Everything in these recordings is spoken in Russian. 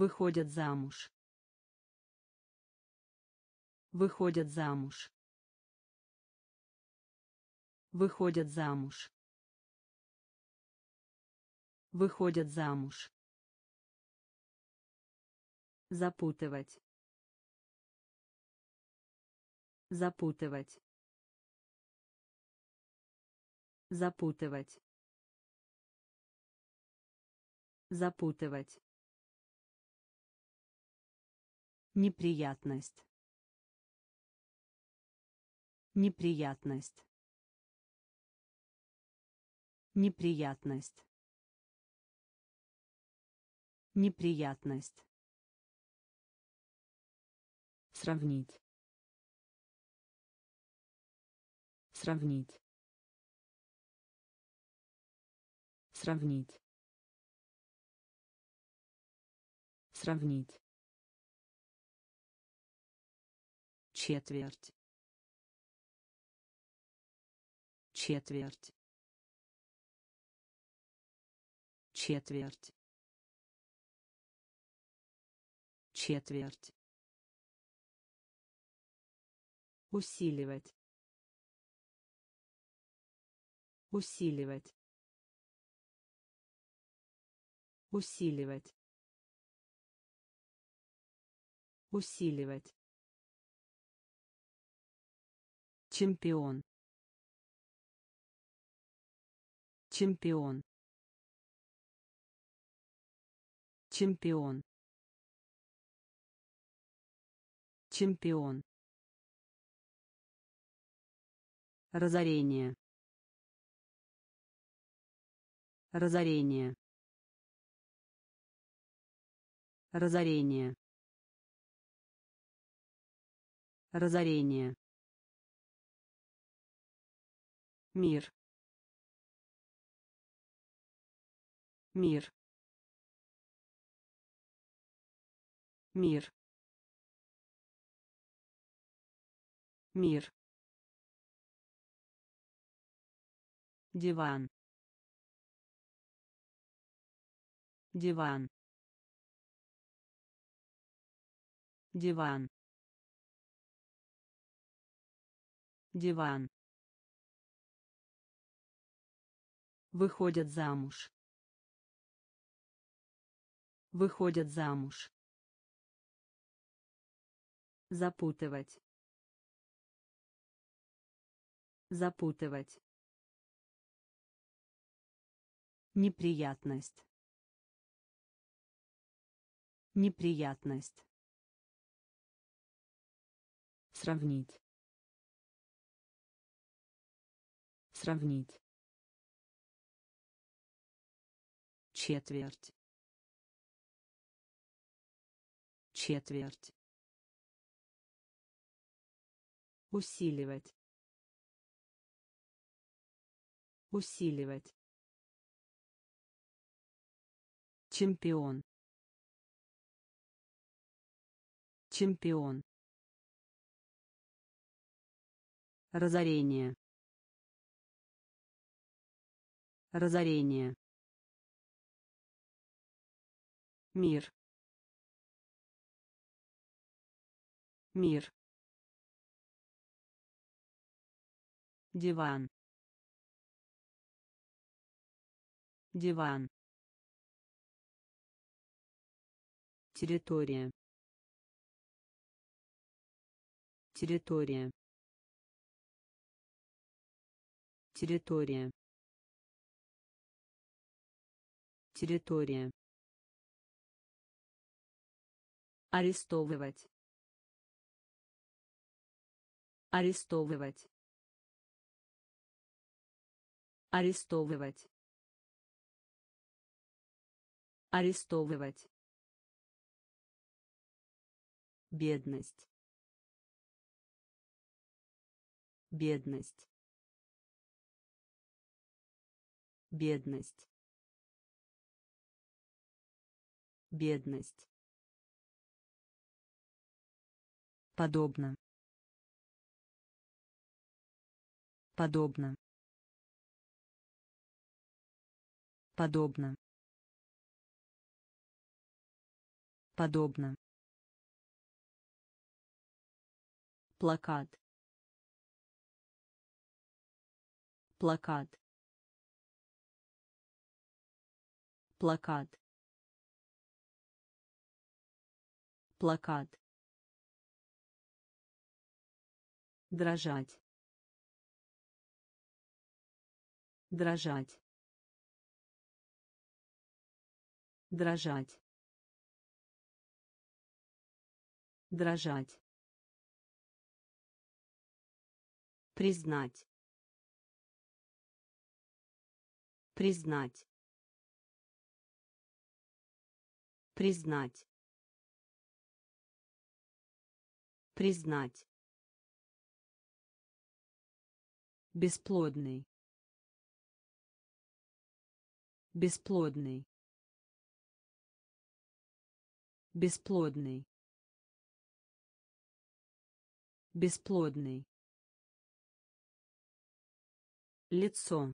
Выходят замуж. Выходят замуж. Выходят замуж. Выходят замуж. Запутывать. Запутывать. Запутывать. Запутывать. Неприятность. Неприятность. Неприятность. Неприятность. Сравнить. Сравнить. Сравнить. Сравнить. Четверть. Четверть. Четверть. Четверть. Усиливать. Усиливать. Усиливать. Усиливать. Чемпион. Чемпион. Чемпион. Чемпион. Разорение. Разорение. Разорение. Разорение. Мир. Мир. Мир. Мир. диван диван диван диван выходят замуж выходят замуж запутывать запутывать Неприятность. Неприятность. Сравнить. Сравнить. Четверть. Четверть. Усиливать. Усиливать. Чемпион. Чемпион. Разорение. Разорение. Мир. Мир. Диван. Диван. Территория. Территория. Территория. Территория. Арестовывать. Арестовывать. Арестовывать. Арестовывать. Бедность. Бедность. Бедность. Бедность. Подобно. Подобно. Подобно. Подобно. Плакат. Плакат. Плакат. Плакат. Дрожать дрожать дрожать дрожать признать признать признать признать бесплодный. Бесплодный. Бесплодный. Бесплодный. Лицо.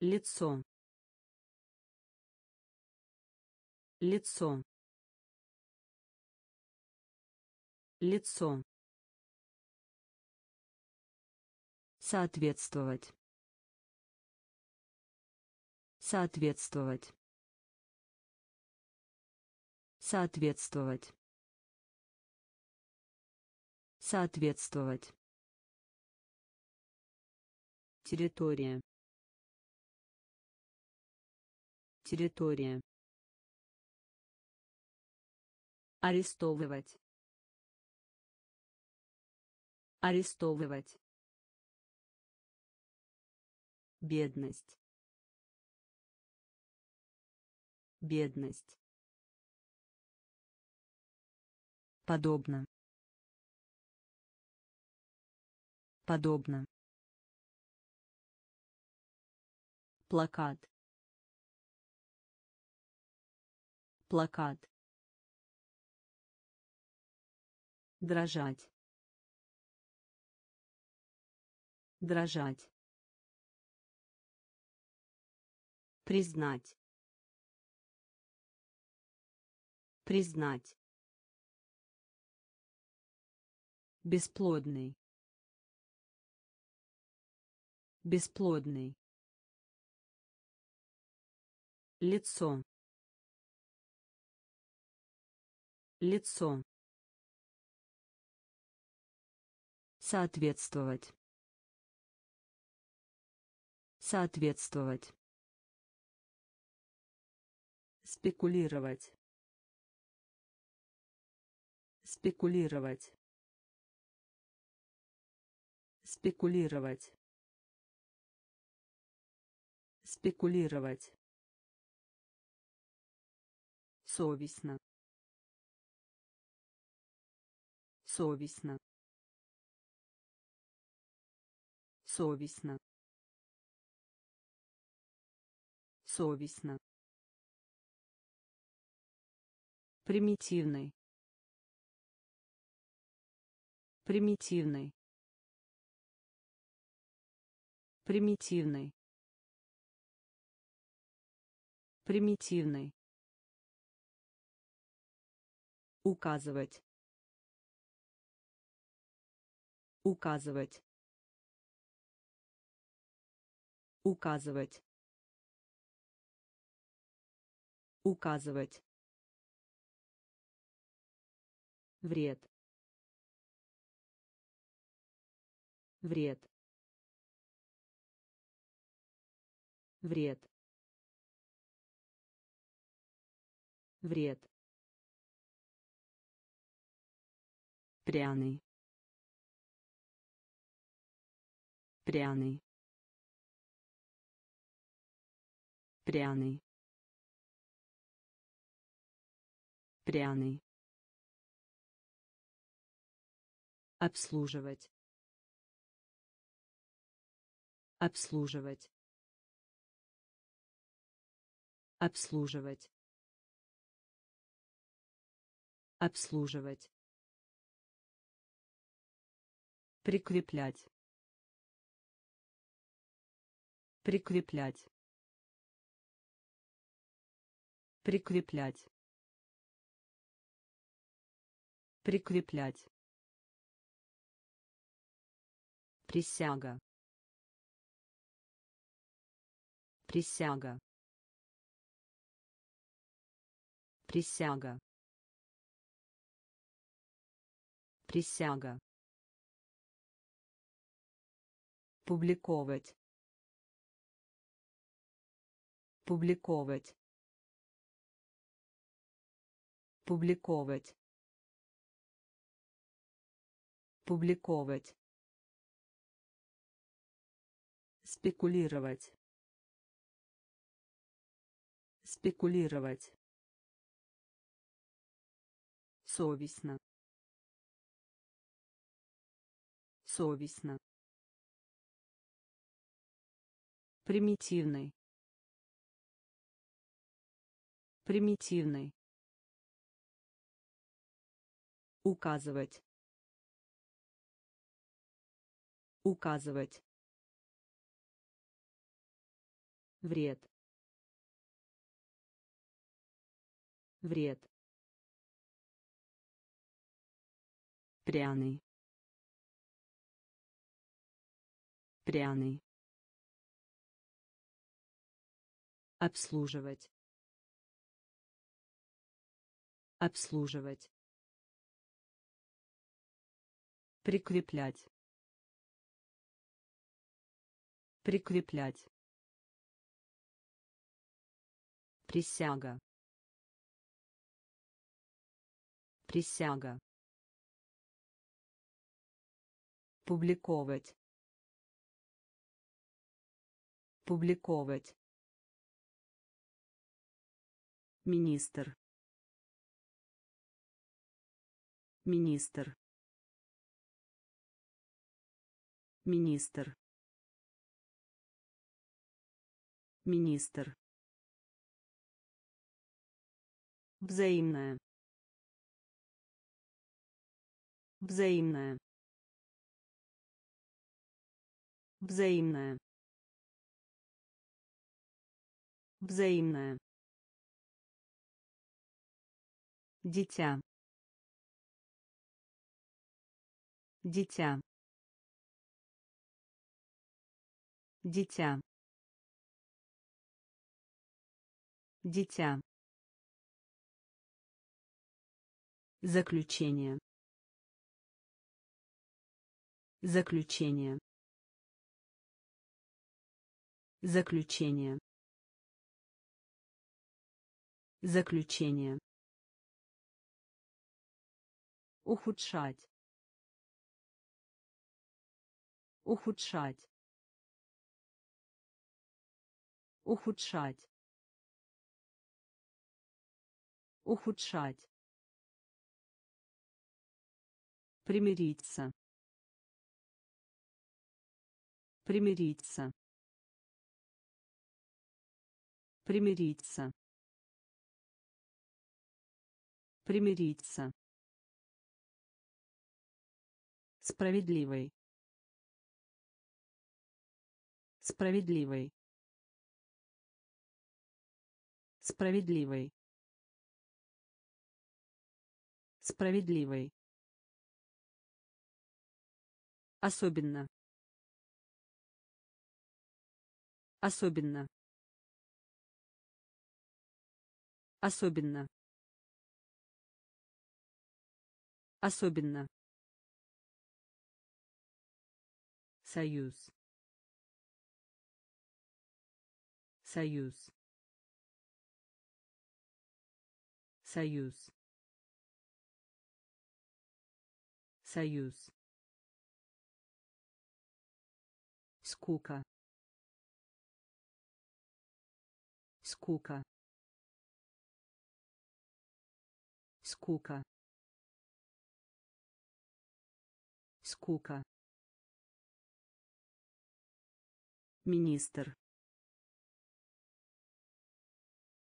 Лицо. Лицо. Лицо соответствовать. Соответствовать. Соответствовать. Соответствовать. Территория. Территория. Арестовывать. Арестовывать бедность. Бедность. Подобно. Подобно. Плакат. Плакат. Дрожать. Дрожать признать. Признать. Бесплодный. Бесплодный. Лицо. Лицо. Соответствовать. Соответствовать спекулировать. Спекулировать. Спекулировать. Спекулировать. Совестно. Совестно. Совестно. Совестно примитивный. Примитивный. Примитивный. Примитивный. Указывать. Указывать. Указывать. Указывать вред. Вред. Вред. Вред. Пряный. Пряный. Пряный. Пряный обслуживать. Обслуживать. Обслуживать. Обслуживать. Прикреплять. Прикреплять. Прикреплять. Прикреплять. Присяга. Присяга. Присяга. Присяга. Публиковать. Публиковать. Публиковать. Публиковать. Спекулировать. Спекулировать. Совестно. Совестно. Примитивный. Примитивный. Указывать. Указывать. Вред. Вред. Пряный. Пряный. Обслуживать. Обслуживать. Прикреплять. Прикреплять. Присяга. Присяга. Публиковать. Публиковать. Министр. Министр. Министр. Министр. Взаимная. Взаимная. Взаимная. Взаимная. Дитя. Дитя. Дитя. Дитя. Заключение. Заключение. Заключение. Заключение. Ухудшать. Ухудшать. Ухудшать. Ухудшать. Примириться. Примириться. Примириться. Примириться. Справедливый. Справедливый. Справедливый. Справедливый. Особенно. Особенно. Особенно. Особенно. Союз. Союз. Союз. Союз. Скука. Скука. Скука. Скука. Министр.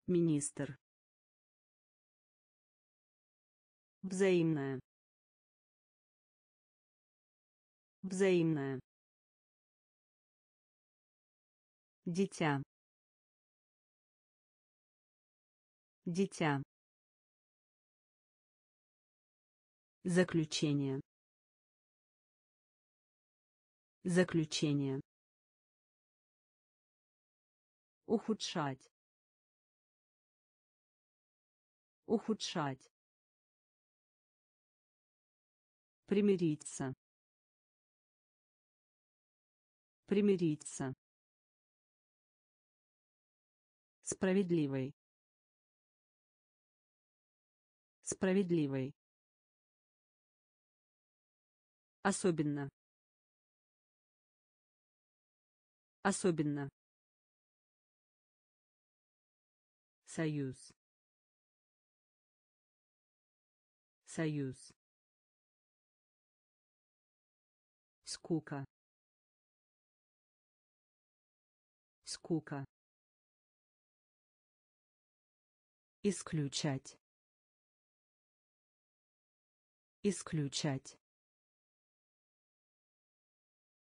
Министр. Взаимная. Взаимная. Дитя. Дитя. Заключение. Заключение. Ухудшать. Ухудшать. Примириться. Примириться. Справедливый. Справедливый. Особенно. Особенно. Союз. Союз. Скука. Скука. Исключать. Исключать.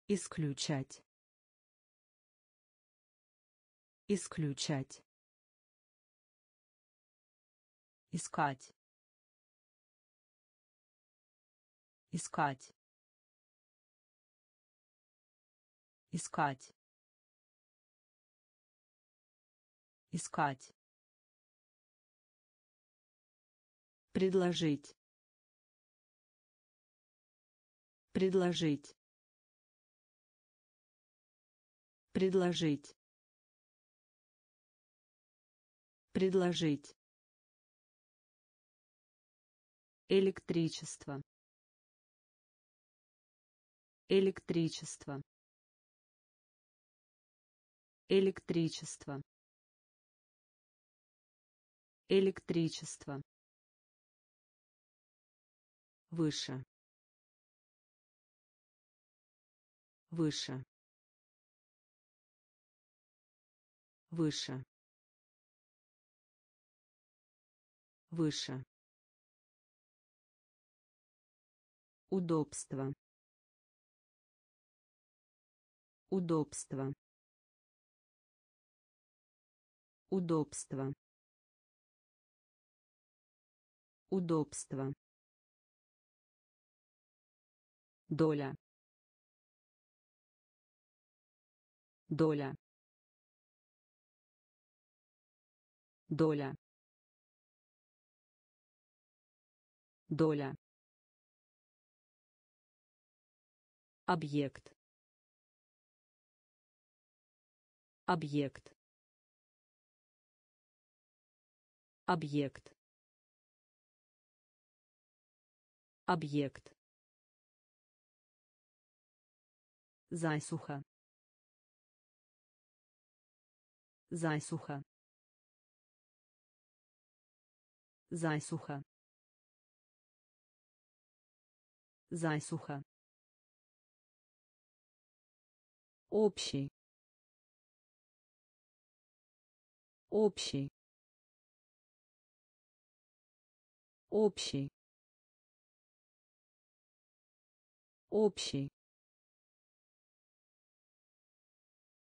Исключать. Исключать. Искать. Искать. Искать. Искать. Предложить. Предложить. Предложить. Предложить. Электричество. Электричество. Электричество. Электричество. Выше. Выше. Выше. Выше. Удобство. Удобство. Удобство. Удобство. Доля. Доля. Доля. Доля. Объект. Объект. Объект. Объект. Засуха. Засуха. Засуха. Засуха. Общий. Общий. Общий. Общий.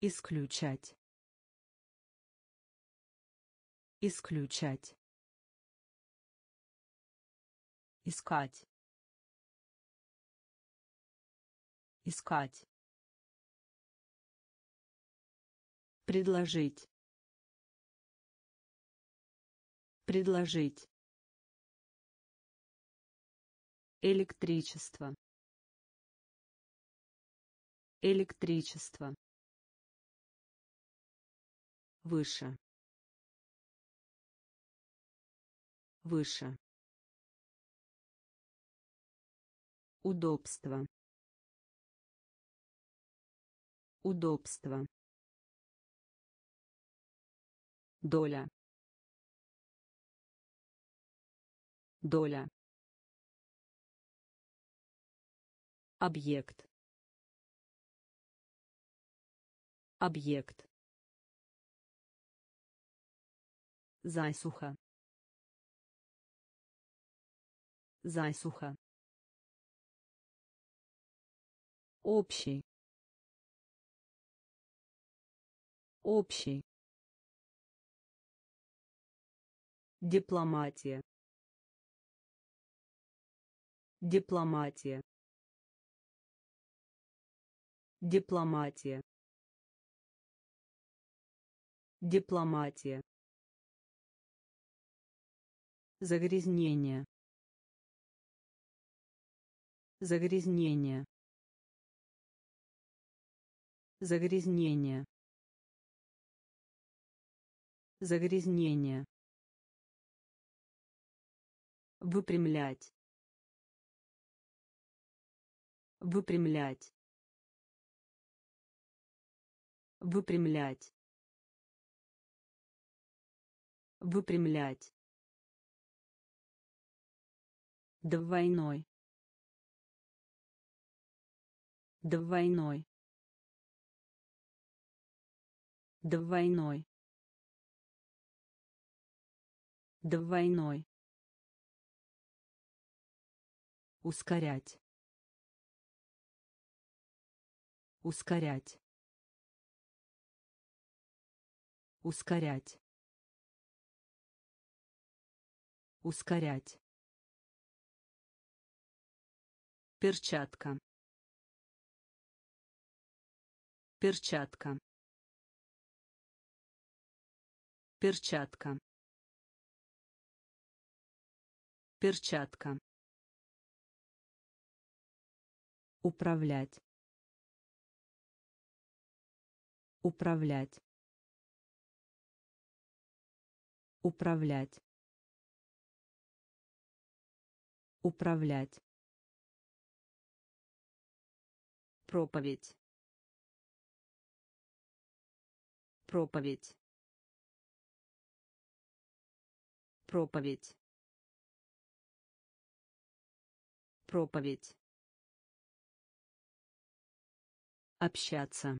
Исключать. Исключать. Искать. Искать. Предложить. Предложить. Электричество. Электричество. Выше. Выше. Удобство. Удобство. Доля. Доля. Объект. Объект. Засуха. Засуха. Общий. Общий. Дипломатия. Дипломатия. Дипломатия. Дипломатия. Загрязнение. Загрязнение. Загрязнение. Загрязнение. Выпрямлять. Выпрямлять. Выпрямлять. Выпрямлять. Двойной. Двойной. Двойной. Двойной. Ускорять. Ускорять. Ускорять. Ускорять. Перчатка. Перчатка. Перчатка. Перчатка. Управлять. Управлять. Управлять. Управлять. Проповедь. Проповедь. Проповедь. Проповедь. Общаться.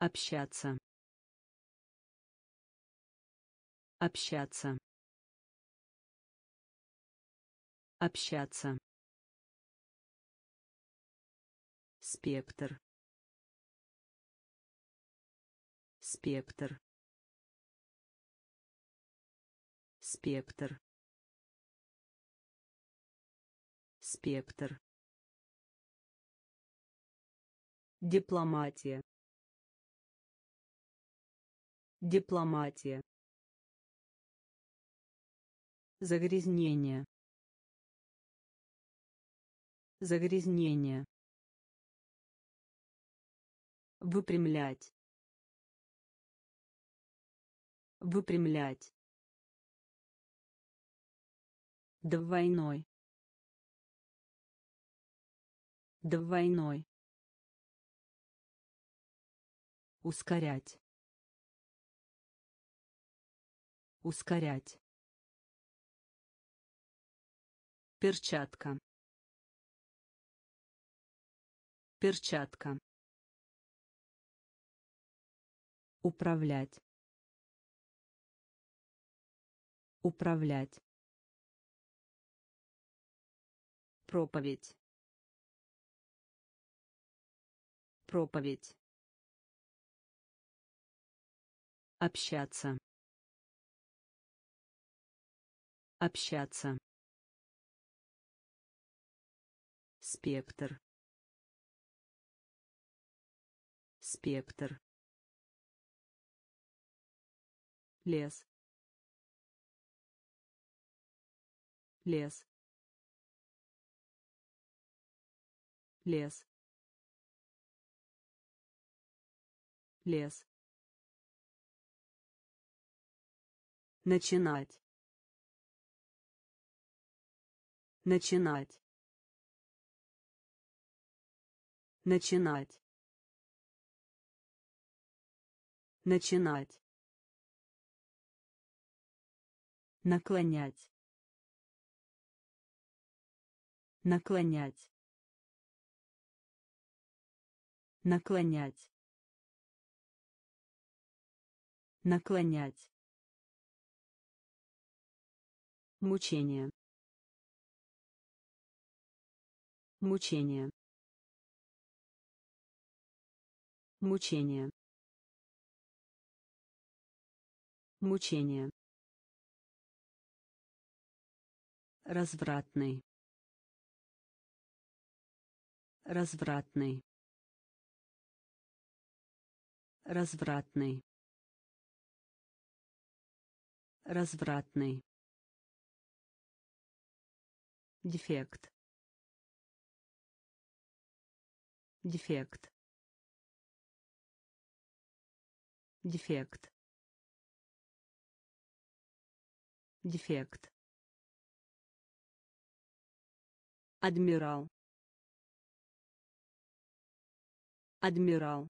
Общаться. Общаться. Общаться. Спектр. Спектр. Спектр. Спектр. Дипломатия. Дипломатия. Загрязнение. Загрязнение. Выпрямлять. Выпрямлять. Двойной. Двойной. Ускорять. Ускорять. Перчатка. Перчатка. Управлять. Управлять. Проповедь. Проповедь. Общаться. Общаться. Спектр. Спектр. Лес. Лес. Лес. Лес. Начинать. Начинать. Начинать. Начинать наклонять наклонять наклонять наклонять. Мучение. Мучение. Мучение. Мучение. Развратный. Развратный. Развратный. Развратный. Дефект. Дефект. Дефект. Дефект. Адмирал. Адмирал.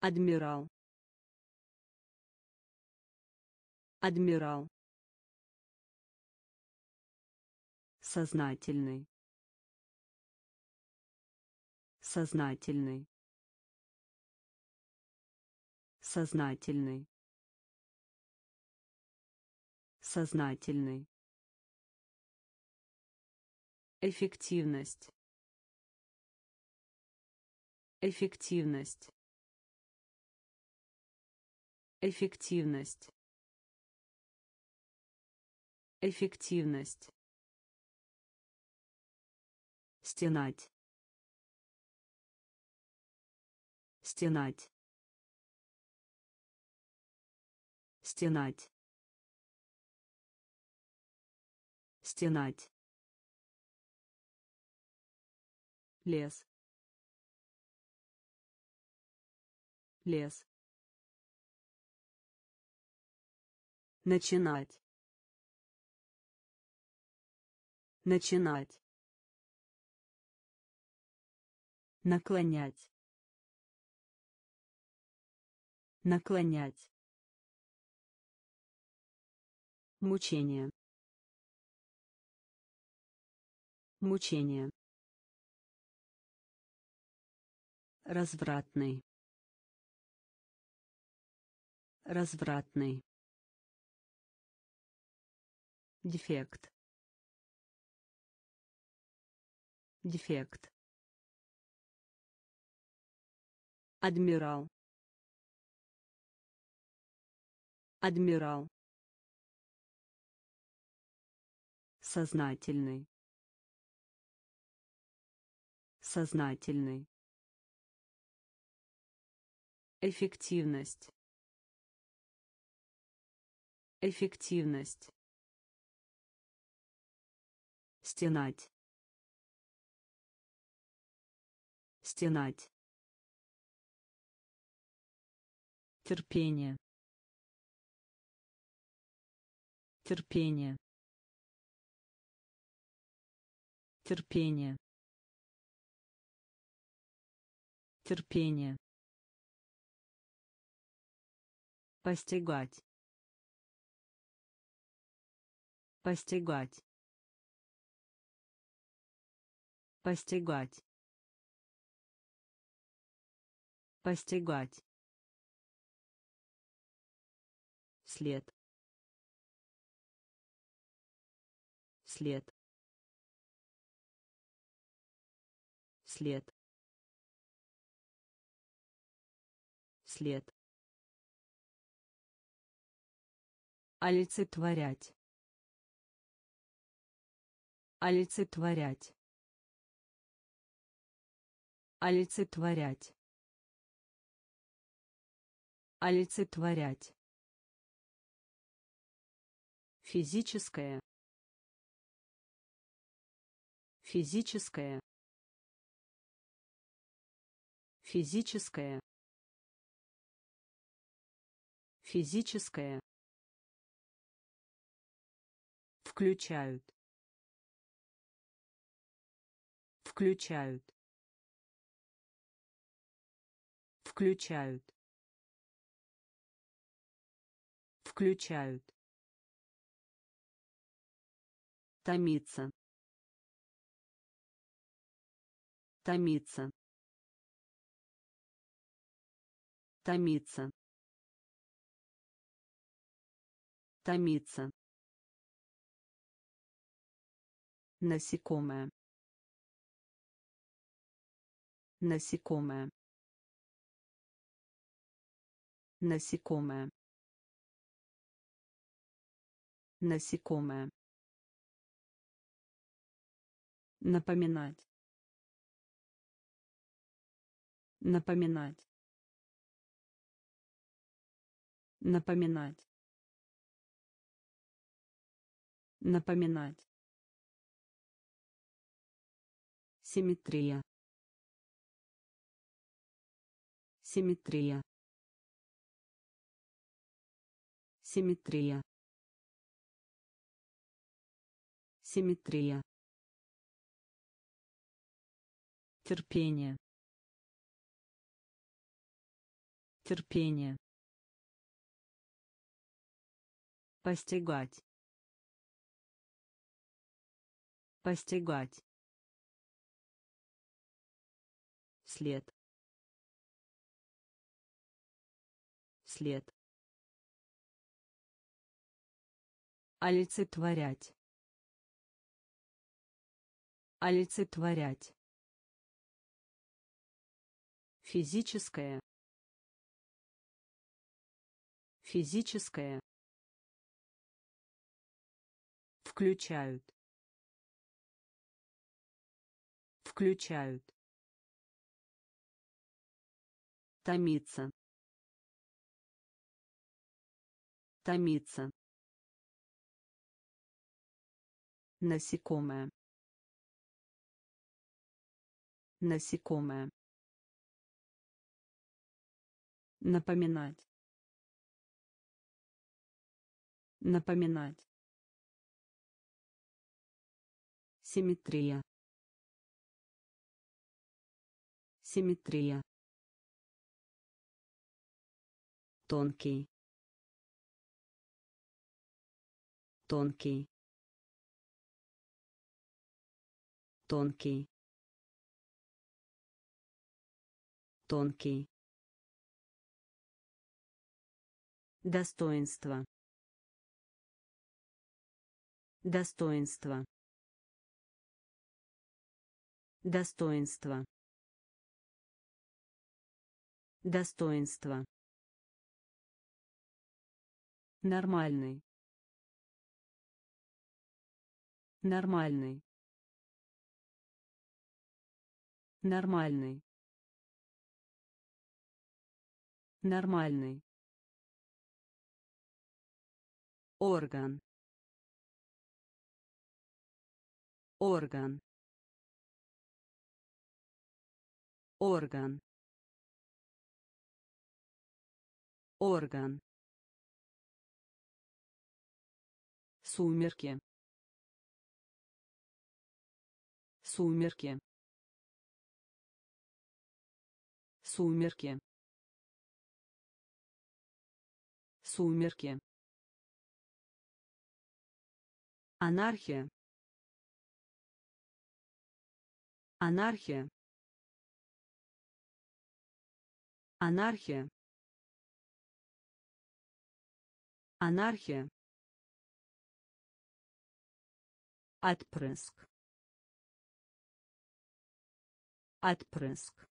Адмирал. Адмирал. Сознательный. Сознательный. Сознательный. Сознательный. Эффективность. Эффективность. Эффективность. Эффективность. Стенать. Стенать. Стенать. Стенать. Лес. Лес. Начинать. Начинать. Наклонять. Наклонять. Мучение. Мучение Развратный. Развратный. Дефект. Дефект. Адмирал. Адмирал. Сознательный. Сознательный. Эффективность. Эффективность. Стенать. Стенать. Терпение. Терпение. Терпение. Терпение. Постигать. Постигать. Постигать. Постигать. след след след след олицетворять. Олицетворять. Олицетворять. Олицетворять. Физическое. Физическое. Физическое. Физическое включают. Включают. Включают. Включают. Томиться. Томиться. Томиться. Томиться Насекомое. Насекомое. насекомое. Насекомое. Напоминать. Напоминать. Напоминать. Напоминать симметрия. Симметрия. Симметрия. Симметрия. Терпение. Терпение. Постигать. Постигать след. След. Олицетворять. Олицетворять. Физическое. Физическое. Включают. Включают томиться. Томиться. Насекомое. Насекомое. Напоминать. Напоминать. Симметрия. Симметрия тонкий. Тонкий. Тонкий. Тонкий. Достоинство. Достоинство. Достоинство. Достоинство нормальный. Нормальный. Нормальный. Нормальный. Орган. Орган. Орган. Орган сумерки. Сумерки. Сумерки. Сумерки. Анархия. Анархия. Анархия. Анархия отпрыск. Отпрыск.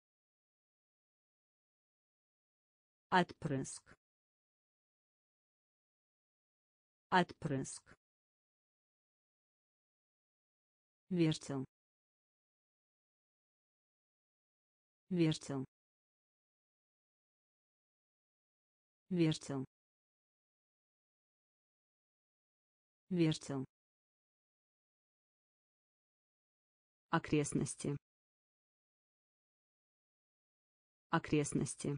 Отпрыск. Отпрыск. Вертел. Вертел. Вертел. Вертел окрестности. Окрестности.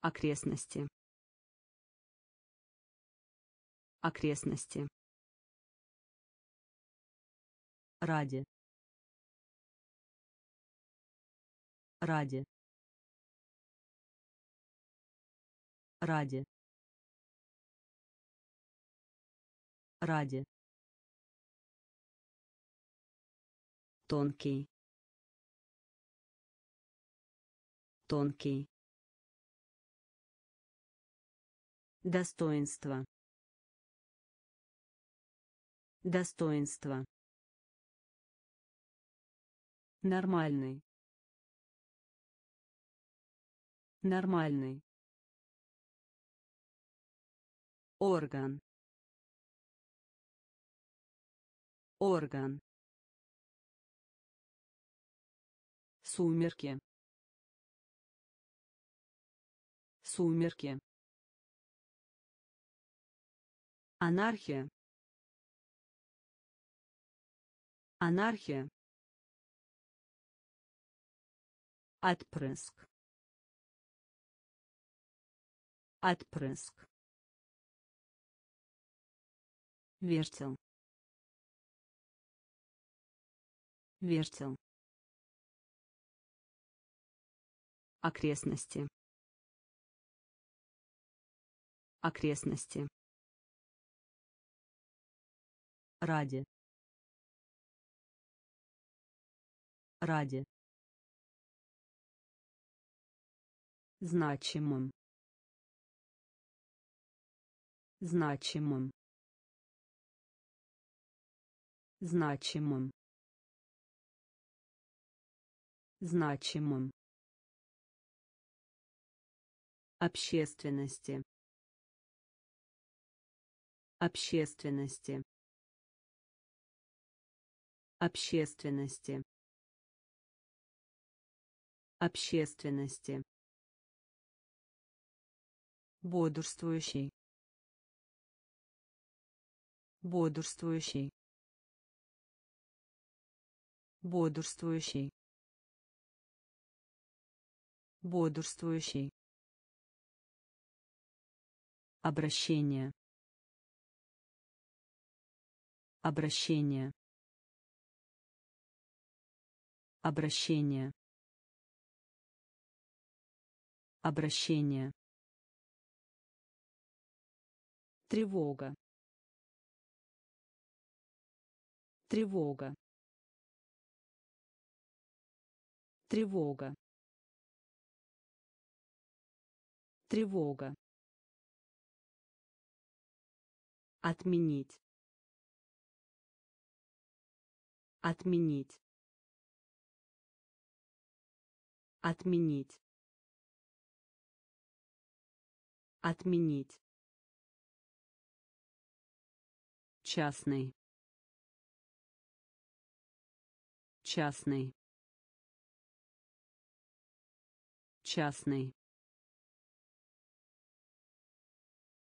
Окрестности. Окрестности. Ради. Ради. Ради. Ради тонкий тонкий достоинство достоинство нормальный Нормальный. Орган. Орган. Сумерки. Сумерки. Анархия. Анархия. Отпрыск. Отпрыск. Вертел. Вертел. Окрестности. Окрестности. Ради. Ради. Значимым. Значимым. Значимым. Значимым. Общественности. Общественности. Общественности. Общественности. Бодрствующий. Бодрствующий. Бодрствующий. Бодрствующий. Обращение. Обращение. Обращение. Обращение. Тревога. Тревога. Тревога. Тревога. Отменить. Отменить. Отменить. Отменить. Частный. Частный. Частный.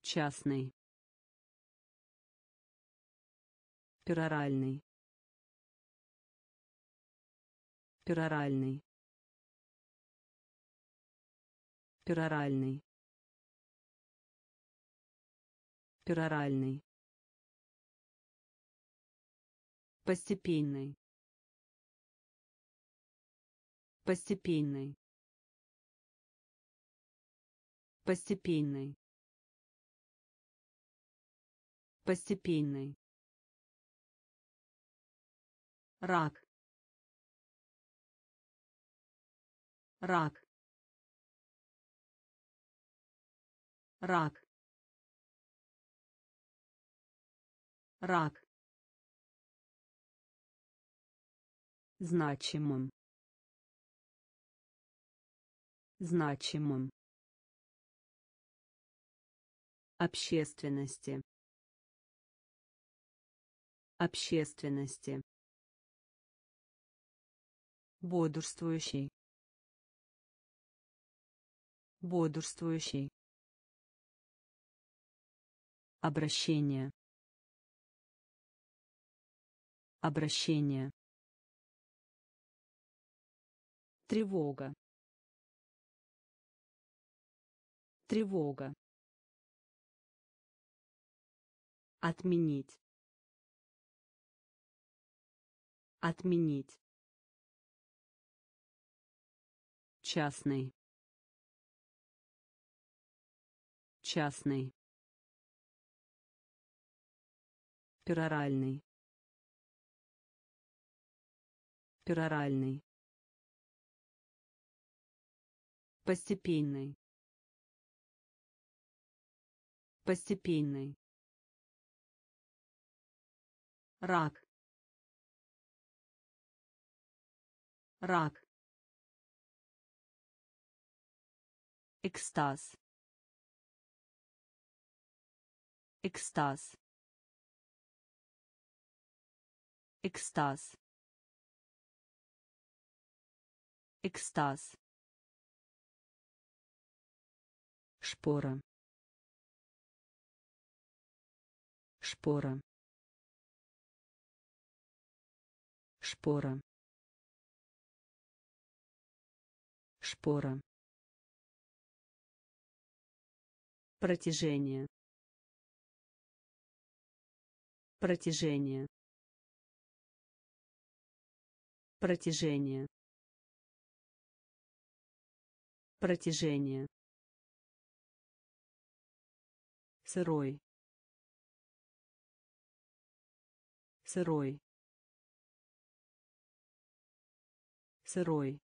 Частный. Пероральный. Пероральный. Пероральный. Пероральный. Постепенный. Постепенный. Постепенный. Постепенный. Рак. Рак. Рак. Рак. Значимым. Значимым. Общественности. Общественности. Бодрствующий. Бодрствующий. Обращение. Обращение. Тревога. Тревога. Отменить. Отменить. Частный. Частный. Пероральный. Пероральный. Постепенный. Постепенный. Рак. Рак. Экстаз. Экстаз. Экстаз. Экстаз. Шпора. Шпора. Шпора. Шпора протяжение протяжение. Протяжение. Протяжение. Сырой. Сырой. Сырой.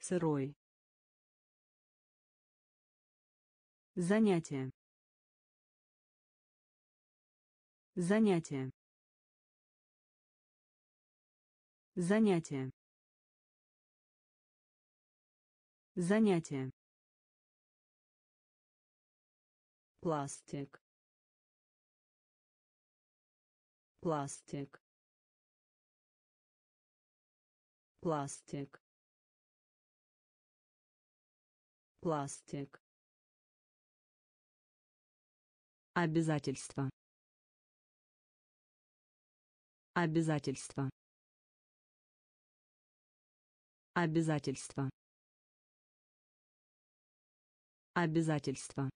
Сырой Занятие. Занятие. Занятие. Занятие. Пластик. Пластик. Пластик. Пластик. Обязательство. Обязательство. Обязательство. Обязательство.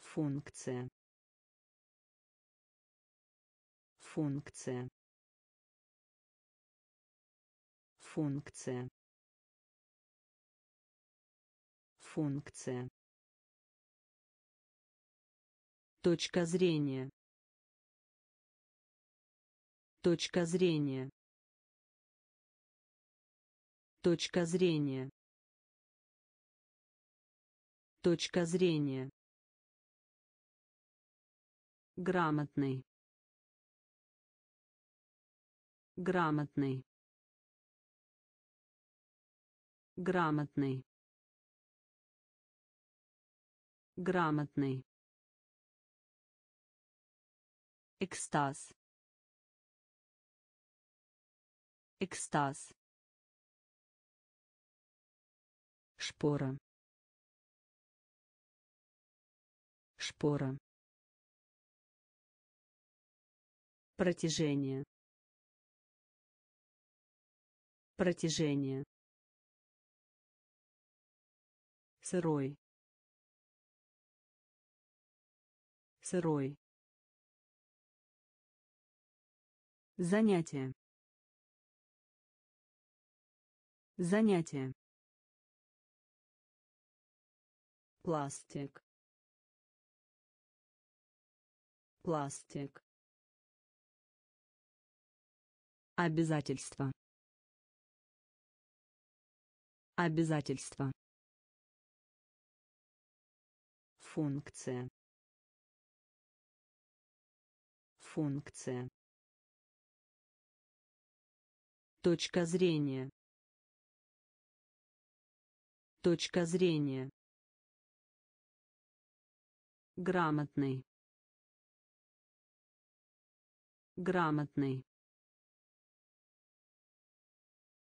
Функция. Функция. Функция. Функция. Точка зрения. Точка зрения. Точка зрения. Точка зрения. Грамотный. Грамотный. Грамотный. Грамотный. Экстаз. Экстаз. Шпора. Шпора. Протяжение. Протяжение. Сырой. Сырой Занятие. Занятие. Пластик. Пластик. Обязательство. Обязательство. Функция. Функция. Точка зрения. Точка зрения. Грамотный. Грамотный.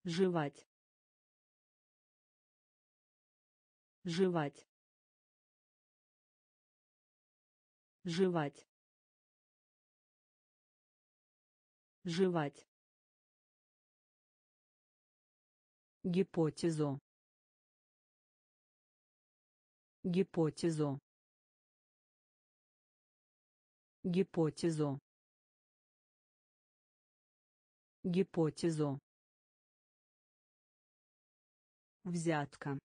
Жевать. Жевать. Жевать. Жевать. Гипотезу. Гипотезу. Гипотезу. Гипотезу. Взятка.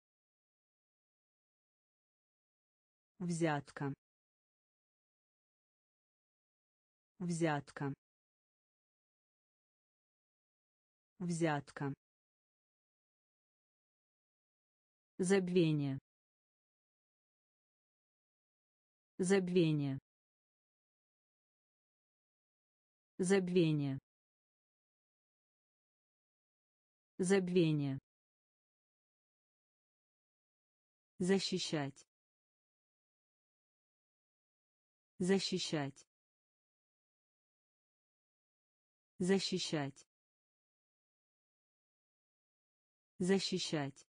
Взятка. Взятка. Взятка. Забвение. Забвение. Забвение. Забвение. Защищать. Защищать. Защищать. Защищать.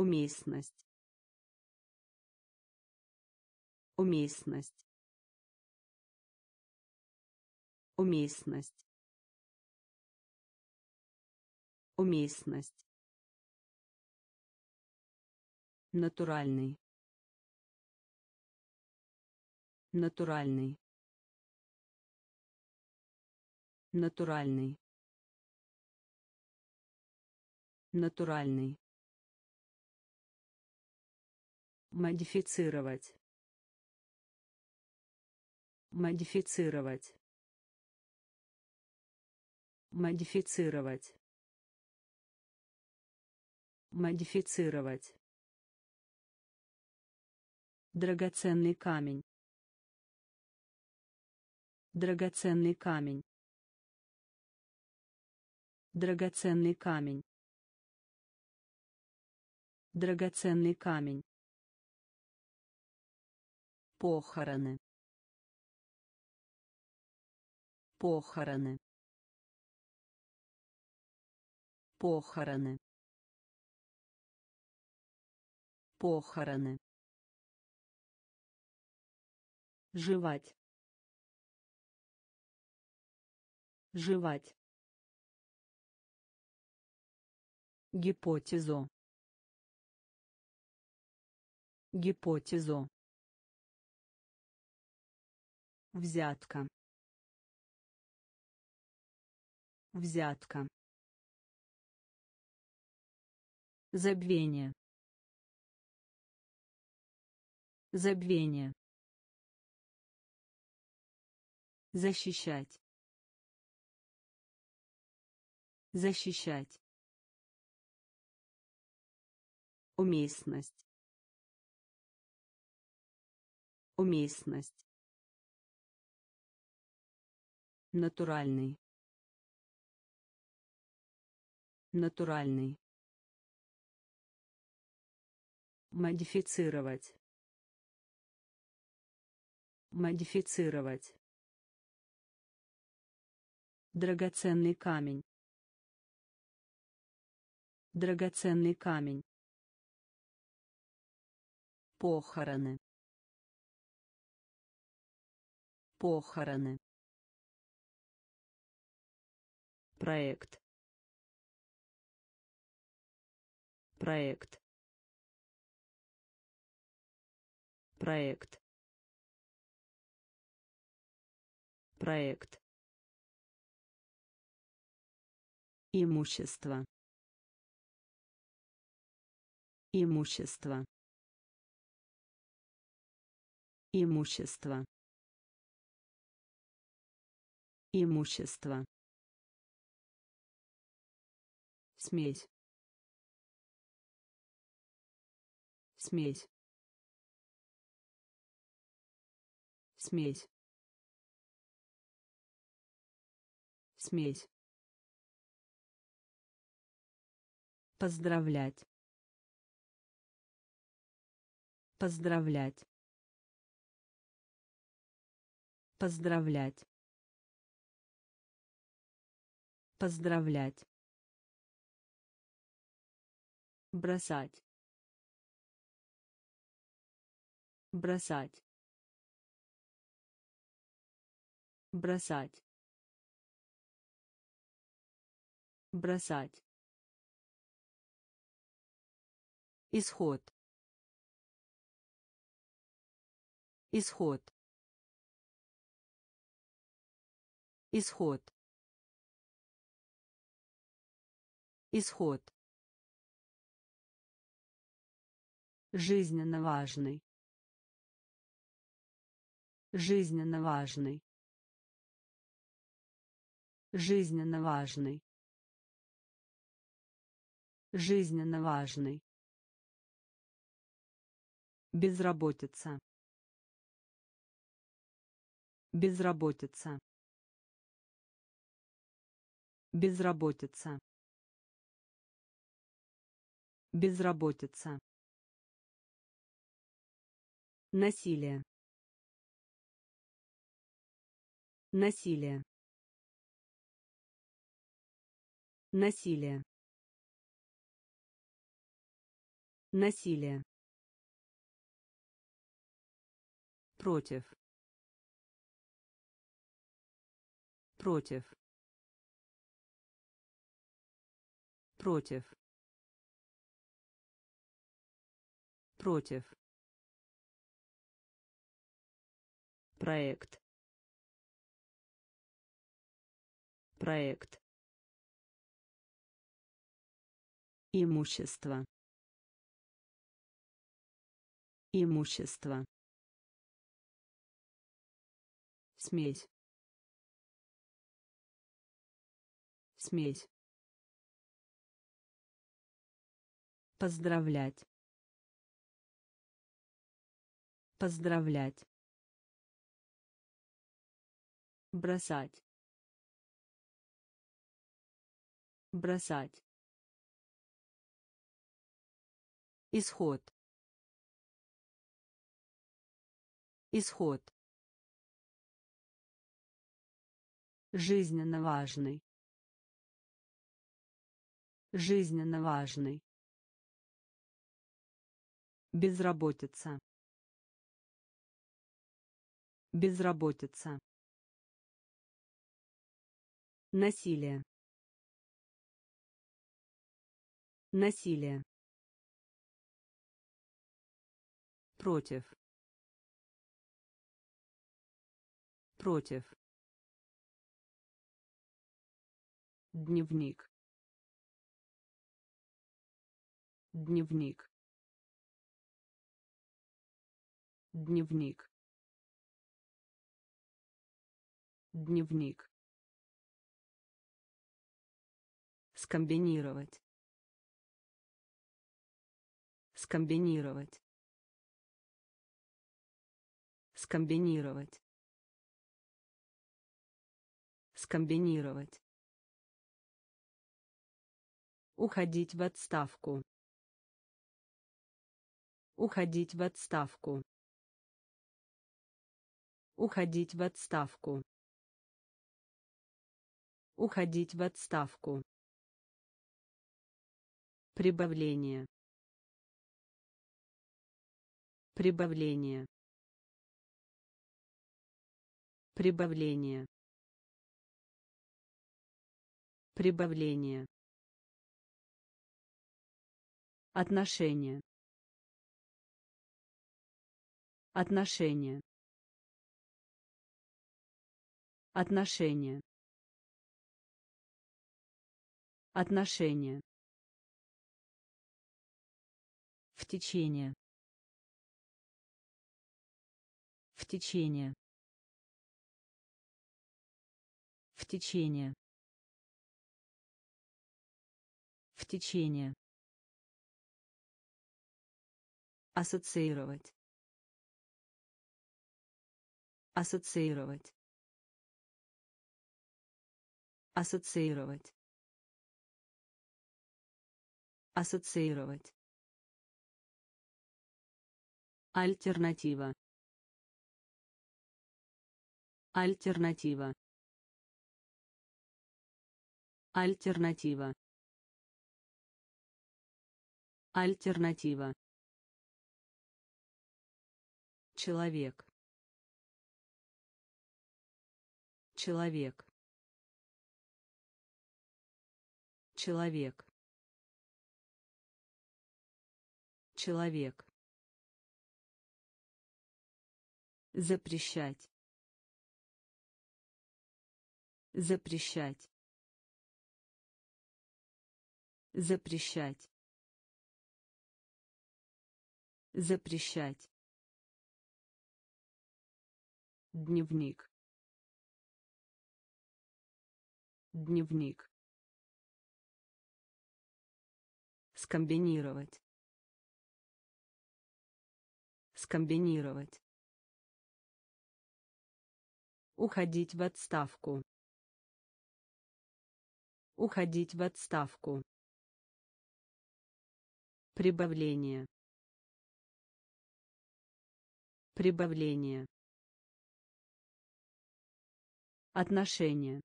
Уместность. Уместность. Уместность. Уместность. Натуральный. Натуральный. Натуральный. Натуральный. Модифицировать. Модифицировать. Модифицировать. Модифицировать. Драгоценный камень. Драгоценный камень. Драгоценный камень. Драгоценный камень. Похороны. Похороны. Похороны. Похороны. жевать жевать гипотезу гипотезу взятка взятка забвение забвение Защищать. Защищать. Уместность. Уместность. Натуральный. Натуральный. Модифицировать. Модифицировать. Драгоценный камень. Драгоценный камень. Похороны. Похороны. Проект. Проект. Проект. Проект. Имущество. Имущество. Имущество. Имущество. Смесь. Смесь. Смесь. Смесь. Поздравлять. Поздравлять. Поздравлять. Поздравлять. Бросать. Бросать. Бросать. Бросать. Исход. Исход. Исход. Исход. Жизненно важный. Жизненно важный. Жизненно важный. Жизненно важный. Безработица. Безработица. Безработица. Безработица. Насилие. Насилие. Насилие. Насилие. Против. Против. Против. Против. Проект. Проект. Имущество. Имущество. Смесь. Смесь. Поздравлять. Поздравлять. Бросать. Бросать. Исход. Исход. Жизненно важный. Жизненно важный. Безработица. Безработица. Насилие. Насилие. Против. Против. Дневник. Дневник. Дневник. Дневник. Скомбинировать. Скомбинировать. Скомбинировать. Скомбинировать. Уходить в отставку. Уходить в отставку. Уходить в отставку. Уходить в отставку. Прибавление. Прибавление. Прибавление. Прибавление. Отношение. Отношение. Отношение. Отношение. В течение. В течение. В течение. В течение. Ассоциировать. Ассоциировать. Ассоциировать. Ассоциировать. Альтернатива. Альтернатива. Альтернатива. Альтернатива. Человек. Человек. Человек. Человек. Запрещать. Запрещать. Запрещать. Запрещать. Дневник. Дневник. Скомбинировать. Скомбинировать. Уходить в отставку. Уходить в отставку. Прибавление. Прибавление. Отношение.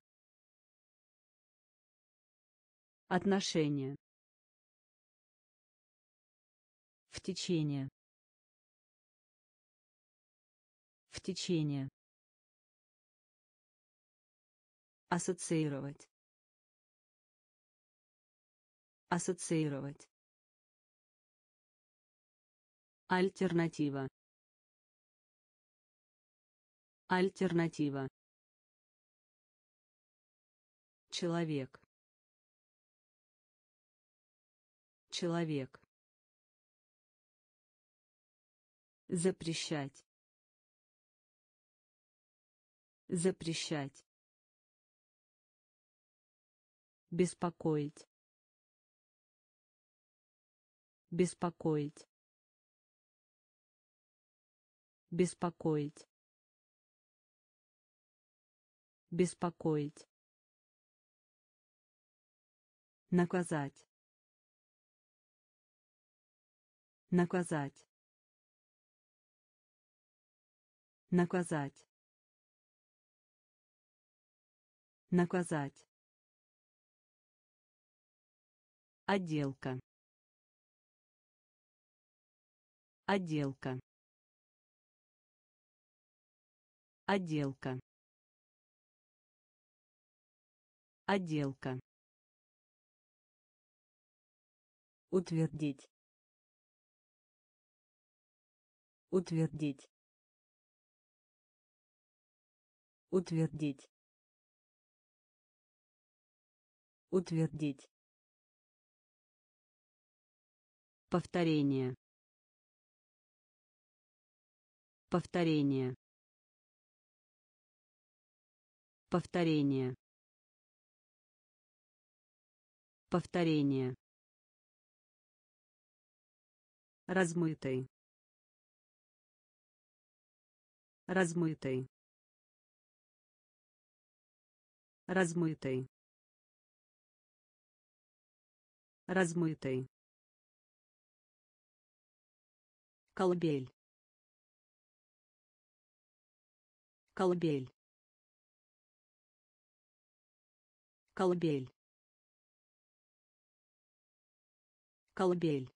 Отношение. В течение. В течение. Ассоциировать. Ассоциировать. Альтернатива. Альтернатива. Человек. Человек. Запрещать. Запрещать. Беспокоить. Беспокоить. Беспокоить. Беспокоить. Наказать. Наказать. Наказать. Наказать. Отделка. Отделка. Отделка. Отделка. Утвердить. Утвердить. Утвердить. Утвердить. Повторение. Повторение. Повторение. Повторение. Размытый. Размытый. Размытый. Размытый. Колыбель. Колыбель. Колыбель. Колыбель.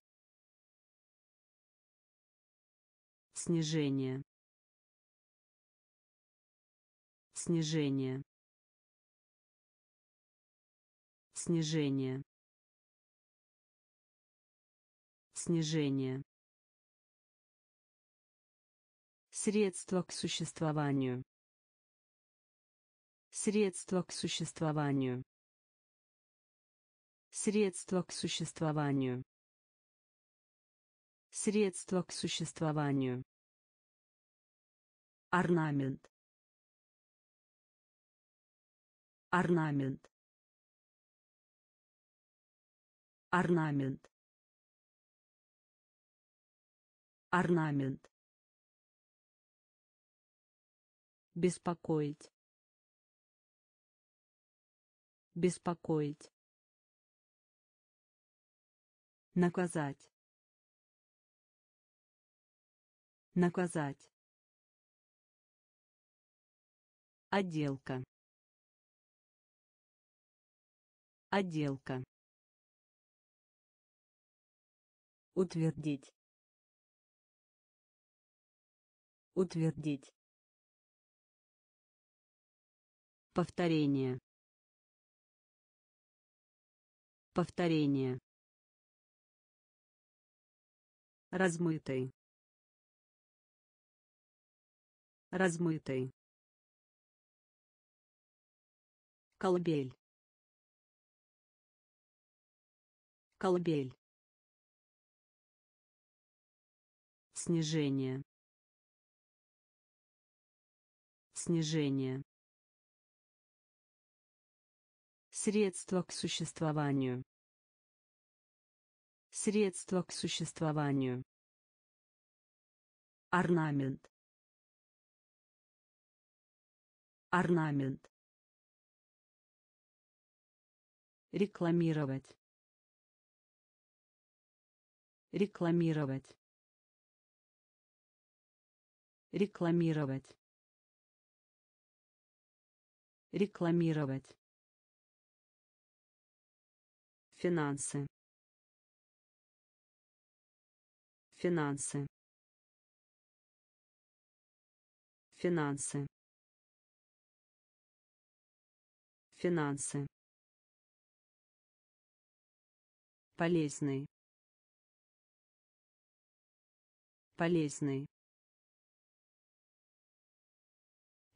Снижение. Снижение. Снижение. Снижение. Средство к существованию. Средство к существованию. Средство к существованию. Средство к существованию. Орнамент. Орнамент. Орнамент. Орнамент. Беспокоить. Беспокоить. Наказать. Наказать. Отделка. Отделка. Утвердить. Утвердить. Повторение. Повторение. Размытый. Размытый. Колыбель. Колыбель. Снижение. Снижение. Средство к существованию. Средство к существованию. Орнамент. Орнамент. рекламировать рекламировать рекламировать рекламировать финансы. Финансы. Финансы. Финансы. Полезный. Полезный.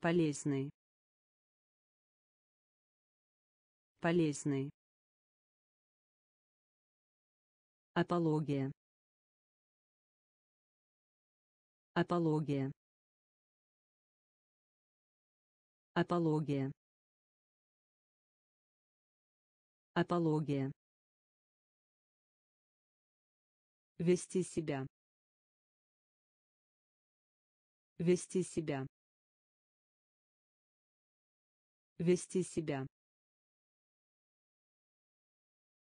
Полезный. Полезный апология. Апология. Апология. Апология. Вести себя. Вести себя. Вести себя.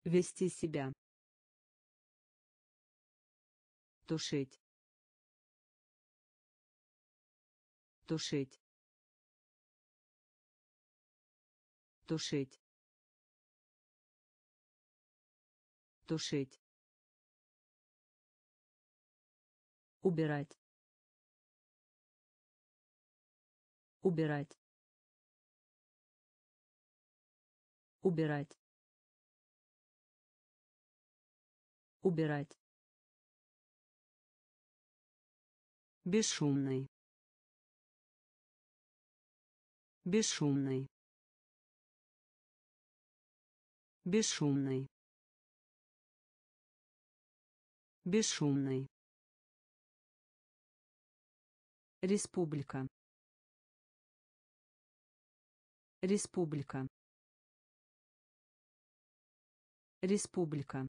Вести себя тушить. Тушить. Тушить. Тушить. Убирать. Убирать. Убирать. Убирать бесшумный. Бесшумный. Бесшумный. Бесшумный. Республика. Республика. Республика.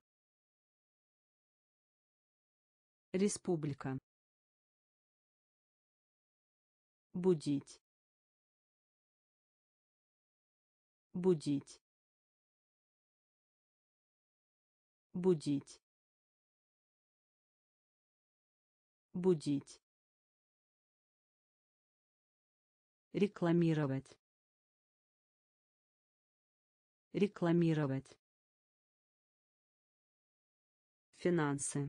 Республика будить. Будить. Будить. Будить. Рекламировать. Рекламировать. Финансы.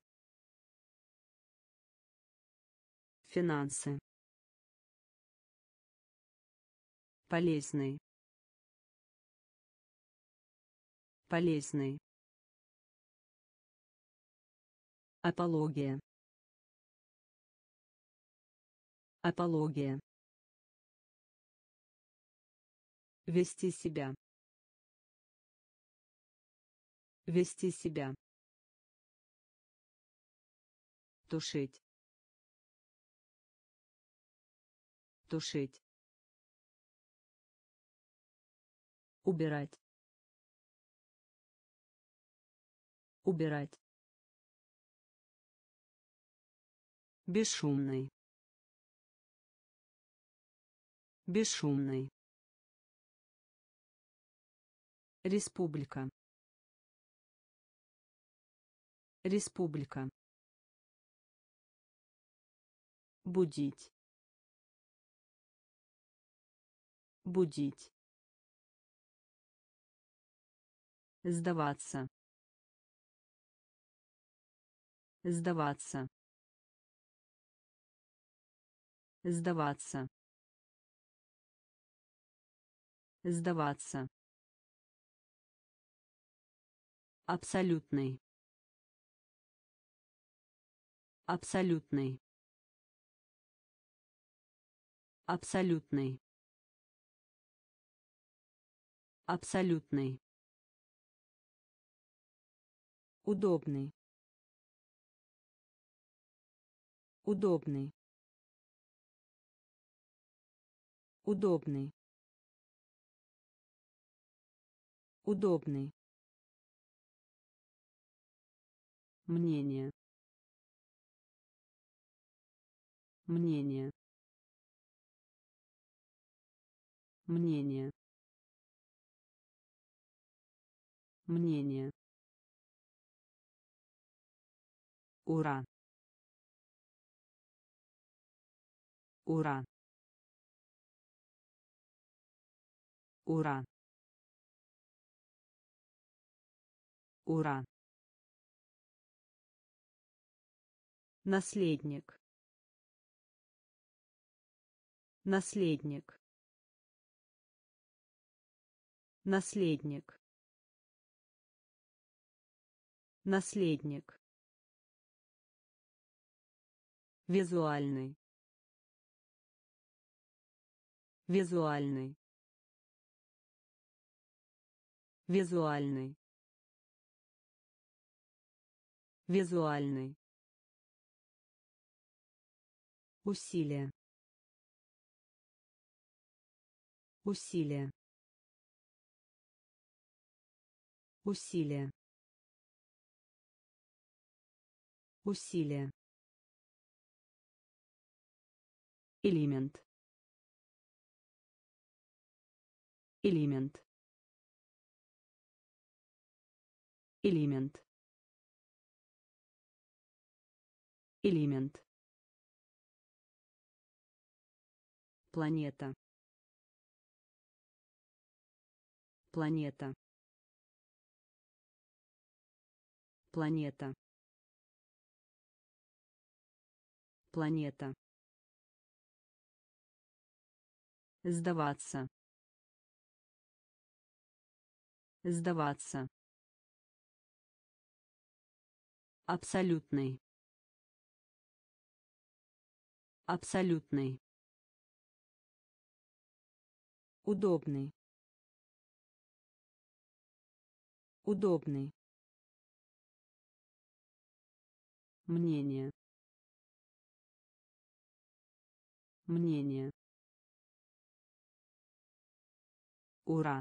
Финансы полезный. Полезный. Апология. Апология. Вести себя. Вести себя. Тушить. Тушить убирать. Убирать. Бесшумный. Бесшумный. Республика. Республика. Будить. Будить сдаваться. Сдаваться. Сдаваться. Сдаваться. Абсолютный. Абсолютный. Абсолютный. Абсолютный удобный. Удобный. Удобный. Удобный. Мнение. Мнение. Мнение. Мнение ура ура ура ура наследник. Наследник. Наследник. Наследник визуальный. Визуальный. Визуальный. Визуальный. Усилие усилие усилие усилие элемент. Элемент. Элемент. Элемент. Планета. Планета. Планета. Планета сдаваться. Сдаваться. Абсолютный. Абсолютный. Удобный. Удобный. Мнение. Мнение ура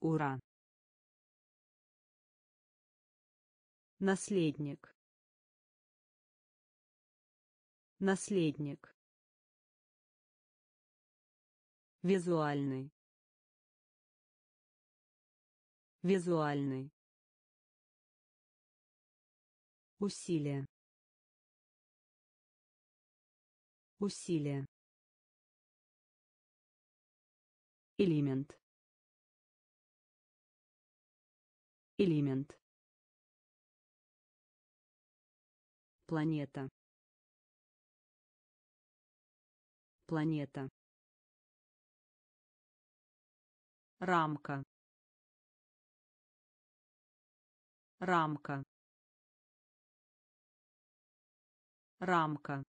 ура наследник. Наследник. Визуальный. Визуальный. Усилие усилие элемент. Элемент. Планета. Планета. Рамка. Рамка. Рамка.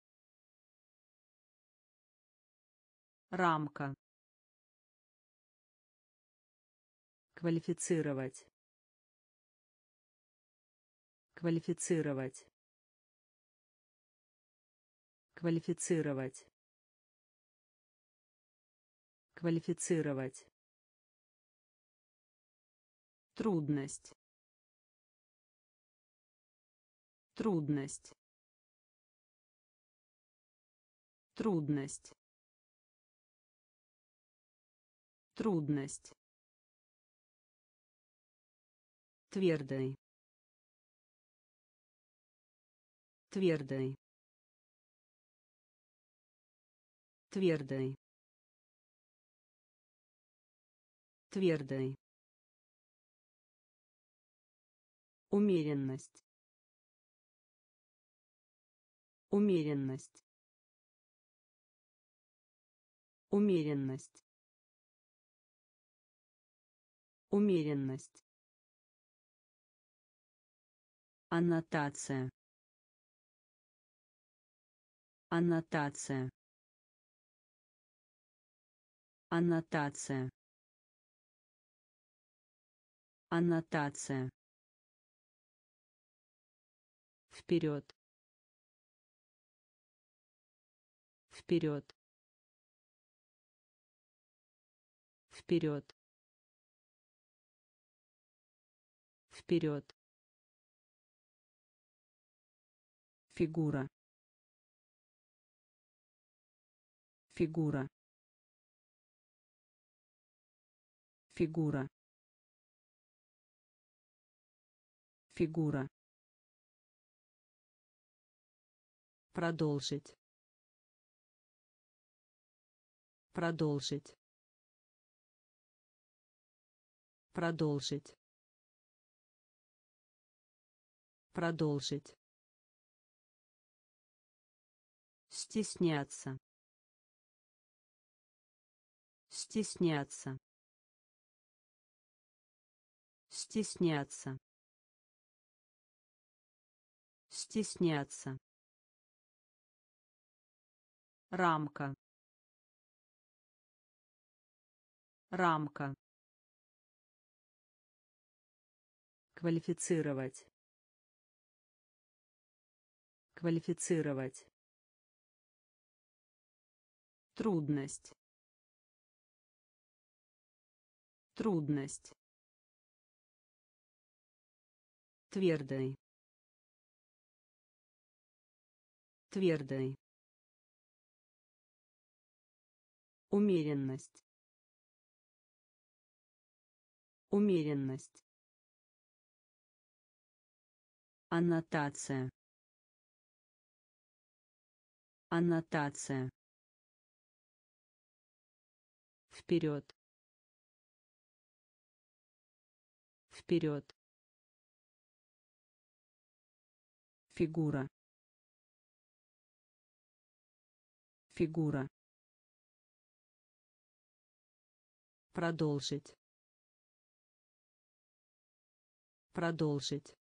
Рамка квалифицировать. Квалифицировать. Квалифицировать. Квалифицировать. Трудность. Трудность. Трудность. Трудность твердый твердый твердый твердый умеренность. Умеренность. Умеренность. Умеренность Аннотация. Аннотация. Аннотация. Аннотация. Вперед. Вперед. Вперед. Вперед. Фигура. Фигура. фигура. Фигура. Продолжить. Продолжить. Продолжить. Продолжить стесняться. Стесняться. Стесняться. Стесняться. Рамка. Рамка. Квалифицировать. Квалифицировать трудность. Трудность. Твердый твердый умеренность. Умеренность. Аннотация. Аннотация вперед. Вперед. Фигура. Фигура. Продолжить. Продолжить.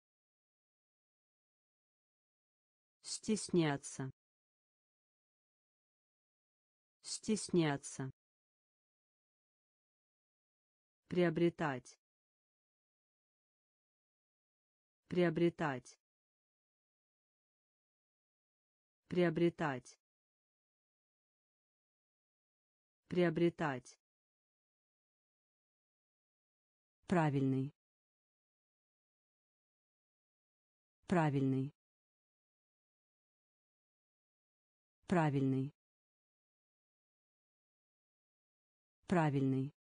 Стесняться. Стесняться приобретать. Приобретать. Приобретать. Приобретать. Правильный. Правильный. Правильный. Правильный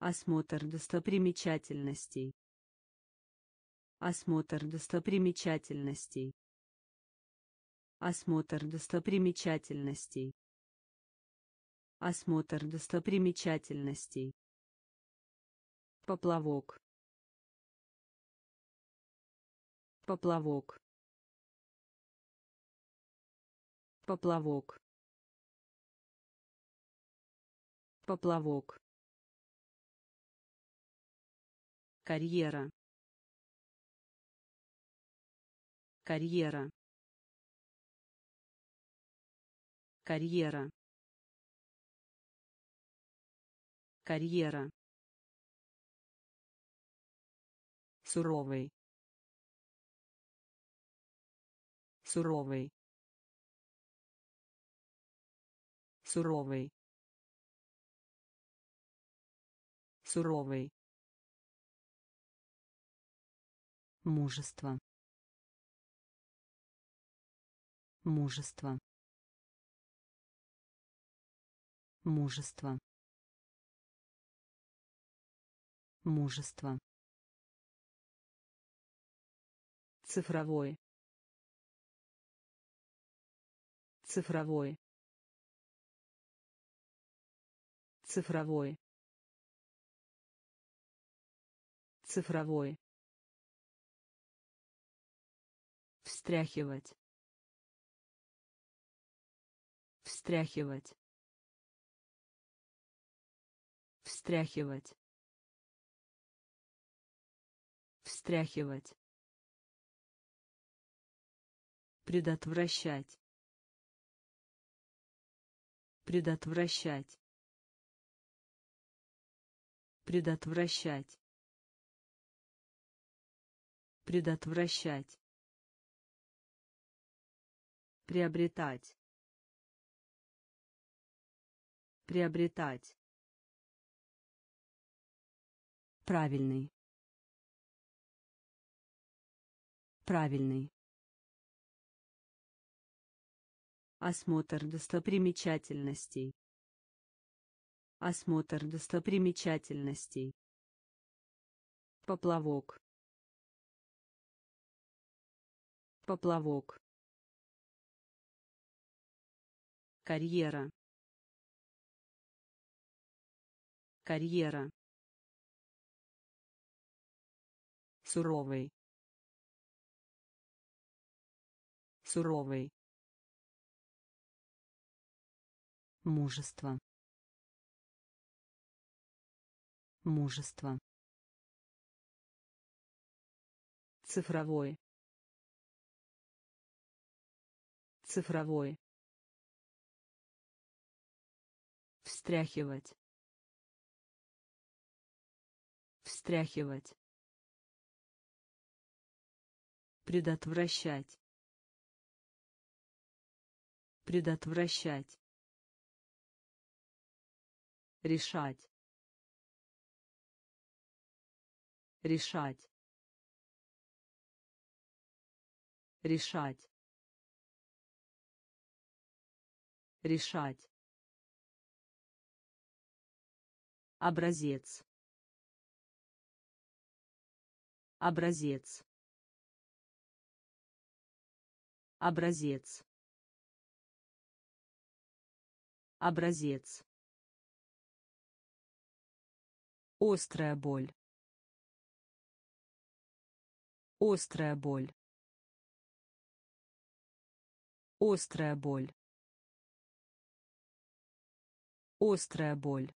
осмотр достопримечательностей. Осмотр достопримечательностей. Осмотр достопримечательностей. Осмотр достопримечательностей. Поплавок. Поплавок. Поплавок. Поплавок карьера. Карьера. Карьера. Карьера. Суровый. Суровый. Суровый. Суровый мужество. Мужество. Мужество. Мужество. Цифровой цифровой цифровой цифровой встряхивать. Встряхивать. Встряхивать. Встряхивать. Предотвращать. Предотвращать. Предотвращать. Предотвращать приобретать приобретать правильный правильный осмотр достопримечательностей Осмотр достопримечательностей. Поплавок. Поплавок. Карьера. Карьера. Суровый. Суровый. Мужество. Мужество. Цифровой. Цифровой. Встряхивать. Встряхивать. Предотвращать. Предотвращать. Решать. Решать. Решать. Решать. Образец. Образец. Образец. Образец. Острая боль. Острая боль. Острая боль. Острая боль.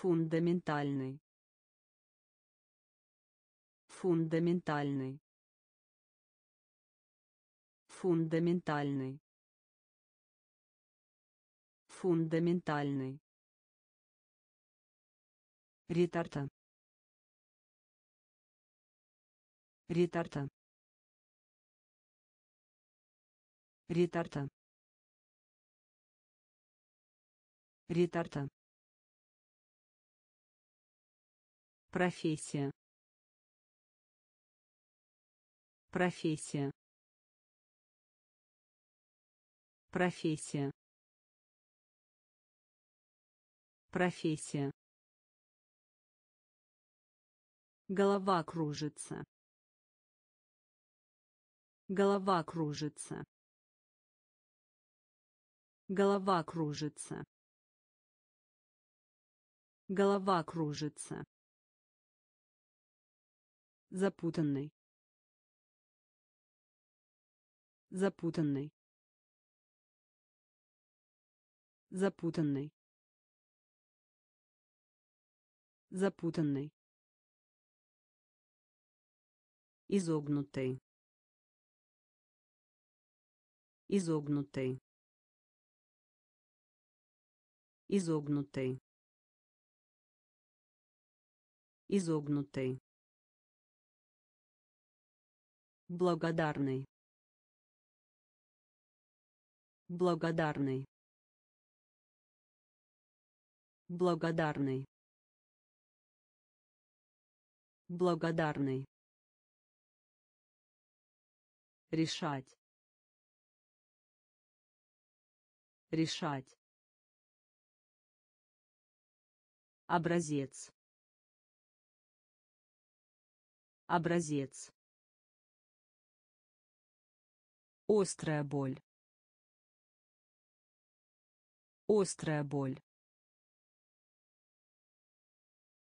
Фундаментальный. Фундаментальный. Фундаментальный. Фундаментальный. Ретарта. Ретарта. Ретарта. Ретарта. Профессия. Профессия. Профессия. Профессия. Голова кружится. Голова кружится. Голова кружится. Голова кружится. Запутанный. Запутанный. Запутанный. Запутанный. Изогнутый. Изогнутый. Изогнутый. Изогнутый. Благодарный. Благодарный. Благодарный. Благодарный. Решать. Решать. Образец. Образец. Острая боль. Острая боль.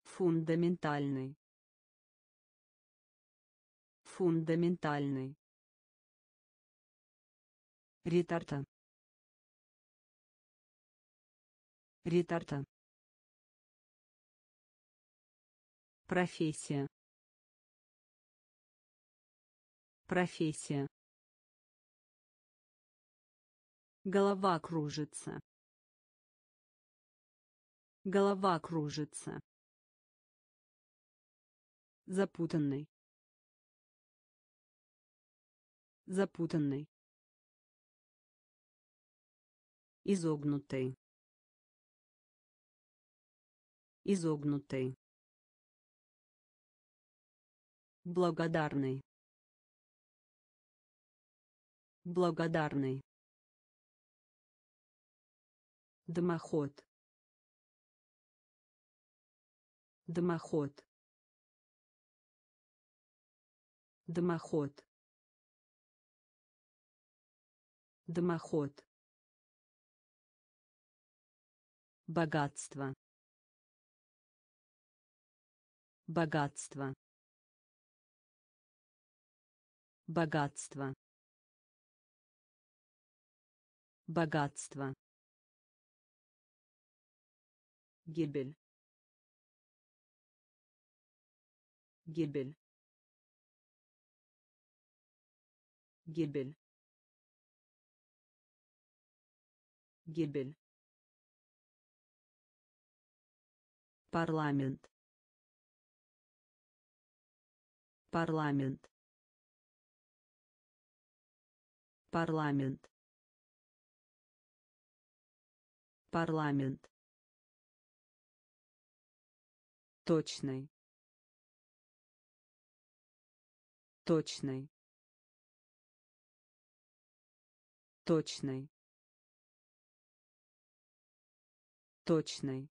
Фундаментальный. Фундаментальный. Ретарта. Ретарта. Профессия. Профессия. Голова кружится. Голова кружится. Запутанный. Запутанный. Изогнутый. Изогнутый. Благодарный. Благодарный. Дымоход. Дымоход. Дымоход. Дымоход. Богатство. Богатство. Богатство. Богатство. Гибель. Гибель. Гибель. Гибель. Парламент. Парламент. Парламент. Парламент. Точный. Точный. Точный. Точный.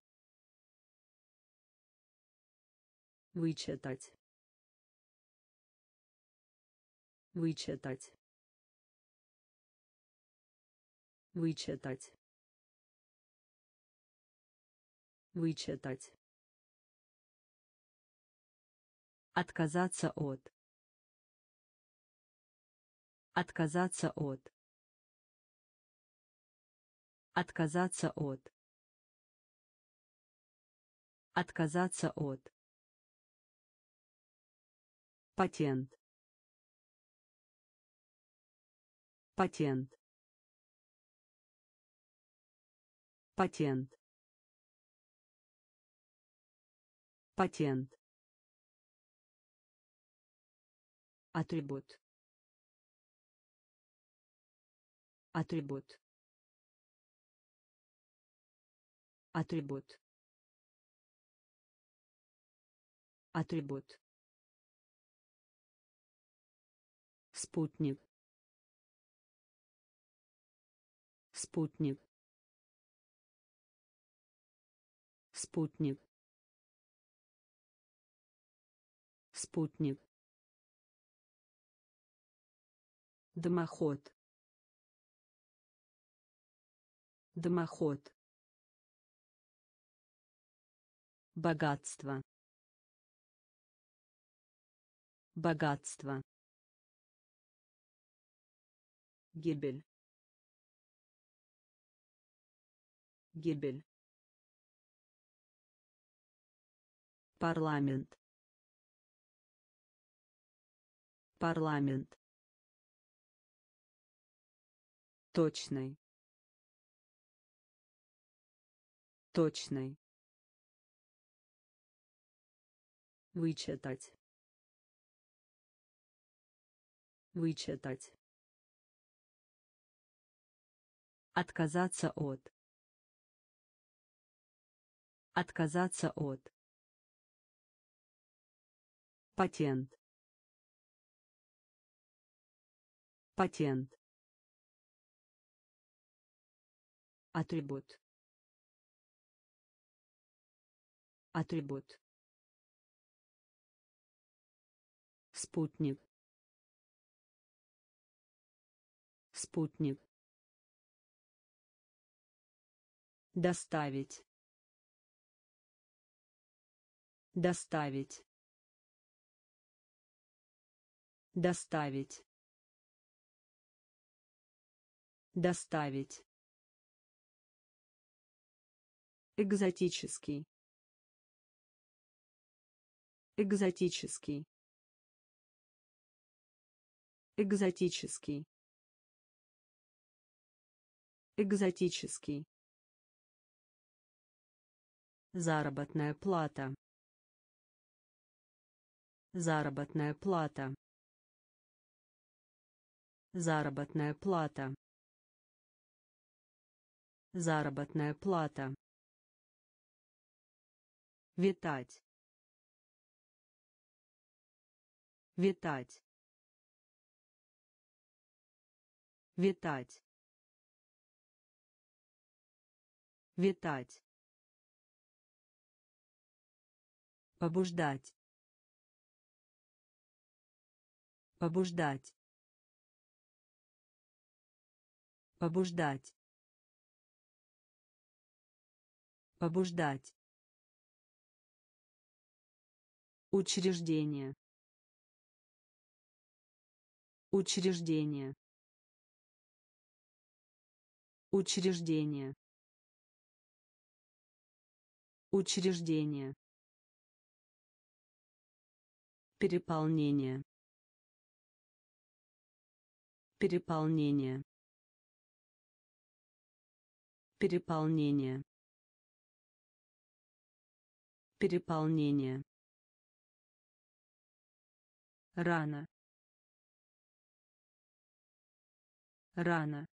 Вычитать. Вычитать. Вычитать. Вычитать. Отказаться от. Отказаться от. Отказаться от. Отказаться от. Патент. Патент. Патент. Патент. Атрибут. Атрибут. Атрибут. Атрибут. Спутник. Спутник. Спутник. Спутник. Дымоход. Дымоход. Богатство. Богатство. Гибель. Гибель. Парламент. Парламент. Точный. Точный. Вычитать. Вычитать. Отказаться от. Отказаться от. Патент. Патент. Атрибут. Атрибут. Спутник. Спутник. Доставить. Доставить. Доставить. Доставить. Экзотический. Экзотический. Экзотический. Экзотический. Заработная плата. Заработная плата. Заработная плата. Заработная плата. Витать. Витать. Витать. Витать. Побуждать. Побуждать. Побуждать. Побуждать. Учреждение. Учреждение. Учреждение. Учреждение. Переполнение. Переполнение. Переполнение. Переполнение. Рано. Рано.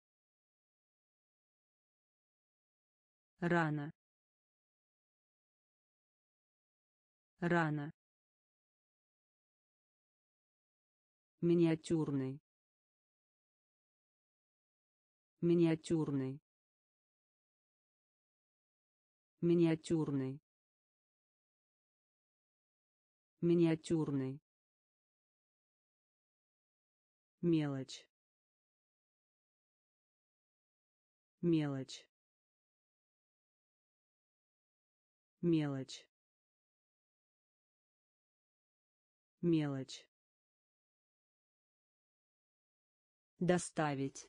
Рано. Рано. Миниатюрный. Миниатюрный. Миниатюрный. Миниатюрный. Мелочь. Мелочь. Мелочь. Мелочь. Доставить.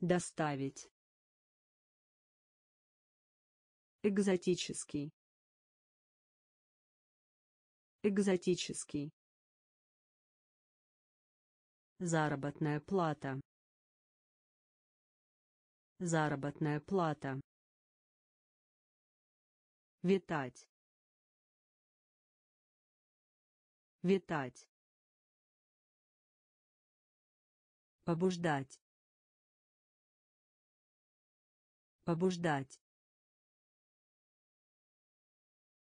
Доставить. Экзотический. Экзотический. Заработная плата. Заработная плата. Витать. Витать. Побуждать. Побуждать.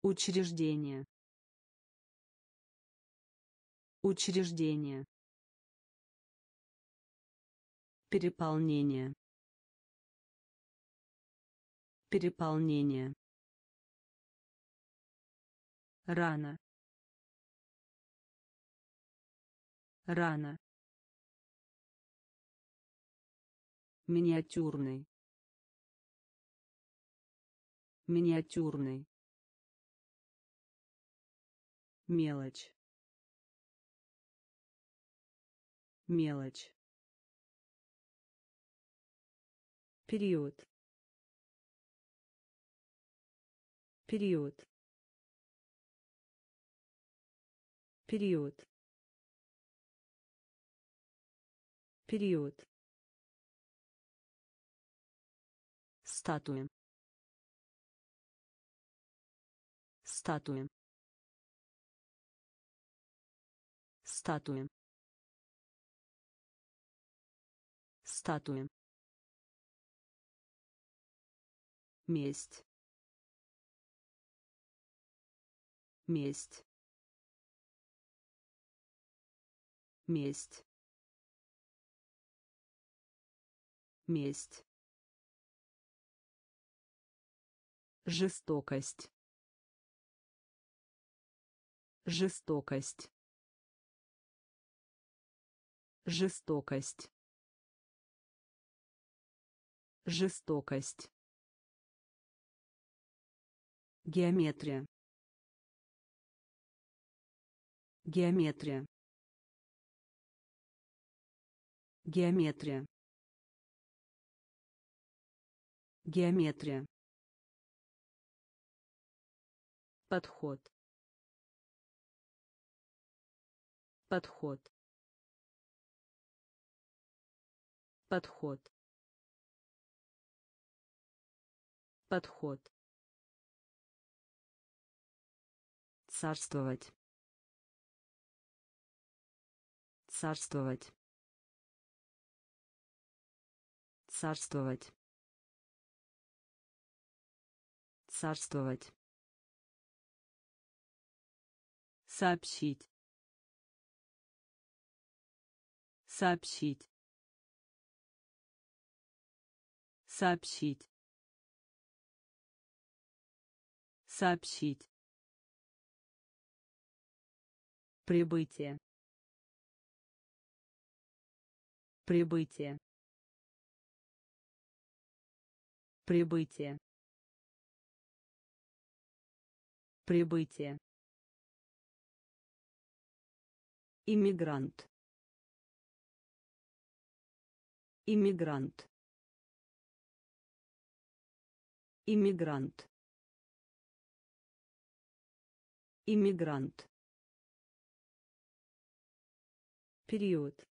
Учреждение. Учреждение. Переполнение. Переполнение. Рано. Рано. Миниатюрный. Миниатюрный. Мелочь. Мелочь. Период. Период. Период. Период. Статуя. Статуя. Статуя. Статуя. Месть. Месть. Месть. Месть. Жестокость. Жестокость. Жестокость. Жестокость. Геометрия. Геометрия. Геометрия. Геометрия. Подход. Подход. Подход. Подход. Царствовать. Царствовать. Царствовать. Царствовать. Сообщить. Сообщить. сообщить сообщить прибытие. Прибытие. Прибытие. Прибытие. Иммигрант. Иммигрант. Иммигрант. Иммигрант период.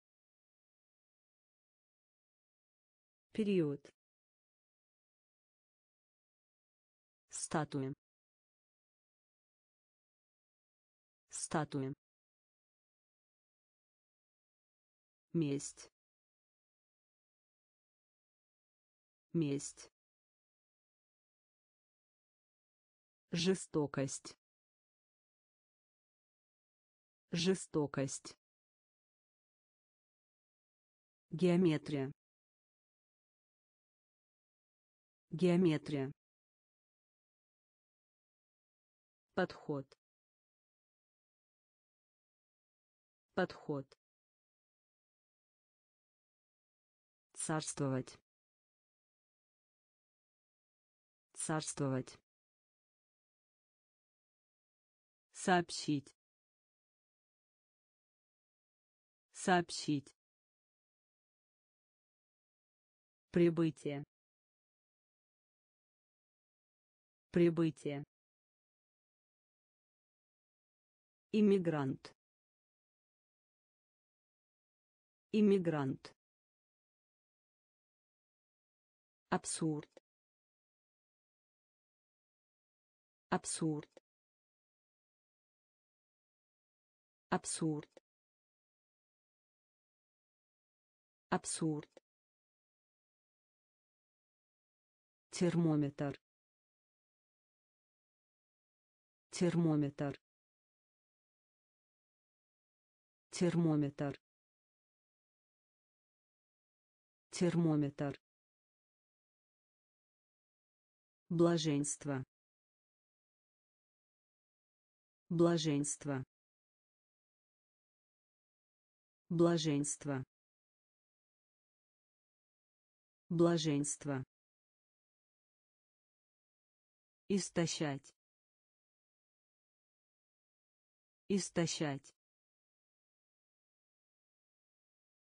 Период. Статуя. Статуя. Месть. Месть. Жестокость. Жестокость геометрия. Геометрия. Подход. Подход. Царствовать. Царствовать. Сообщить. Сообщить прибытие. Прибытие. Иммигрант. Иммигрант. Абсурд. Абсурд. Абсурд. Абсурд термометр. Термометр. Термометр. Термометр. Блаженство. Блаженство. Блаженство. Блаженство истощать. Истощать.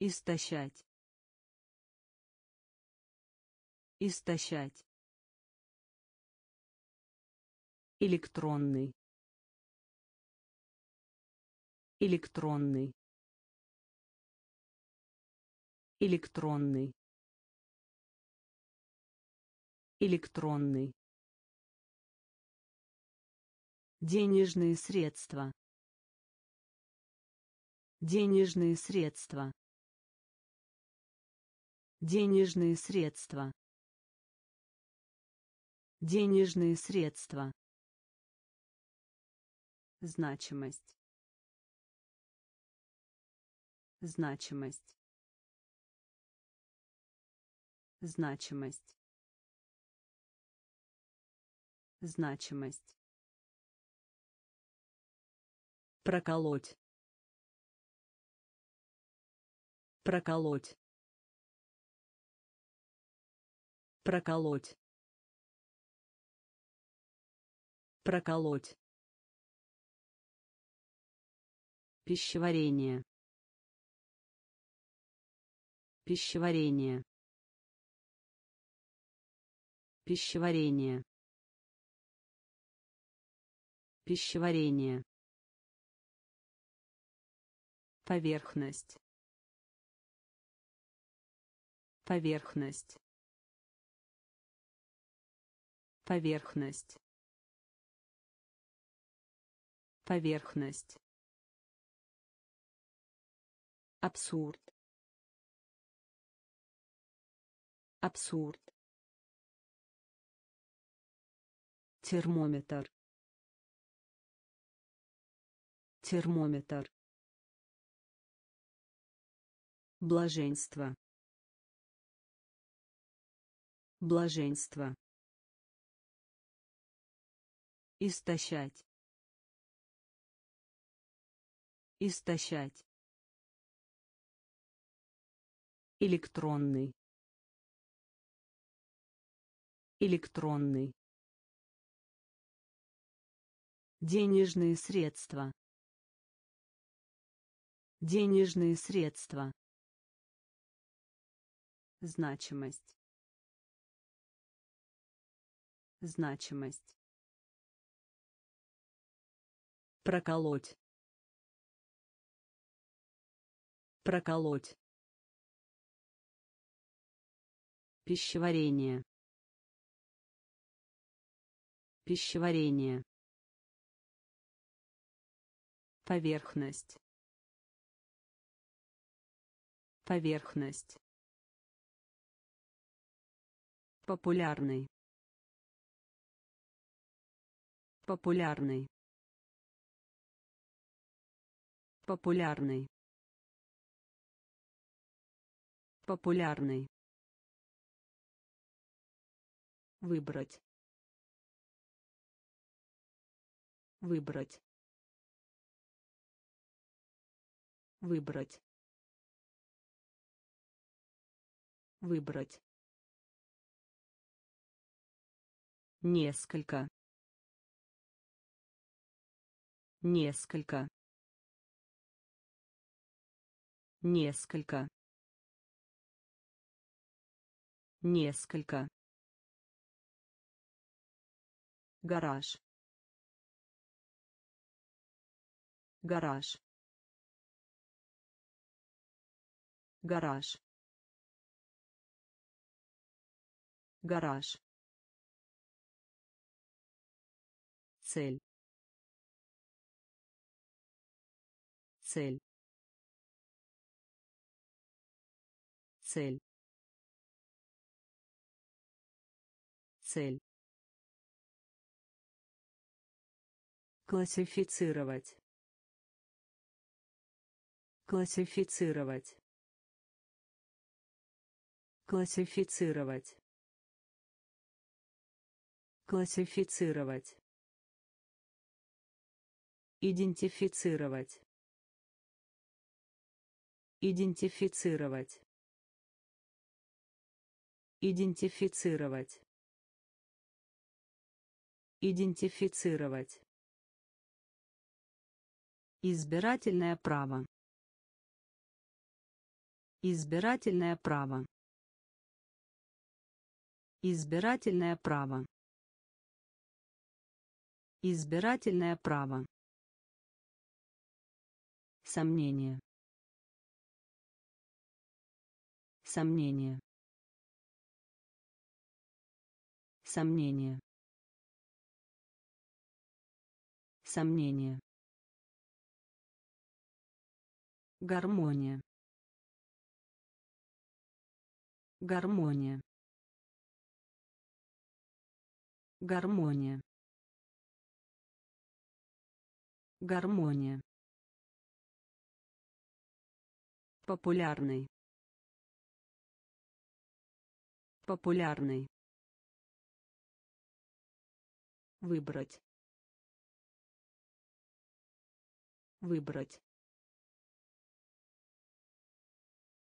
Истощать. Истощать. Электронный. Электронный. Электронный. Электронный денежные средства. Денежные средства. Денежные средства. Денежные средства. Значимость. Значимость. Значимость. Значимость проколоть. Проколоть. Проколоть. Проколоть. Пищеварение. Пищеварение. Пищеварение. Пищеварение поверхность. Поверхность. Поверхность. Поверхность. Абсурд. Абсурд. Термометр. Термометр блаженство Блаженство. Истощать. Истощать. Электронный. Электронный. Денежные средства. Денежные средства. Значимость. Значимость. Проколоть. Проколоть. Пищеварение. Пищеварение. Поверхность. Поверхность. Популярный. Популярный. Популярный. Популярный. Выбрать. Выбрать. Выбрать. Выбрать. Несколько. Несколько. Несколько. Несколько. Гараж. Гараж. Гараж. Гараж. Цель. Цель. Цель. Цель. Классифицировать. Классифицировать. Классифицировать. Классифицировать идентифицировать. Идентифицировать. Идентифицировать. Идентифицировать. Избирательное право. Избирательное право. Избирательное право. Избирательное право Сомнение. Сомнение. Сомнение. Сомнение. Гармония. Гармония. Гармония. Гармония. Популярный. Популярный. Выбрать. Выбрать.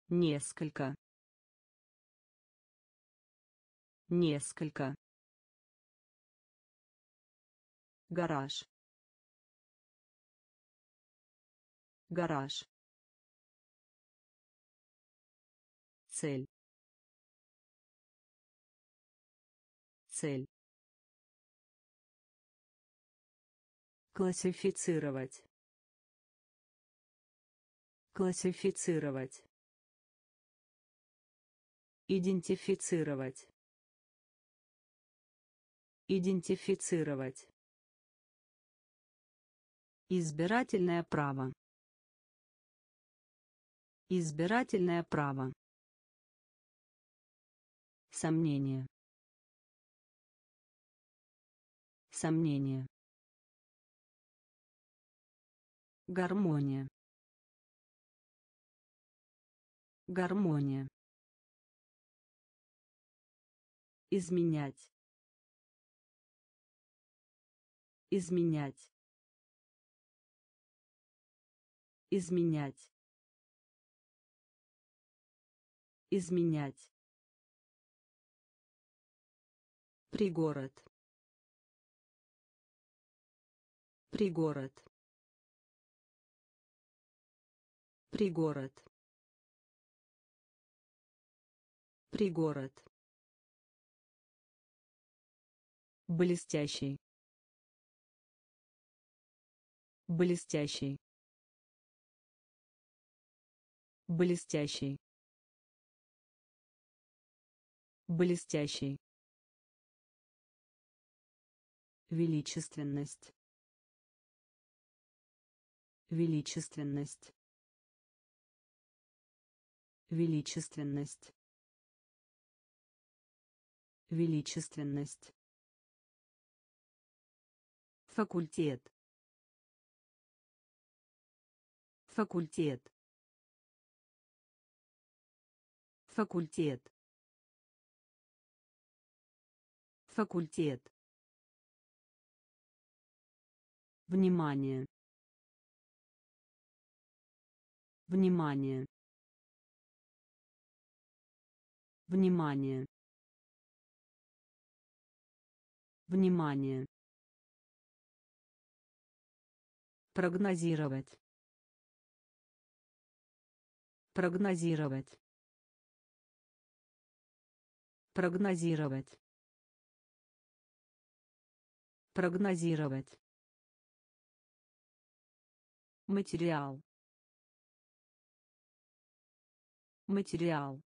Несколько. Несколько. Гараж. Гараж. Цель. Цель. Классифицировать. Классифицировать. Идентифицировать. Идентифицировать. Избирательное право. Избирательное право Сомнение. Сомнение. Гармония. Гармония. изменять изменять изменять изменять пригород. Пригород. Пригород. Пригород. Блестящий. Блестящий. Блестящий. Блестящий величественность. Величественность. Величественность. Величественность. Факультет. Факультет. Факультет. Факультет внимание. Внимание. Внимание. Внимание. Прогнозировать. Прогнозировать. Прогнозировать. Прогнозировать материал. Материал.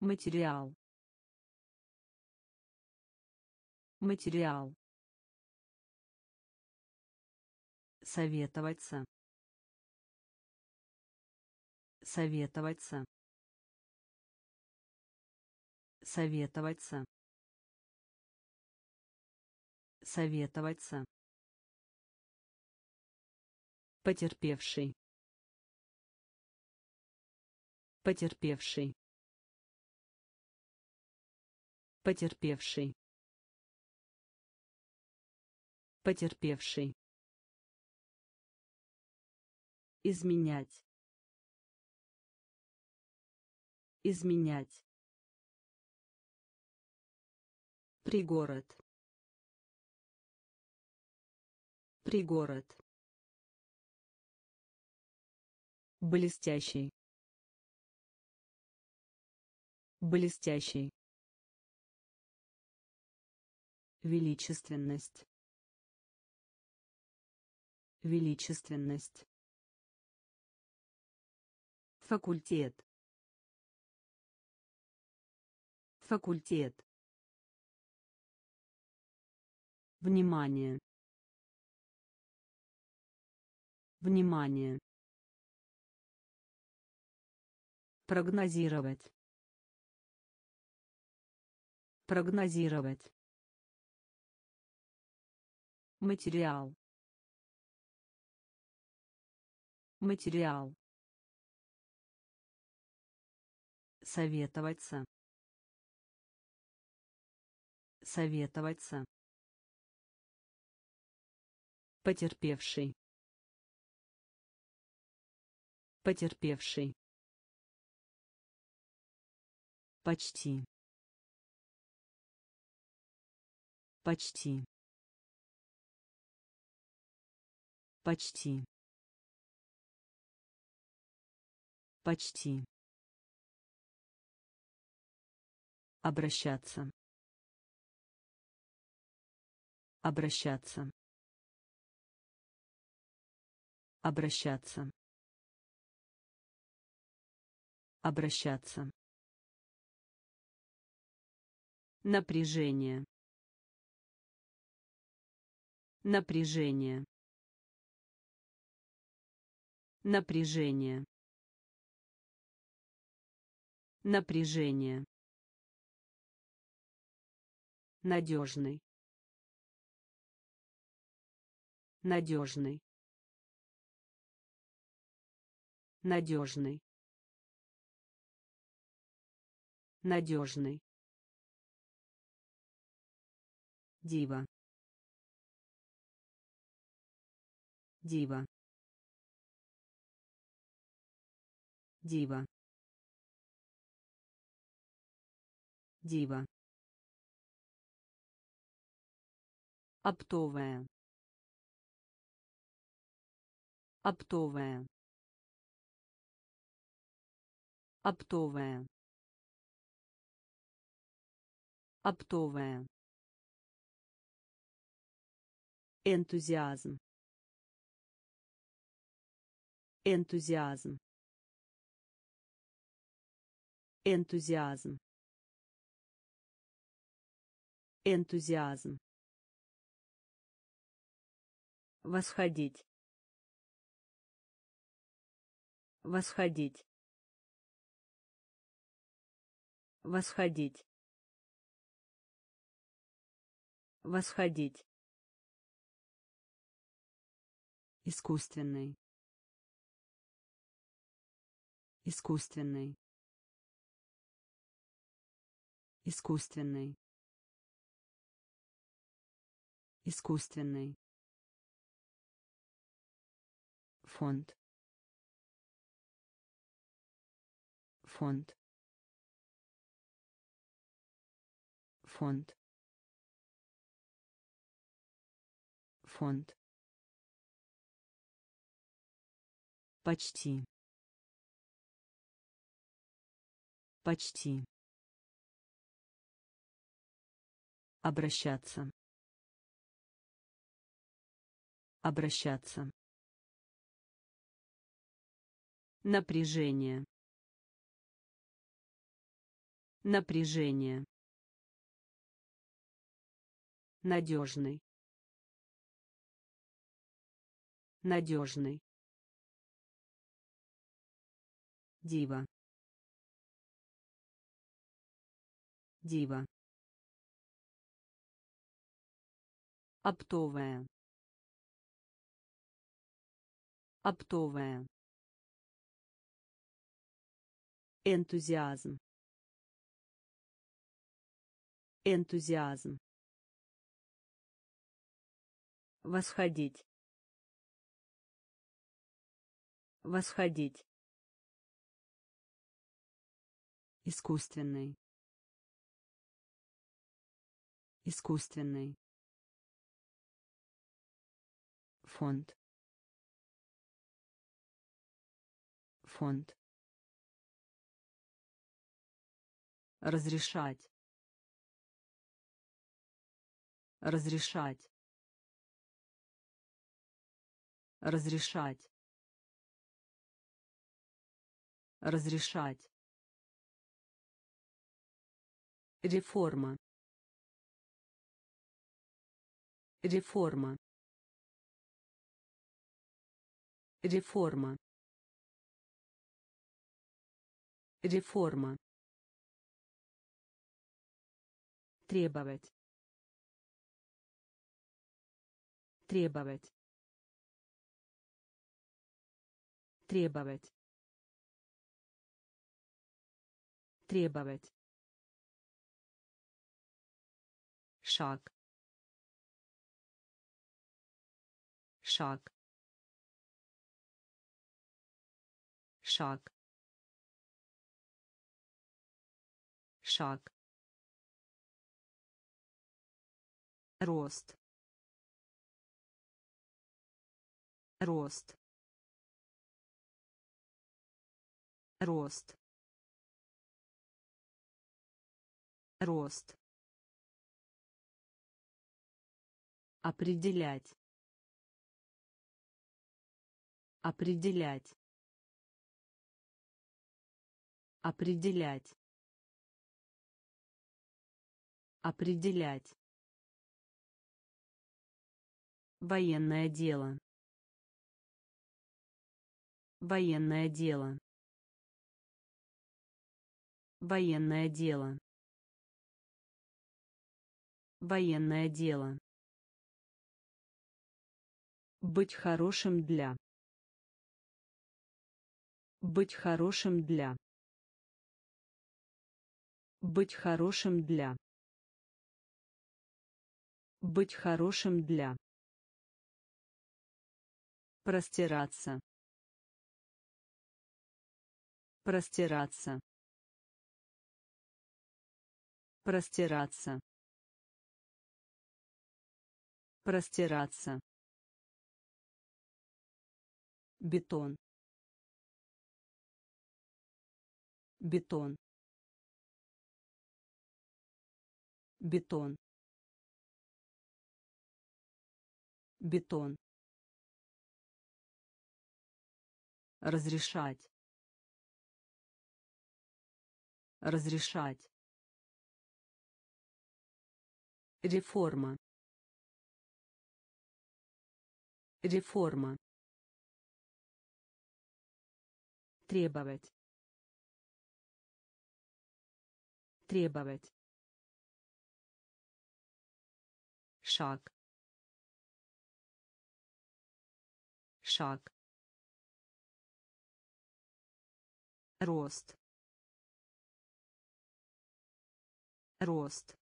Материал. Материал. Советоваться. Советоваться. Советоваться. Советоваться потерпевший. Потерпевший. Потерпевший. Потерпевший. Изменять. Изменять. Пригород. Пригород блестящий. Блестящий. Величественность. Величественность. Факультет. Факультет. Внимание. Внимание прогнозировать прогнозировать материал материал советоваться советоваться потерпевший потерпевший почти. Почти. Почти. Почти. Обращаться. Обращаться. Обращаться. Обращаться напряжение. Напряжение. Напряжение. Напряжение. Надежный. Надежный. Надежный. Надежный. Дива. Дива. Дива. Дива. оптовая оптовая оптовая оптовая энтузиазм. Энтузиазм. Энтузиазм. Энтузиазм. Восходить. Восходить. Восходить. Восходить искусственный. Искусственный. Искусственный. Искусственный. Фонд. Фонд. Фонд. Фонд почти почти обращаться обращаться Напряжение. Напряжение. Надежный. Надежный. Дива. Дива. Оптовая. Оптовая. энтузиазм энтузиазм восходить восходить искусственный. Искусственный. Фонд. Фонд. Разрешать. Разрешать. Разрешать. Разрешать реформа. Реформа. Реформа. Реформа. Требовать. Требовать. Требовать. Требовать шаг. Шаг. Шаг. Шаг. Рост. Рост. Рост. Рост определять определять определять определять Военное дело. Военное дело. Военное дело. Военное дело. Быть хорошим для. Быть хорошим для. Быть хорошим для. Быть хорошим для. Простираться. Простираться. Простираться. Простираться. Бетон. Бетон. Бетон. Бетон. Разрешать. Разрешать. Реформа. Реформа. Требовать. Требовать. Шаг. Шаг. Рост. Рост.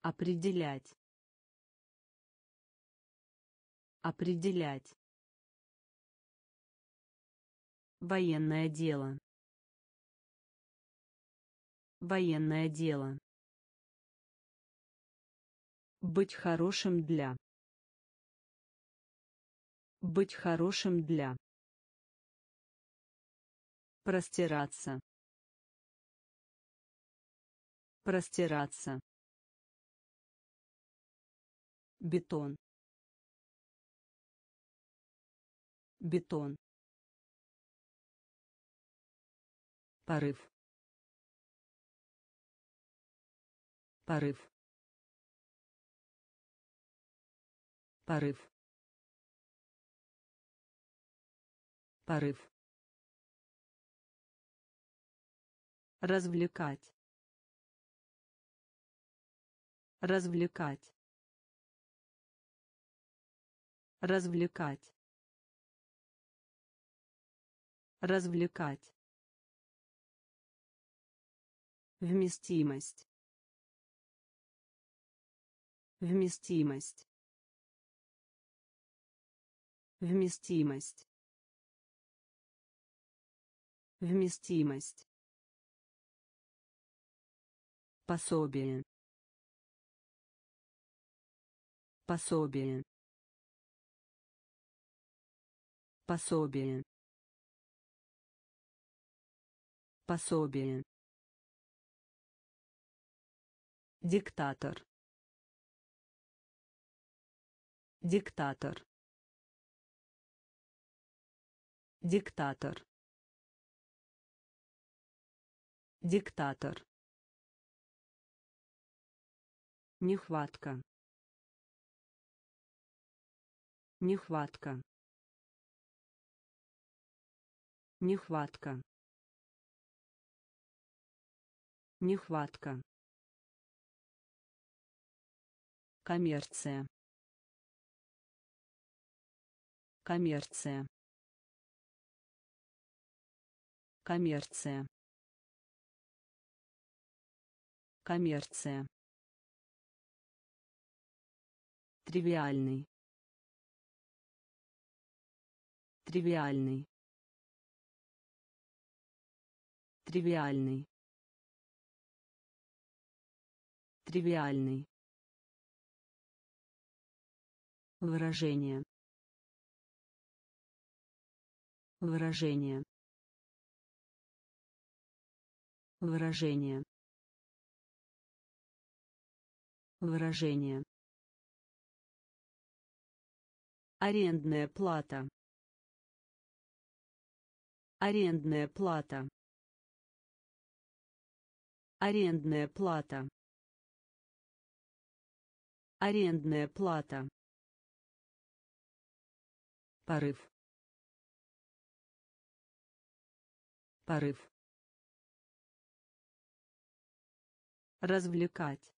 Определять. Определять. Военное дело. Военное дело. Быть хорошим для. Быть хорошим для. Простираться. Простираться. Бетон. Бетон. Порыв. Порыв. Порыв. Порыв. Развлекать. Развлекать. Развлекать. Развлекать. Вместимость. Вместимость. Вместимость. Вместимость. Пособие. Пособие. Пособие. Пособие. Диктатор. Диктатор. Диктатор. Диктатор. Нехватка. Нехватка. Нехватка. Нехватка. Коммерция. Коммерция. Коммерция. Коммерция. Тривиальный. Тривиальный. Тривиальный. Тривиальный. Выражение. Выражение. Выражение. Выражение. Арендная плата. Арендная плата. Арендная плата. Арендная плата. Порыв. Порыв. Развлекать.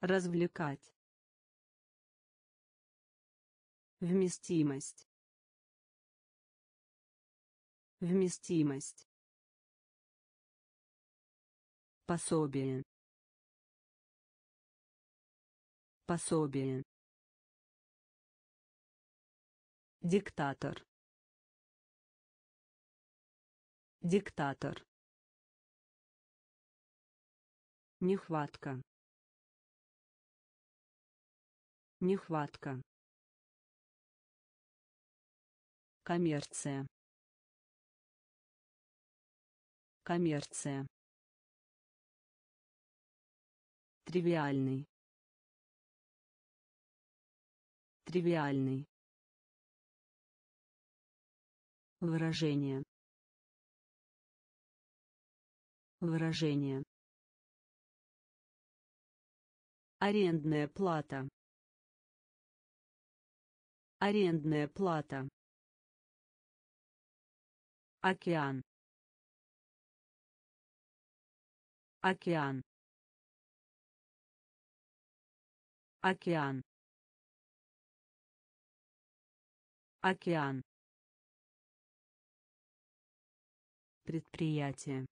Развлекать. Вместимость. Вместимость. Пособие. Пособие. Диктатор. Диктатор. Нехватка. Нехватка. Коммерция. Коммерция. Тривиальный. Тривиальный. Выражение. Выражение. Арендная плата. Арендная плата. Океан. Океан. Океан. Океан. Предприятие.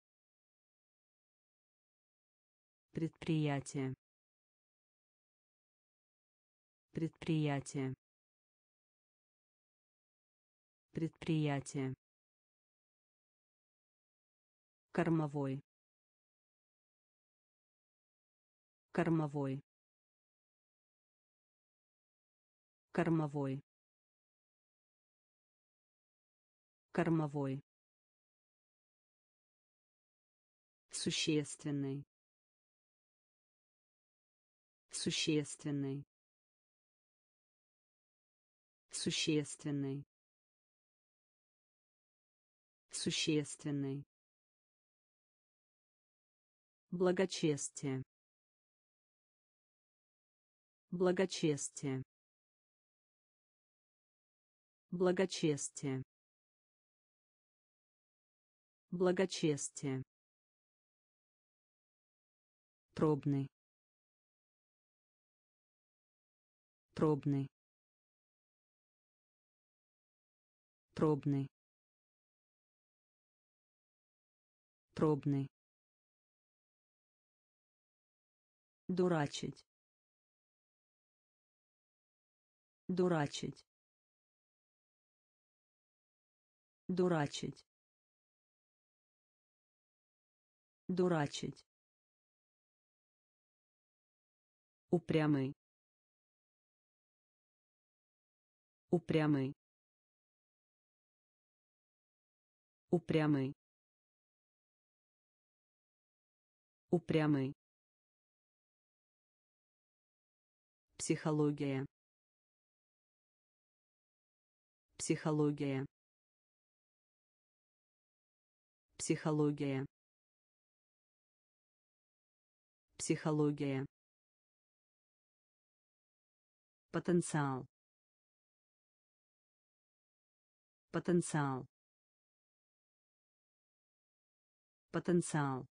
Предприятие. Предприятие. Предприятие. Кормовой. Кормовой. Кормовой. Кормовой. Существенный. Существенный. Существенный. Существенный. Благочестие. Благочестие. Благочестие. Благочестие. Пробный. Пробный. Пробный. Пробный. Дурачить. Дурачить. Дурачить. Дурачить. Упрямый. Упрямый. Упрямый. Упрямый. Психология. Психология. Психология. Психология. Потенциал. Потенциал. Потенциал.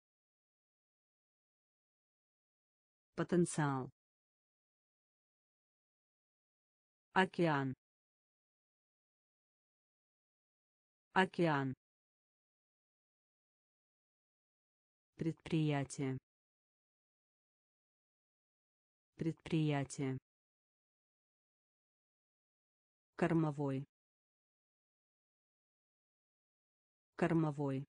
Потенциал. Океан. Океан. Предприятие. Предприятие. Кормовой. Кормовой.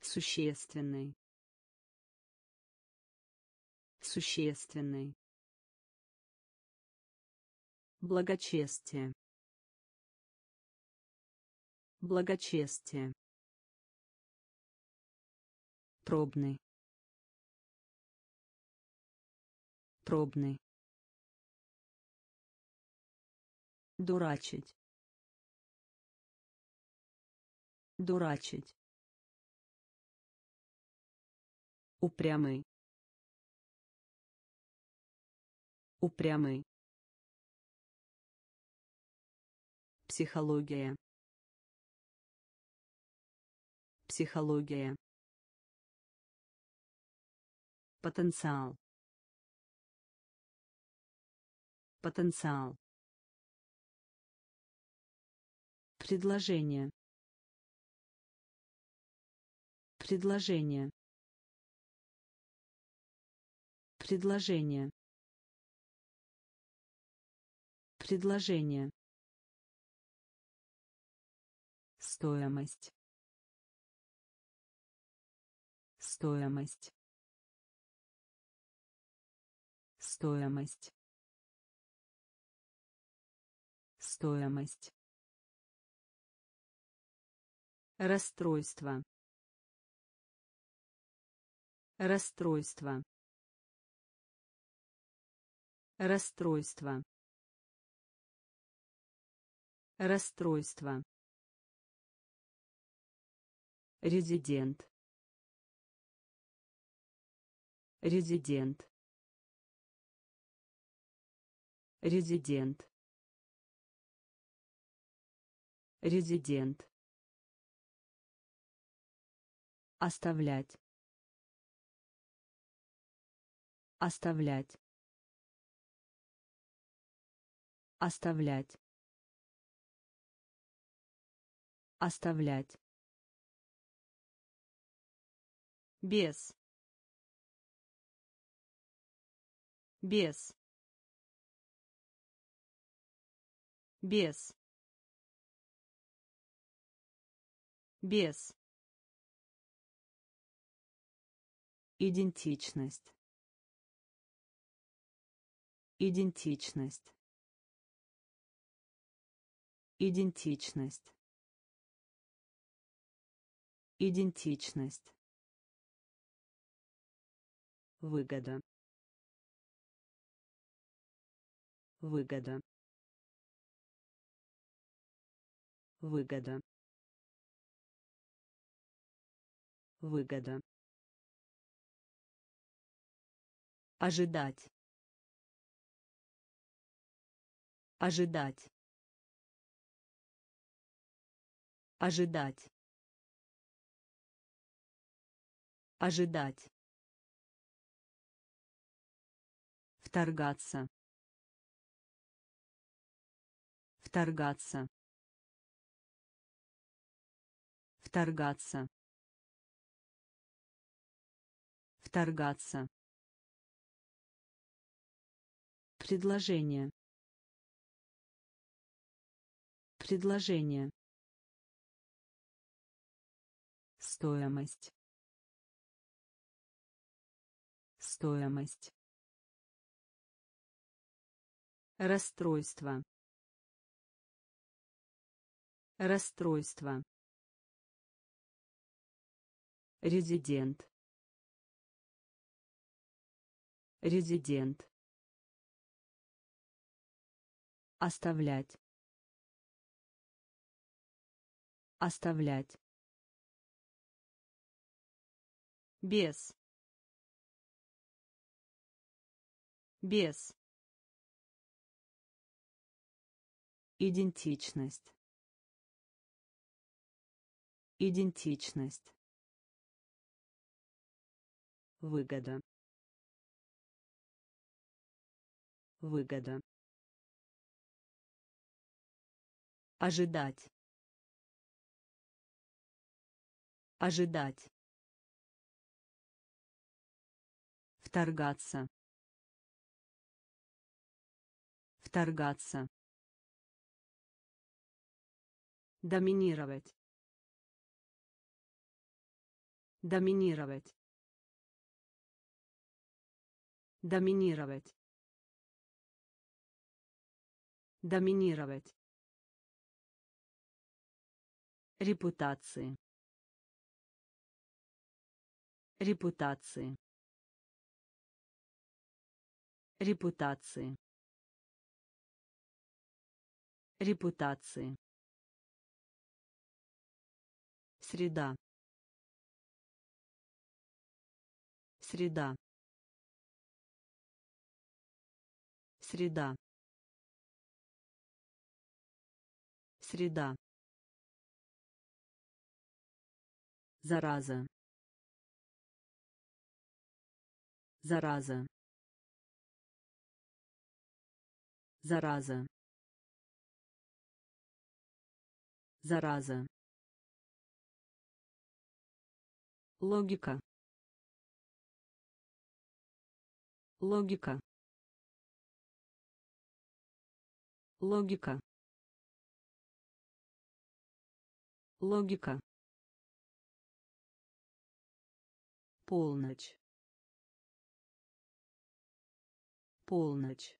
Существенный. Существенный. Благочестие. Благочестие. Пробный. Пробный. Дурачить. Дурачить. Упрямый. Упрямый. Психология. Психология. Потенциал. Потенциал. Предложение. Предложение. Предложение. Предложение. Стоимость. Стоимость. Стоимость. Стоимость. Расстройство. Расстройство. Расстройство. Расстройство. Резидент. Резидент. Резидент. Резидент. Оставлять. Оставлять. Оставлять. Оставлять. без без без без идентичность идентичность идентичность идентичность Выгода. Выгода. Выгода. Выгода. Ожидать. Ожидать. Ожидать. Ожидать. Вторгаться. Вторгаться. Вторгаться. Вторгаться. Предложение. Предложение. Стоимость. Стоимость. Расстройство. Расстройство. Резидент. Резидент. Оставлять. Оставлять. без без Идентичность. Идентичность. Выгода. Выгода. Ожидать. Ожидать. Вторгаться. Вторгаться. Доминировать. Доминировать. Доминировать. Доминировать. Репутации. Репутации. Репутации. Репутации. Среда. Среда. Среда. Среда. Зараза. Зараза. Зараза. Зараза. Логика. Логика. Логика. Логика. Полночь. Полночь.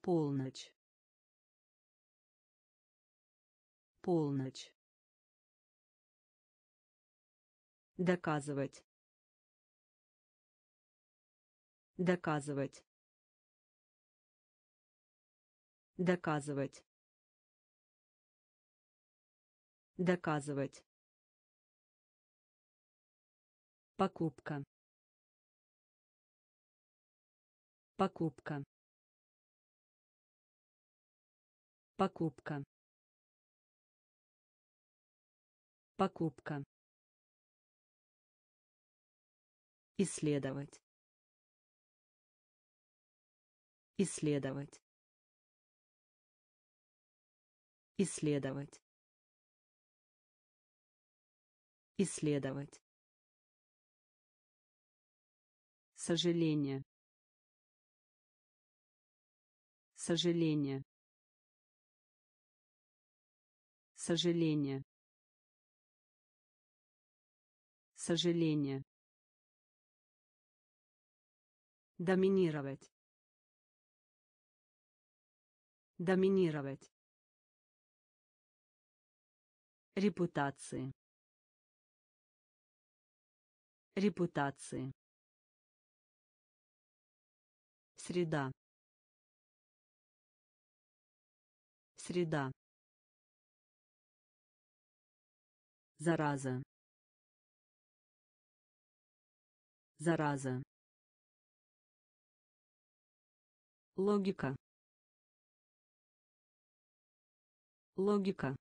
Полночь. Полночь. Доказывать. Доказывать. Доказывать. Доказывать. Покупка. Покупка. Покупка. Покупка. Исследовать. Исследовать. Исследовать. Исследовать. Сожаление. Сожаление. Сожаление. Сожаление. Доминировать. Доминировать. Репутации. Репутации. Среда. Среда. Зараза. Зараза. Логика. Логика.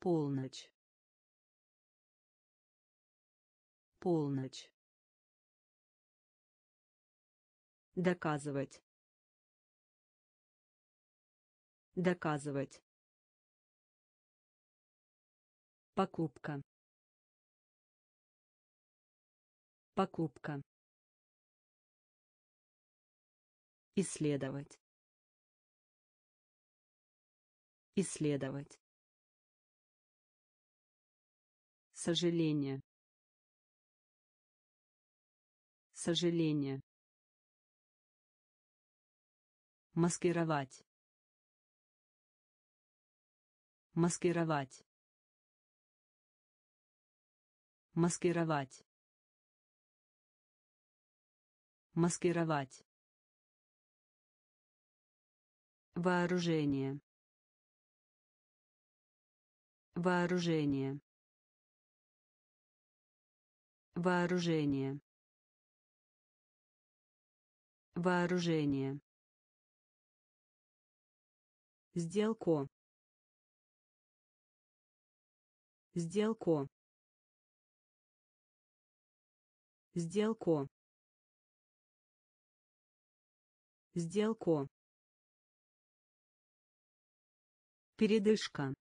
Полночь. Полночь. Доказывать. Доказывать. Покупка. Покупка. Исследовать. Исследовать. Сожаление. Сожаление. Маскировать. Маскировать. Маскировать. Маскировать. Вооружение. Вооружение. Вооружение. Вооружение. Сделку. Сделку. Сделку. Сделку. Передышка.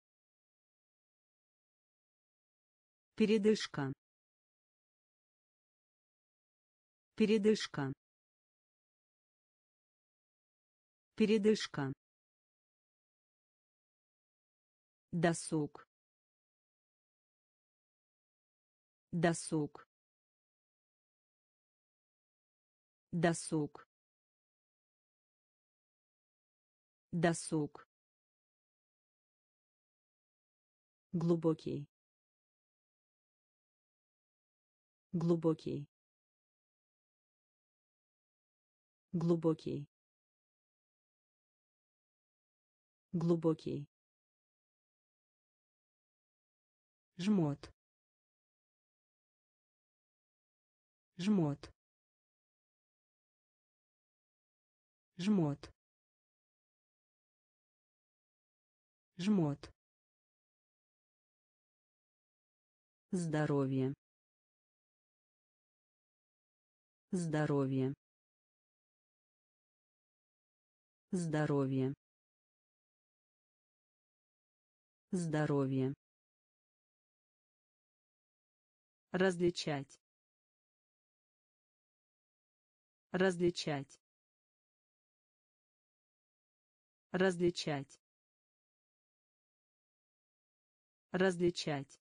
Передышка. Передышка. Передышка. Досуг. Досуг. Досуг. Досуг. Глубокий. Глубокий. Глубокий. Глубокий. Жмот. Жмот. Жмот. Жмот. Здоровье. Здоровье. Здоровье. Здоровье. Различать. Различать. Различать. Различать.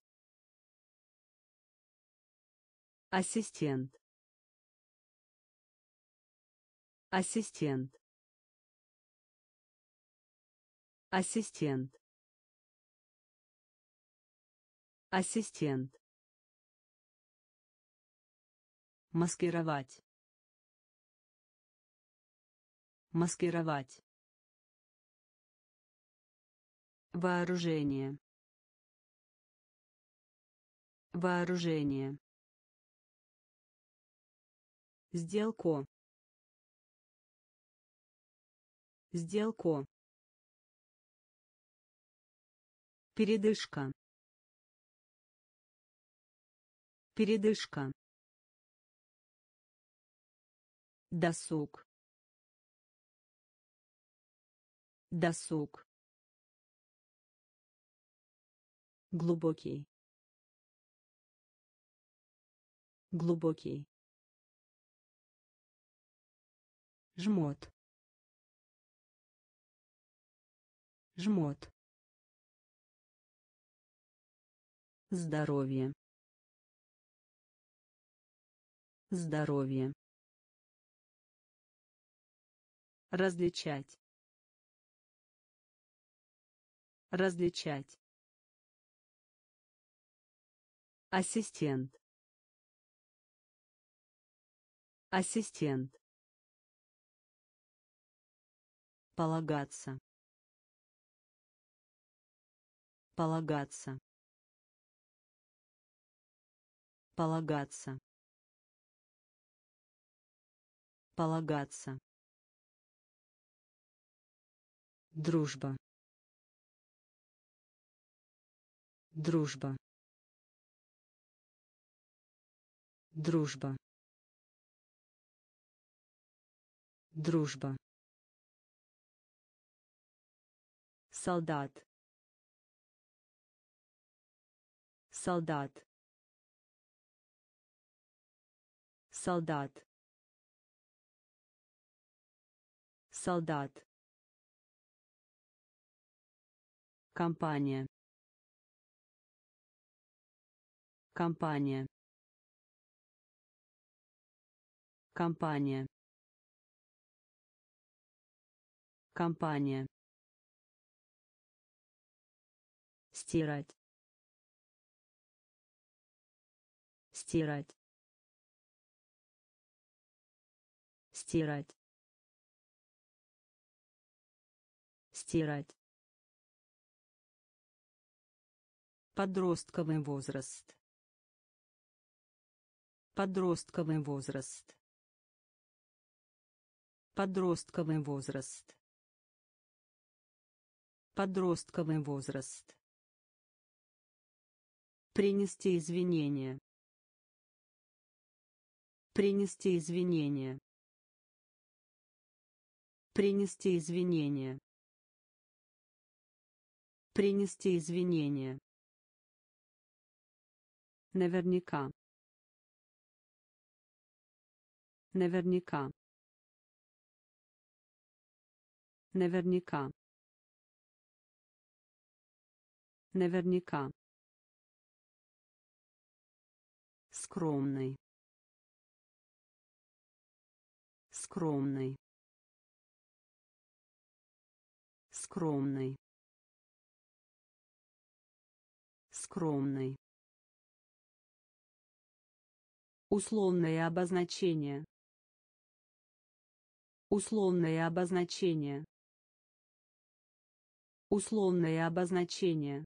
Ассистент. Ассистент. Ассистент. Ассистент. Маскировать. Маскировать. Вооружение. Вооружение. Сделку. Сделку. Передышка. Передышка. Досуг. Досуг. Глубокий. Глубокий. Жмот. Жмот. Здоровье. Здоровье. Различать. Различать. Ассистент. Ассистент. Полагаться. Полагаться. Полагаться. Полагаться. Дружба. Дружба. Дружба. Дружба. Солдат. Солдат. Солдат. Солдат. Компания. Компания. Компания. Компания. стирать стирать стирать стирать подростковый возраст подростковый возраст подростковый возраст подростковый возраст Принести извинения. Принести извинения. Принести извинения. Принести извинения. Наверняка. Наверняка. Наверняка. Наверняка. скромный скромный скромный скромный условное обозначение условное обозначение условное обозначение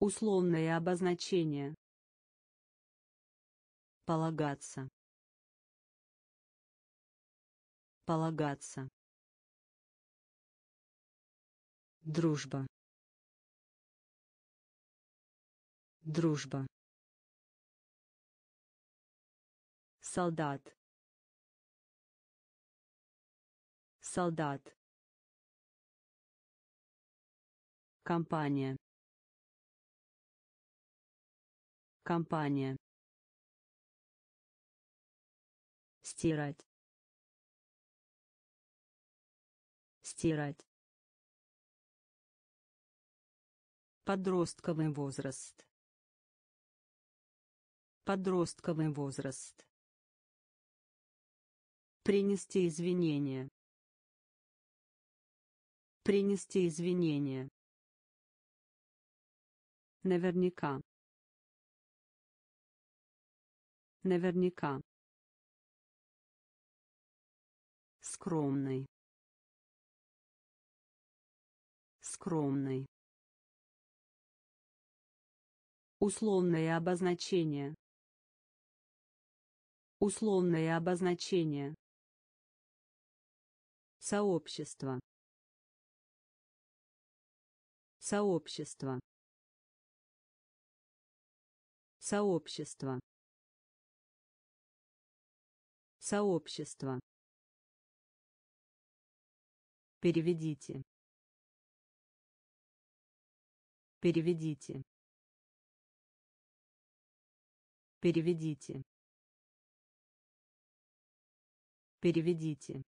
условное обозначение Полагаться. Полагаться. Дружба. Дружба. Солдат. солдат. Компания. Компания. Стирать. Стирать. Подростковый возраст. Подростковый возраст принести извинения. Принести извинения. Наверняка. Наверняка. Скромный. Скромный. Условное обозначение. Условное обозначение сообщество сообщество сообщество сообщество Переведите. Переведите. Переведите. Переведите.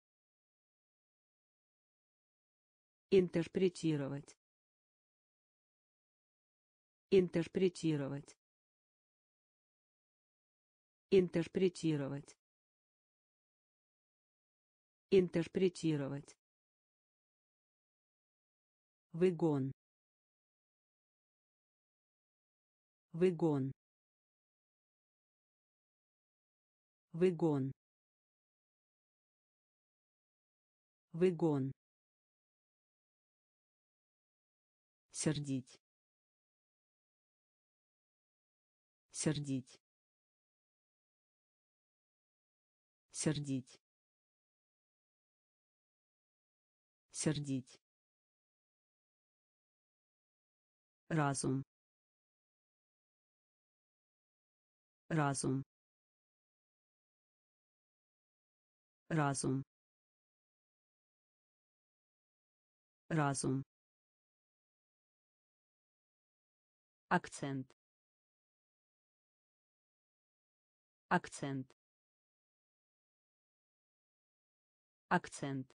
Интерпретировать. Интерпретировать. Интерпретировать. Интерпретировать. Выгон. Выгон. Выгон. Выгон. Сердить. Сердить. Сердить. Сердить. разум разум разум разум акцент. Акцент. Акцент.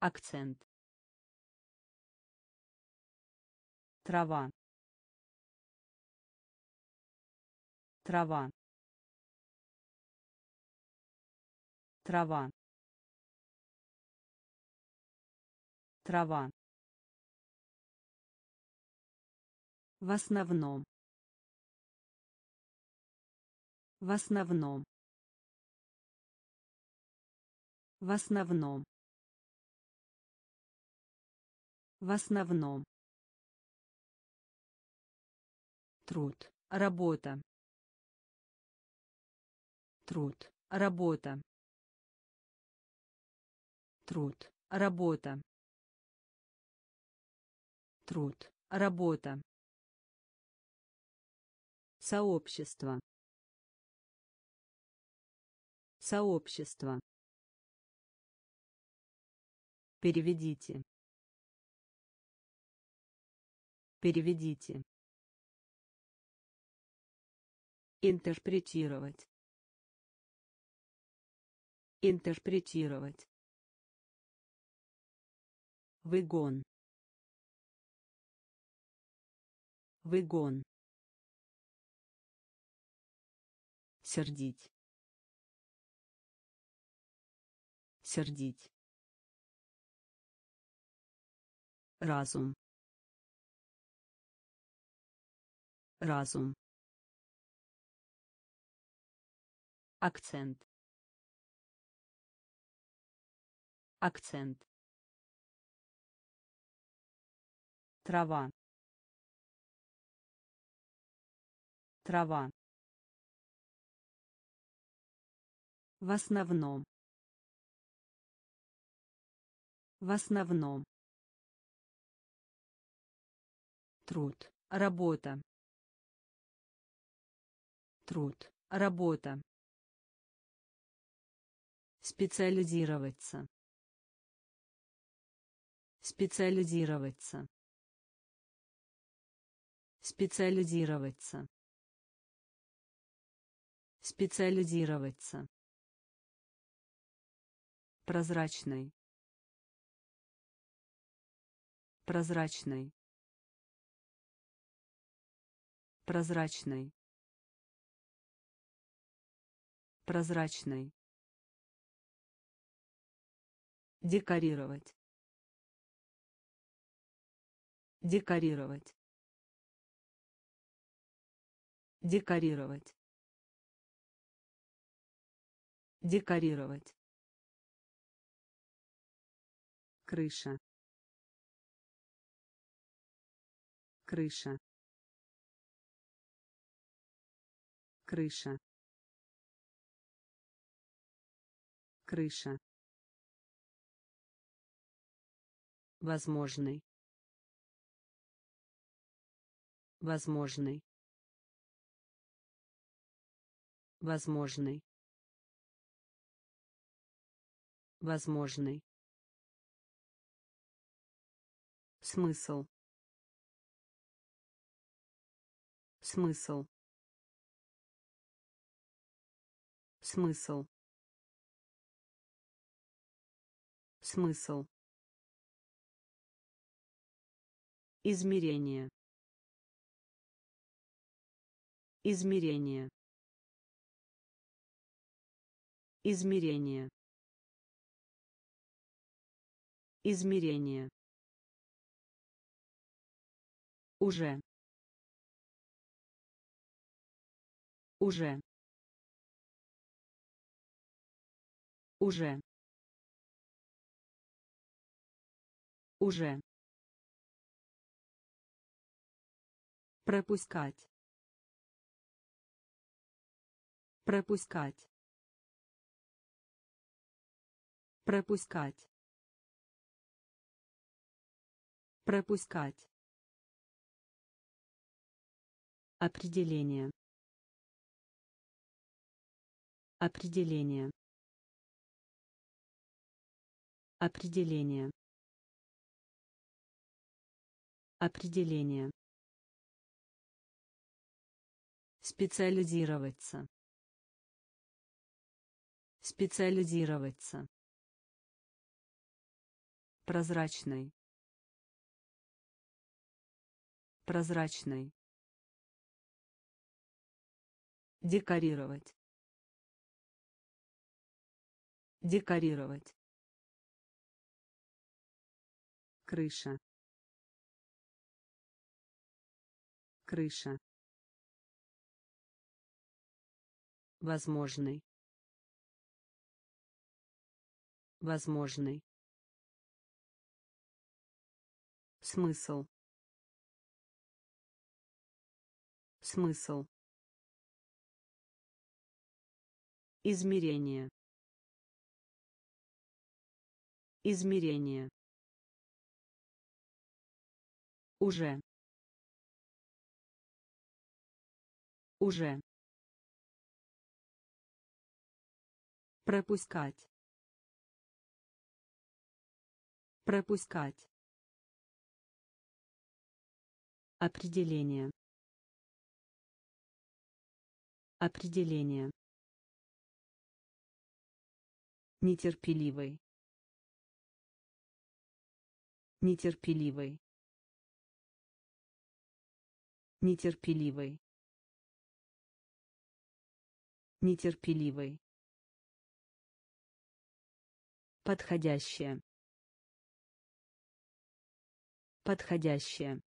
Акцент. Трава. Трава. Трава. Трава в основном. В основном. В основном. В основном. Труд. Работа. Труд. Работа. Труд. Работа. Труд. Работа сообщество сообщество переведите переведите Интерпретировать. Интерпретировать. Выгон. Выгон. Сердить. Сердить. Разум. Разум. акцент акцент трава трава в основном. В основном. Труд. Работа. Труд. Работа. Специализироваться. Специализироваться. Специализироваться. Специализироваться прозрачный. Прозрачный. Прозрачный. Прозрачный. Декорировать. Декорировать. Декорировать. Декорировать крыша. Крыша. Крыша. Крыша. Возможный. Возможный. Возможный. Возможный смысл. Смысл. Смысл. Смысл. Измерение. Измерение. Измерение. Измерение уже. Уже. Уже. Уже. Пропускать. Пропускать. Пропускать. Пропускать определение. Определение. Определение. Определение. Специализироваться. Специализироваться. Прозрачный прозрачный декорировать. Декорировать. Крыша. Крыша. Возможный. Возможный. Смысл. Смысл измерение. Измерение. Уже. Уже. Пропускать. Пропускать. Определение. Определение нетерпеливый нетерпеливый нетерпеливый нетерпеливый подходящее. Подходящее.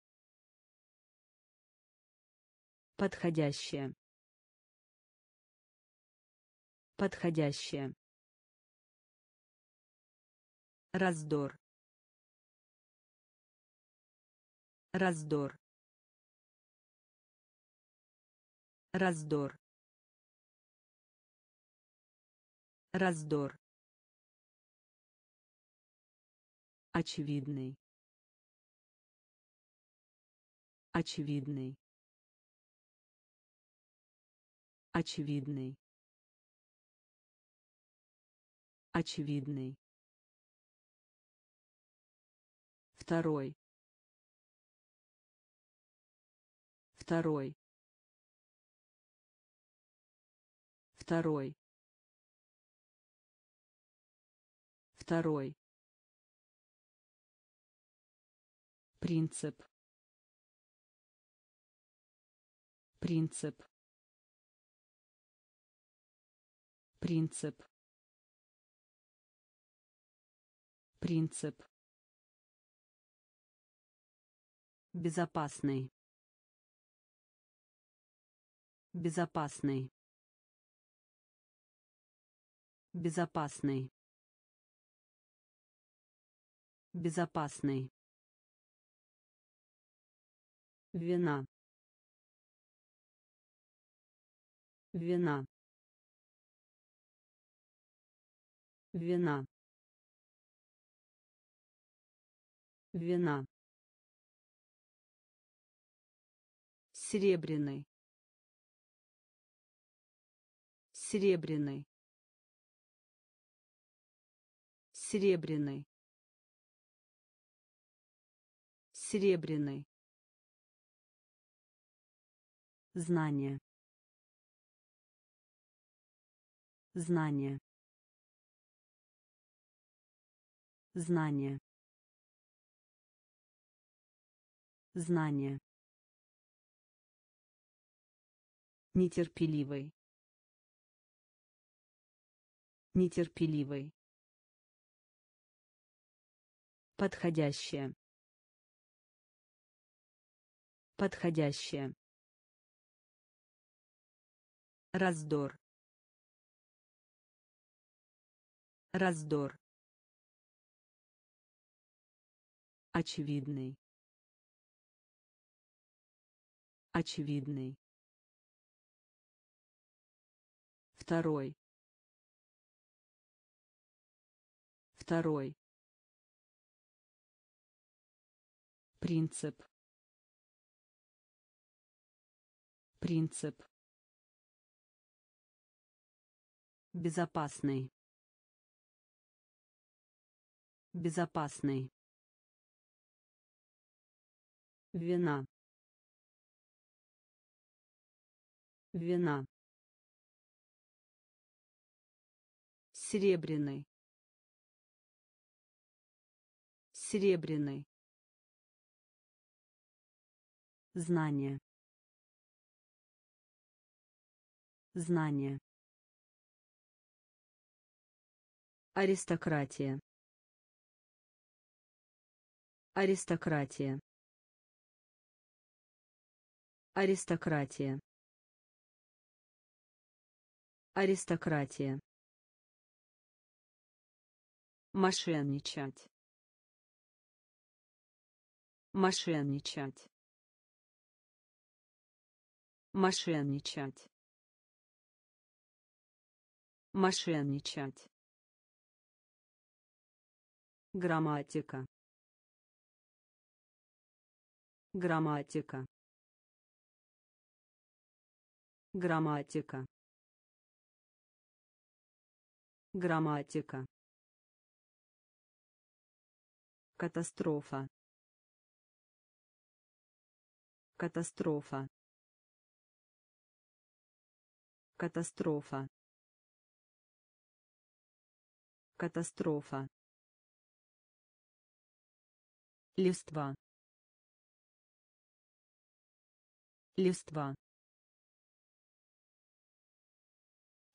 Подходящее. Подходящее раздор. Раздор. Раздор. Раздор. Очевидный. Очевидный. Очевидный. Очевидный. Второй. Второй. Второй. Второй. Принцип. Принцип. Принцип. Принцип. Безопасный. Безопасный. Безопасный. Безопасный. Вина. Вина. Вина. Вина. Серебряный. Серебряный. Серебряный. Серебряный. Знание. Знание. Знание. Знание. Нетерпеливый. Нетерпеливый. Подходящее. Подходящее. Раздор. Раздор. Очевидный. Очевидный. Второй. Второй. Принцип. Принцип. Безопасный. Безопасный. Вина. Вина. Серебряный. Серебряный. Знание. Знание. Аристократия. Аристократия. Аристократия. Аристократия. Мошенничать. Мошенничать. Мошенничать. Мошенничать. Грамматика. Грамматика. Грамматика. Грамматика. Катастрофа. Катастрофа. Катастрофа. Катастрофа. Листва. Листва.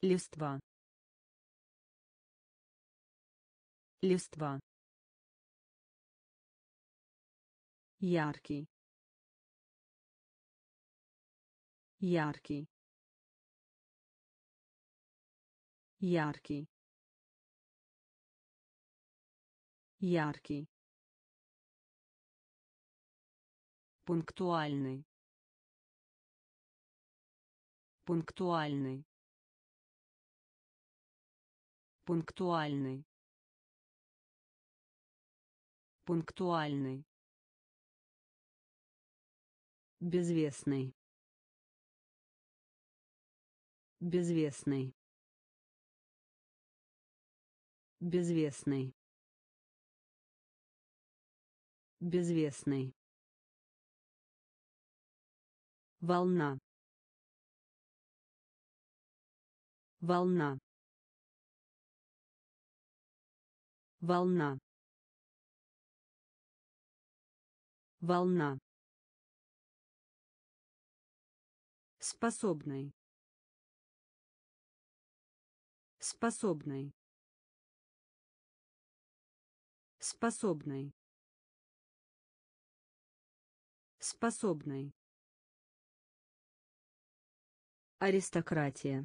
Листва. Листва. Яркий. Яркий. Яркий. Яркий. Пунктуальный. Пунктуальный. Пунктуальный. Пунктуальный. Безвестный. Безвестный. Безвестный. Безвестный. Волна. Волна. Волна. Волна. Способный. Способный. Способный. Способный. Аристократия.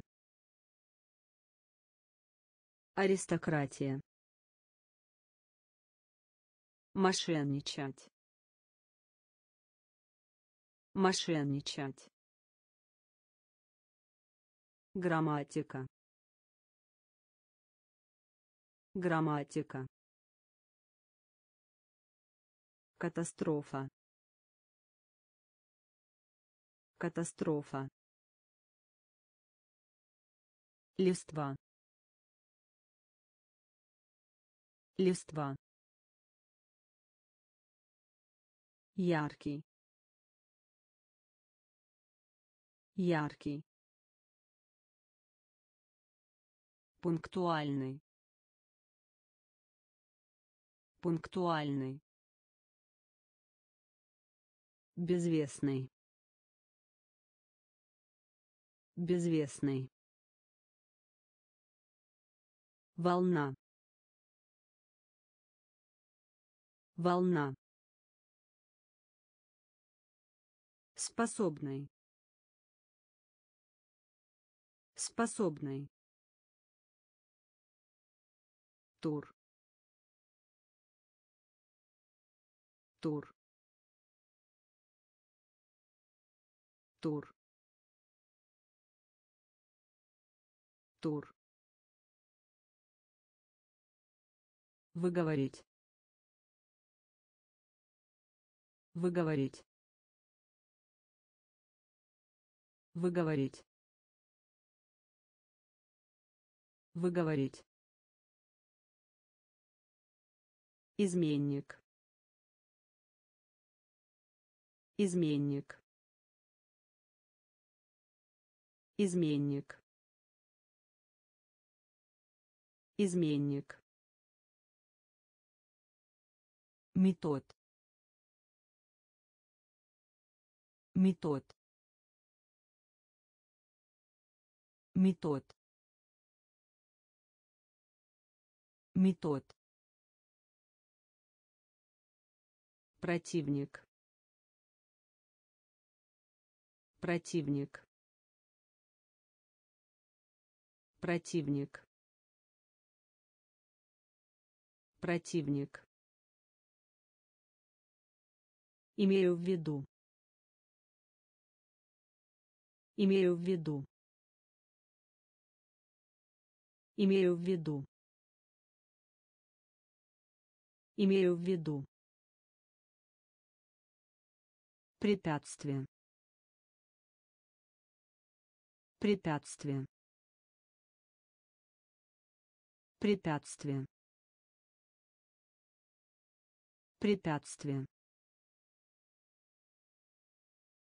Аристократия. Мошенничать. Мошенничать. Грамматика. Грамматика. Катастрофа. Катастрофа. Листва. Листва. Яркий. Яркий. Пунктуальный. Пунктуальный. Безвестный. Безвестный. Волна. Волна. Способный. Способный. Тур. Тур. Тур. Тур. Выговорить. Выговорить. Выговорить. Выговорить. Изменник. Изменник. Изменник. Изменник. Метод. Метод. Метод. Метод. Противник. Противник. Противник. Противник. Имею в виду. Имею в виду. Имею в виду. Имею в виду. Препятствие. Препятствие. Препятствие. Препятствие.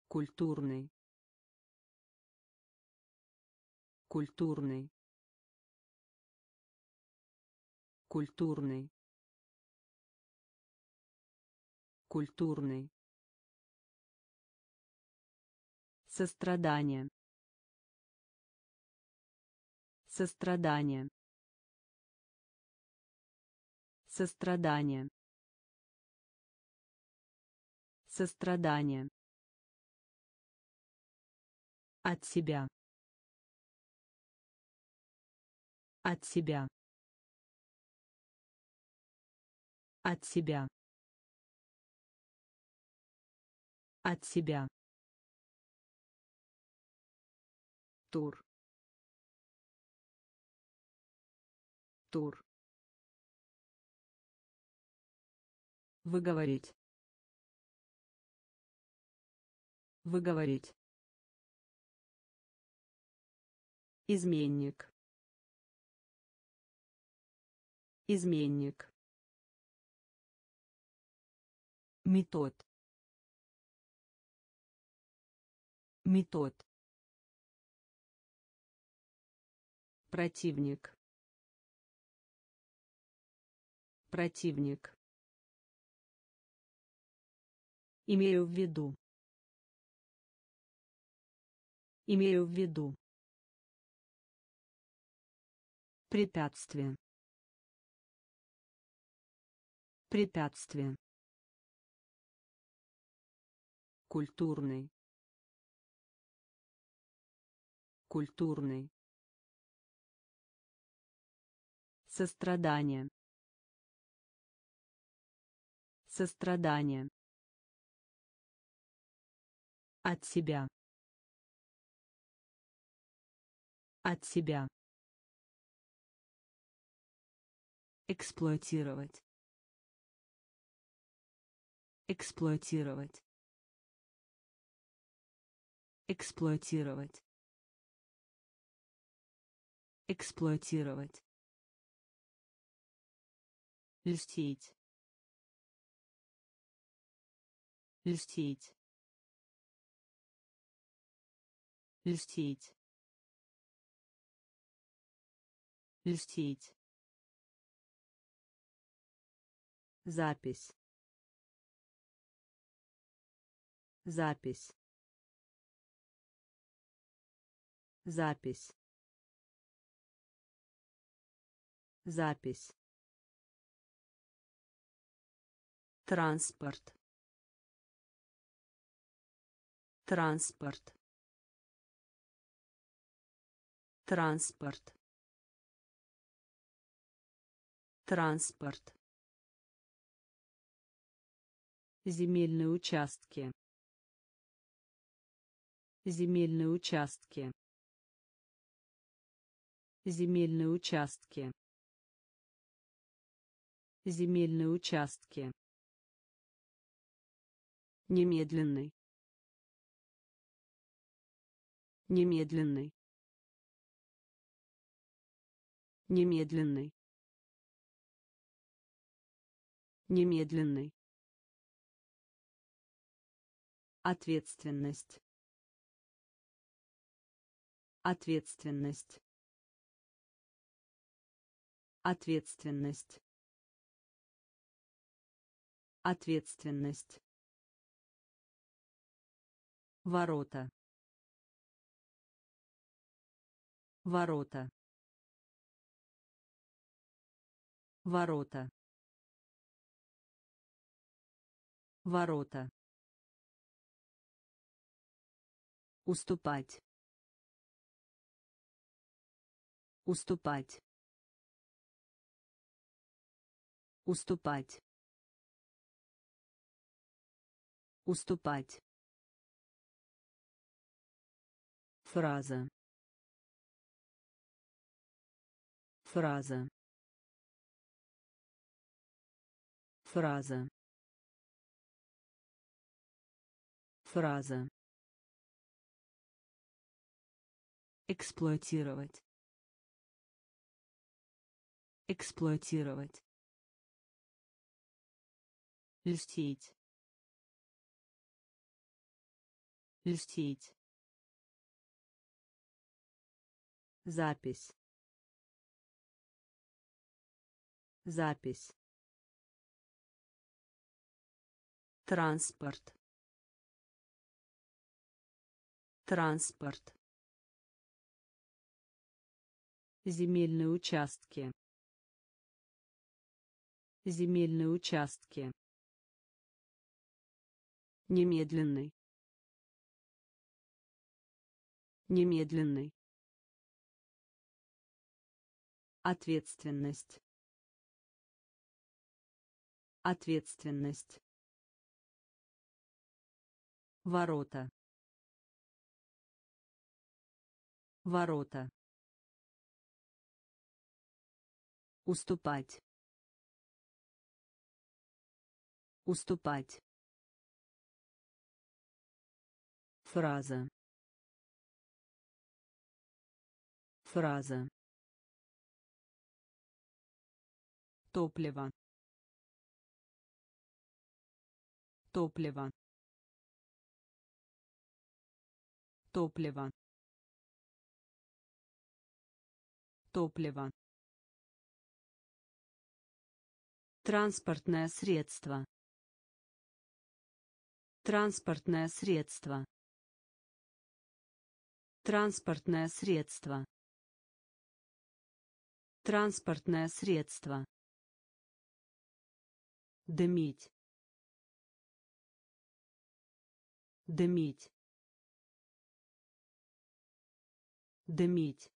Культурный. Культурный. Культурный. Культурный. Сострадание. Сострадание. Сострадание. Сострадание. От себя. От себя. От себя. От себя. Тур. Тур. Выговорить. Выговорить. Изменник. Изменник. Метод. Метод. Противник. Противник. Имею в виду. Имею в виду. Препятствие. Препятствие. Культурный. Культурный. Сострадание. Сострадание. От себя. От себя. Эксплуатировать. Эксплуатировать. Эксплуатировать. Эксплуатировать. Льстить. Льстить. Льстить. Льстить. Запись. Запись. Запись. Запись. Транспорт. Транспорт. Транспорт. Транспорт. Земельные участки. Земельные участки. Земельные участки. Земельные участки. Немедленный. Немедленный. Немедленный. Немедленный. Ответственность. Ответственность. Ответственность. Ответственность. Ворота. Ворота. Ворота. Ворота. Уступать. Уступать. Уступать. Уступать. Фраза. Фраза. Фраза. Фраза. Эксплуатировать. Эксплуатировать. Льстить. Льстить. Запись. Запись. Транспорт. Транспорт. Земельные участки. Земельные участки. Немедленный. Немедленный. Ответственность. Ответственность. Ворота. Ворота. Уступать. Уступать. Фраза. Фраза. Топливо топливо топливо топливо Транспортное средство. Транспортное средство. Транспортное средство. Транспортное средство. Дымить. Дымить. Дымить.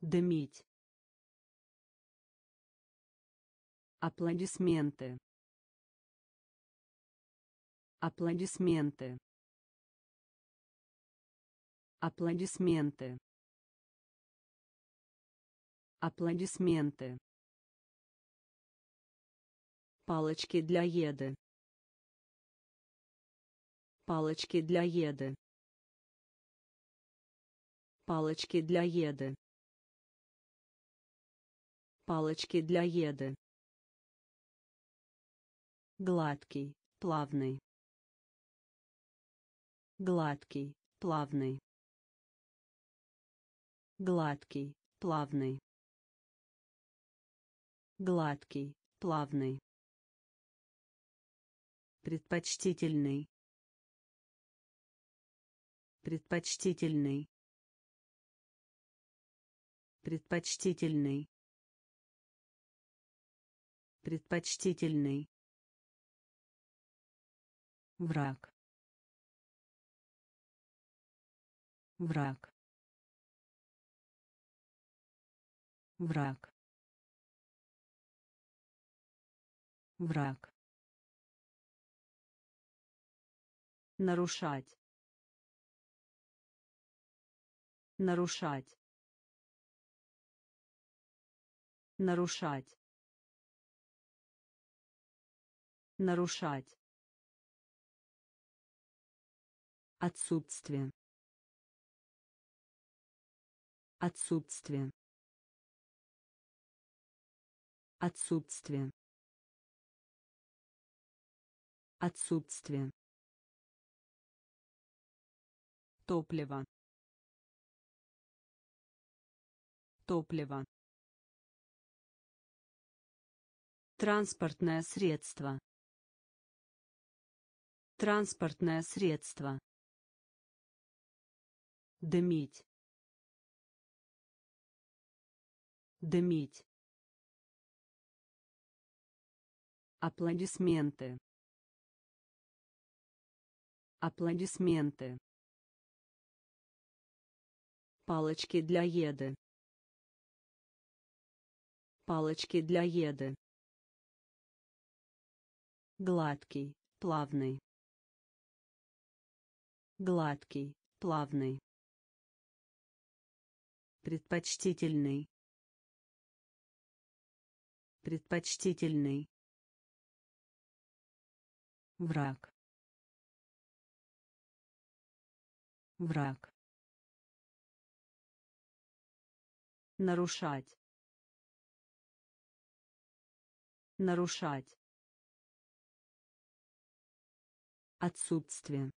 Дымить. Аплодисменты. Аплодисменты. Аплодисменты. Аплодисменты. Палочки для еды. Палочки для еды. Палочки для еды. Палочки для еды гладкий плавный гладкий плавный гладкий плавный гладкий плавный предпочтительный. Предпочтительный. Предпочтительный. Предпочтительный. Враг. Враг. Враг. Враг нарушать нарушать нарушать нарушать Отсутствие. Отсутствие. Отсутствие. Отсутствие. Топливо. Топливо. Транспортное средство. Транспортное средство. Дымить. Дымить. Аплодисменты. Аплодисменты. Палочки для еды. Палочки для еды. Гладкий, плавный. Гладкий, плавный предпочтительный предпочтительный враг враг нарушать нарушать отсутствие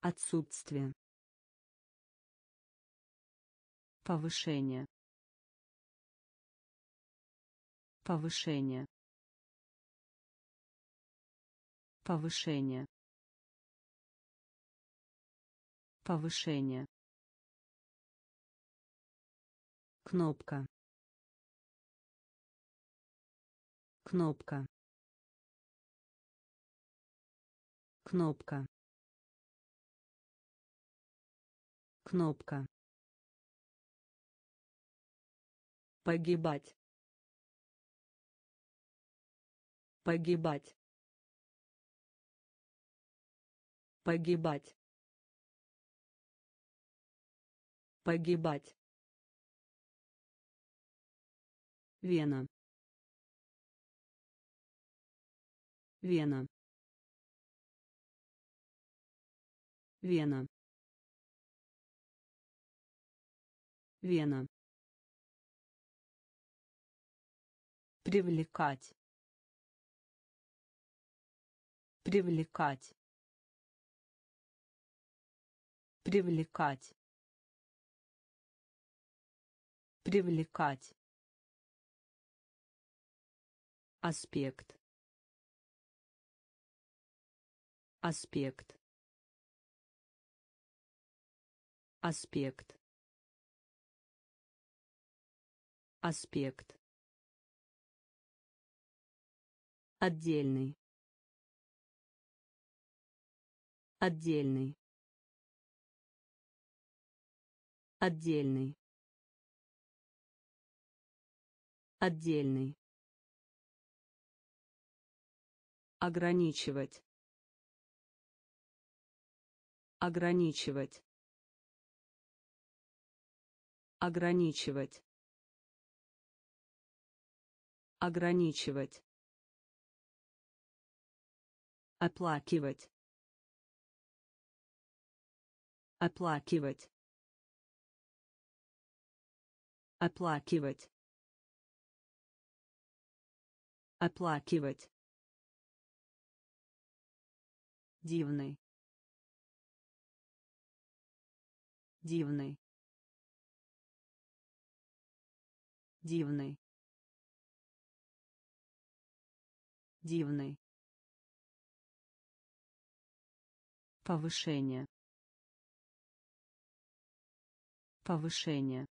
отсутствие Повышение. Повышение. Повышение. Повышение. Кнопка. Кнопка. Кнопка. Кнопка. Погибать. Погибать. Погибать. Погибать. Вена. Вена. Вена. Вена. Привлекать. Привлекать. Привлекать. Привлекать. Аспект. Аспект. Аспект. Аспект. Отдельный. Отдельный. Отдельный. Отдельный. Ограничивать. Ограничивать. Ограничивать. Ограничивать. Оплакивать. Оплакивать. Оплакивать. Оплакивать. Дивный. Дивный. Дивный. Дивный. Повышение. Повышение.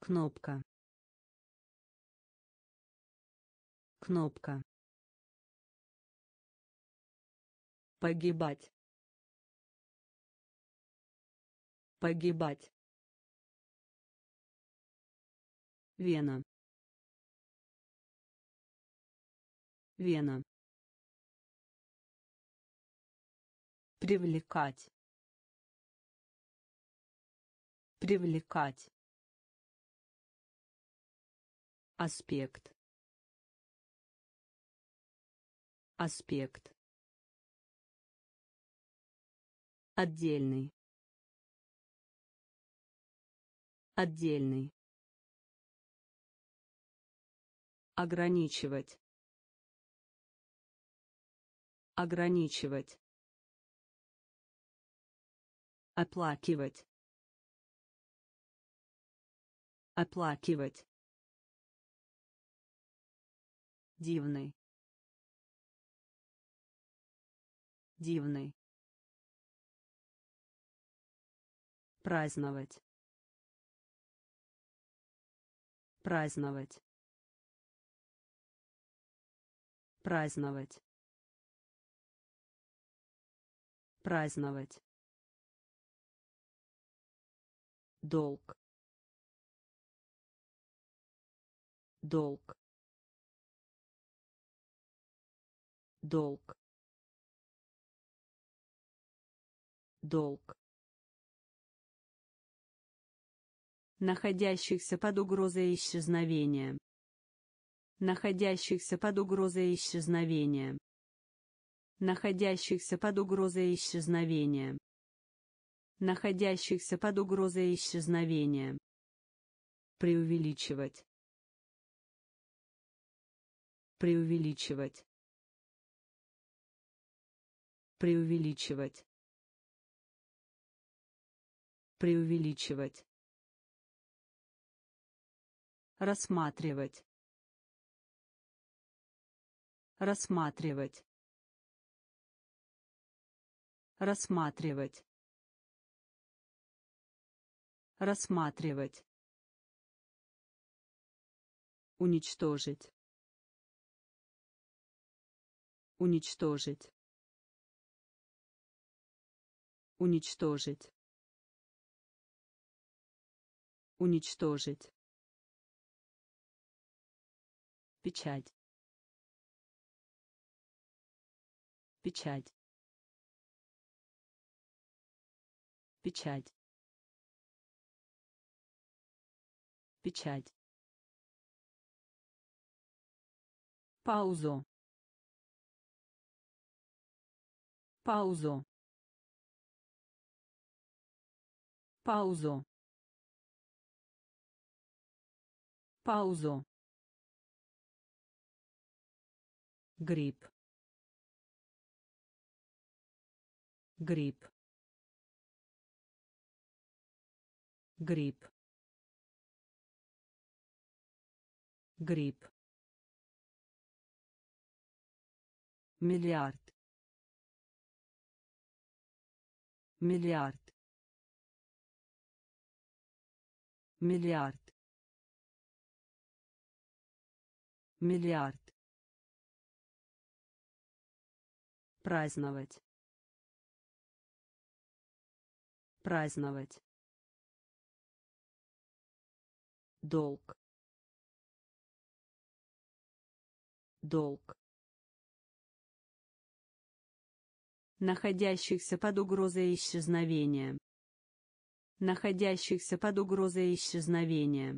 Кнопка. Кнопка. Погибать. Погибать. Вена. Вена. Привлекать. Привлекать. Аспект. Аспект. Отдельный. Отдельный. Ограничивать. Ограничивать. Оплакивать. Оплакивать. Дивный. Дивный. Праздновать. Праздновать. Праздновать. Праздновать. Долг. Долг. Долг. Долг. Находящихся под угрозой исчезновения. Находящихся под угрозой исчезновения. Находящихся под угрозой исчезновения. Находящихся под угрозой исчезновения. Преувеличивать. Преувеличивать. Преувеличивать. Преувеличивать рассматривать. Рассматривать. Рассматривать. Рассматривать. Уничтожить. Уничтожить. Уничтожить. Уничтожить печать. Печать. Печать. Печать. Паузу. Паузу. Паузу. Паузу грипп грипп грипп грипп миллиард. Миллиард. Миллиард. Миллиард праздновать. Праздновать. Долг. Долг. Находящихся под угрозой исчезновения. Находящихся под угрозой исчезновения.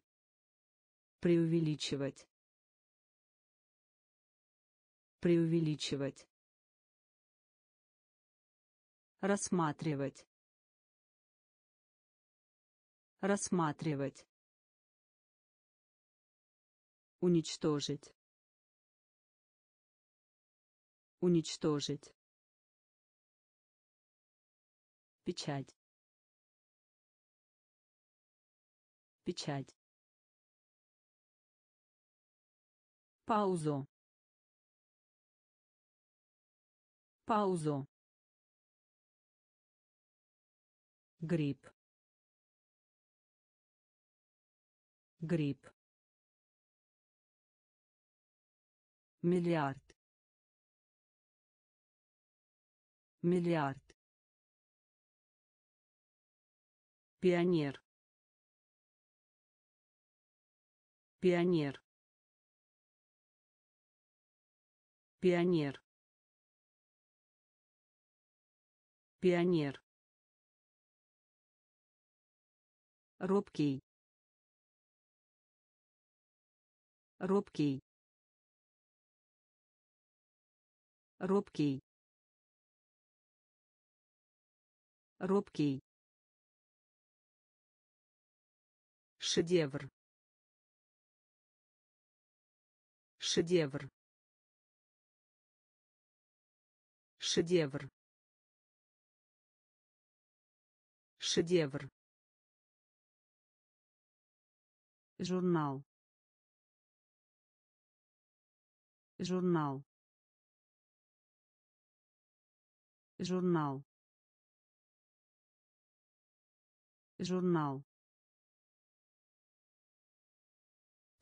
Преувеличивать. Преувеличивать рассматривать. Рассматривать. Уничтожить. Уничтожить. Печать. Печать. Паузу. Паузу грипп грипп миллиард. Миллиард. Пионер. Пионер. Пионер. Пионер робкий. Робкий. Робкий. Робкий. Шедевр. Шедевр. Шедевр. Шедевр журнал. Журнал. Журнал. Журнал.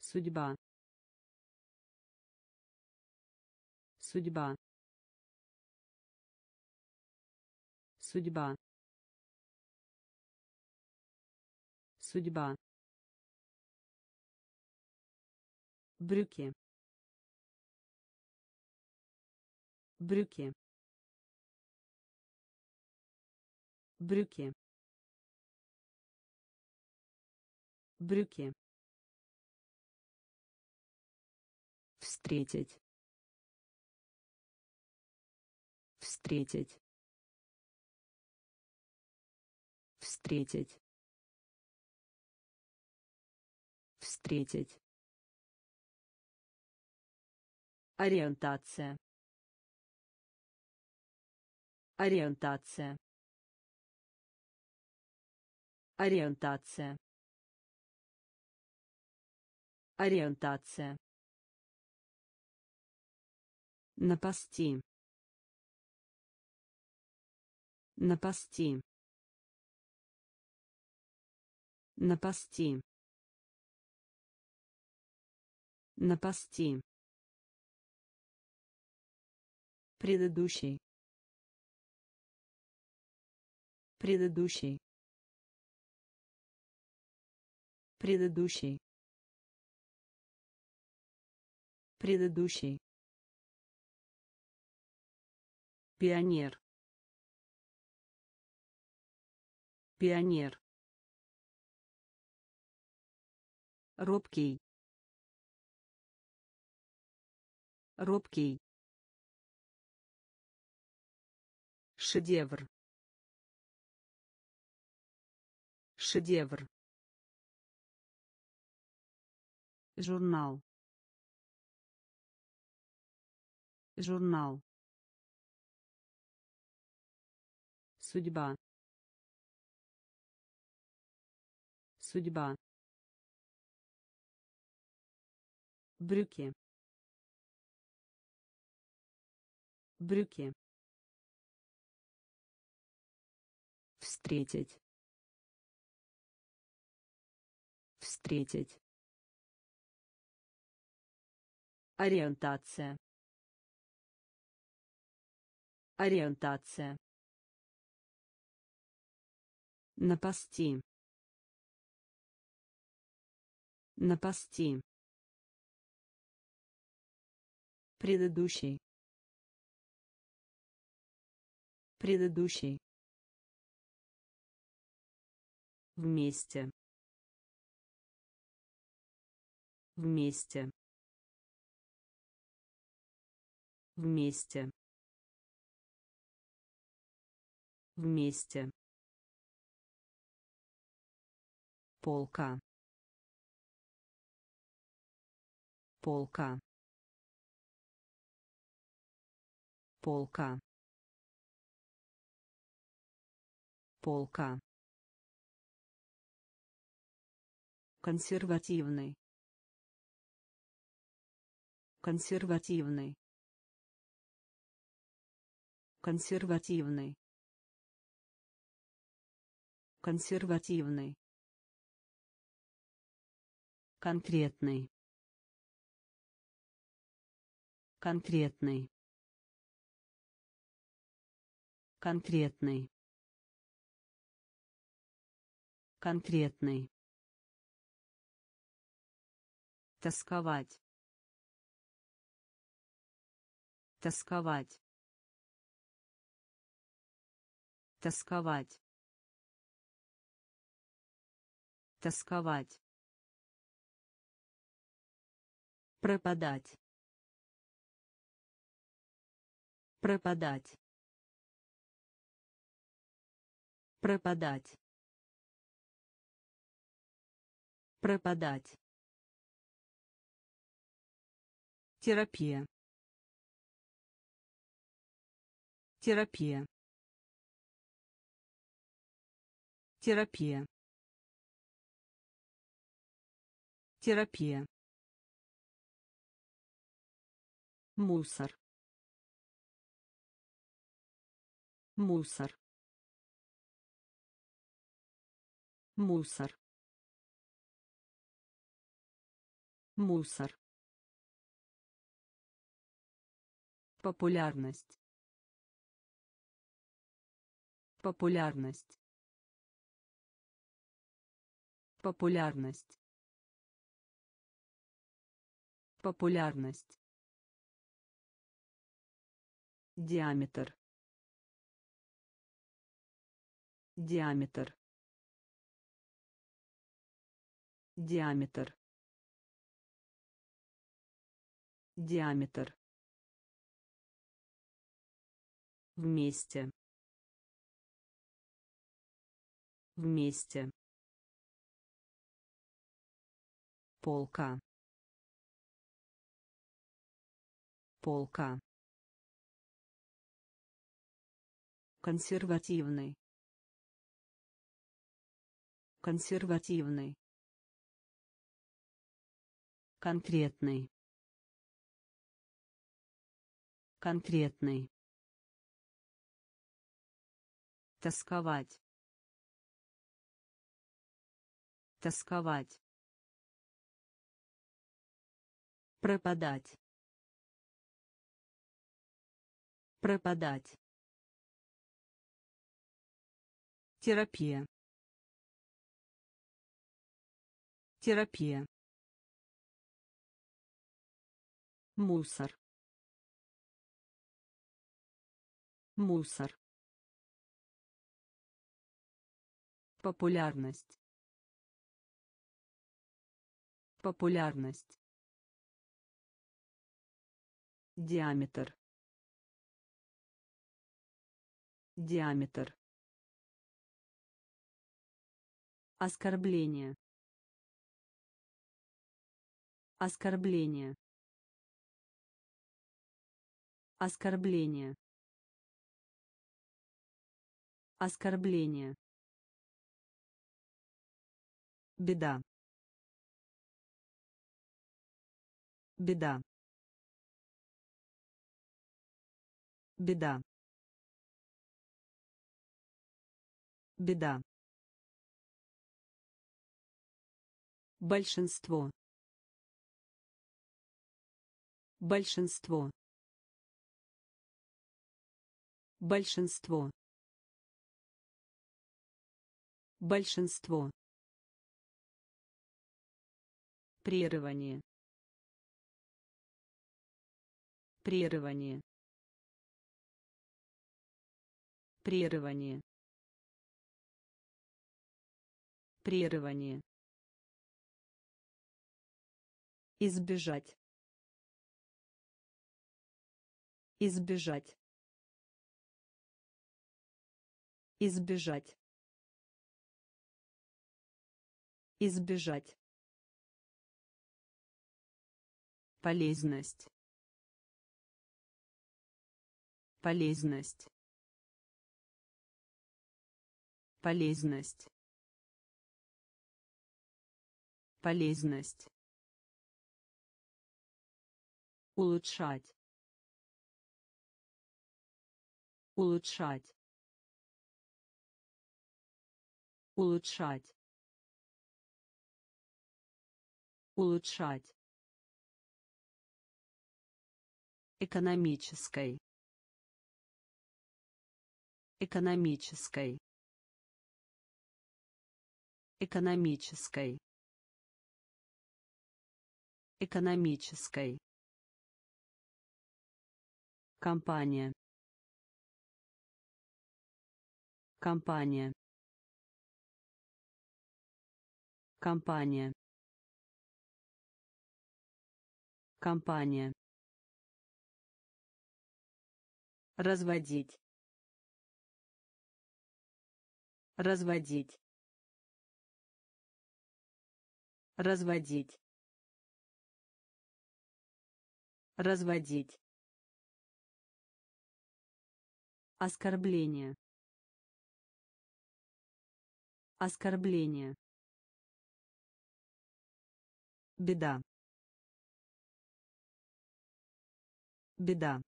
Судьба. Судьба. Судьба. Судьба брюки. Брюки. Брюки. Брюки. Встретить. Встретить. Встретить. Встретить Ориентация. Ориентация. Ориентация. Ориентация. Напасти. Напасти. Напасти. Напасти. Предыдущий. Предыдущий. Предыдущий. Предыдущий. Пионер. Пионер. Робкий. Робкий шедевр. Шедевр. Журнал. Журнал. Судьба. Судьба. Брюки. Брюки встретить. Встретить. Ориентация. Ориентация. Напасти. Напасти. Предыдущий. Предыдущий вместе. Вместе. Вместе. Вместе. Полка. Полка. Полка. Полка консервативный. Консервативный. Консервативный. Консервативный. Конкретный. Конкретный. Конкретный. Конкретный тосковать. Тосковать. Тосковать. Тосковать. Пропадать. Пропадать. Пропадать. Пропадать терапия. Терапия. Терапия. Терапия. Мусор. Мусор. Мусор. Мусор популярность. Популярность. Популярность. Популярность. Диаметр. Диаметр. Диаметр. Диаметр вместе. Вместе. Полка. Полка. Консервативный. Консервативный. Конкретный. Конкретный тосковать. Тосковать. Пропадать. Пропадать. Терапия. Терапия. Мусор. Мусор популярность популярность диаметр диаметр Оскорбление. Оскорбление. Оскорбление. Оскорбление. Беда. Беда. Беда. Беда. Большинство. Большинство. Большинство. Большинство. Прерывание. Прерывание. Прерывание. Прерывание. Избежать. Избежать. Избежать. Избежать. Полезность. Полезность. Полезность. Полезность. Улучшать. Улучшать. Улучшать. Улучшать. Экономической. Экономической. Экономической. Экономической. Компания. Компания. Компания. Компания. Разводить. Разводить. Разводить. Разводить. Оскорбление. Оскорбление. Беда. Беда.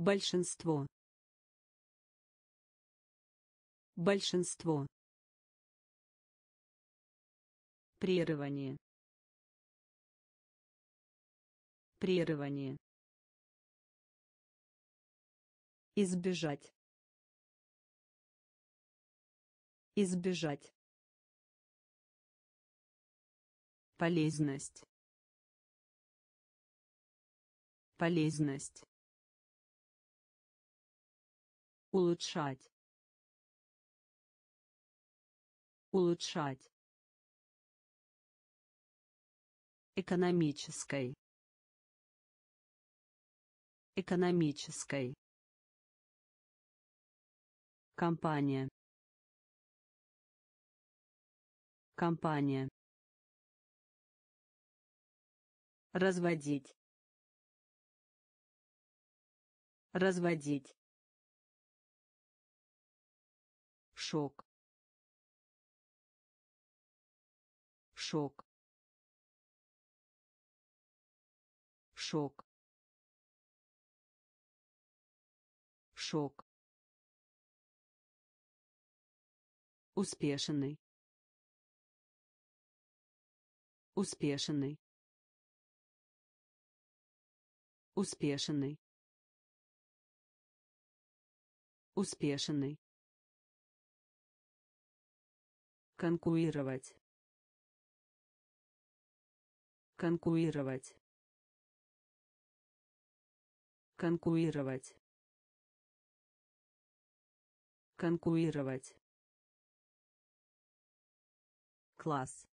Большинство. Большинство. Прерывание. Прерывание. Избежать. Избежать. Полезность. Полезность. Улучшать. Улучшать. Экономической. Экономической. Компания. Компания. Разводить. Разводить. Шок. Шок. Шок. Шок. Успешный. Успешный. Успешный. Успешный. Конкурировать. Конкурировать. Конкурировать. Конкурировать. Класс.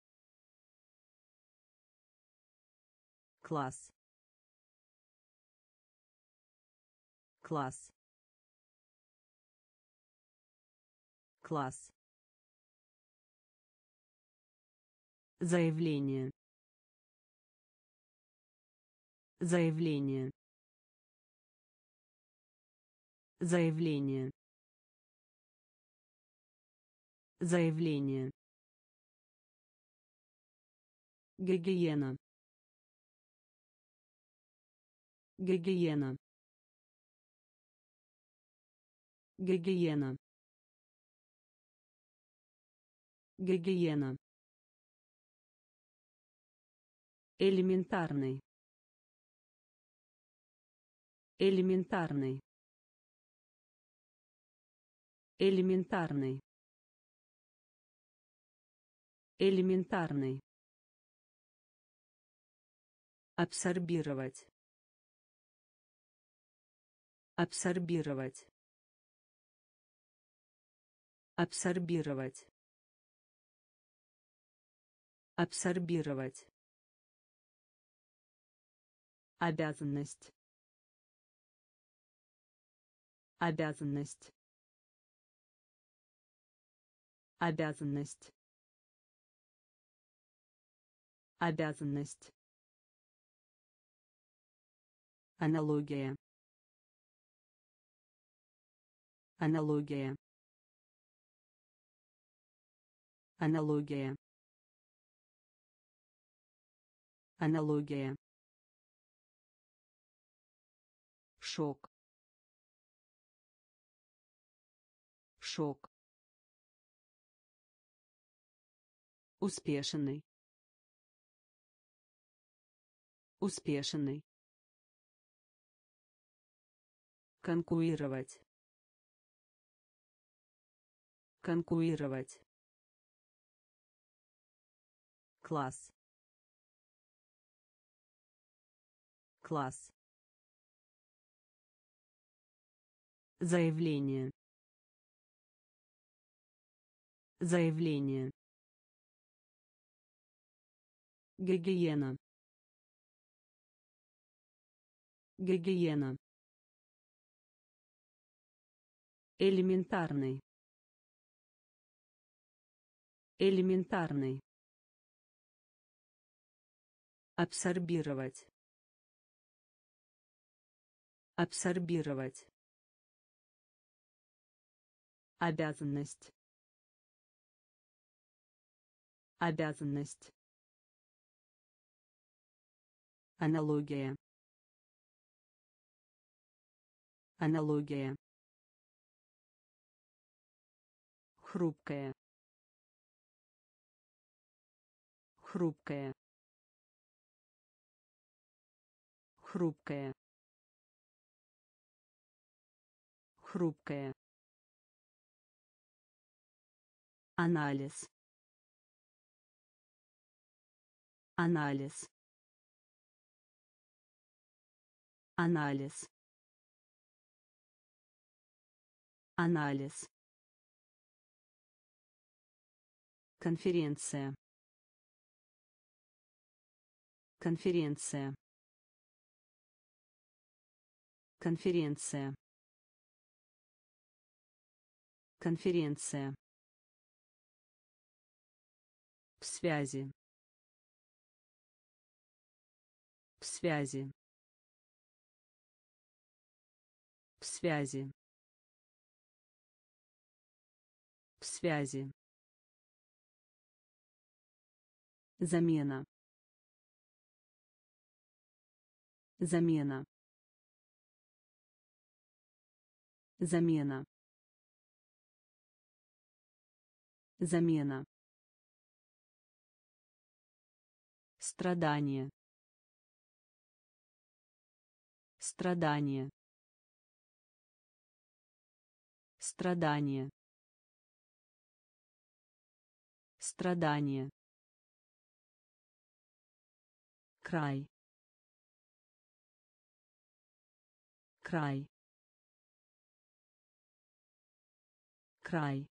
Класс. Класс. класс заявление. Заявление. Заявление. Заявление. Гигиена. Гигиена. Гигиена. Гигиена элементарный. Элементарный. Элементарный. Элементарный. Абсорбировать. Абсорбировать. Абсорбировать. Абсорбировать обязанность. Обязанность. Обязанность. Обязанность. Аналогия. Аналогия. Аналогия. Аналогия шок. Шок. Успешный. Успешный. Конкурировать. Конкурировать. Класс. Класс заявление. Заявление. Гигиена. Гигиена. Элементарный. Элементарный. Абсорбировать. Абсорбировать обязанность. Обязанность. Аналогия. Аналогия. Хрупкая. Хрупкая. Хрупкая. Хрупкая анализ. Анализ. Анализ. Анализ. Конференция. Конференция. Конференция. Конференция в связи. В связи. В связи. В связи. Замена. Замена. Замена. Замена страдание страдание страдание страдание край. Край. Край.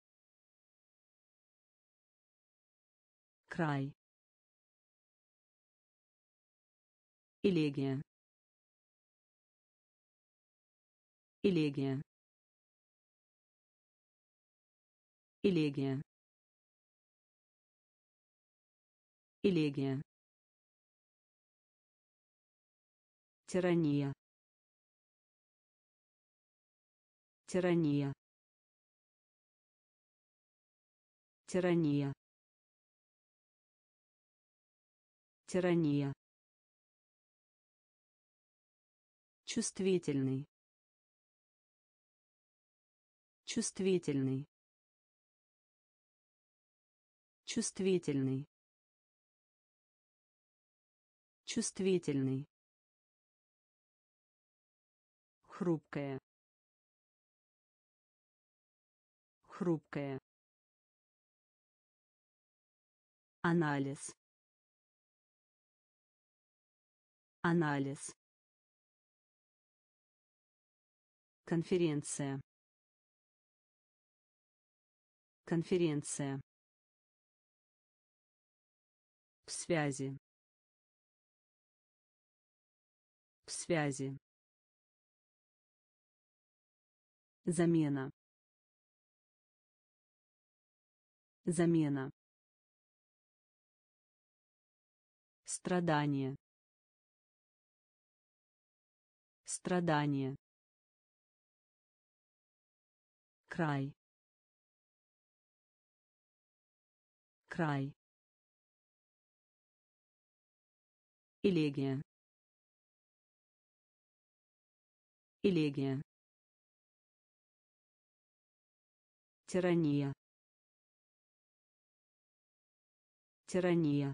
Край элегия элегия Элегия. Элегия. Тирания. Тирания. Тирания. Тирания. Чувствительный. Чувствительный. Чувствительный. Чувствительный. Хрупкая. Хрупкая. Анализ. Анализ. Конференция. Конференция. В связи. В связи. Замена. Замена. Страдание. Страдание. Край. Край. Элегия. Элегия. Тирания. Тирания.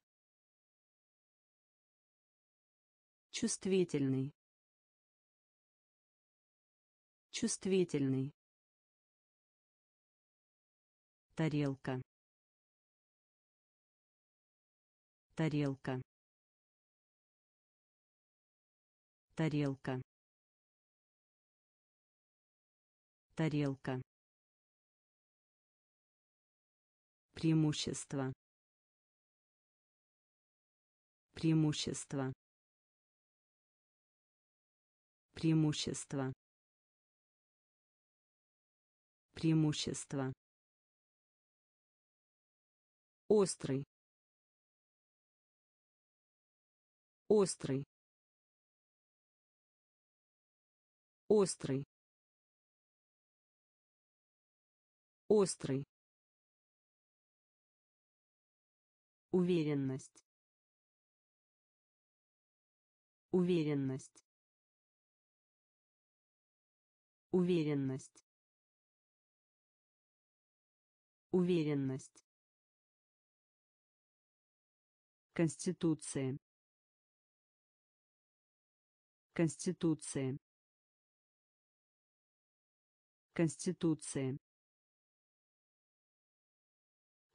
Чувствительный. Чувствительный тарелка. Тарелка. Тарелка. Тарелка. Преимущество. Преимущество. Преимущество. Преимущество острый. Острый. Острый. Острый. Уверенность. Уверенность. Уверенность. Уверенность Конституция. Конституция. Конституция.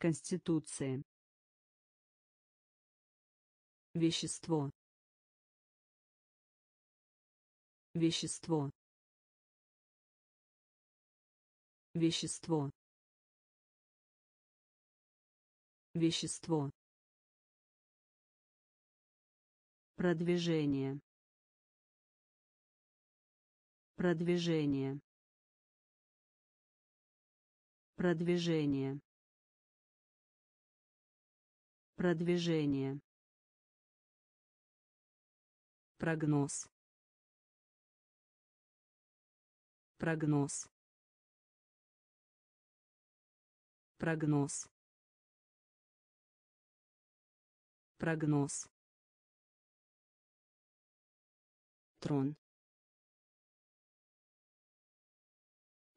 Конституция. Вещество. Вещество. Вещество. Вещество. Продвижение. Продвижение. Продвижение. Продвижение. Прогноз. Прогноз. Прогноз. Прогноз. Трон.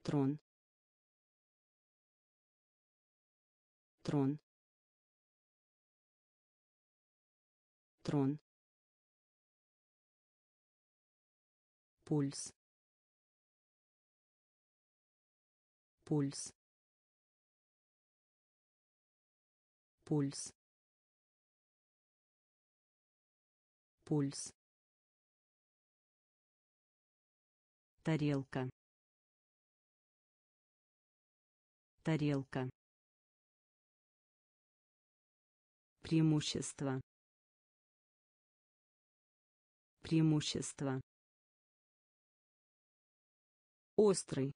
Трон. Трон. Трон. Пульс. Пульс. Пульс. Пульс тарелка. Тарелка. Преимущество. Преимущество. Острый.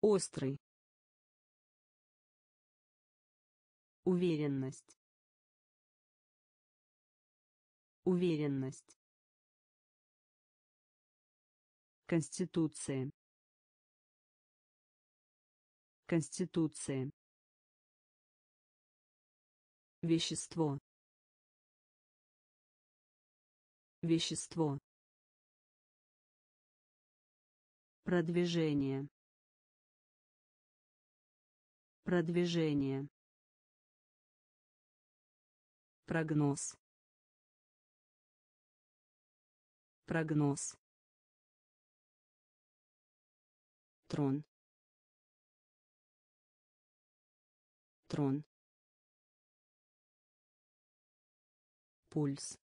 Острый. Уверенность. Уверенность Конституция. Конституция. Вещество. Вещество. Продвижение. Продвижение. Прогноз. Прогноз. Трон. Трон. Пульс.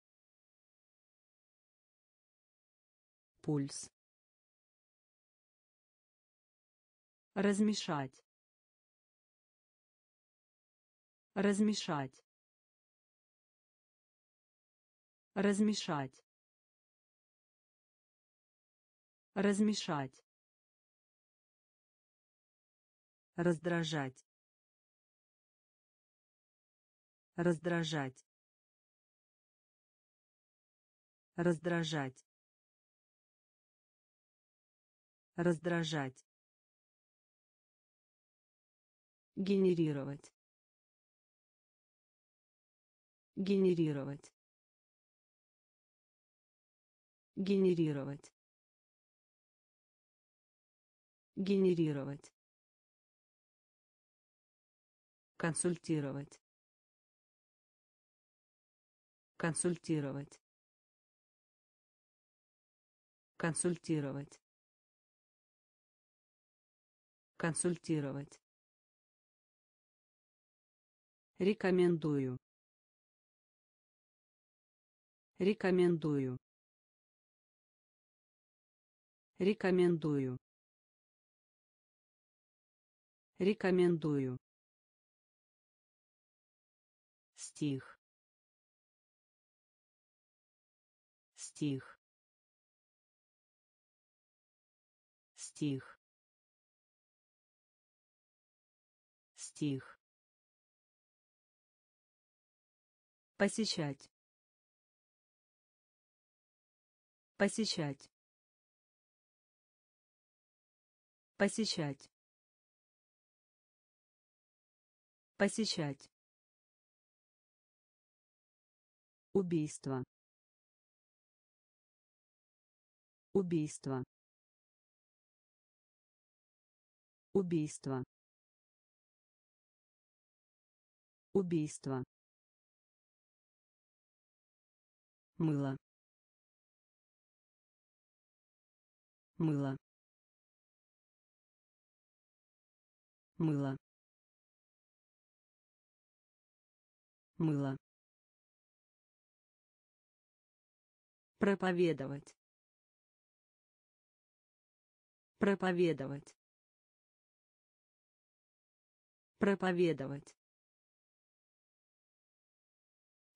Пульс. Размешать. Размешать. Размешать. Размешать раздражать. Раздражать. Раздражать. Раздражать. Генерировать. Генерировать. Генерировать. Генерировать консультировать. Консультировать. Консультировать. Консультировать. Рекомендую. Рекомендую. Рекомендую. Рекомендую стих. Стих. Стих. Стих. Посещать. Посещать. Посещать. Посещать Убийство. Убийство. Убийство. Убийство. Мыло. Мыло. Мыло. Мыло. Проповедовать. Проповедовать. Проповедовать.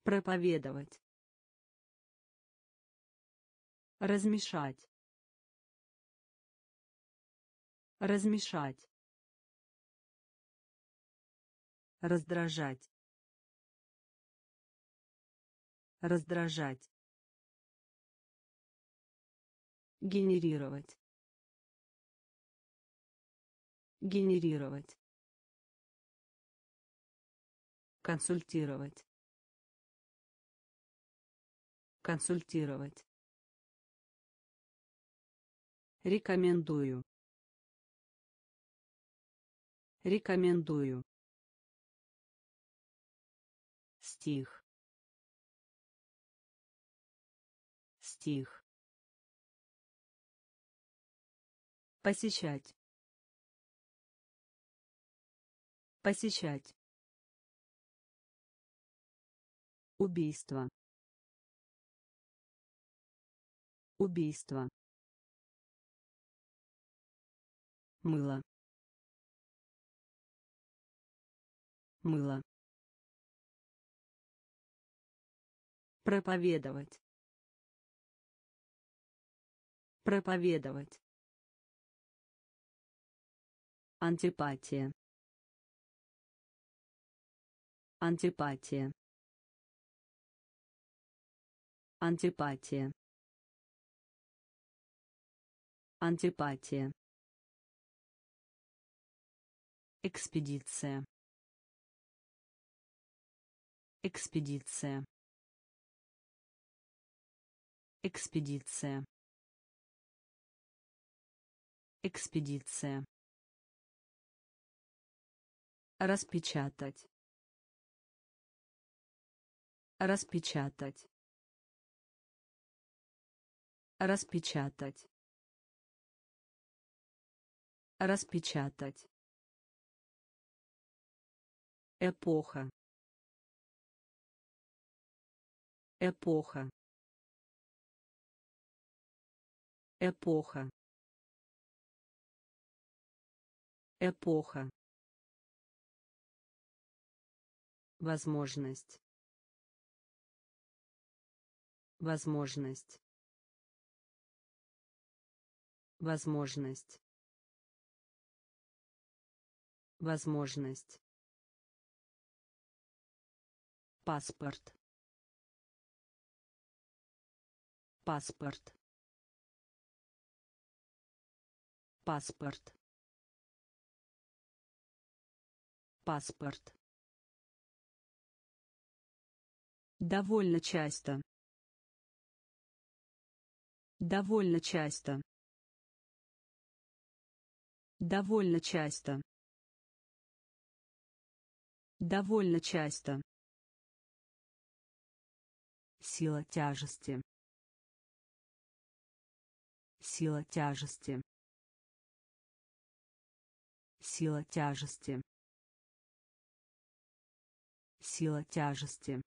Проповедовать. Размешать. Размешать. Раздражать. Раздражать генерировать. Генерировать. Консультировать. Консультировать. Рекомендую. Рекомендую. Стих. Стих посещать. Посещать. Убийство. Убийство. Мыло. Мыло. Проповедовать. Проповедовать Антипатия. Антипатия. Антипатия. Антипатия. Экспедиция. Экспедиция. Экспедиция. Экспедиция. Распечатать. Распечатать. Распечатать. Распечатать. Эпоха. Эпоха. Эпоха. Эпоха. Возможность. Возможность. Возможность. Возможность. Паспорт. Паспорт. Паспорт. Паспорт. Довольно часто. Довольно часто. Довольно часто. Довольно часто. Сила тяжести. Сила тяжести. Сила тяжести. Сила тяжести.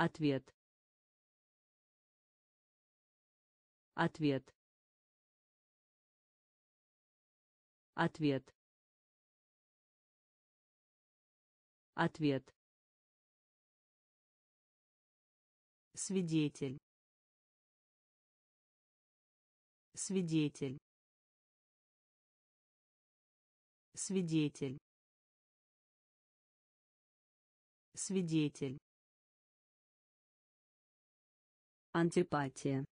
Ответ. Ответ. Ответ. Ответ. Свидетель. Свидетель. Свидетель. Свидетель. Антипатия.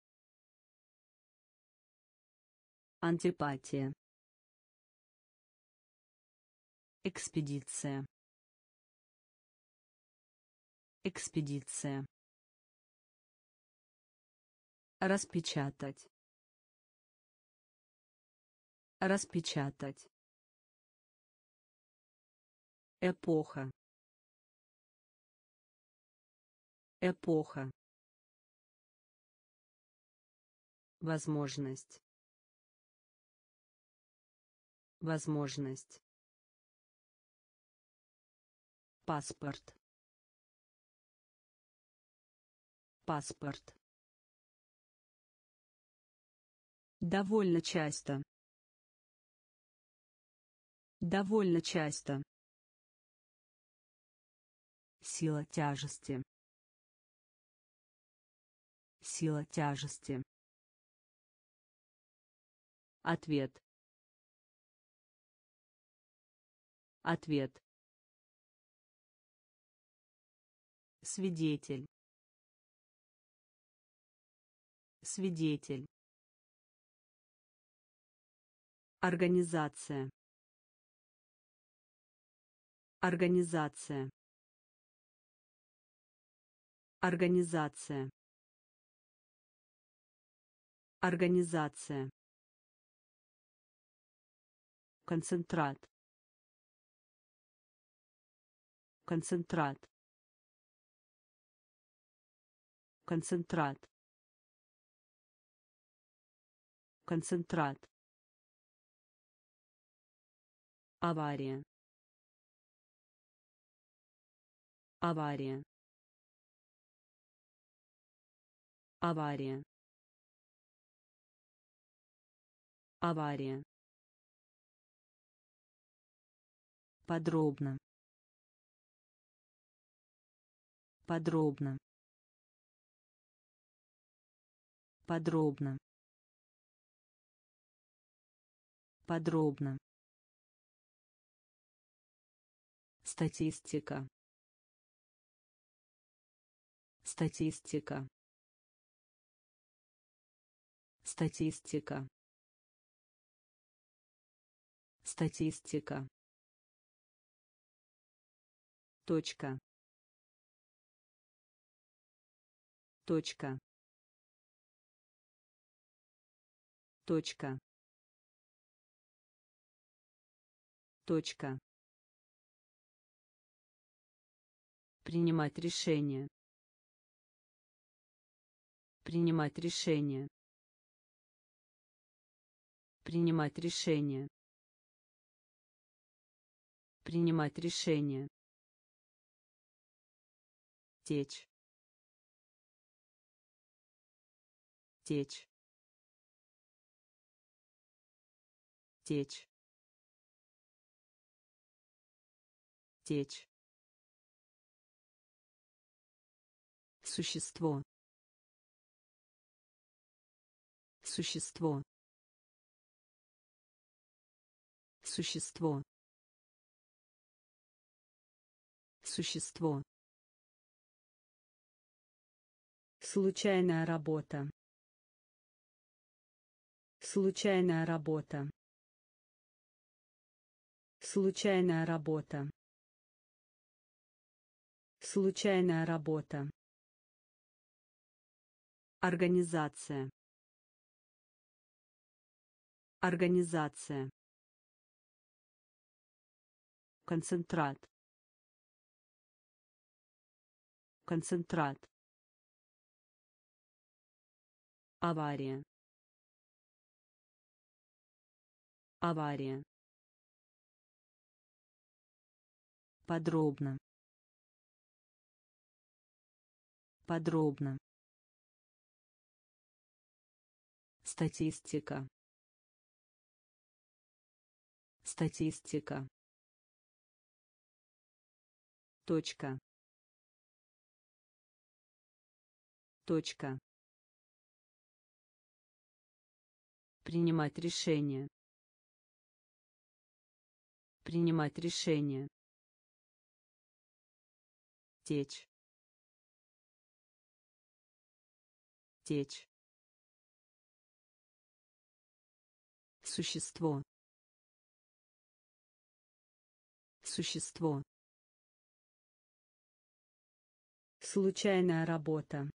Антипатия. Экспедиция. Экспедиция. Распечатать. Распечатать. Эпоха. Эпоха. Возможность. Возможность. Паспорт. Паспорт. Довольно часто. Довольно часто. Сила тяжести. Сила тяжести. Ответ. Ответ. Свидетель. Свидетель. Организация. Организация. Организация. Организация. Концентрат. Концентрат. Концентрат. Концентрат. Авария. Авария. Авария. Авария. Подробно. Подробно. Подробно. Подробно. Статистика. Статистика. Статистика. Статистика. Точка. Точка. Точка. Точка. Принимать решение. Принимать решение. Принимать решение. Принимать решение. Течь. Течь. Течь. Течь. Существо. Существо. Существо. Существо. Случайная работа. Случайная работа. Случайная работа. Случайная работа. Организация. Организация. Концентрат. Концентрат. Авария. Авария. Подробно. Подробно. Статистика. Статистика. Точка. Точка. Принимать решение. Принимать решение. Течь. Течь. Существо. Существо. Случайная работа.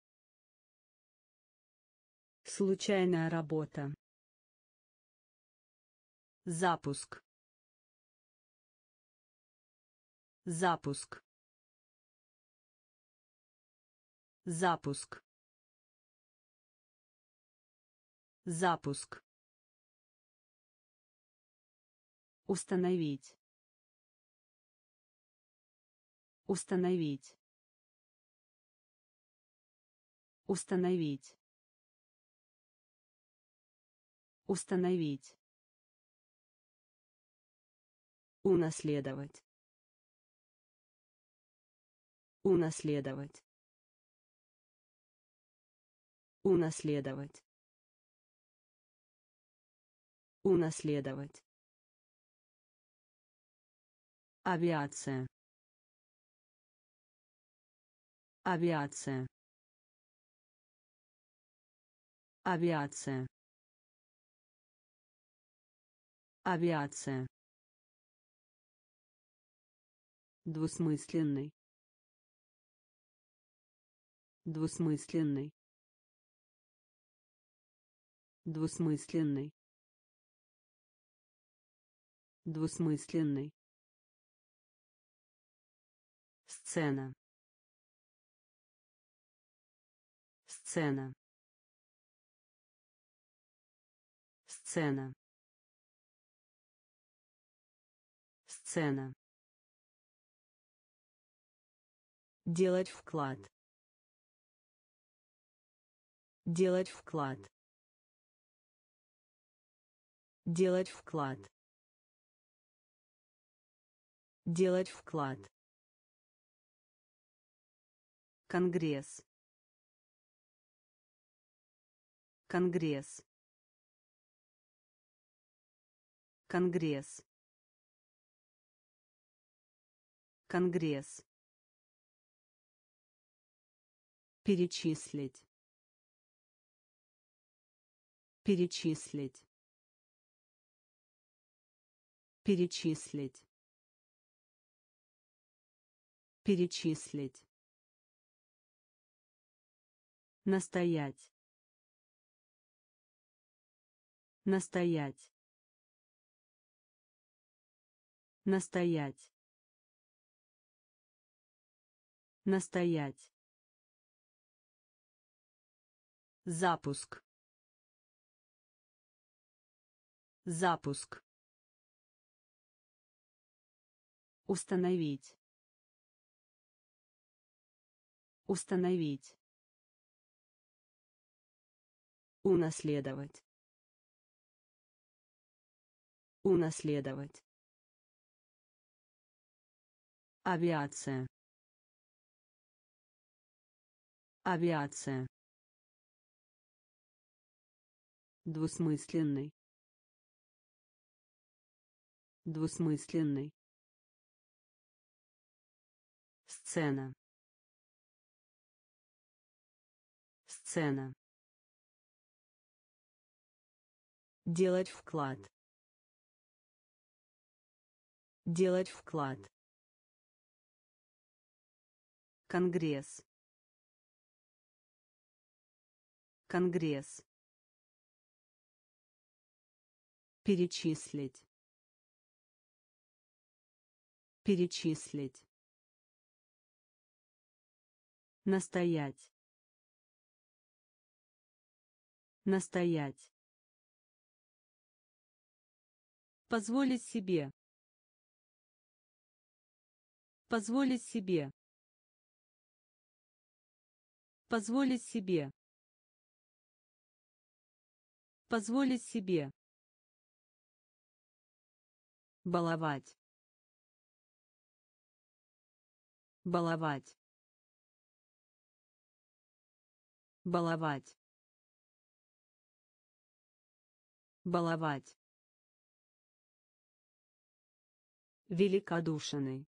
Случайная работа. Запуск. Запуск. Запуск. Запуск. Установить. Установить. Установить. Установить. Унаследовать. Унаследовать. Унаследовать. Унаследовать. Авиация. Авиация. Авиация. Авиация. Двусмысленный. Двусмысленный. Двусмысленный. Двусмысленный. Сцена. Сцена. Сцена. Сцена. Делать вклад. Делать вклад. Делать вклад. Делать вклад. Конгресс. Конгресс. Конгресс. Конгресс. Перечислить. Перечислить. Перечислить. Перечислить. Настоять. Настоять. Настоять. Настоять. Запуск. Запуск. Установить. Установить. Унаследовать. Унаследовать. Авиация. Авиация. Двусмысленный. Двусмысленный. Сцена. Сцена. Делать вклад. Делать вклад. Конгресс. Конгресс. Перечислить. Перечислить. Настоять. Настоять. Позволить себе. Позволить себе. Позволить себе. Позволить себе. Баловать. Баловать. Баловать. Баловать. Великодушный.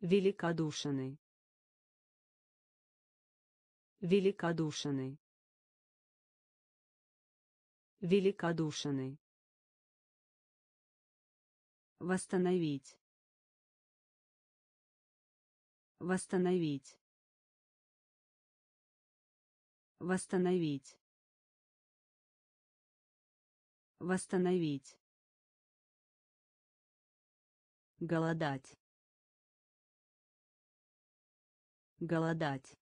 Великодушный. Великодушный. Великодушный. Восстановить. Восстановить. Восстановить. Восстановить. Голодать. Голодать.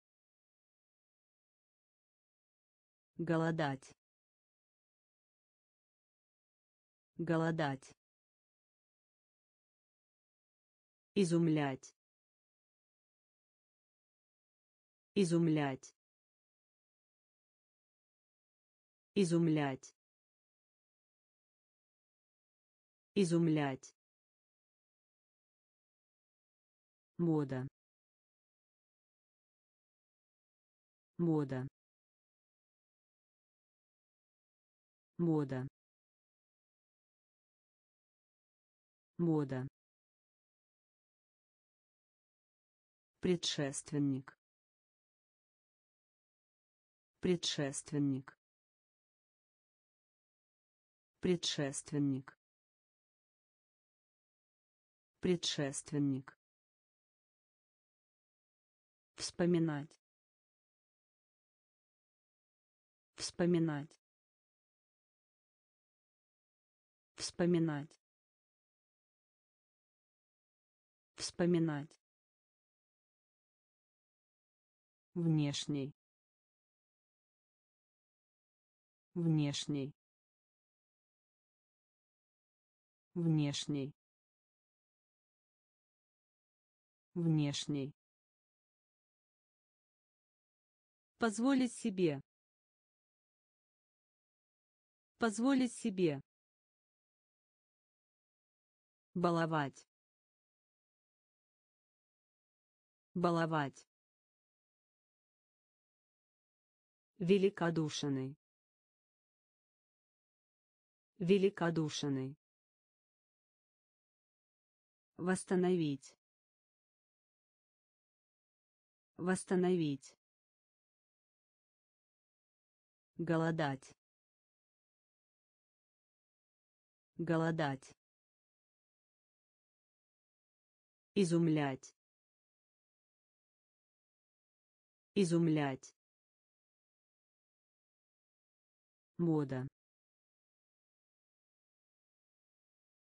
Голодать. Голодать. Изумлять. Изумлять. Изумлять. Изумлять. мода мода мода мода предшественник предшественник предшественник предшественник Вспоминать. Вспоминать. Вспоминать. Вспоминать. Внешний. Внешний. Внешний. Внешний. Позволить себе. Позволить себе. Баловать. Баловать. Великодушный. великодушный. Восстановить. Восстановить. Голодать. Голодать. Изумлять. Изумлять мода.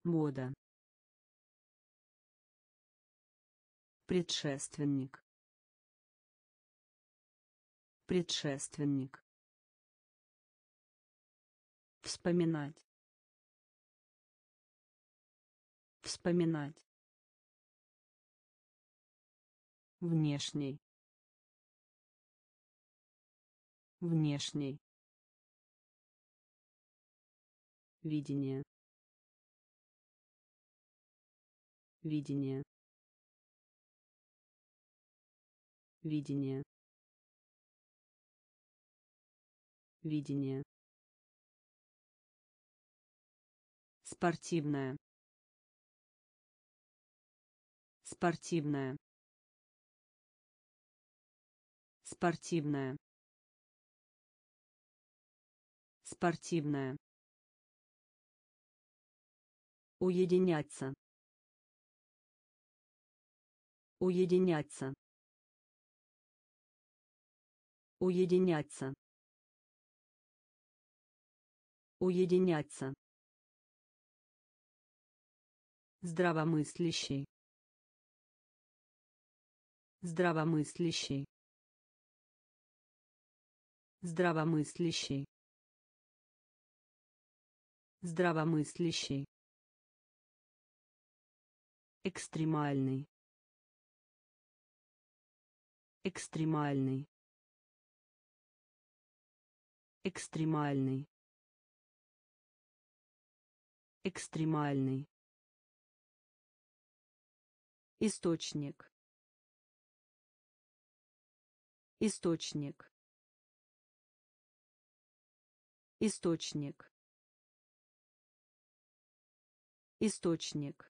Мода. Предшественник. Предшественник. Вспоминать. Вспоминать. Внешний. Внешний видение. Видение. Видение. Видение. Спортивная спортивная спортивная спортивная уединяться. Уединяться. Уединяться. Уединяться. Здравомыслящий. Здравомыслящий. Здравомыслящий. Здравомыслящий экстремальный. Экстремальный. Экстремальный. Экстремальный. Источник. Источник. Источник. Источник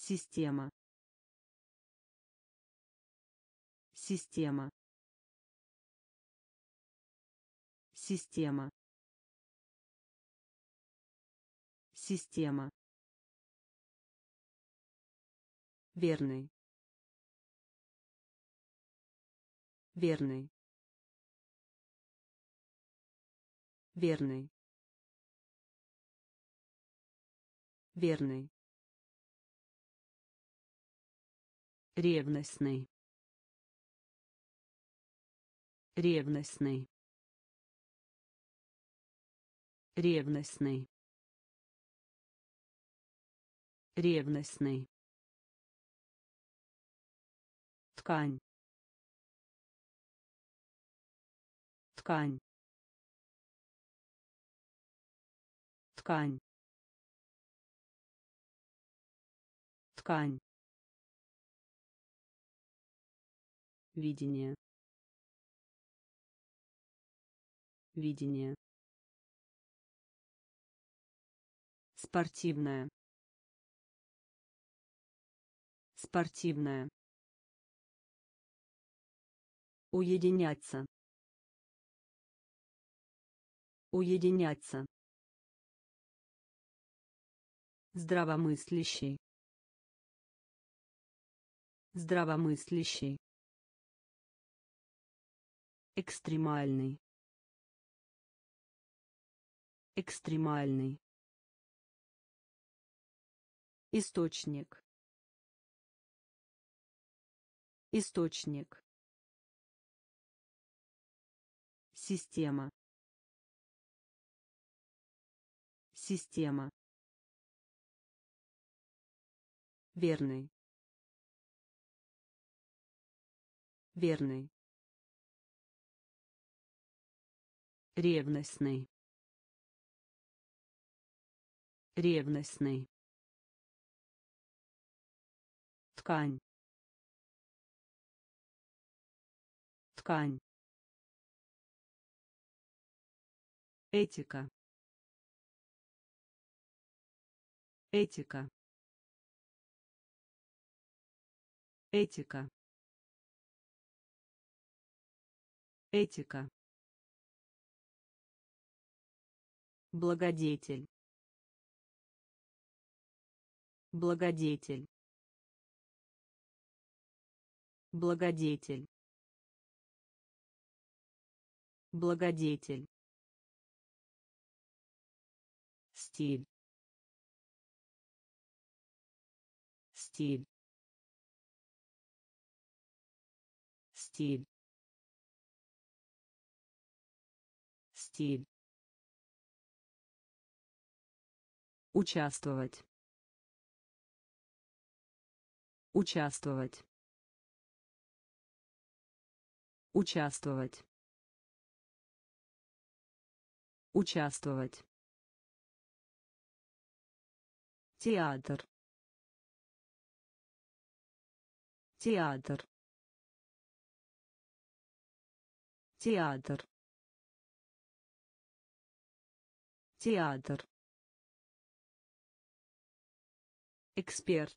система. Система. Система. Система. Верный. Верный. Верный. Верный ревностный. Ревностный. Ревностный. Ревностный. Ткань. Ткань. Ткань. Ткань видение. Видение. Спортивная спортивная уединяться. Уединяться. Здравомыслящий. Здравомыслящий экстремальный. Экстремальный. Источник. Источник. Система. Система. Верный. Верный ревностный ревностный ткань ткань Этика. Этика. Этика. Этика. Благодетель. Благодетель. Благодетель. Благодетель. Стиль. Стиль. Стиль. Стиль. Участвовать. Участвовать. Участвовать. Участвовать. Театр. Театр. Театр. Театр. Эксперт.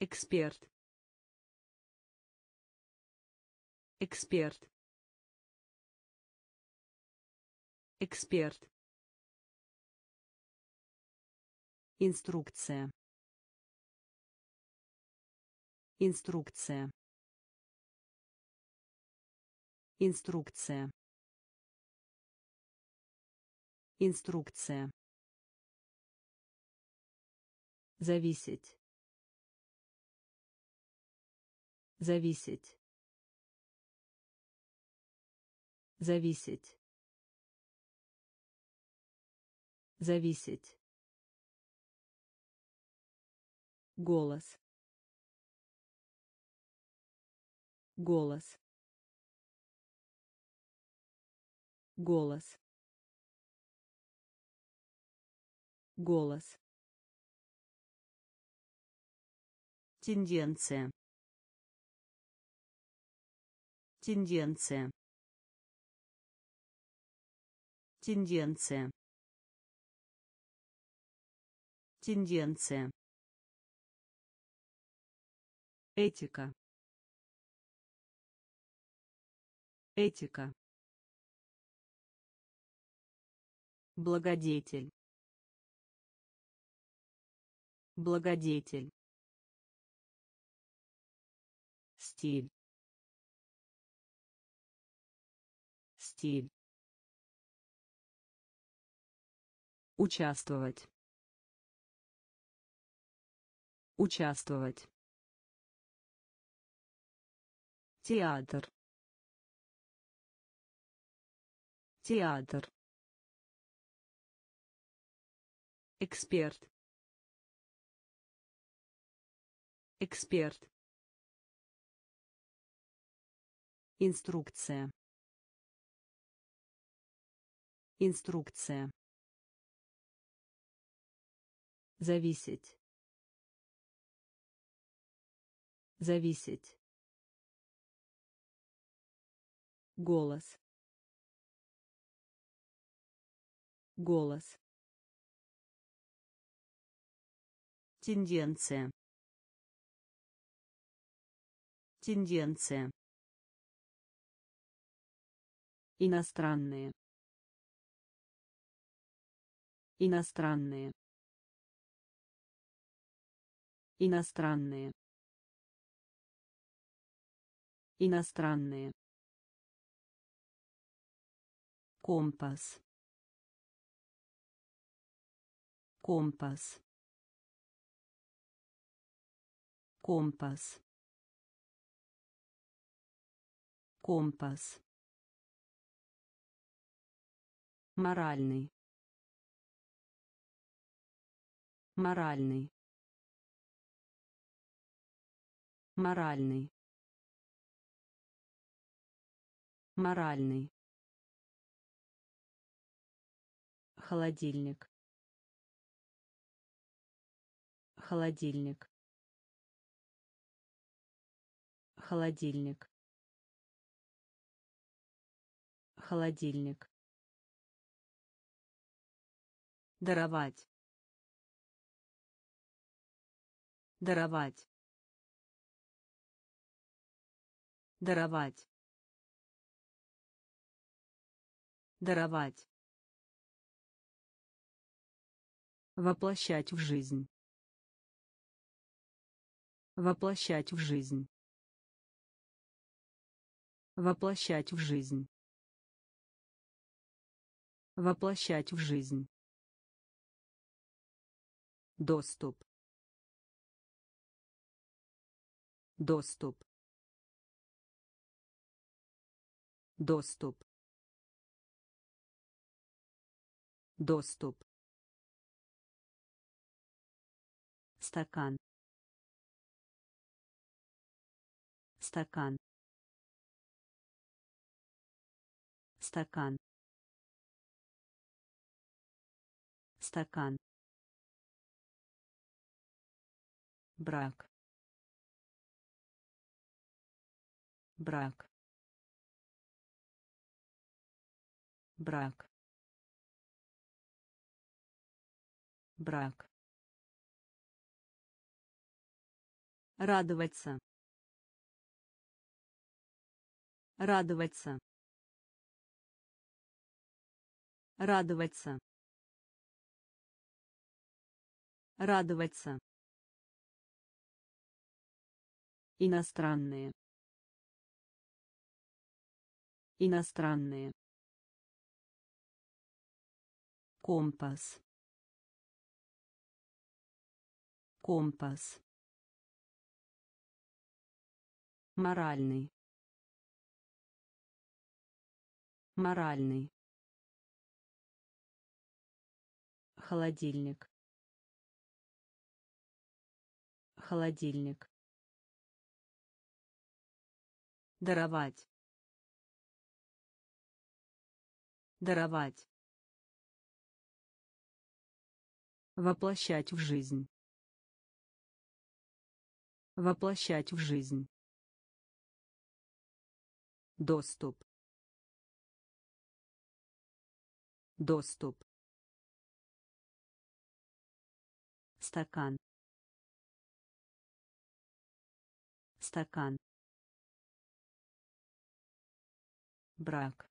Эксперт. Эксперт. Эксперт. Инструкция. Инструкция. Инструкция. Инструкция. Зависеть. Зависеть. Зависеть. Зависеть. Голос. Голос. Голос. Голос. Тенденция. Тенденция. Тенденция. Тенденция. Этика. Этика. Благодетель. Благодетель. Стиль. Стиль. Участвовать. Участвовать. Театр. Театр. Эксперт. Эксперт. Инструкция. Инструкция. Зависеть. Зависеть. Голос. Голос. Тенденция. Тенденция. Иностранные. Иностранные. Иностранные. Иностранные. Компас. Компас. Компас. Компас. Моральный. Моральный. Моральный. Моральный. Холодильник. Холодильник. Холодильник. холодильник даровать. Даровать. Даровать. Даровать. Воплощать в жизнь. Воплощать в жизнь. Воплощать в жизнь. Воплощать в жизнь доступ. Доступ. Доступ. Доступ. Стакан. Стакан. Стакан. Стакан брак. Брак. Брак. Брак. Радоваться. Радоваться. Радоваться. Радоваться иностранные. Иностранные. Компас. Компас. Моральный. Моральный. Холодильник. Холодильник даровать. Даровать. Воплощать в жизнь. Воплощать в жизнь. Доступ. Доступ. Стакан. Стакан брак.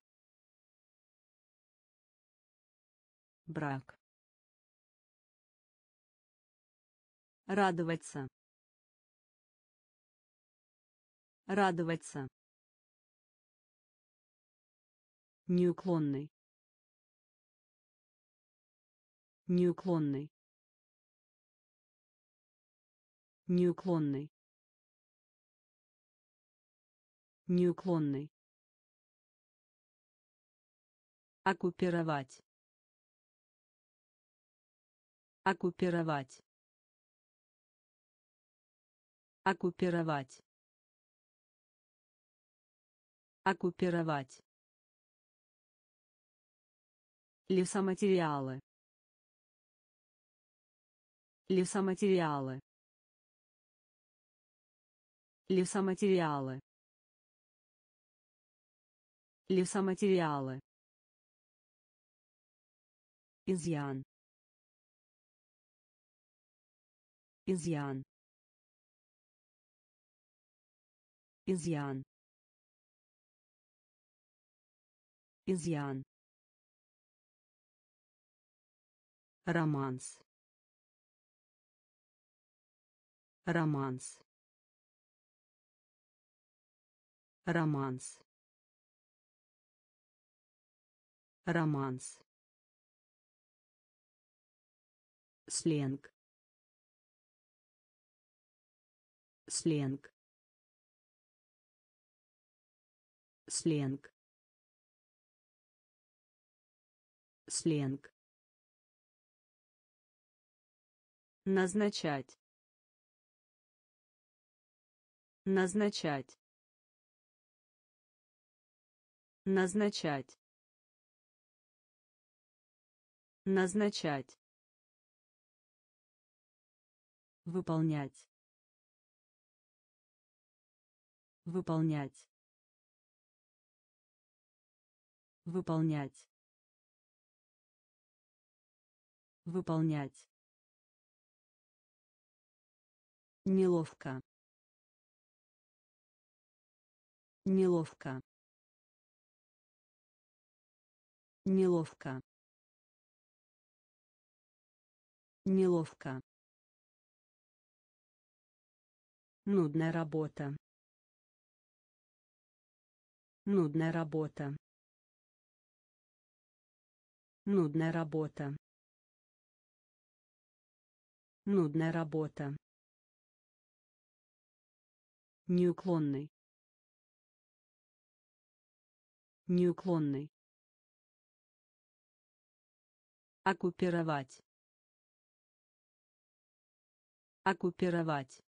Брак. Радоваться. Радоваться. Неуклонный. Неуклонный. Неуклонный. Неуклонный оккупировать. Оккупировать. Оккупировать. Оккупировать. Лесоматериалы. Лесоматериалы. Лесоматериалы. Лесоматериалы изъян. Изъян. Изъян. Изъян. Романс. Романс. Романс. Романс сленг. Сленг. Сленг. Сленг. Назначать. Назначать. Назначать. Назначать выполнять. Выполнять. Выполнять. Выполнять. Неловко. Неловко. Неловко. Неловко нудная работа. Нудная работа. Нудная работа. Нудная работа. Неуклонный. Неуклонный. Оккупировать. Оккупировать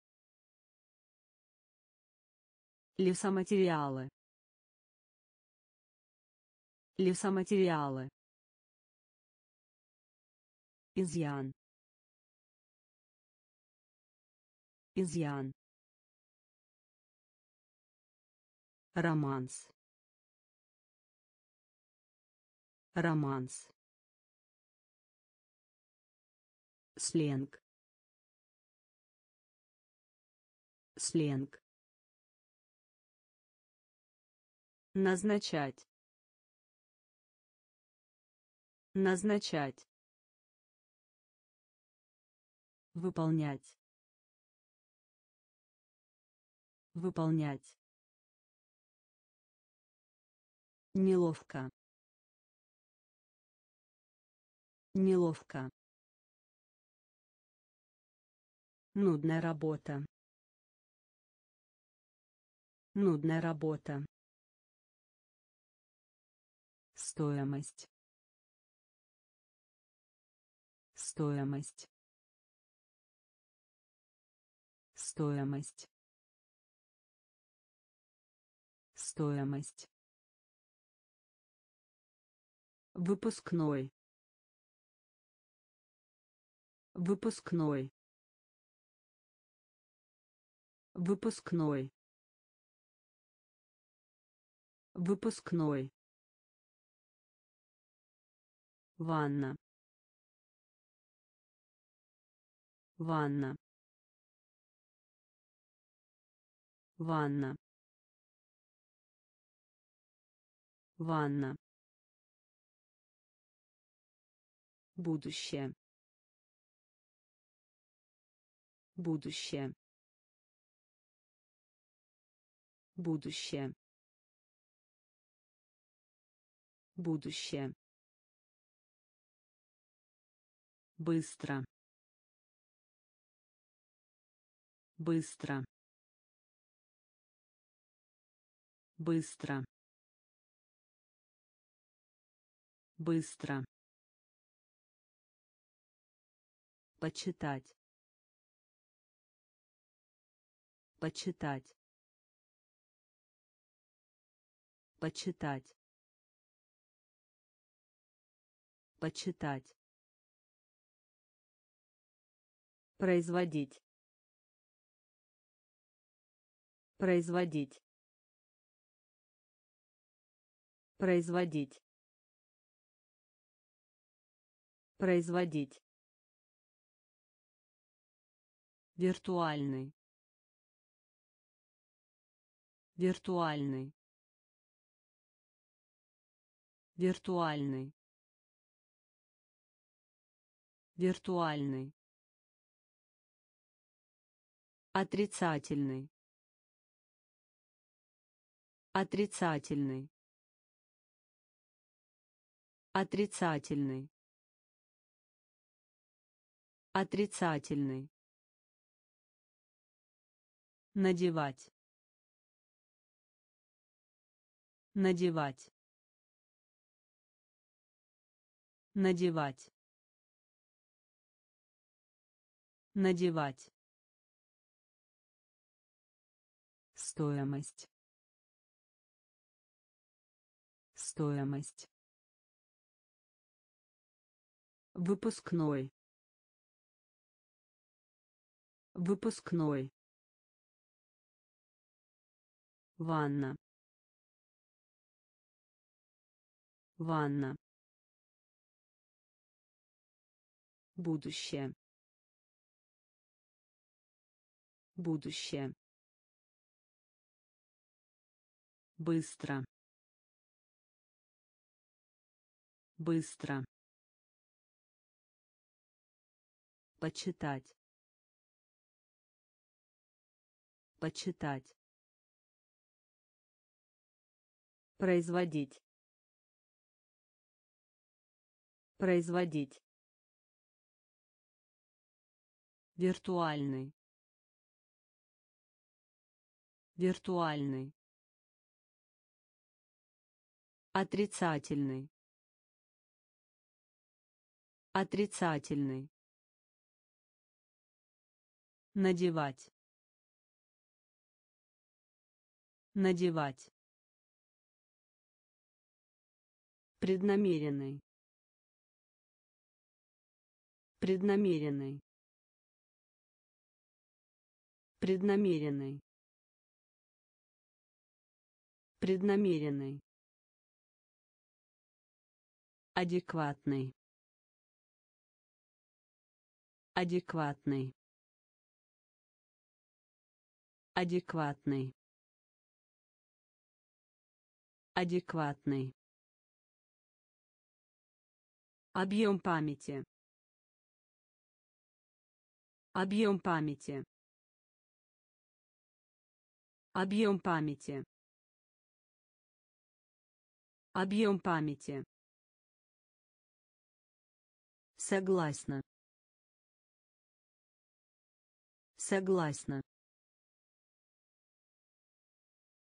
лесоматериалы. Лесоматериалы. Изъян. Изъян. Романс. Романс. Сленг. Сленг назначать назначать выполнять выполнять. Неловко неловко. Нудная работа нудная работа стоимость. Стоимость. Стоимость. Стоимость. Выпускной. Выпускной. Выпускной. Выпускной ванна. Ванна. Ванна. Ванна. Будущее. Будущее. Будущее. Будущее быстро. Быстро. Быстро. Быстро. Почитать. Почитать. Почитать. Почитать производить. Производить. Производить. Производить. Виртуальный. Виртуальный. Виртуальный. Виртуальный отрицательный. Отрицательный. Отрицательный. Отрицательный. Надевать. Надевать. Надевать. Надевать стоимость. Стоимость. Выпускной. Выпускной. Ванна. Ванна. Будущее. Будущее быстро. Быстро. Почитать. Почитать. Производить. Производить. Виртуальный. Виртуальный отрицательный. Отрицательный. Надевать. Надевать. Преднамеренный. Преднамеренный. Преднамеренный. Преднамеренный адекватный. Адекватный. Адекватный. Адекватный. Объем памяти. Объем памяти. Объем памяти. Объем памяти согласна. Согласна.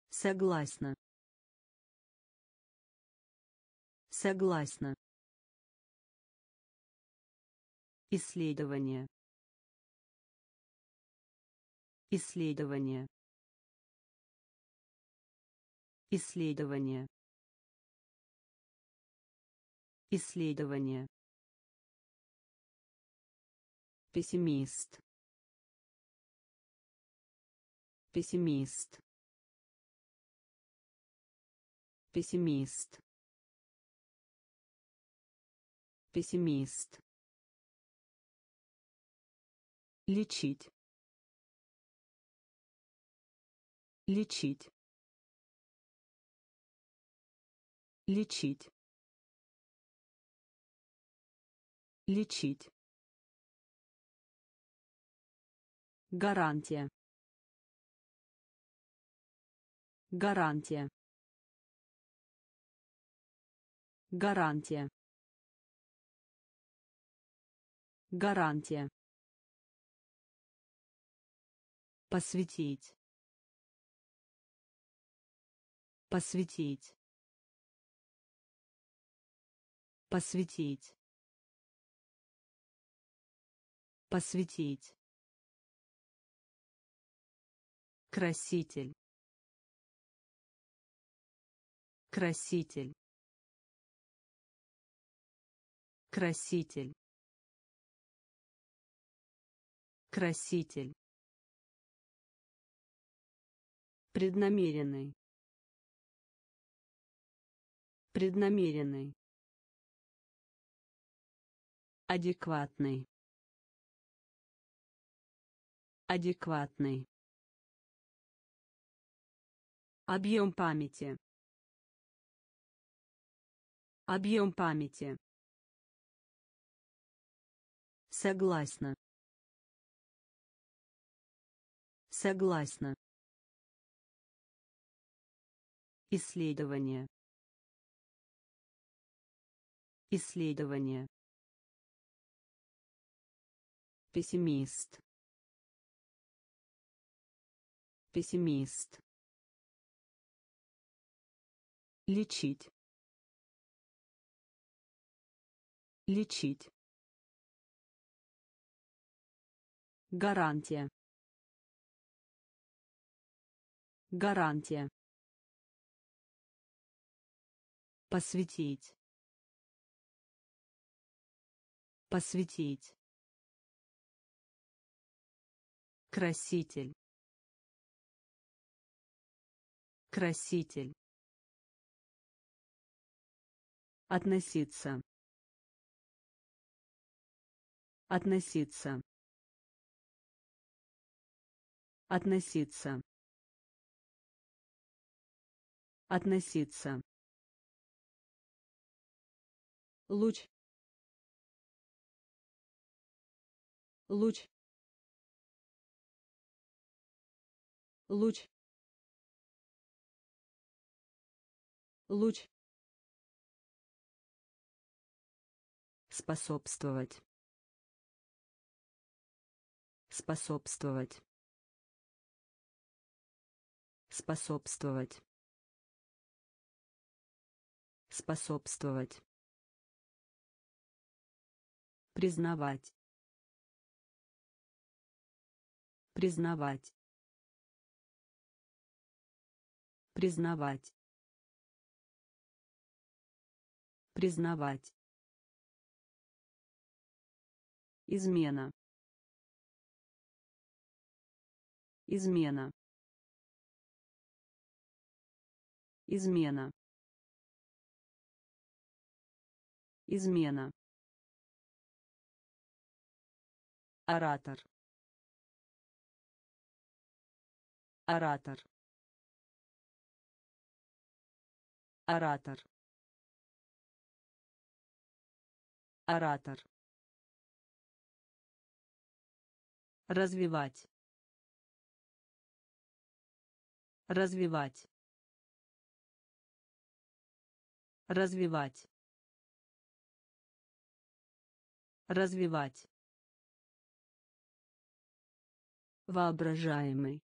Согласна. Согласна. Исследование. Исследование. Исследование. Исследование пессимист пессимист пессимист пессимист лечить лечить лечить лечить гарантия. Гарантия. Гарантия. Гарантия. Посвятить. Посвятить. Посвятить. Посвятить краситель. Краситель. Краситель. Краситель. Преднамеренный. Преднамеренный. Адекватный. Адекватный объем памяти. Объем памяти. Согласна. Согласна. Исследование. Исследование. Пессимист. Пессимист лечить лечить гарантия гарантия посвятить посвятить краситель краситель Относиться. Относиться. Относиться. Относиться. Луч. Луч. Луч. Луч. Способствовать. Способствовать. Способствовать. Способствовать. Признавать. Признавать. Признавать. Признавать измена. Измена. Измена. Измена. Оратор. Оратор. Оратор. Оратор развивать. Развивать. Развивать. Развивать. Воображаемый.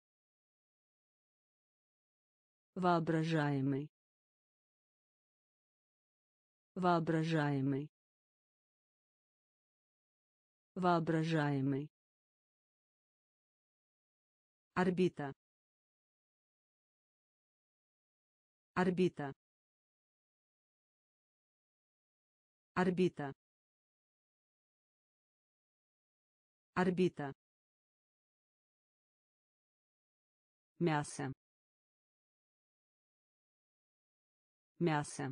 Воображаемый. Воображаемый. Воображаемый орбита. Орбита. Орбита. Орбита. Мясо. Мясо.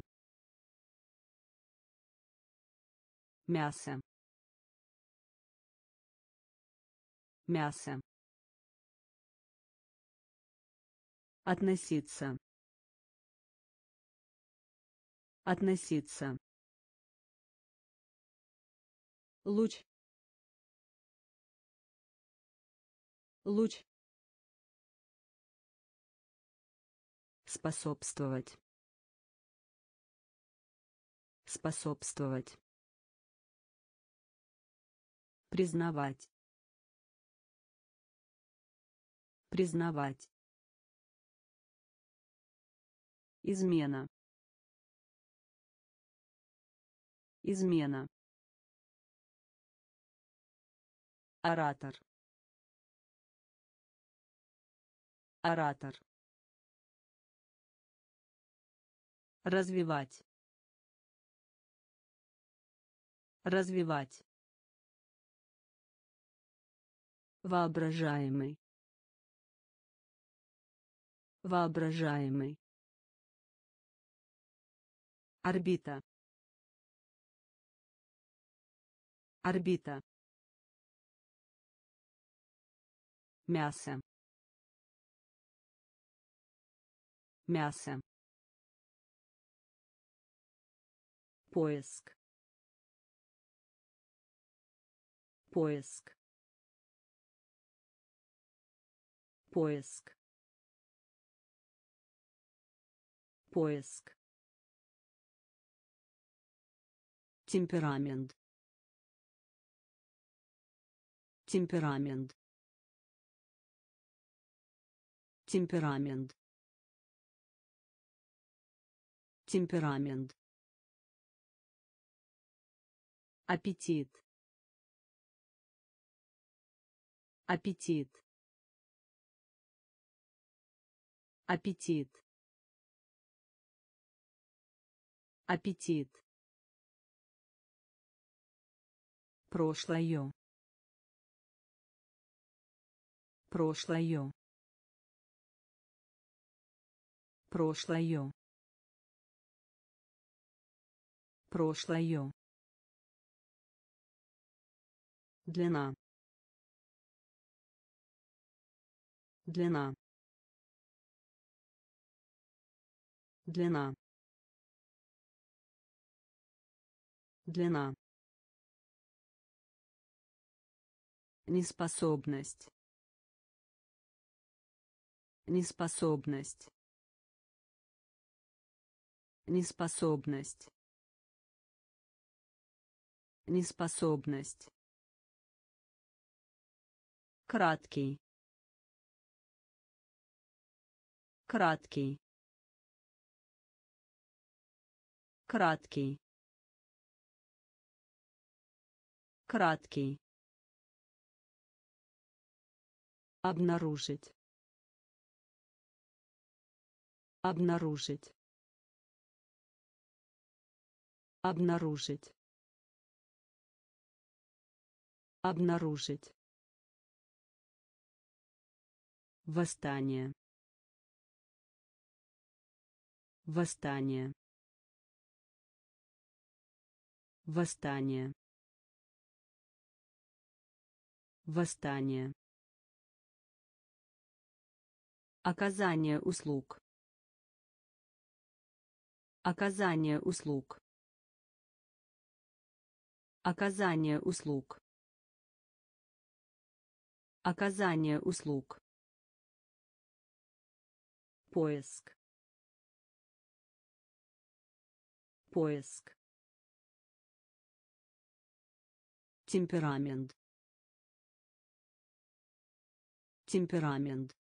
Мясо. Мясо относиться. Относиться. Луч. Луч. Способствовать. Способствовать. Признавать. Признавать измена. Измена. Оратор. Оратор. Развивать. Развивать. Воображаемый. Воображаемый орбита. Орбита. Мясо. Мясо. Поиск. Поиск. Поиск. Поиск темперамент. Темперамент. Темперамент. Темперамент. Аппетит. Аппетит. Аппетит. Аппетит прошлое. Прошлое. Прошлое. Прошлое. Длина. Длина. Длина. Длина неспособность. Неспособность. Неспособность. Неспособность. Краткий. Краткий. Краткий. Краткий обнаружить. Обнаружить. Обнаружить. Обнаружить. Восстание. Восстание. Восстание. Восстание Оказание услуг. Оказание услуг. Оказание услуг. Оказание услуг. Поиск. Поиск. Темперамент. Темперамент.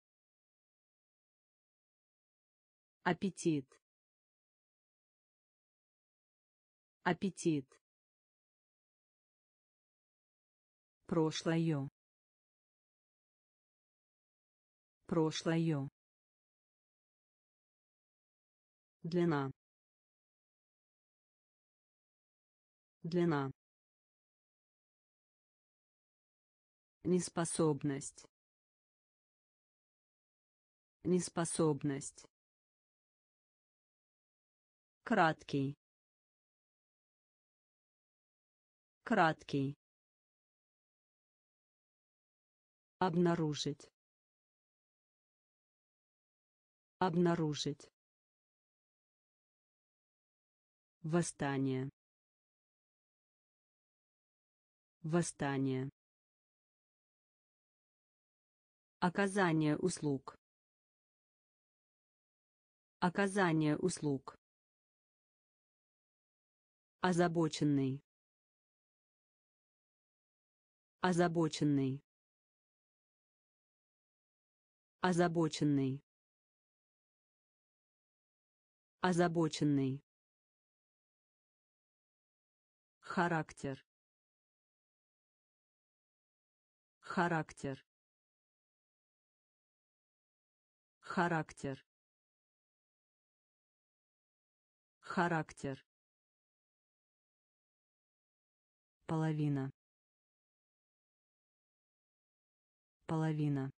Аппетит. Аппетит. Прошлое. Прошлое. Длина. Длина. Неспособность. Неспособность краткий. Краткий. Обнаружить. Обнаружить. Восстание. Восстание. Оказание услуг. Оказание услуг озабоченный. Озабоченный. Озабоченный. Озабоченный. Характер. Характер. Характер. Характер половина. Половина.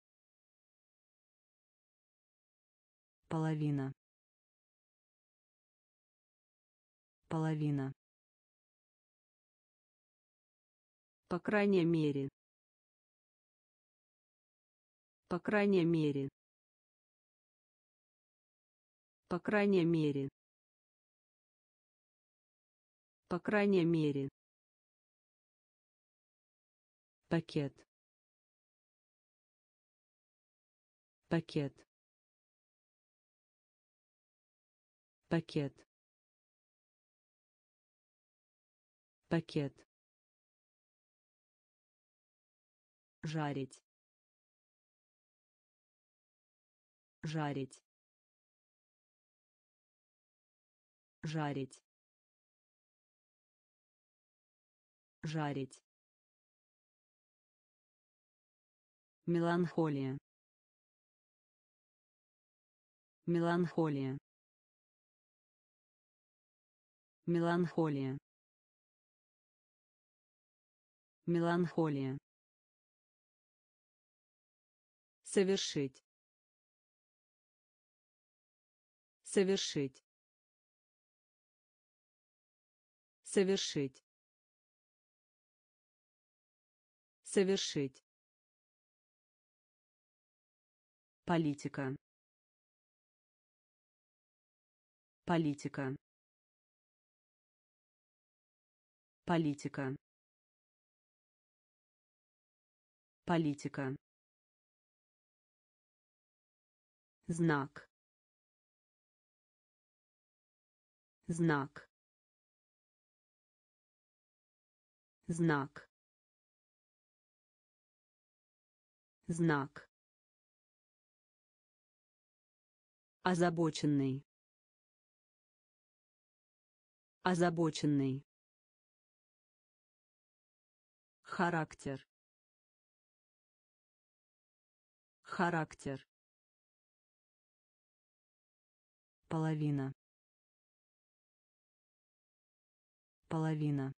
Половина. Половина. По крайней мере. По крайней мере. По крайней мере. По крайней мере пакет. Пакет. Пакет. Пакет. Жарить. Жарить. Жарить. Жарить Меланхолия. Меланхолия. Меланхолия. Меланхолия. Совершить. Совершить. Совершить. Совершить. Политика. Политика. Политика. Политика. Знак. Знак. Знак. Знак. Озабоченный. Озабоченный. Характер. Характер. Половина. Половина.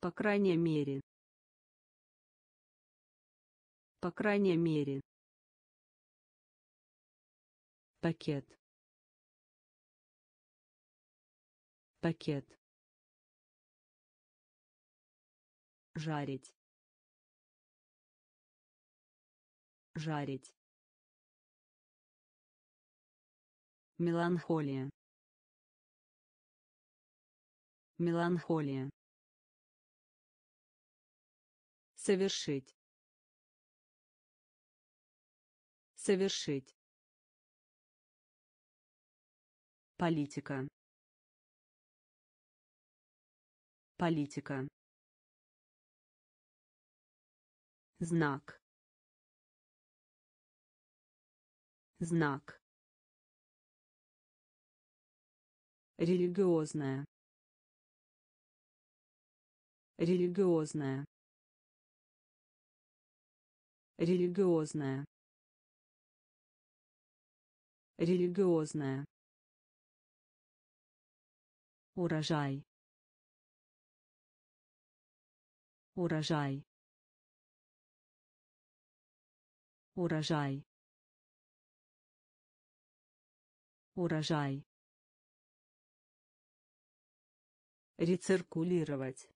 По крайней мере. По крайней мере. Пакет. Пакет. Жарить. Жарить. Меланхолия. Меланхолия. Совершить. Совершить. Политика. Политика. Знак. Знак. Религиозная. Религиозная. Религиозная. Религиозная. Урожай. Урожай. Урожай. Урожай. Рециркулировать.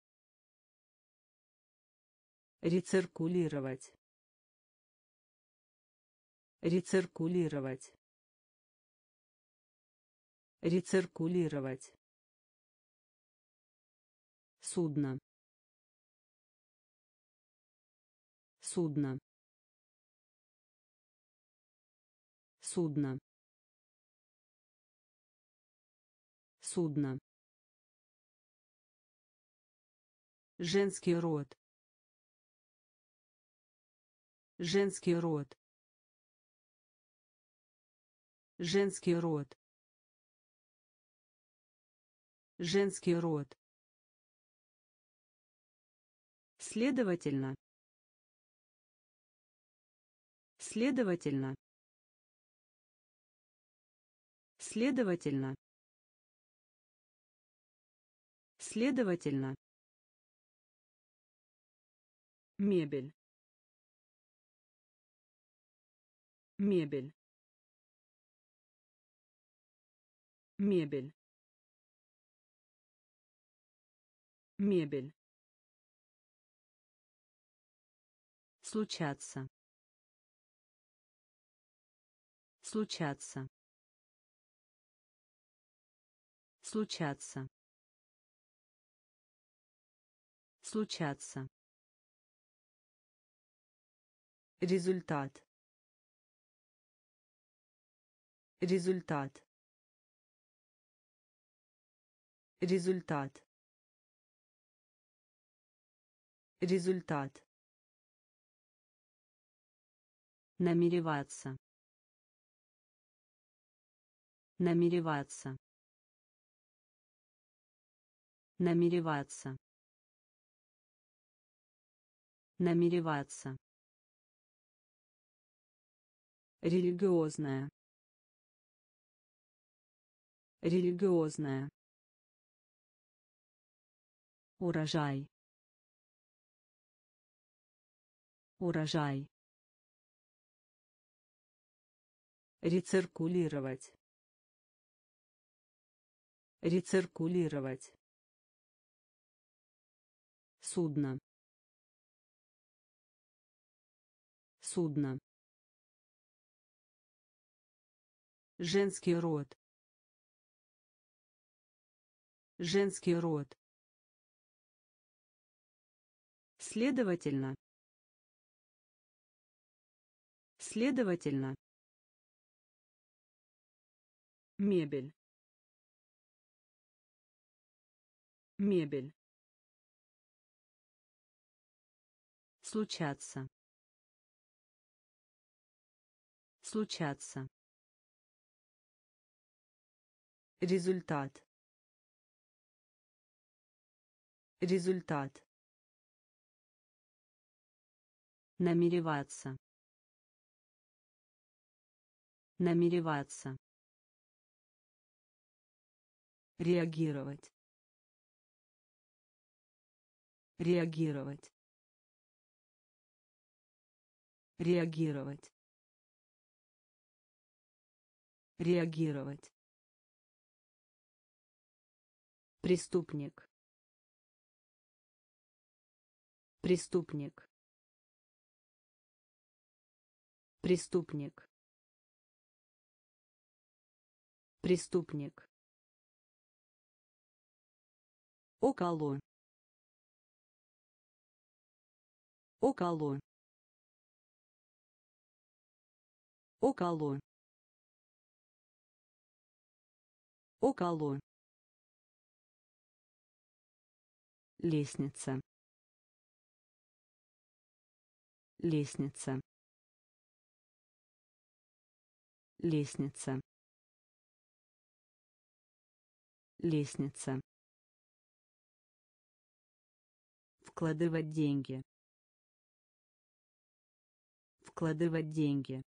Рециркулировать. Рециркулировать. Рециркулировать. Судно. Судно. Судно. Судно. Женский род. Женский род. Женский род. Женский род. Следовательно. Следовательно. Следовательно. Следовательно. Мебель. Мебель. Мебель. Мебель. Случаться. Случаться. Случаться. Случаться. Результат. Результат. Результат. Результат. Намереваться. Намереваться. Намереваться. Намереваться. Религиозная. Религиозная. Урожай. Урожай. Рециркулировать. Рециркулировать. Судно. Судно. Женский род. Женский род. Следовательно. Следовательно. Мебель. Мебель. Случаться. Случаться. Результат. Результат. Намереваться. Намереваться. Реагировать. Реагировать. Реагировать. Реагировать. Преступник. Преступник. Преступник. Преступник. Около. Около. Около. Около. Лестница. Лестница. Лестница. Лестница. Вкладывать деньги. Вкладывать деньги.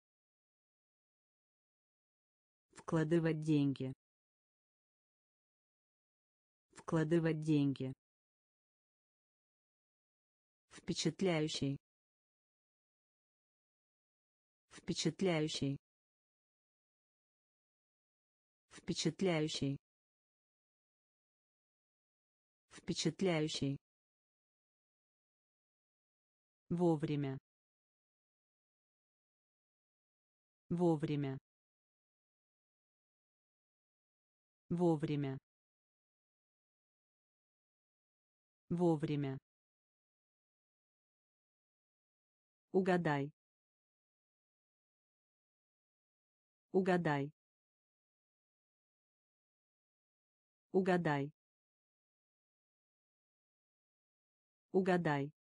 Вкладывать деньги. Вкладывать деньги. Впечатляющий. Впечатляющий. Впечатляющий. Впечатляющий. Вовремя. Вовремя. Вовремя. Вовремя. Угадай. Угадай. Угадай. Угадай.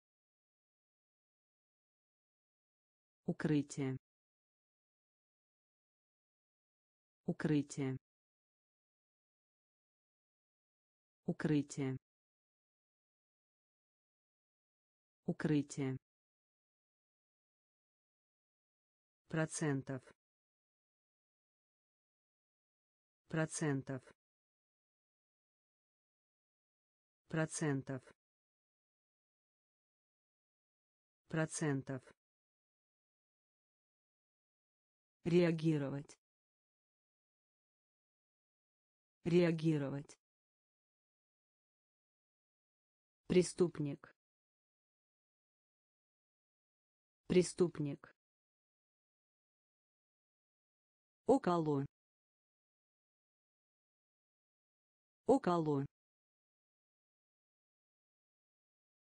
Укрытие. Укрытие. Укрытие. Укрытие. Процентов. Процентов. Процентов. Процентов. Реагировать. Реагировать. Преступник. Преступник. Около. Около.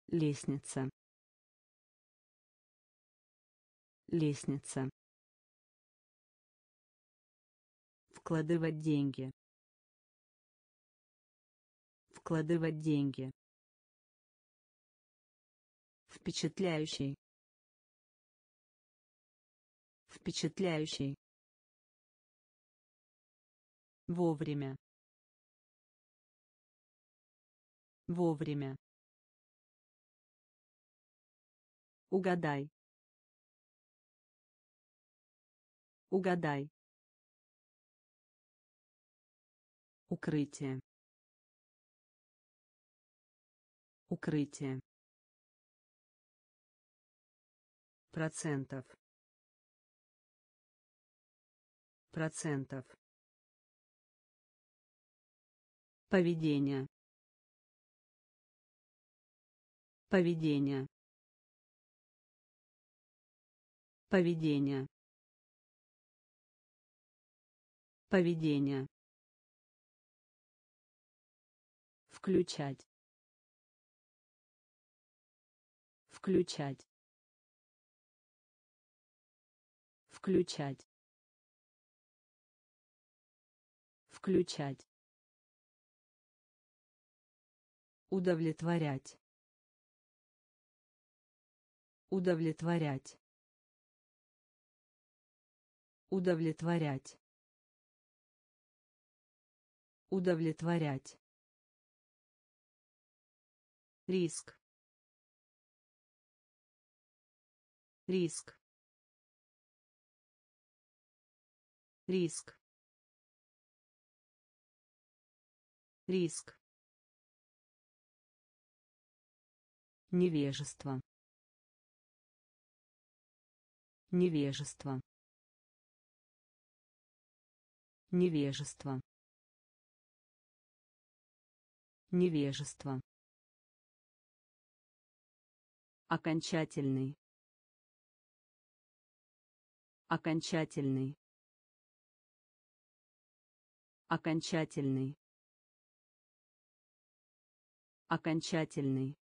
Лестница. Лестница. Вкладывать деньги. Вкладывать деньги. Впечатляющий. Впечатляющий. Вовремя. Вовремя. Угадай. Угадай. Укрытие. Укрытие. Процентов. Процентов. Поведение. Поведение. Поведение. Поведение. Включать. Включать. Включать. Включать. Удовлетворять. Удовлетворять. Удовлетворять. Удовлетворять. Риск. Риск. Риск. Риск. Невежество. Невежество. Невежество. Невежество. Окончательный. Окончательный. Окончательный. Окончательный.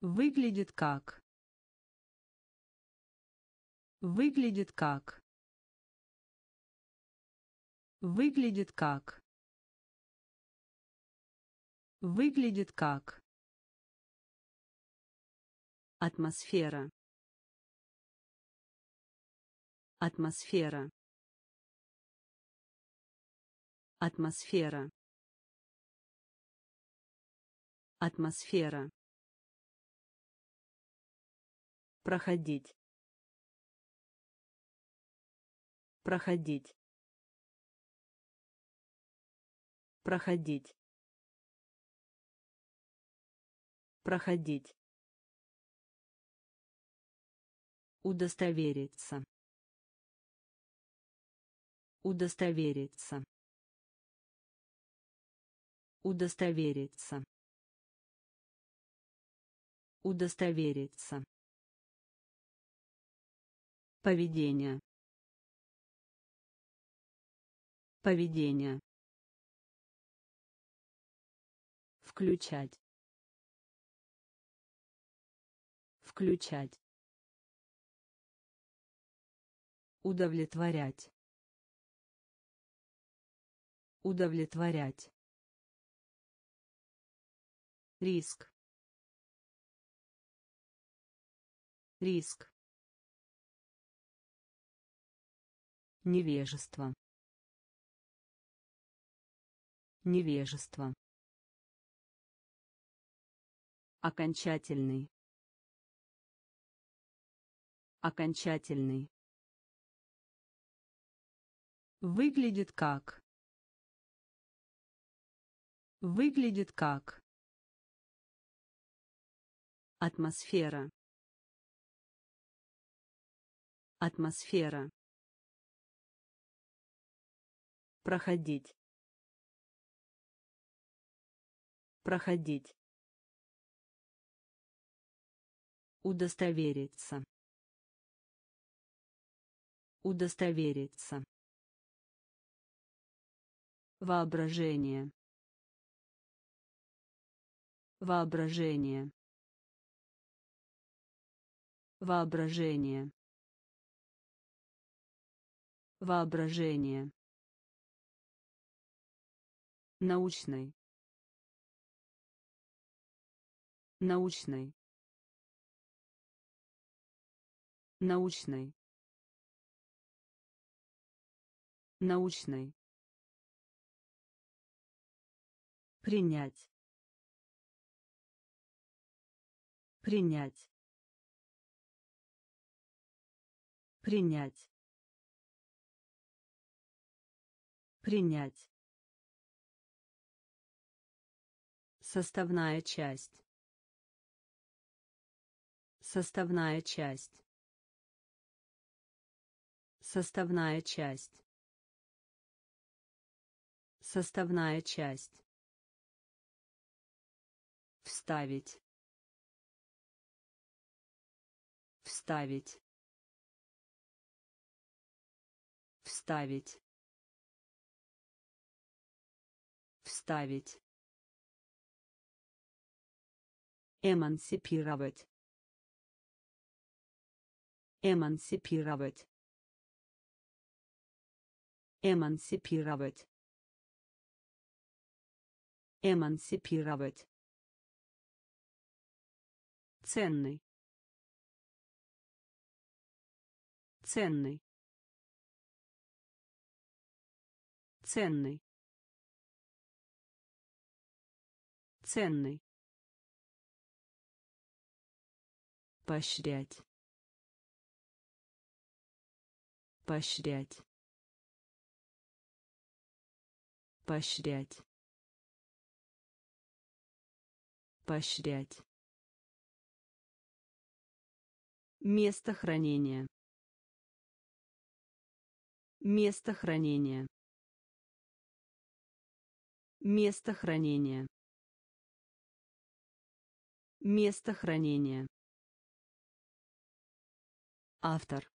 Выглядит как. Выглядит как. Выглядит как. Выглядит как. Атмосфера. Атмосфера. Атмосфера. Атмосфера. Проходить. Проходить. Проходить. Проходить. Удостовериться. Удостовериться. Удостовериться. Удостовериться. Поведение. Поведение. Включать. Включать. Удовлетворять. Удовлетворять. Риск. Риск. Невежество. Невежество. Окончательный. Окончательный. Выглядит как. Выглядит как. Атмосфера. Атмосфера. Проходить. Проходить. Удостовериться. Удостовериться. Воображение. Воображение. Воображение. Воображение. Научный. Научный. Научный. Научный. Принять. Принять. Принять. Принять. Составная часть. Составная часть. Составная часть. Составная часть. Вставить. Вставить. Вставить. Вставить. Эмансипировать. Эмансипировать. Эмансипировать. Эмансипировать. Ценный. Ценный. Ценный. Ценный. поощрять поощрять поощрять поощрять место хранения. Место хранения. Место хранения. Место хранения. Автор.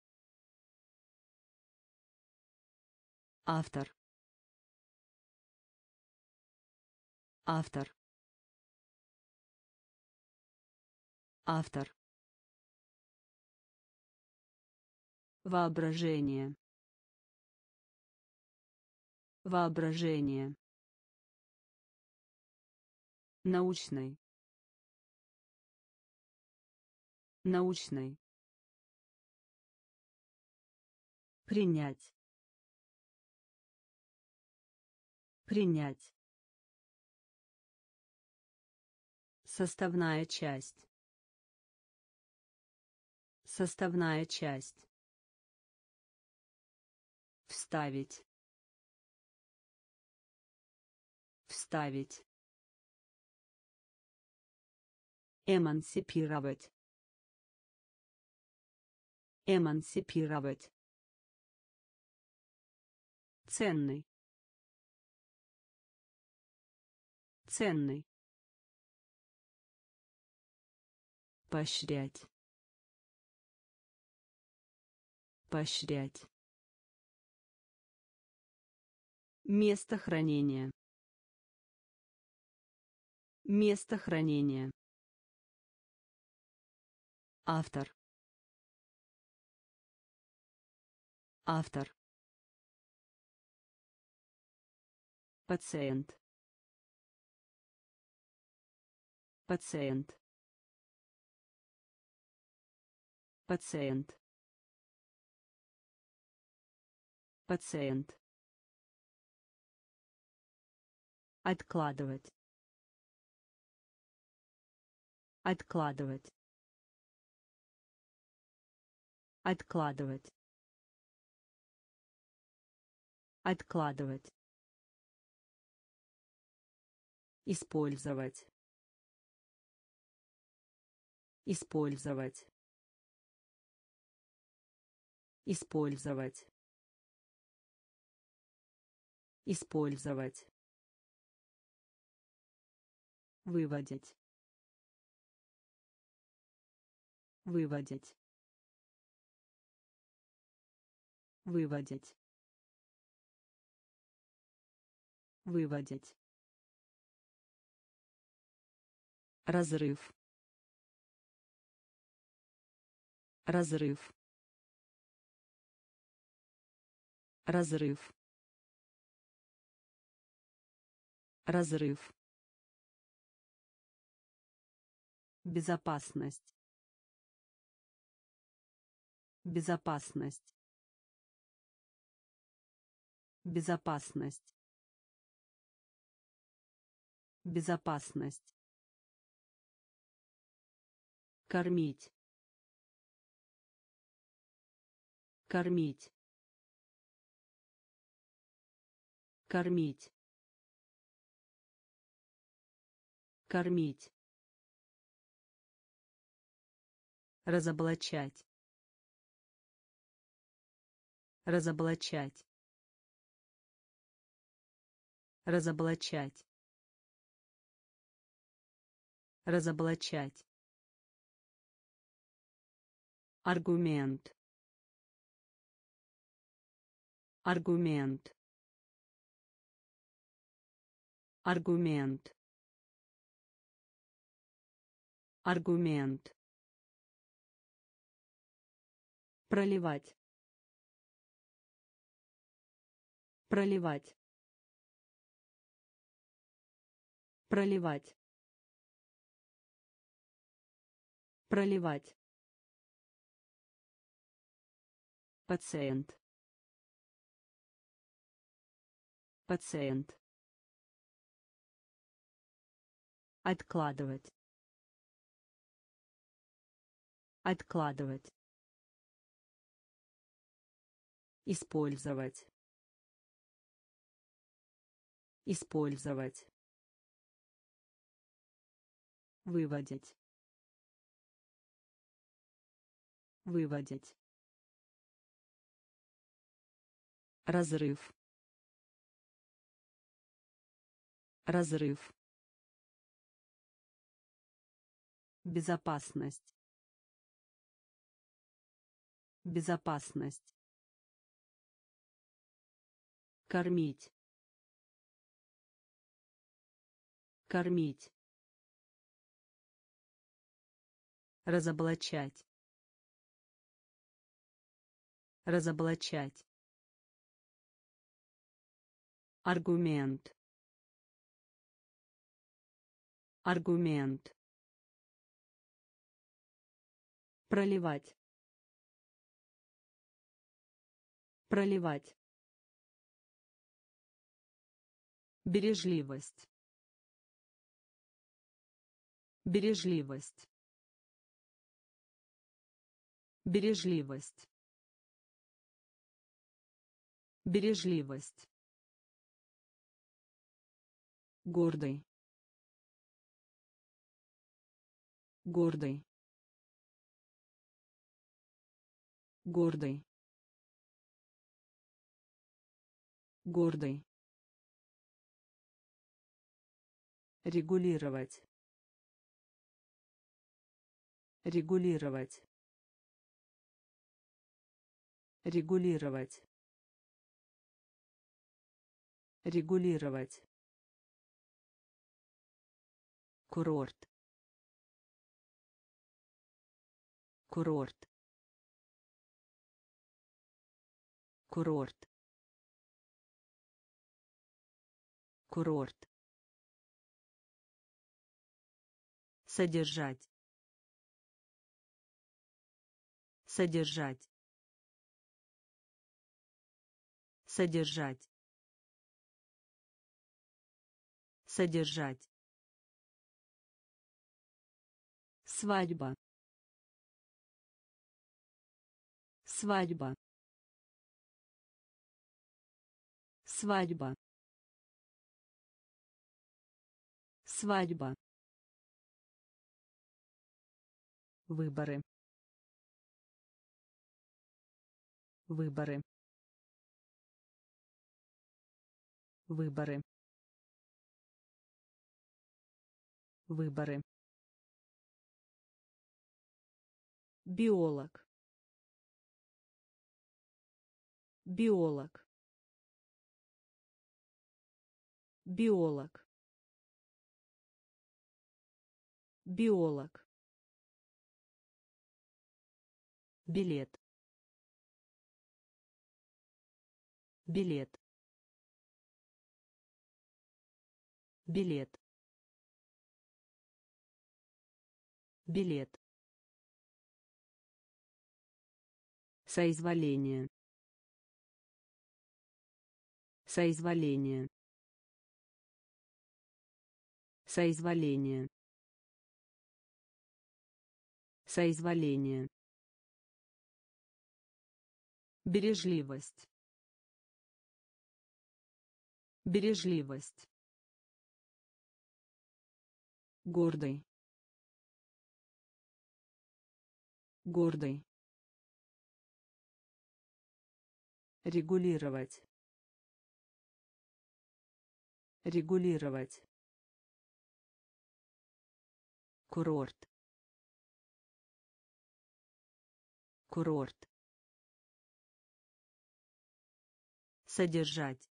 Автор. Автор. Автор воображение. Воображение. Научный. Научный. Принять. Принять. Составная часть. Составная часть вставить. Вставить. Эмансипировать. Эмансипировать. Ценный. Ценный. Поощрять. Поощрять место хранения. Место хранения. Автор. Автор. Пациент. Пациент. Пациент. Пациент откладывать. Откладывать. Откладывать. Откладывать. Использовать. Использовать. Использовать. Использовать выводить. Выводить. Выводить. Выводить. Разрыв. Разрыв. Разрыв. Разрыв безопасность. Безопасность. Безопасность. Безопасность. Кормить. Кормить. Кормить. Кормить разоблачать. Разоблачать. Разоблачать. Разоблачать. Аргумент. Аргумент. Аргумент. Аргумент проливать. Проливать. Проливать. Проливать. Пациент. Пациент. Откладывать. Откладывать использовать. Использовать. Выводить. Выводить. Разрыв. Разрыв. Безопасность. Безопасность кормить. Кормить. Разоблачать. Разоблачать. Аргумент. Аргумент. Проливать. Проливать бережливость. Бережливость. Бережливость. Бережливость. Гордый. Гордый. Гордый. Гордый регулировать. Регулировать. Регулировать. Регулировать. Курорт. Курорт. Курорт. Курорт содержать. Содержать. Содержать. Содержать. Свадьба. Свадьба. Свадьба. Свадьба выборы. Выборы. Выборы. Выборы. Биолог. Биолог. Биолог. Биолог билет. Билет. Билет. Билет. Соизволение. Соизволение. Соизволение. Соизволение бережливость. Бережливость. Гордый. Гордый. Регулировать. Регулировать. Курорт. Курорт содержать.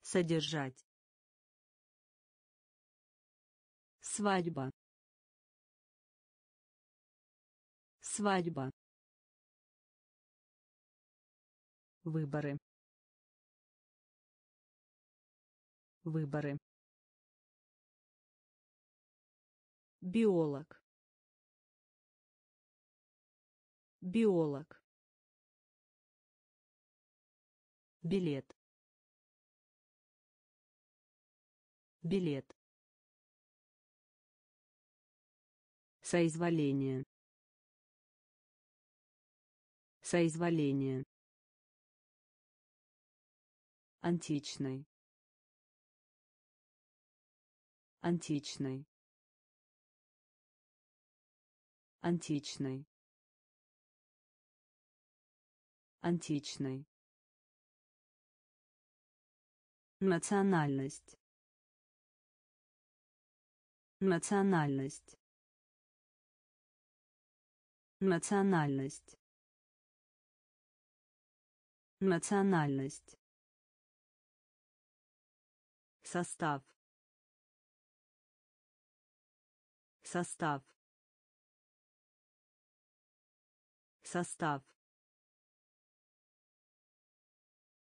Содержать. Свадьба. Свадьба. Выборы. Выборы. Биолог. Биолог билет. Билет. Соизволение. Соизволение. Античный. Античный. Античный. Античный национальность. Национальность. Национальность. Национальность. Состав. Состав. Состав.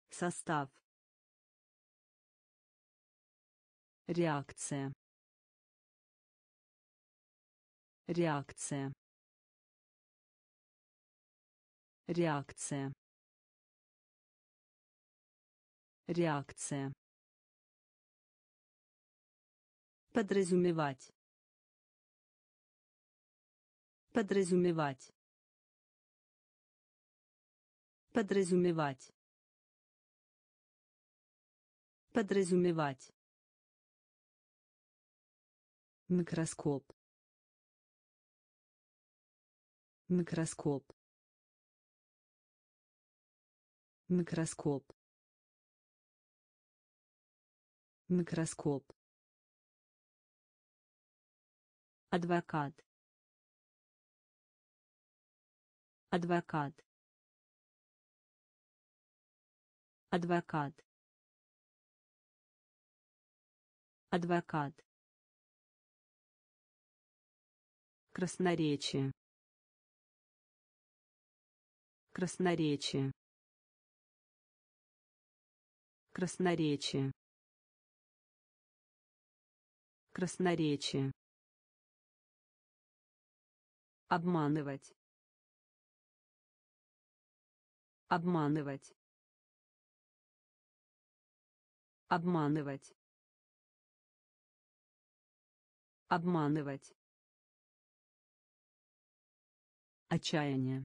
Состав реакция. Реакция. Реакция. Реакция. Подразумевать. Подразумевать. Подразумевать. Подразумевать микроскоп. Микроскоп. Микроскоп. Микроскоп. Адвокат. Адвокат. Адвокат. Адвокат красноречие. Красноречие. Красноречие. Красноречие. Обманывать. Обманывать. Обманывать. Обманывать отчаяние.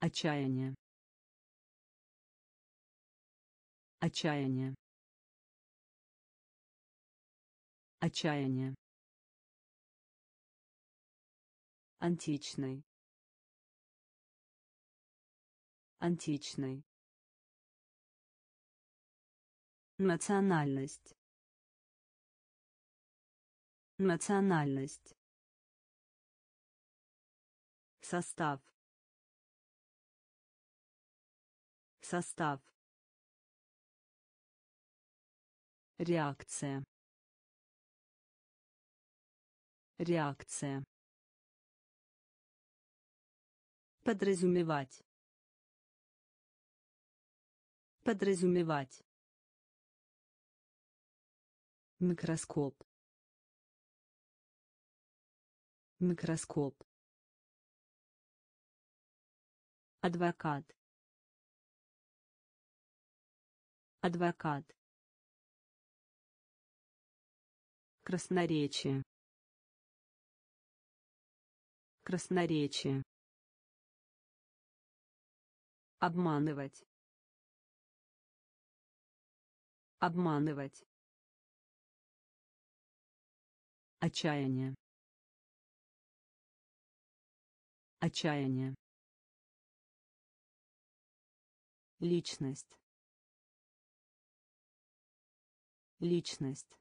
Отчаяние. Отчаяние. Отчаяние. Античный. Античный. Национальность. Национальность состав состав реакция реакция подразумевать подразумевать микроскоп микроскоп адвокат. Адвокат. Красноречие. Красноречие. Обманывать. Обманывать. Отчаяние. Отчаяние Личность. Личность.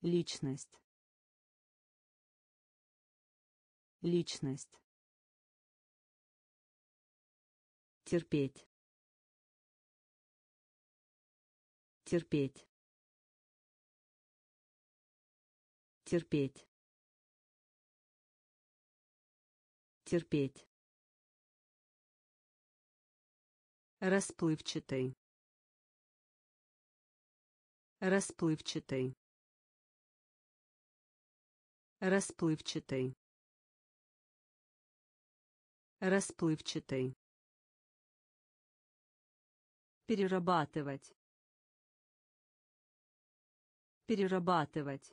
Личность. Личность. терпеть терпеть терпеть терпеть расплывчатый. Расплывчатый. Расплывчатый. Расплывчатый. Перерабатывать. Перерабатывать.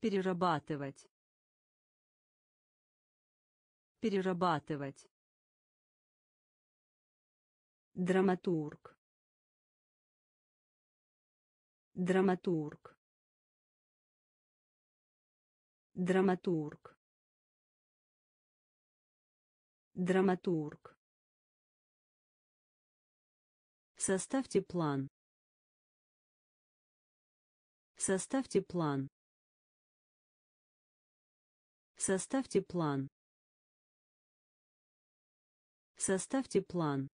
Перерабатывать. Перерабатывать драматург драматург драматург драматург Составьте план. Составьте план. Составьте план. Составьте план.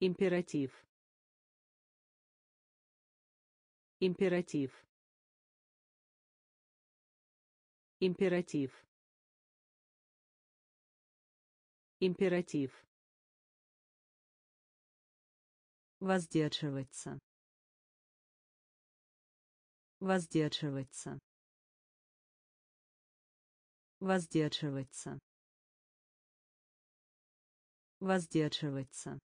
Императив. Императив. Императив. Императив. Воздерживаться. Воздерживаться. Воздерживаться. Воздерживаться.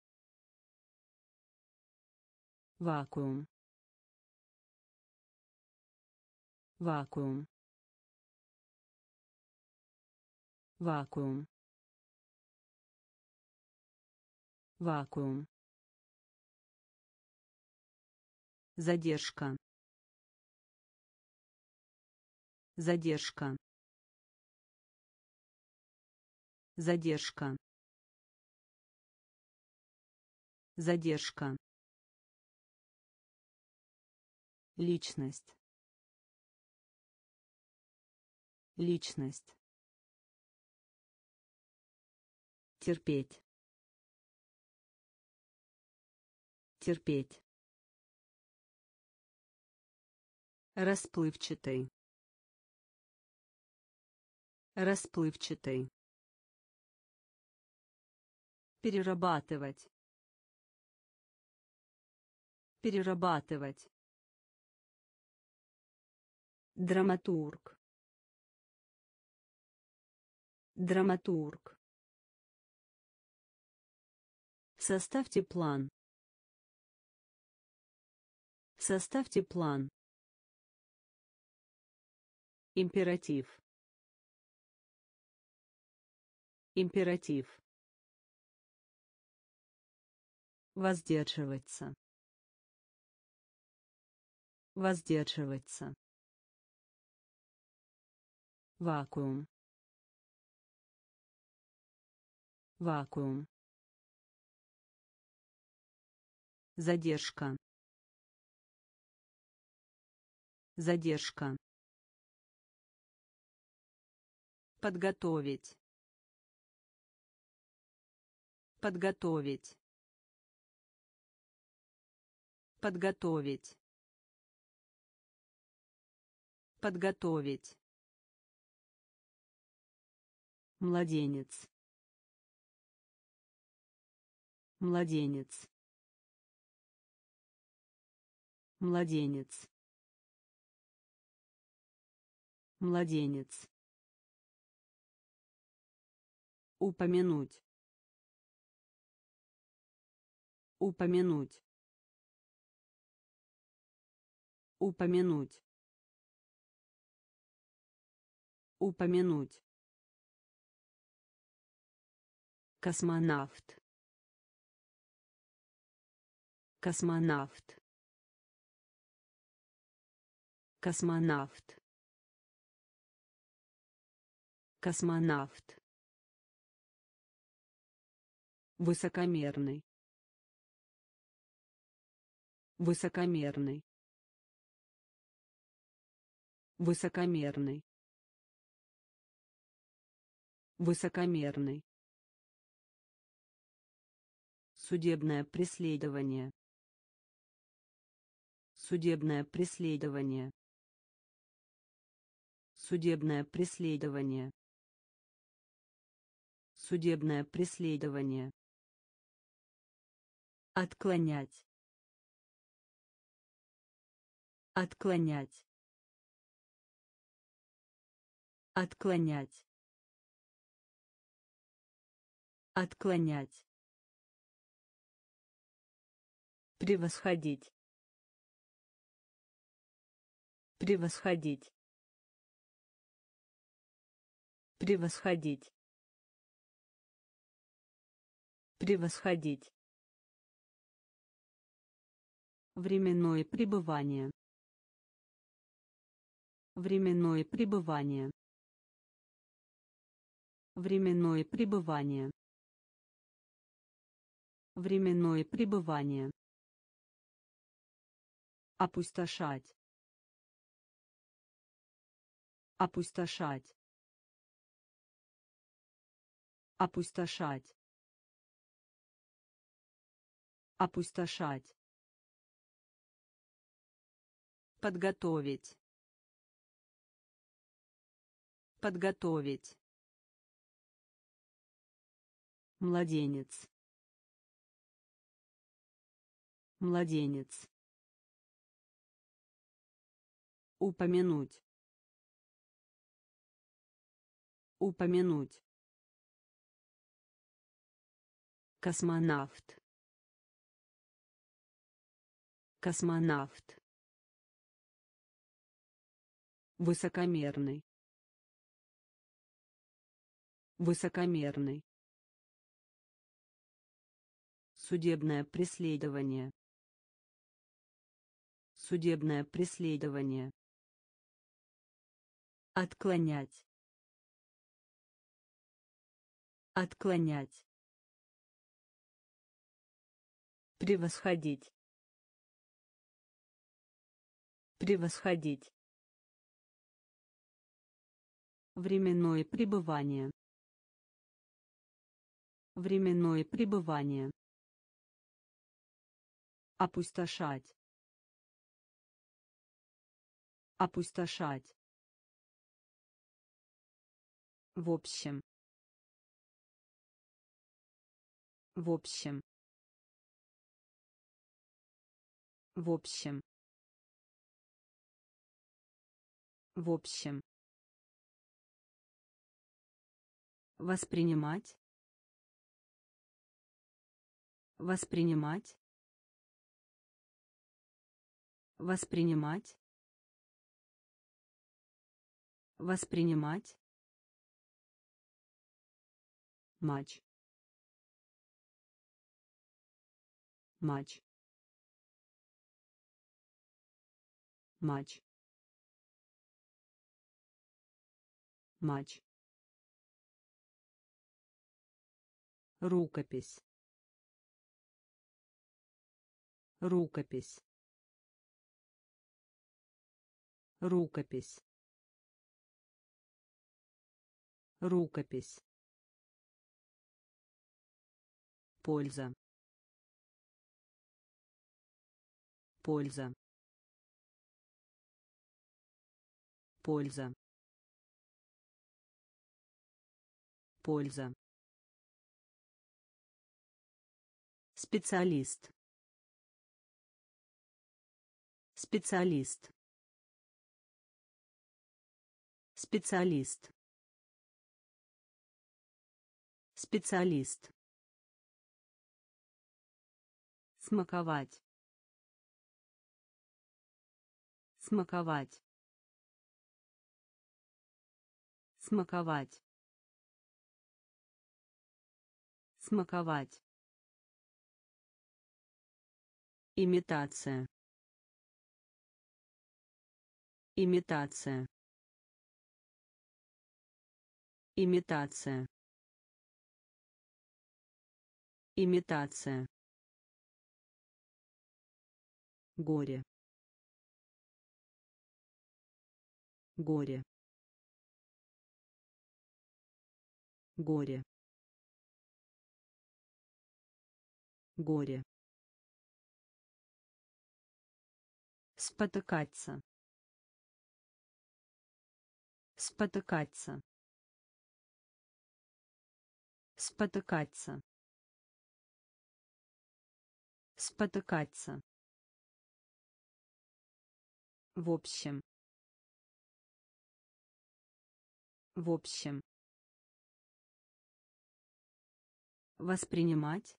Вакуум. Вакуум. Вакуум. Вакуум. Задержка. Задержка. Задержка. Задержка. Личность. Личность. Терпеть. Терпеть. Расплывчатый. Расплывчатый. Перерабатывать. Перерабатывать. Драматург. Драматург. Составьте план. Составьте план. Императив. Императив. Воздерживаться. Воздерживаться. Вакуум. Вакуум. Задержка. Задержка. Подготовить. Подготовить. Подготовить. Подготовить. Младенец. Младенец. Младенец. Младенец. Упомянуть. Упомянуть. Упомянуть. Упомянуть. Космонавт. Космонавт. Космонавт. Космонавт. Высокомерный. Высокомерный. Высокомерный. Высокомерный. Судебное преследование. Судебное преследование. Судебное преследование. Судебное преследование. Отклонять. Отклонять. Отклонять. Отклонять. Превосходить. Превосходить. Превосходить. Превосходить. Временное пребывание. Временное пребывание. Временное пребывание. Временное пребывание. Опустошать. Опустошать. Опустошать. Опустошать. Подготовить. Подготовить. Младенец. Младенец. Упомянуть. Упомянуть. Космонавт. Космонавт. Высокомерный. Высокомерный. Судебное преследование. Судебное преследование. Отклонять. Отклонять. Превосходить. Превосходить. Временное пребывание. Временное пребывание. Опустошать. Опустошать. В общем. В общем. В общем. В общем. Воспринимать. Воспринимать. Воспринимать. Воспринимать. Матч. Матч. Матч. Матч. Рукопись. Рукопись. Рукопись. Рукопись. Польза. Польза. Польза. Польза. Специалист. Специалист. Специалист. Специалист. Смаковать. Смаковать. Смаковать. Смаковать. Имитация. Имитация. Имитация. Имитация. Горе. Горе. Горе. Горе. Спотыкаться. Спотыкаться. Спотыкаться. Спотыкаться. В общем. В общем. Воспринимать.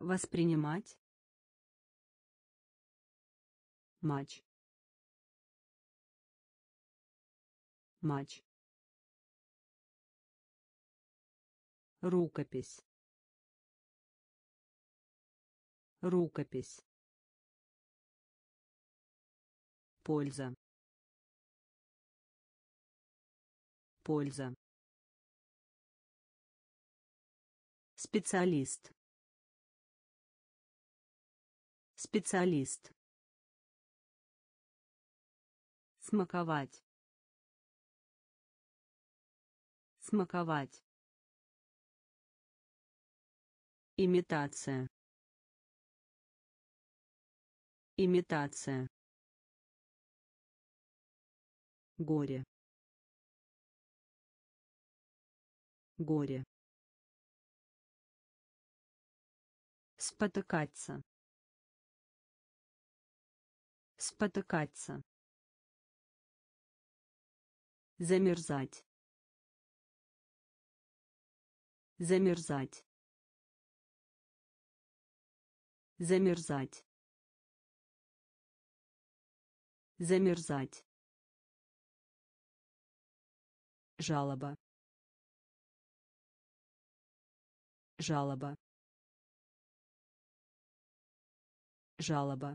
Воспринимать. Матч. Матч. Рукопись. Рукопись. Польза. Польза. Специалист. Специалист. Смаковать. Смаковать. Имитация. Имитация. Горе. Горе. Спотыкаться. Спотыкаться. Замерзать. Замерзать. Замерзать. Замерзать. Жалоба. Жалоба. Жалоба.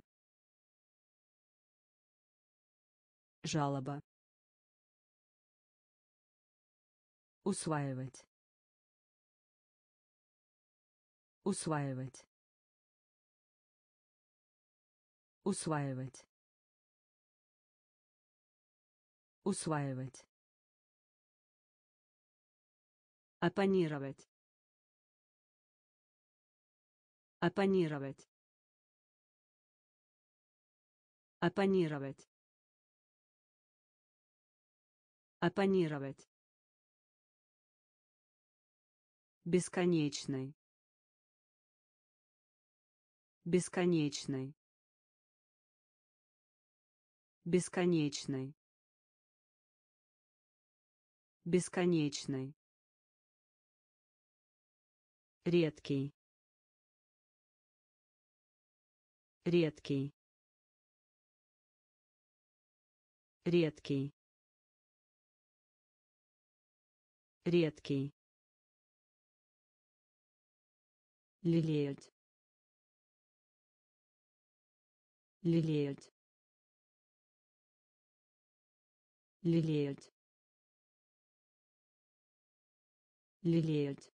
Жалоба. Усваивать. Усваивать. Усваивать. Усваивать. Оппонировать. Оппонировать. Оппонировать. Оппонировать. Бесконечный. Бесконечный. Бесконечный. Бесконечный. Редкий. Редкий. Редкий. Редкий. лелеять лелеять лелеять лелеять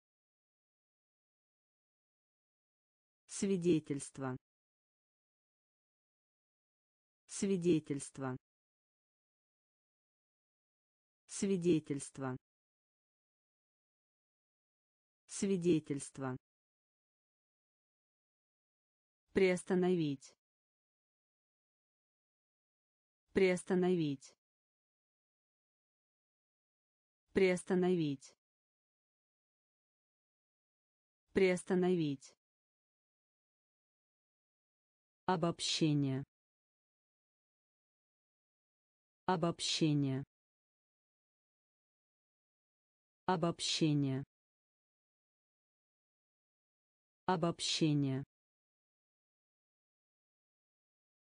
свидетельство свидетельство свидетельство свидетельство Приостановить. Приостановить. Приостановить. Приостановить. Обобщение. Обобщение. Обобщение. Обобщение.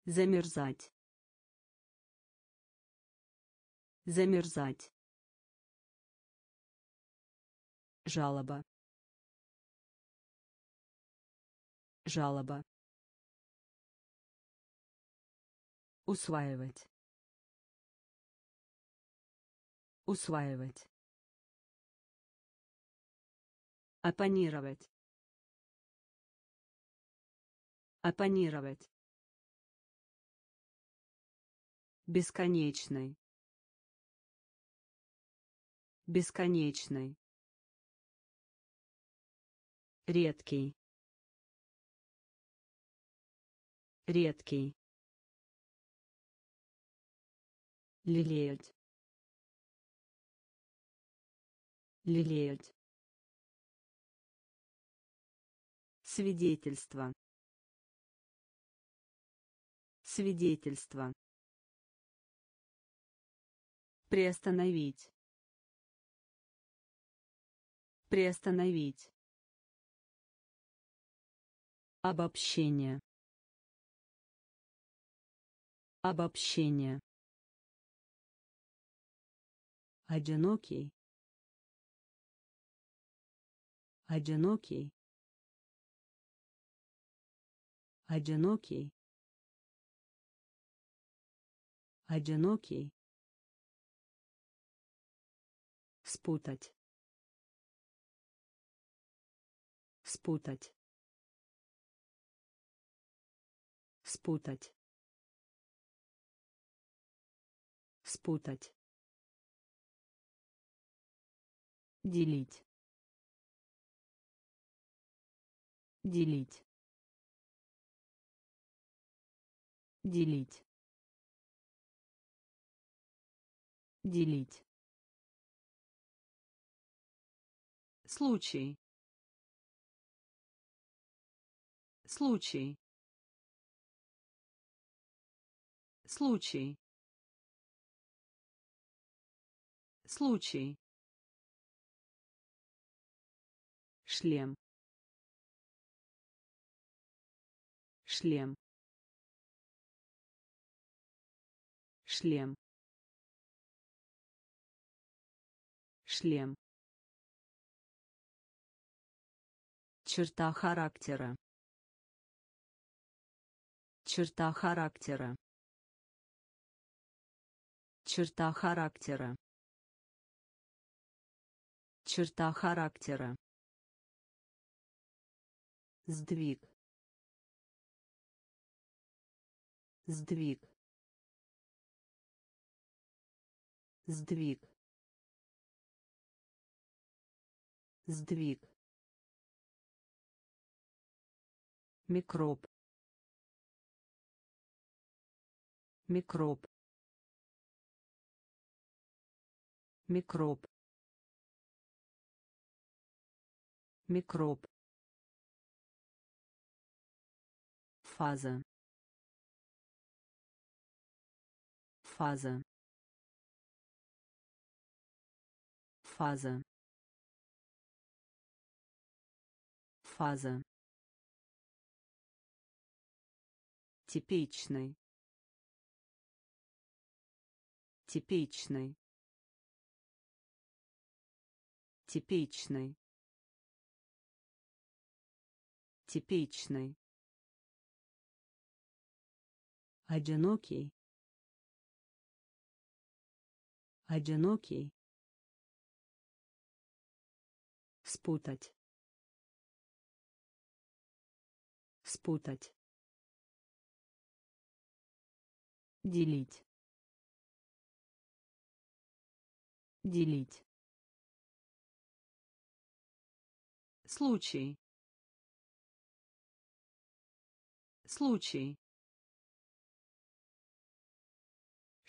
Замерзать. Замерзать. Жалоба. Жалоба. Усваивать. усваивать. Оппонировать. Оппонировать. Бесконечный бесконечный редкий. Редкий лелеять. Лелеять. Свидетельство. Свидетельство. Приостановить. Приостановить. Обобщение. Обобщение одинокий. Одинокий. Одинокий. Одинокий. Спутать. Спутать. Спутать. Спутать делить. Делить. Делить. Делить. Случай. Случай. Случай. Случай шлем. Шлем. Шлем. Шлем. Черта характера. Черта характера. Черта характера. Черта характера сдвиг сдвиг сдвиг сдвиг. Микроб микроб микроб микроб фаза. Фаза. Фаза. Фаза. Типичный. Типичный. Типичный. Типичный одинокий. Одинокий. Спутать. Спутать. Делить. Делить. Случай. Случай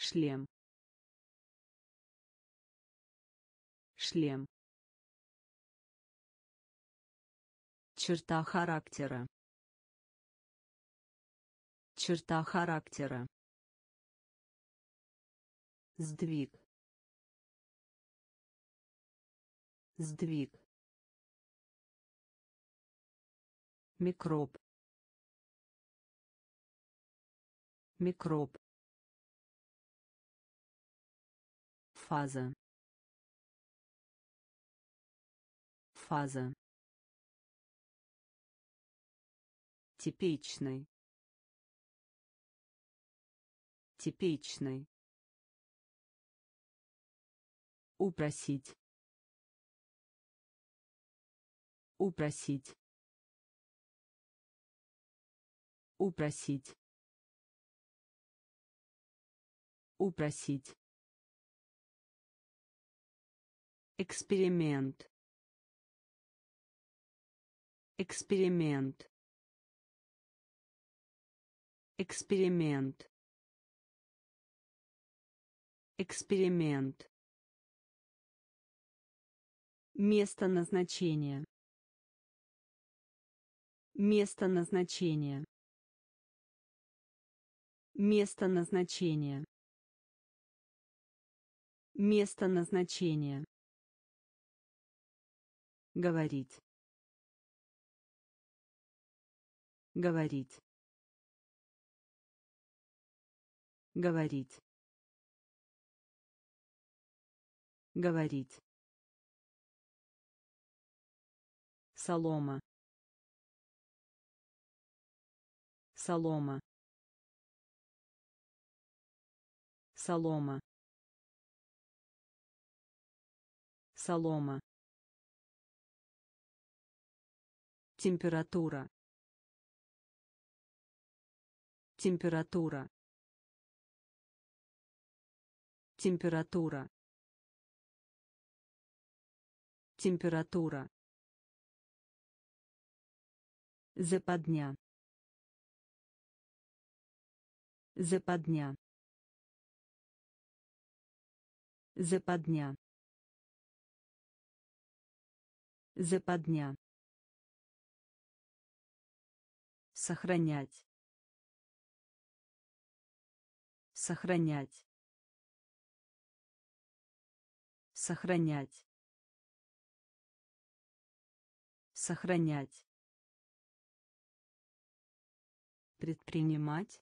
шлем. Шлем. Черта характера. Черта характера. Сдвиг. Сдвиг. Микроб. Микроб фаза фаза типичный типичный Упросить. Упросить. Упросить. Упросить. Эксперимент. Эксперимент. Эксперимент. Эксперимент. Место назначения. Место назначения. Место назначения. Место назначения. Говорить. Говорить. Говорить. Говорить. Солома. Солома. Солома. Солома. Температура. Температура. Температура. Температура. Западня. Западня. Западня. Западня. Сохранять. Сохранять. Сохранять. Сохранять. Предпринимать.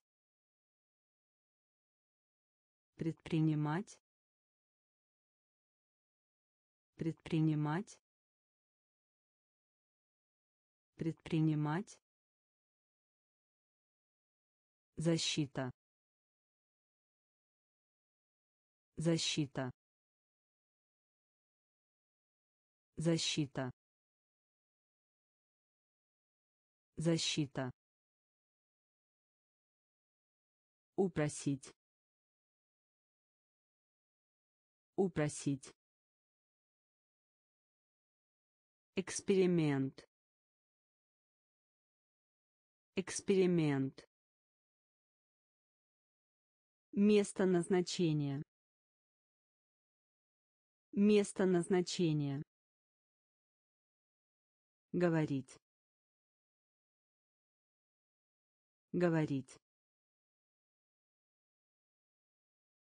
Предпринимать. Предпринимать. Предпринимать. Защита. Защита. Защита. Защита. Упросить. Упросить. Эксперимент. Эксперимент. Место назначения. Место назначения. Говорить. Говорить.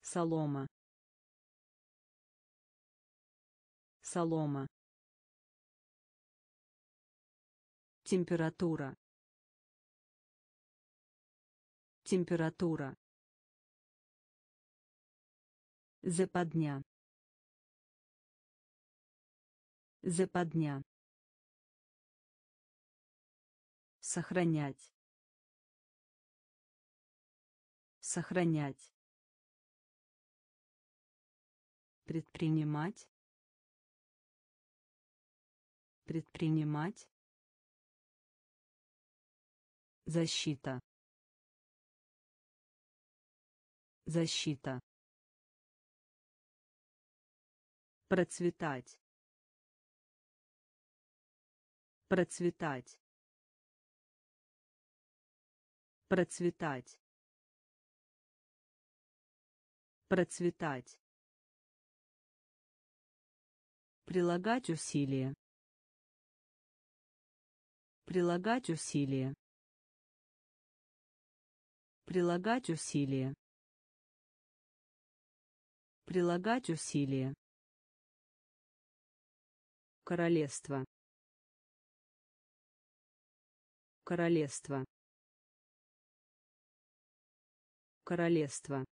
Солома. Солома. Температура. Температура. Западня. Западня. Сохранять. Сохранять. Предпринимать. Предпринимать. Защита. Защита. Процветать. Процветать. Процветать. Процветать. Прилагать усилия. Прилагать усилия. Прилагать усилия. Прилагать усилия. Королевство. Королевство. Королевство.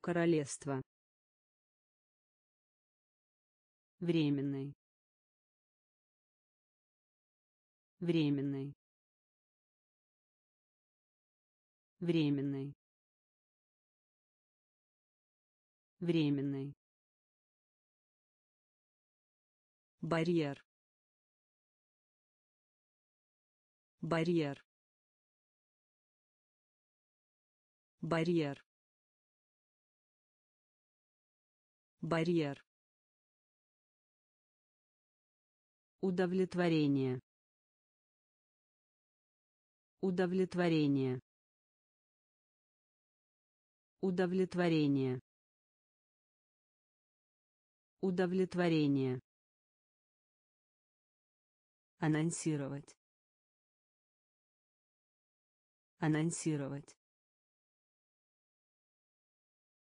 Королевство. Временный. Временный. Временный. временный барьер. Барьер. Барьер. Барьер. Удовлетворение. Удовлетворение. Удовлетворение. Удовлетворение анонсировать. Анонсировать.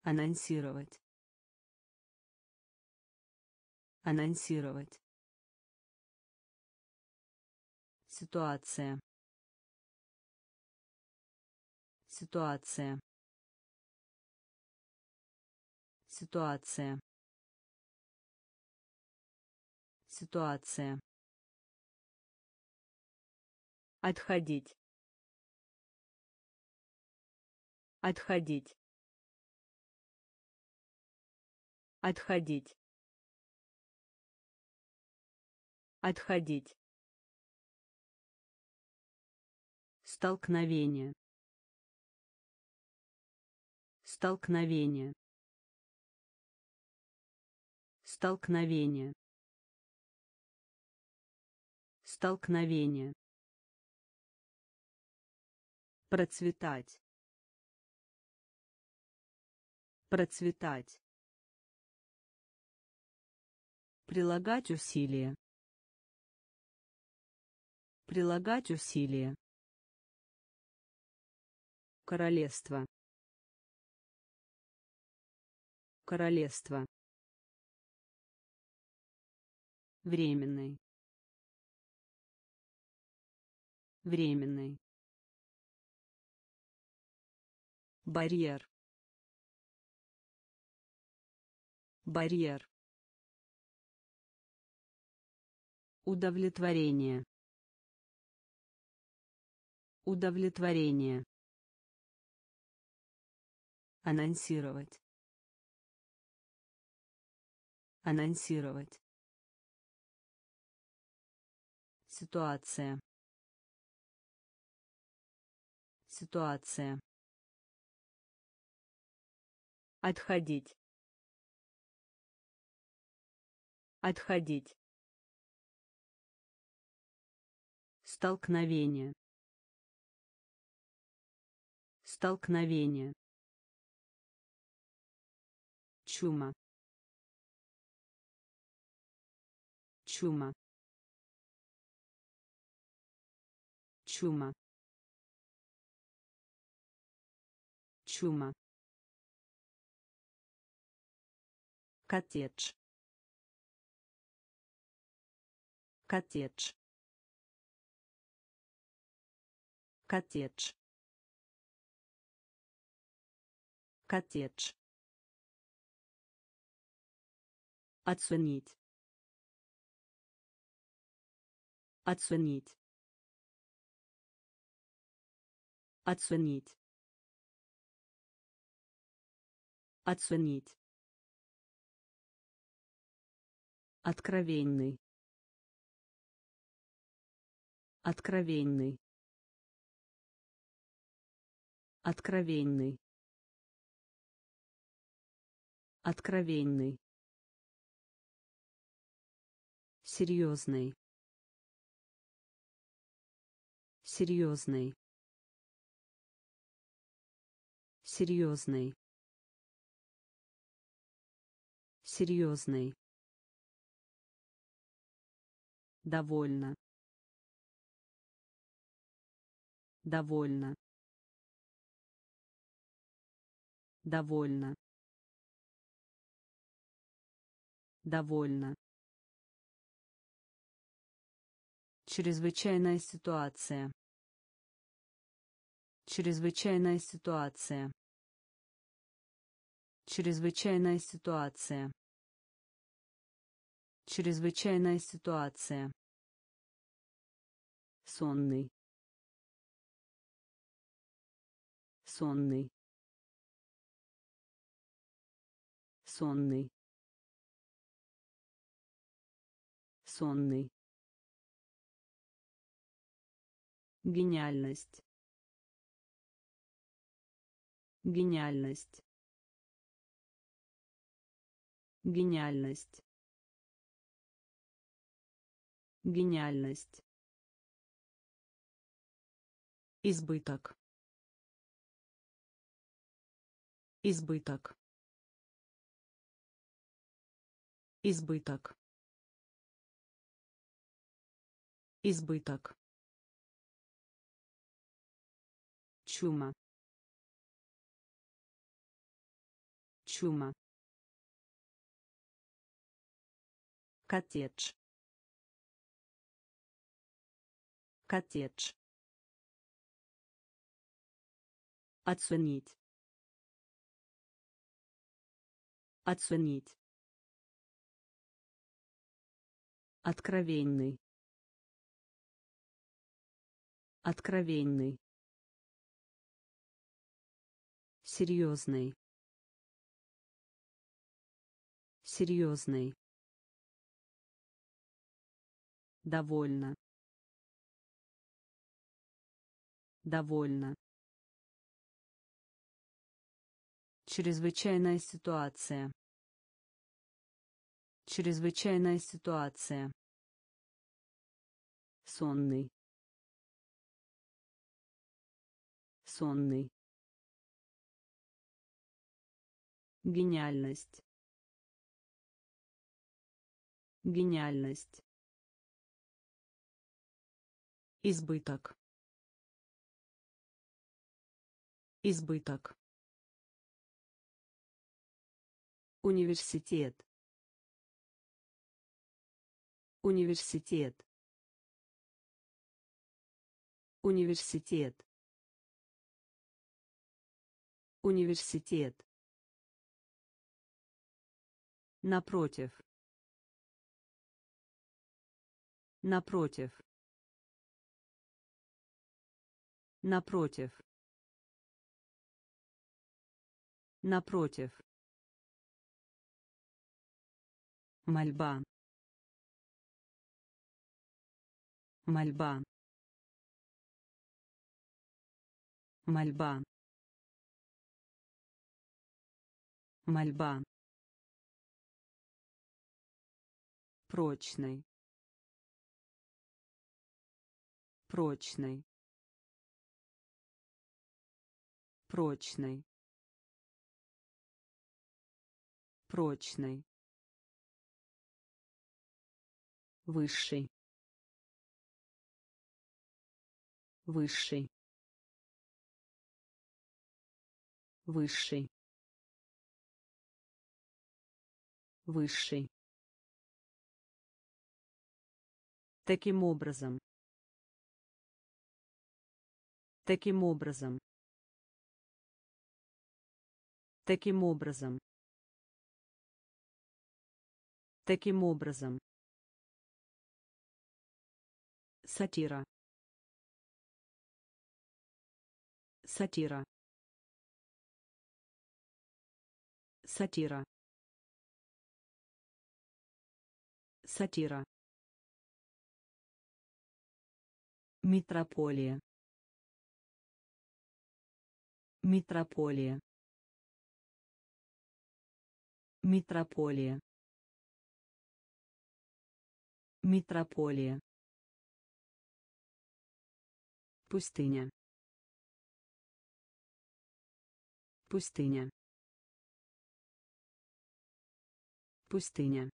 Анонсировать. Анонсировать. Ситуация. Ситуация. Ситуация. Ситуация отходить. Отходить. Отходить. Отходить. Столкновение. Столкновение. Столкновение. Столкновение процветать. Процветать. Прилагать усилия. Прилагать усилия. Королевство. Королевство. Временный. Временный барьер. Барьер. Удовлетворение. Удовлетворение. Анонсировать. Анонсировать. Ситуация. Ситуация отходить. Отходить. Столкновение. Столкновение. Чума. Чума. Чума. Чума коттедж. Коттедж. Коттедж. Коттедж. Оценить. Оценить. Оценить. Оценить Откровенный. Откровенный. Откровенный. Откровенный. Серьезный. Серьезный. Серьезный. Серьезный. Довольно довольно довольно довольно чрезвычайная ситуация. Чрезвычайная ситуация. Чрезвычайная ситуация. Чрезвычайная ситуация сонный. Сонный. Сонный. Сонный. Гениальность. Гениальность. Гениальность. Гениальность избыток. Избыток. Избыток. Избыток. Чума. Чума. Коттедж. Коттедж оценить. Оценить. Откровенный. Откровенный. Серьезный. Серьезный. Довольно. Довольно чрезвычайная ситуация. Чрезвычайная ситуация. Сонный. Сонный. Гениальность. Гениальность. Избыток. Избыток университет. Университет. Университет. Университет. Напротив. Напротив. Напротив. Напротив мольба. Мольба. Мольба. Мольба. Прочный. Прочный. Прочный. Прочный высший. Высший. Высший. Высший. Таким образом. Таким образом. Таким образом. Таким образом сатира сатира сатира сатира Метрополия. Метрополия. Метрополия. Метрополия. Пустыня. Пустыня. Пустыня.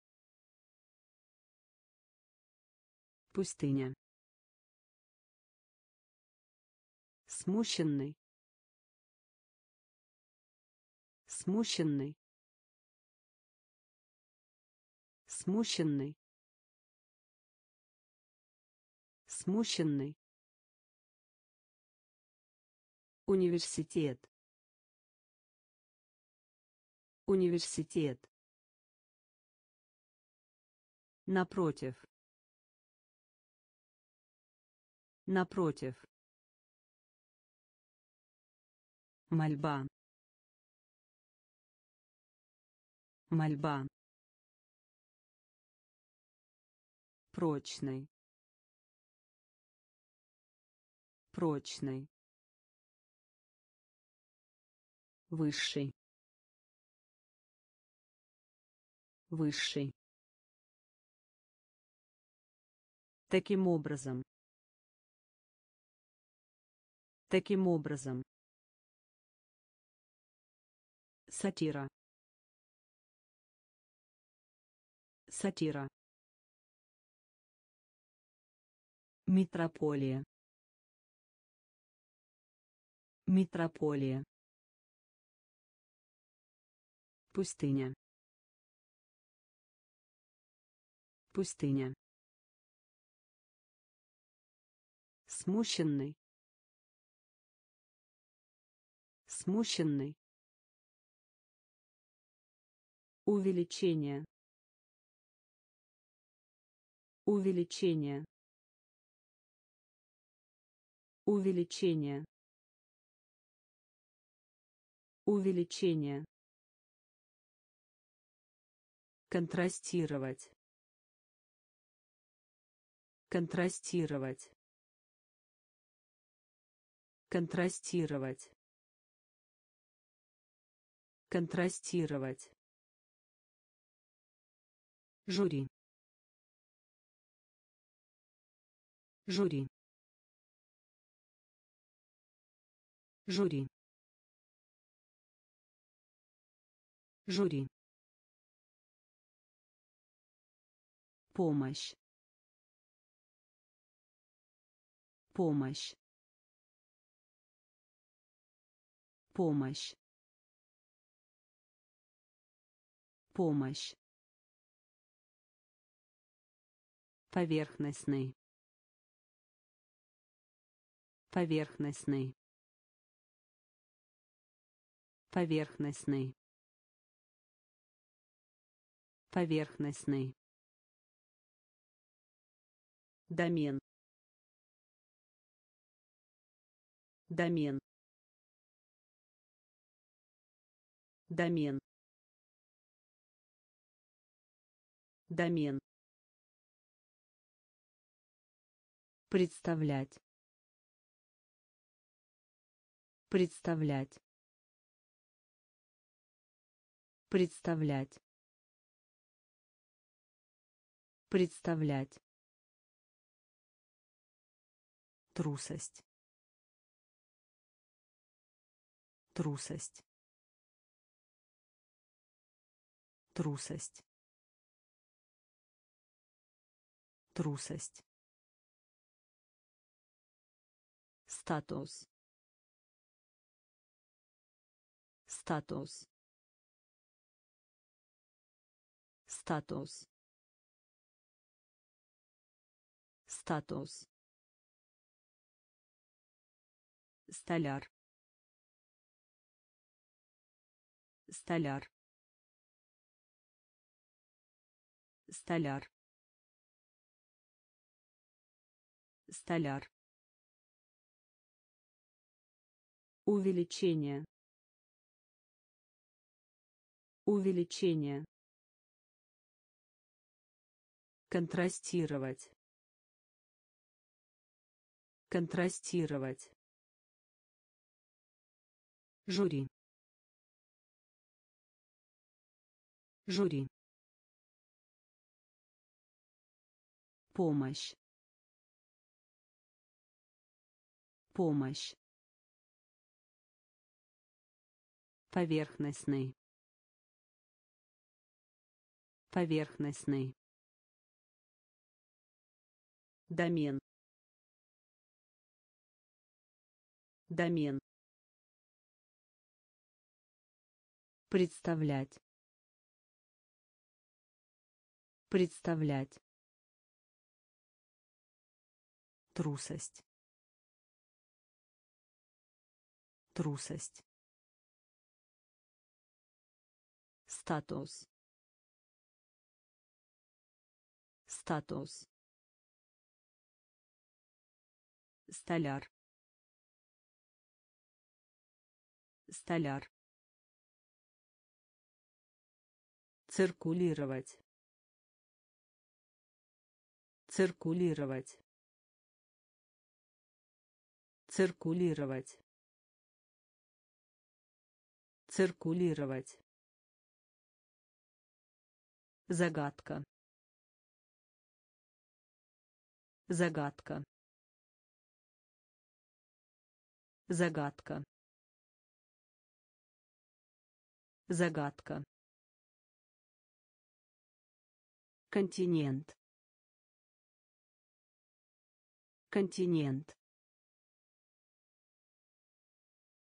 Пустыня. смущенный смущенный смущенный смущенный университет университет напротив напротив мольба Мольба. Прочный. Прочный. Высший. Высший. Таким образом. Таким образом. Сатира. Сатира. Метрополия. Метрополия. Пустыня. Пустыня. Смущенный. Смущенный. Увеличение. Увеличение. Увеличение. Увеличение. Контрастировать. Контрастировать. Контрастировать. Контрастировать. Жюри. Жюри. Жюри. Жюри. Помощь. Помощь. Помощь. Помощь. Поверхностный. Поверхностный. Поверхностный. Поверхностный. Домен. Домен. Домен. Домен. Представлять. Представлять. Представлять. Представлять. Трусость. Трусость. Трусость. Трусость. Статус. Статус. Статус. Статус. Столяр. Столяр. Столяр. Столяр. Увеличение. Увеличение. Контрастировать. Контрастировать. Жюри. Жюри. Помощь. Помощь. Поверхностный. Поверхностный. Домен. Домен. Представлять. Представлять. Трусость. Трусость. Статус. Статус. Столяр. Столяр. Циркулировать. Циркулировать. Циркулировать. Циркулировать. Загадка. Загадка. Загадка. Загадка континент. Континент.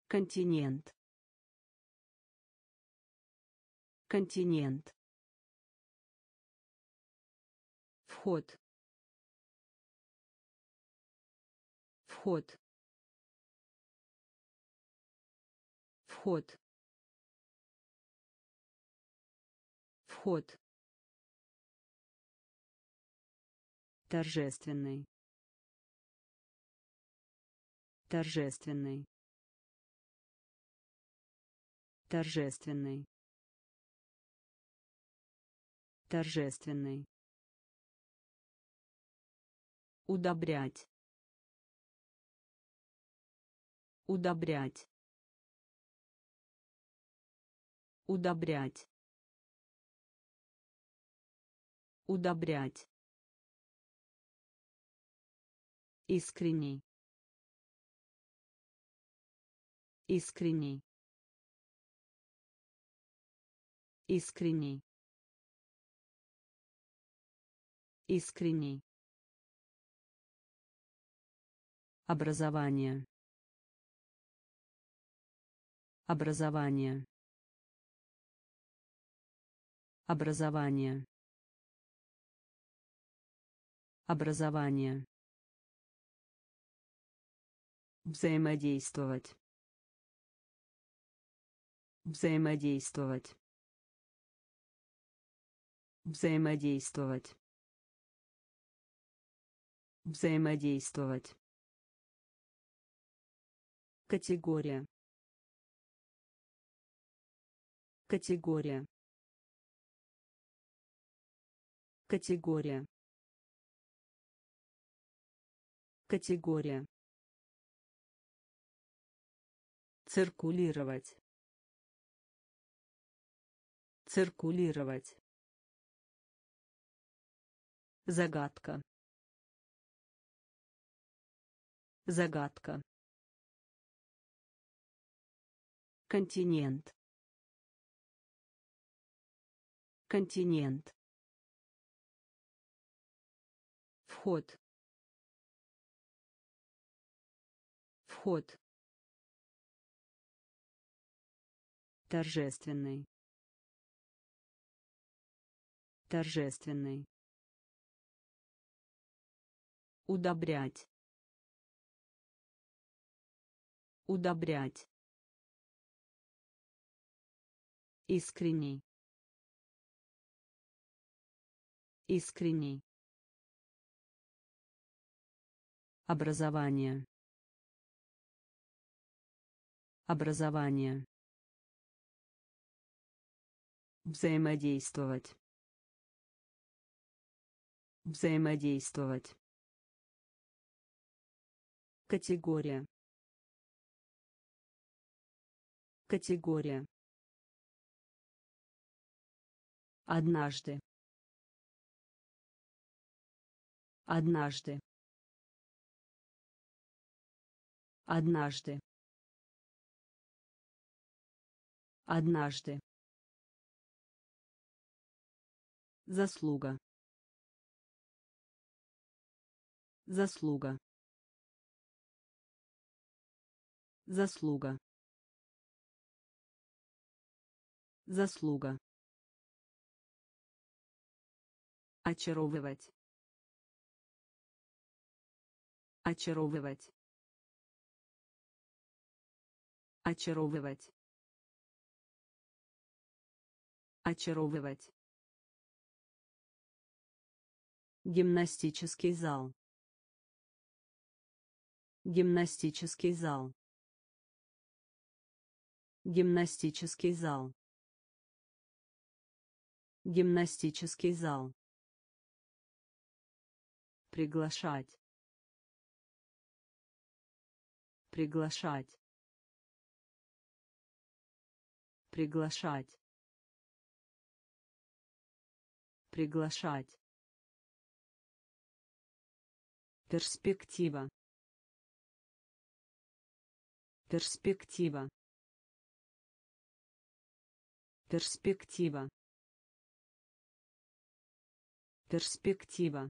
Континент. Континент. Вход. Вход. Вход. Вход торжественный. Торжественный. Торжественный. Торжественный. Удобрять. Удобрять. Удобрять. Удобрять искренний искренний искренний искренний образование. Образование. Образование. Образование взаимодействовать. Взаимодействовать. Взаимодействовать. Взаимодействовать. Категория. Категория. Категория. Категория циркулировать. Циркулировать. Загадка. Загадка. Континент. Континент. Вход. Вход торжественный. Торжественный. Удобрять. Удобрять. Искренний искренний образование. Образование взаимодействовать. Взаимодействовать. Категория. Категория. Однажды. Однажды. Однажды. Однажды заслуга. Заслуга. Заслуга. Заслуга. Очаровывать. Очаровывать. Очаровывать. Очаровывать гимнастический зал гимнастический зал гимнастический зал Гимнастический зал. Приглашать. Приглашать. Приглашать. Приглашать. Перспектива. Перспектива. Перспектива. Перспектива.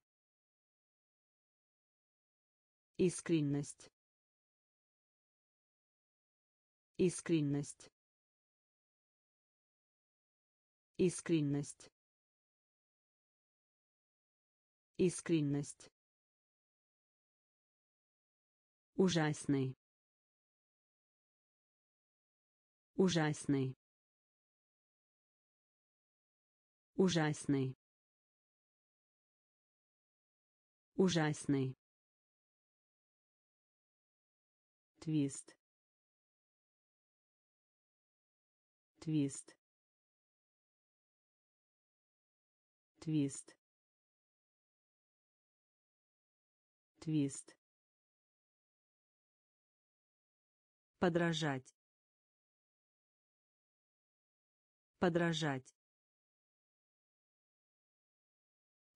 Искренность. Искренность. Искренность. Искренность. Ужасный. Ужасный. Ужасный. Ужасный. Твист. Твист. Твист. Твист. Подражать. Подражать.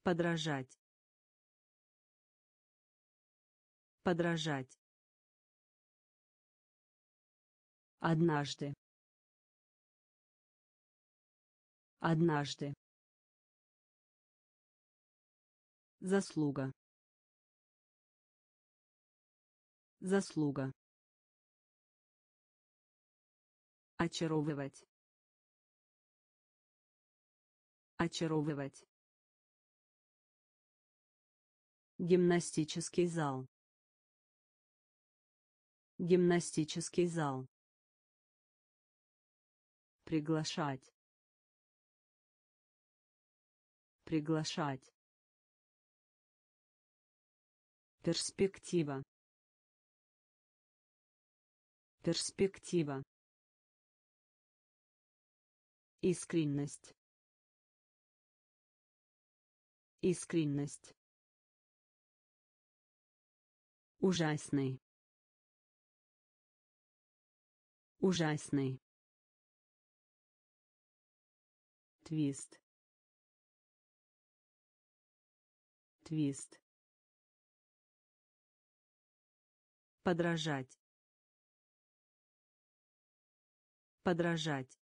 Подражать. Подражать. Однажды. Однажды. Заслуга. Заслуга. Очаровывать. Очаровывать. Гимнастический зал. Гимнастический зал. Приглашать. Приглашать. Перспектива. Перспектива. Искренность. Искренность. Ужасный. Ужасный. Твист. Твист. Подражать. Подражать.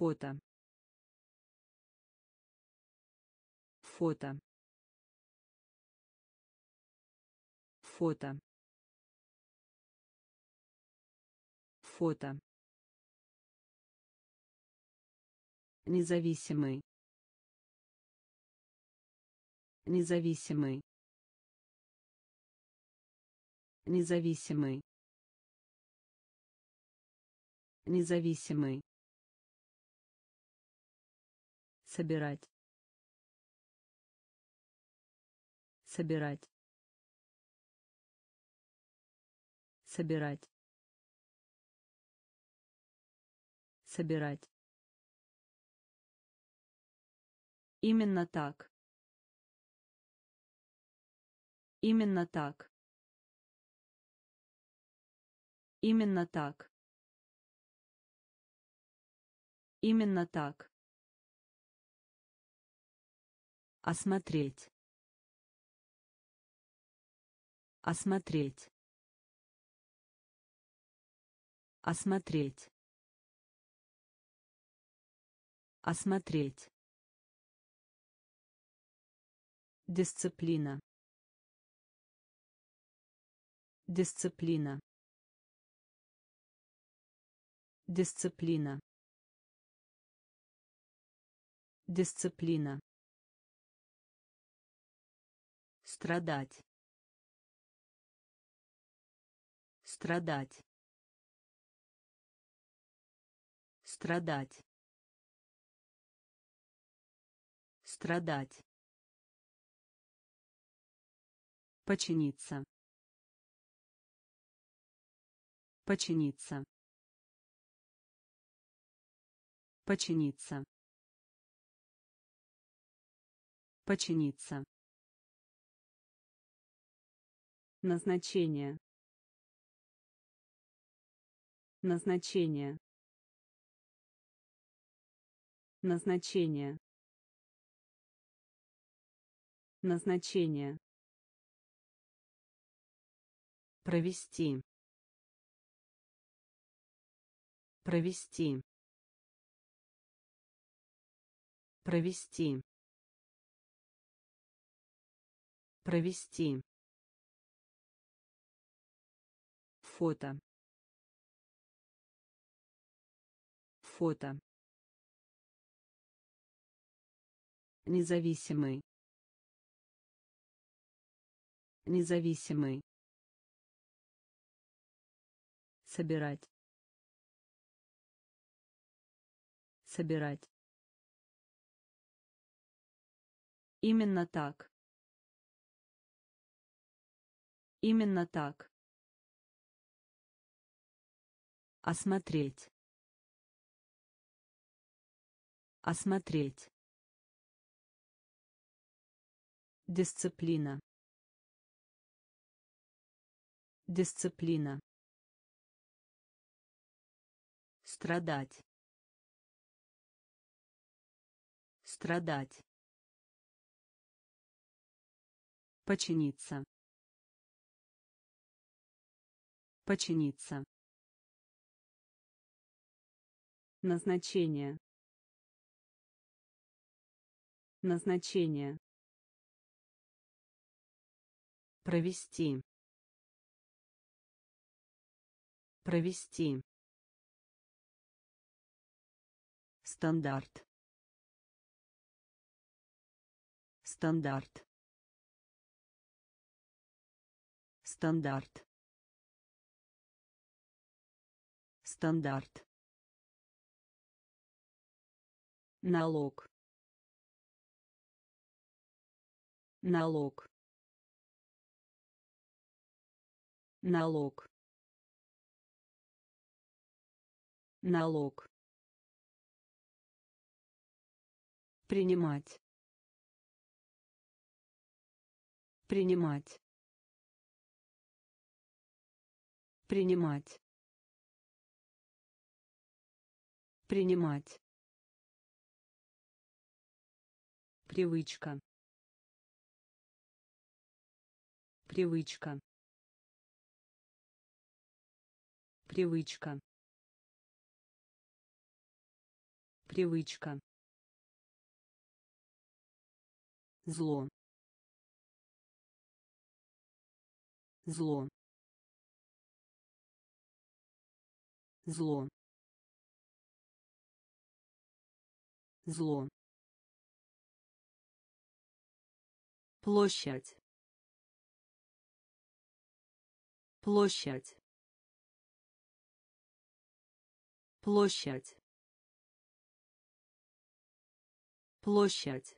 Фото. Фото. Фото. Фото. Независимый. Независимый. Независимый. Независимый. Собирать. Собирать. Собирать. Собирать. Именно так. Именно так. Именно так. Именно так. Осмотреть. Осмотреть. Осмотреть. Осмотреть. Дисциплина. Дисциплина. Дисциплина. Дисциплина. Страдать. Страдать. Страдать. Страдать. Починиться. Починиться. Починиться. Починиться. Назначение. Назначение. Назначение. Назначение. Провести. Провести. Провести. Провести. Фото. Фото. Независимый. Независимый. Собирать. Собирать. Именно так. Именно так. Осмотреть. Осмотреть. Дисциплина. Дисциплина. Страдать. Страдать. Починиться. Починиться. Назначение. Назначение. Провести. Провести. Стандарт. Стандарт. Стандарт. Стандарт. Налог. Налог. Налог. Налог. Принимать. Принимать. Принимать. Принимать. Привычка. Привычка. Привычка. Привычка. Зло. Зло. Зло. Зло. Площадь. Площадь. Площадь. Площадь.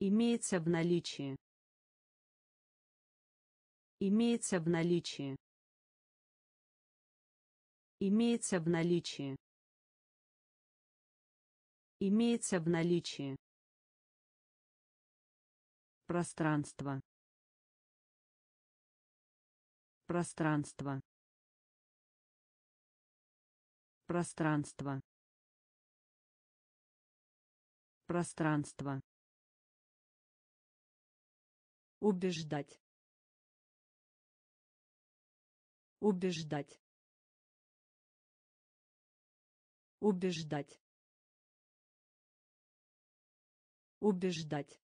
Имеется в наличии. Имеется в наличии. Имеется в наличии. Имеется в наличии. Пространство. Пространство. Пространство. Пространство. Убеждать. Убеждать. Убеждать. Убеждать.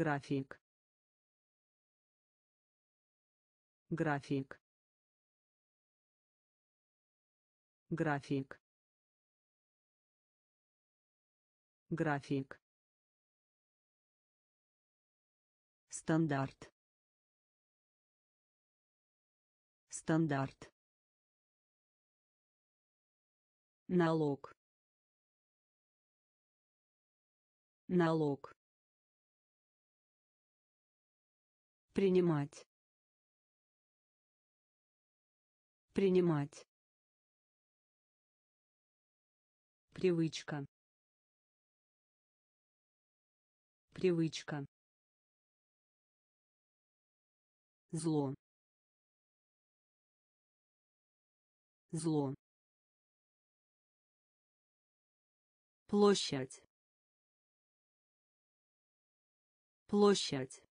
График. График. График. График. Стандарт. Стандарт. Налог. Налог. Принимать. Принимать. Привычка. Привычка. Зло. Зло. Площадь. Площадь.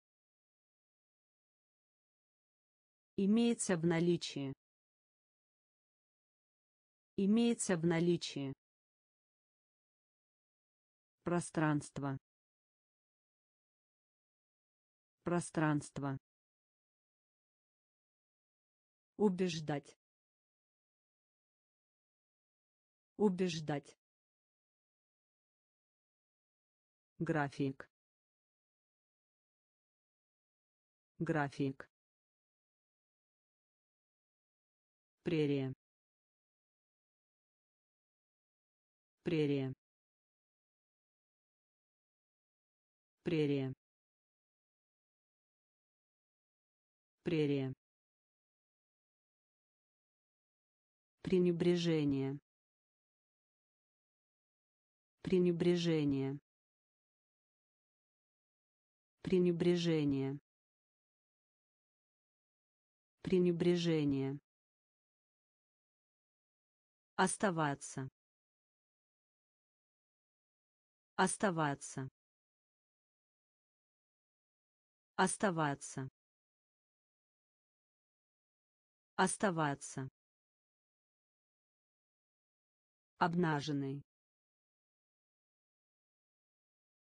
Имеется в наличии. Имеется в наличии. Пространство. Пространство. Убеждать. Убеждать. График. График. Прерия. Прерия. Прерия. Прерия. Пренебрежение. Пренебрежение. Пренебрежение. Пренебрежение. Оставаться. Оставаться. Оставаться. Оставаться. Обнаженный.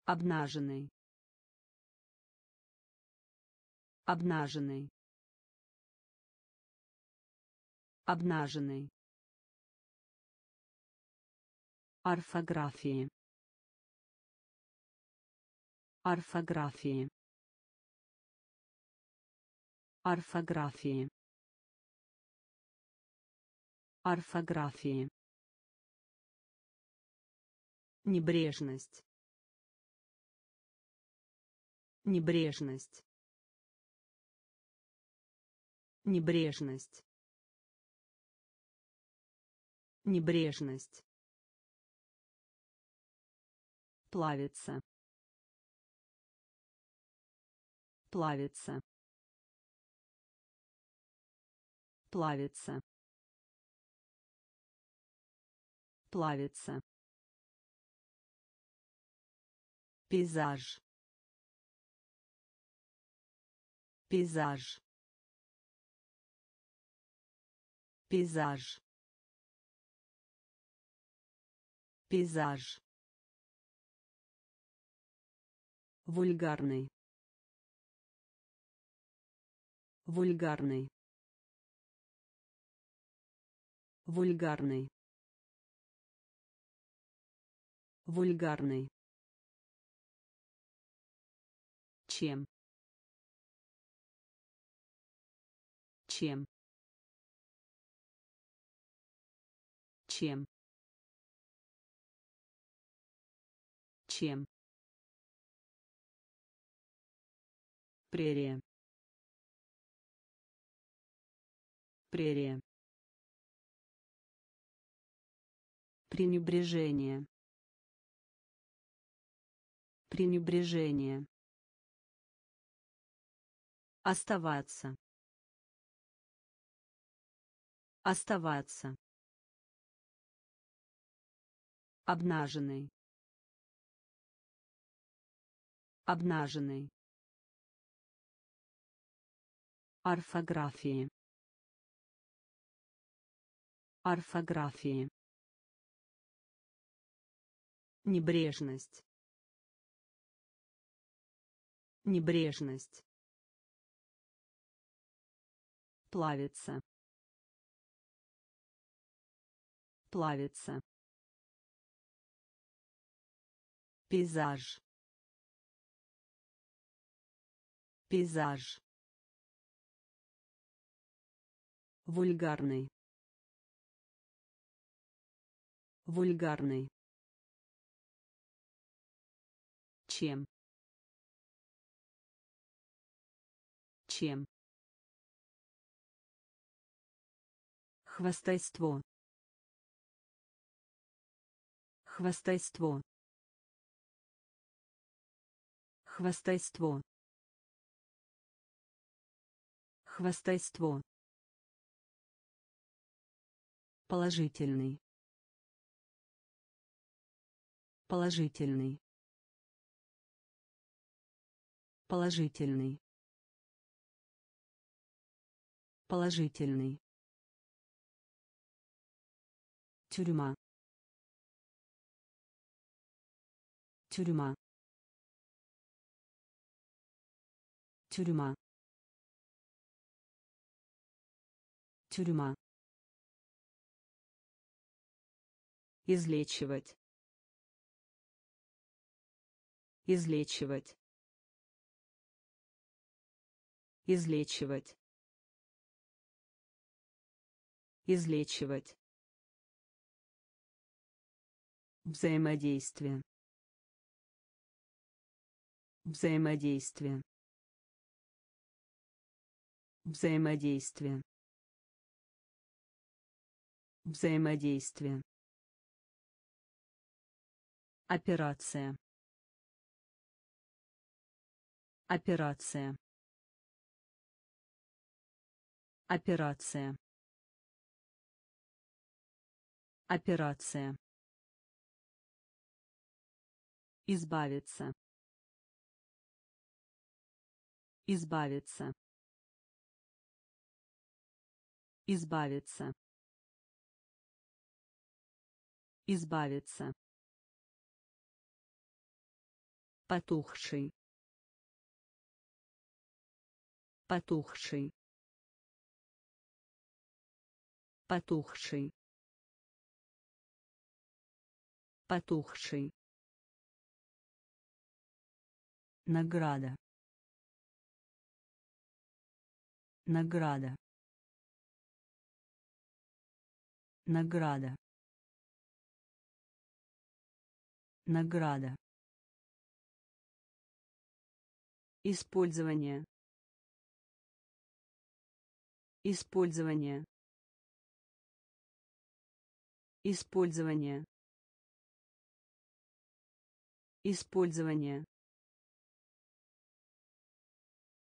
Обнаженный. Обнаженный. Обнаженный. Орфографии. Орфографии. Орфографии. Орфографии. Небрежность. Небрежность. Небрежность. Небрежность. Плавится. Плавится. Плавится. Плавится. Пейзаж. Пейзаж. Пейзаж. Пейзаж. Вульгарный. Вульгарный. Вульгарный. Вульгарный. Чем? Чем? Чем? Чем? Прерия. Прерия. Пренебрежение. Пренебрежение. Оставаться. Оставаться. Обнаженный. Обнаженный. Орфографии. Орфографии. Небрежность. Небрежность. Плавится. Плавится. Пейзаж. Пейзаж. Вульгарный. Вульгарный. Чем? Чем? хвастайство хвастайство хвастайство хвастайство положительный. Положительный. Положительный. Положительный. Тюрьма. Тюрьма. Тюрьма. Тюрьма излечивать. Излечивать. Излечивать. Излечивать. Взаимодействие. Взаимодействие. Взаимодействие. Взаимодействие операция. Операция. Операция. Операция. Избавиться. Избавиться. Избавиться. Избавиться потухший. Потухший. Потухший. Потухший. Награда. Награда. Награда. Награда Использование. Использование. Использование. Использование.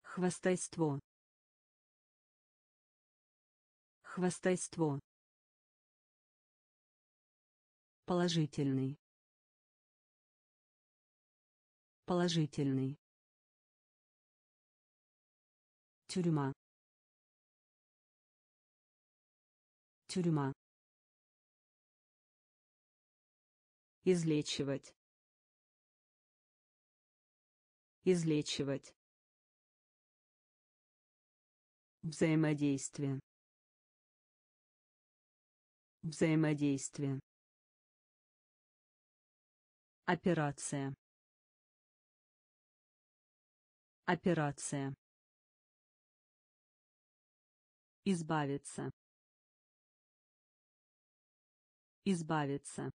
Хвастайство. Хвастайство. Положительный. Положительный. Тюрьма. Тюрьма. Излечивать. Излечивать. Взаимодействие. Взаимодействие. Операция. Операция избавиться. Избавиться.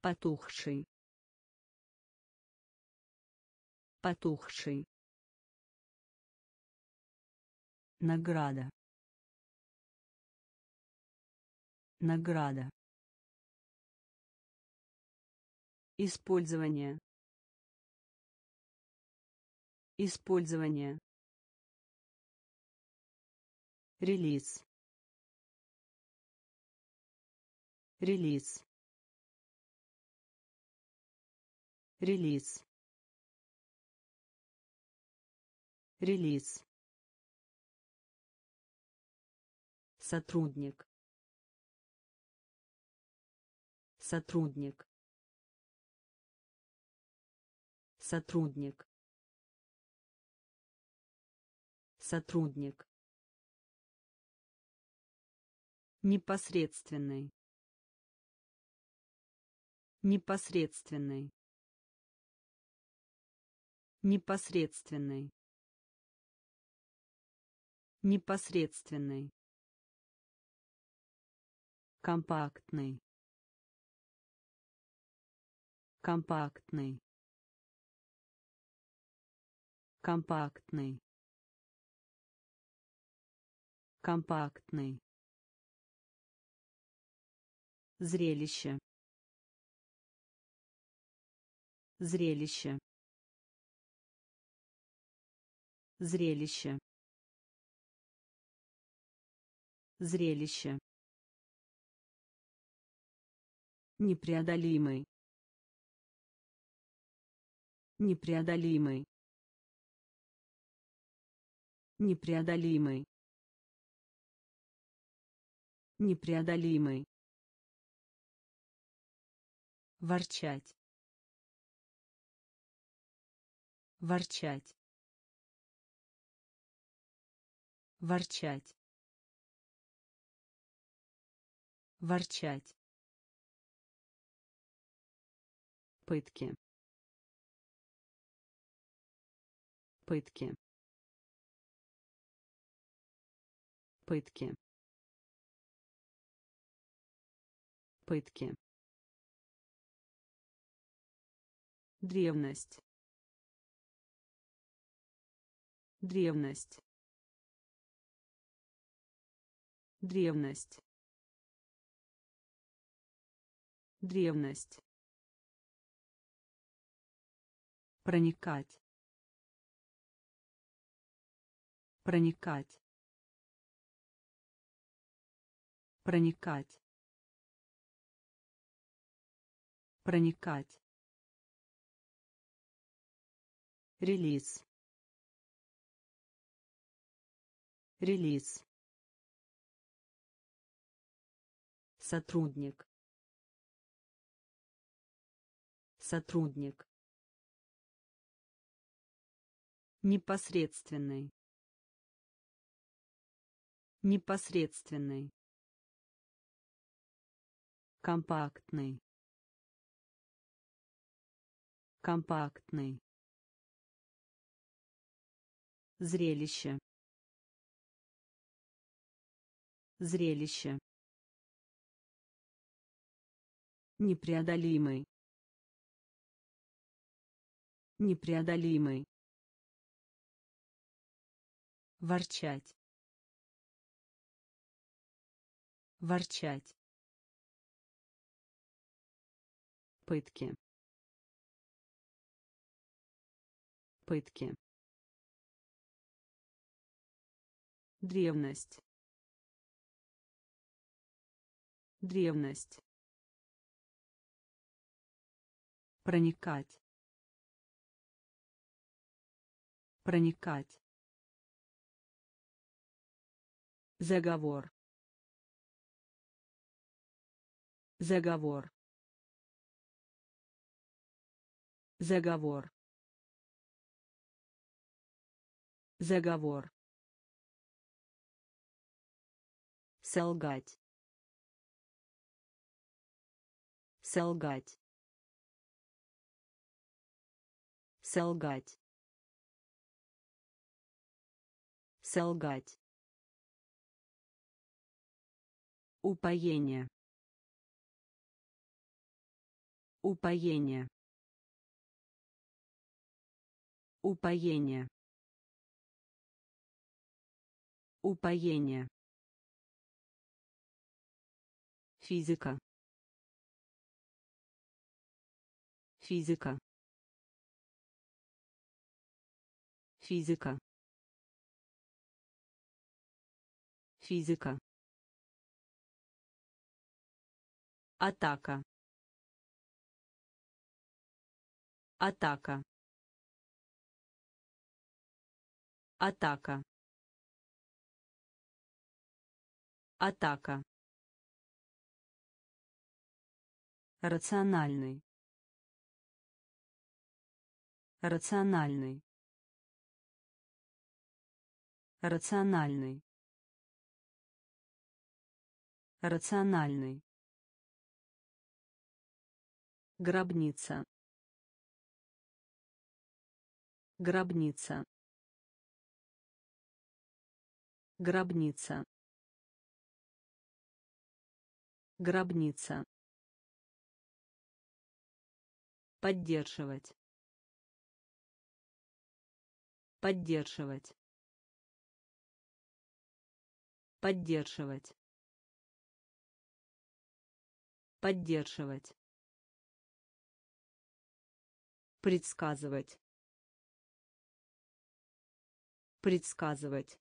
Потухший. Потухший. Награда. Награда. Использование. Использование релиз. Релиз. Релиз. Релиз. Сотрудник. Сотрудник. Сотрудник. Сотрудник Непосредственный. Непосредственный. Непосредственный. Непосредственный. Компактный. Компактный. Компактный. компактный зрелище. Зрелище. Зрелище. Зрелище. Непреодолимый. Непреодолимый. Непреодолимый. Непреодолимый ворчать. Ворчать. Ворчать. Ворчать. Пытки. Пытки. Пытки. Пытки древность. Древность. Древность. Древность. Проникать. Проникать. Проникать. Проникать релиз. Релиз. Сотрудник. Сотрудник. Непосредственный. Непосредственный. Компактный. Компактный зрелище. Зрелище. Непреодолимый. Непреодолимый. Ворчать. Ворчать. Пытки. Пытки древность. Древность. Проникать. Проникать. Заговор. Заговор. Заговор. Заговор солгать. Солгать. Солгать. Солгать. Упоение. Упоение. Упоение. Упоение физика. Физика. Физика. Физика. Атака. Атака. Атака. Атака рациональный. Рациональный. Рациональный. Рациональный. Гробница. Гробница. Гробница. Гробница поддерживать поддерживать Поддерживать. Поддерживать. Предсказывать. Предсказывать.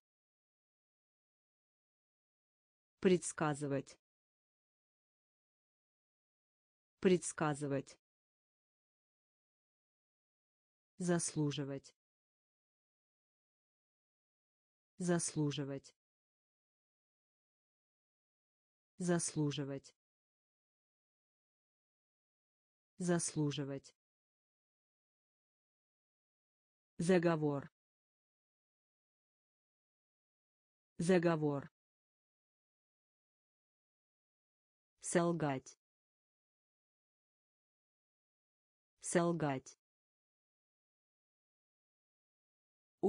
Предсказывать. Предсказывать. Заслуживать. Заслуживать. Заслуживать. Заслуживать. Заговор. Заговор. Солгать. Солгать.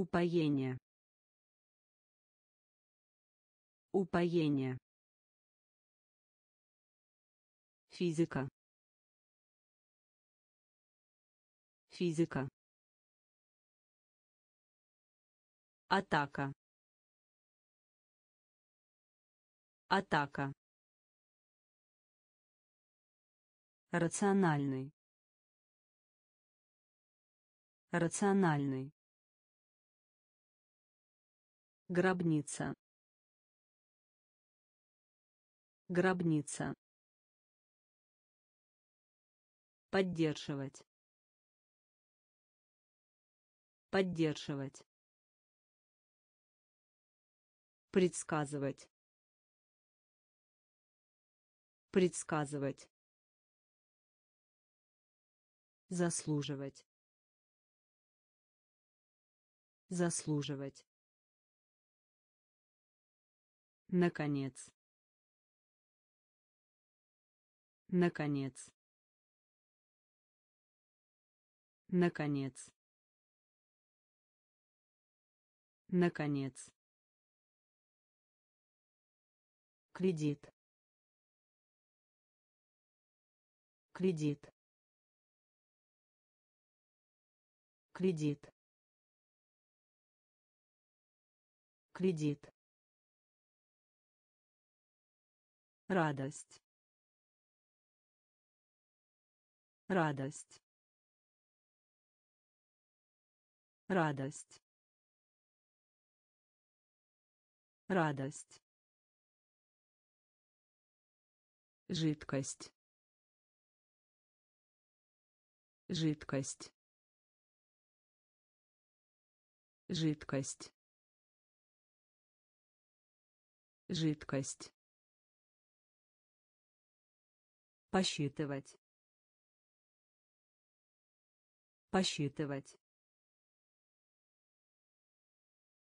Упоение. Упоение. Физика. Физика. Атака. Атака. Рациональный. Рациональный. Гробница. Гробница. Поддерживать. Поддерживать. Предсказывать. Предсказывать. Заслуживать. Заслуживать. Наконец. Наконец. Наконец. Наконец. Кредит. Кредит. Кредит. Кредит. Радость. Радость. Радость. Радость. Жидкость. Жидкость. Жидкость. Жидкость. Посчитывать. Посчитывать.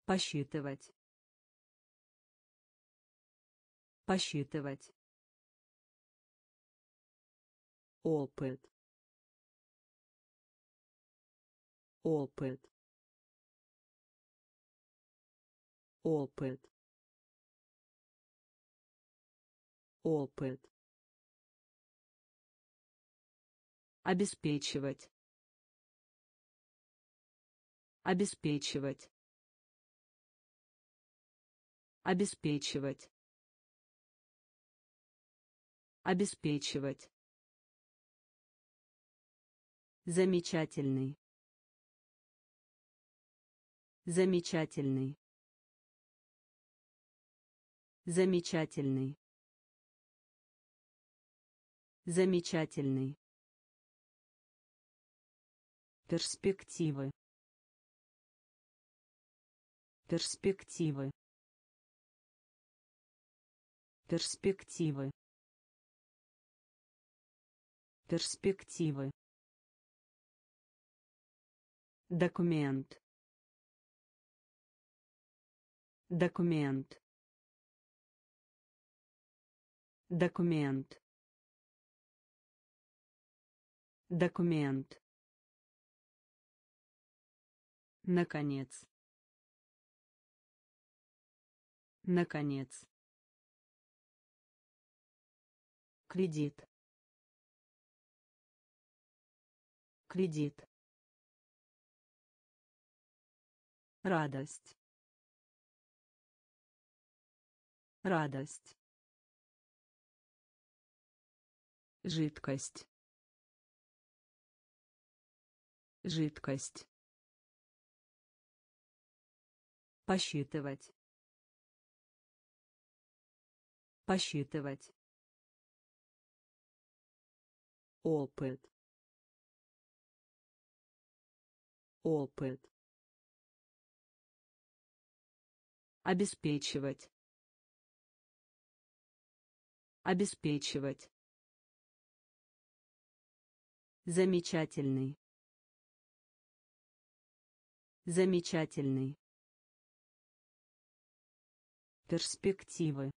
Посчитывать. Посчитывать. Опыт. Опыт. Опыт. Опыт. Обеспечивать. Обеспечивать. Обеспечивать. Обеспечивать. Замечательный. Замечательный. Замечательный. Замечательный. Перспективы. Перспективы. Перспективы. Перспективы. Документ. Документ. Документ. Документ. Наконец. Наконец. Кредит. Кредит. Радость. радость жидкость жидкость посчитывать. Посчитывать. Опыт. Опыт. Обеспечивать. Обеспечивать. Замечательный. Замечательный перспективы.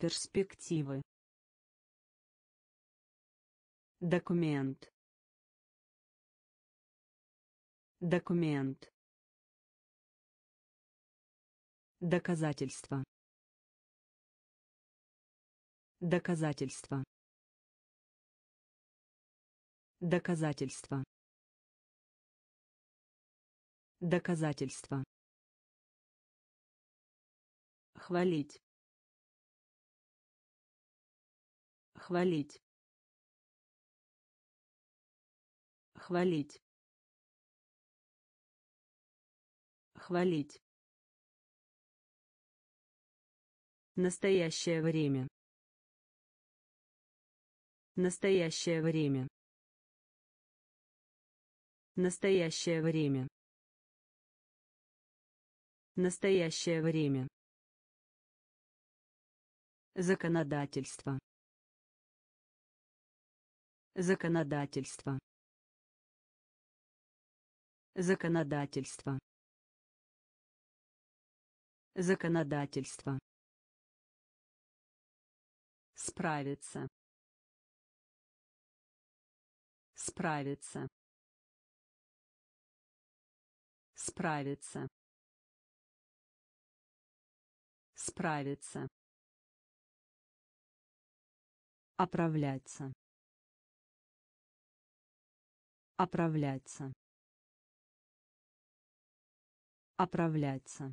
Перспективы. Документ. Документ. Доказательство доказательство доказательство доказательство хвалить. Хвалить. Хвалить. Хвалить. Настоящее время. Настоящее время. Настоящее время. Настоящее время законодательство. Законодательство. Законодательство. Законодательство. Справиться. Справиться. Справиться. Справиться оправляться. Оправляться. Оправляться.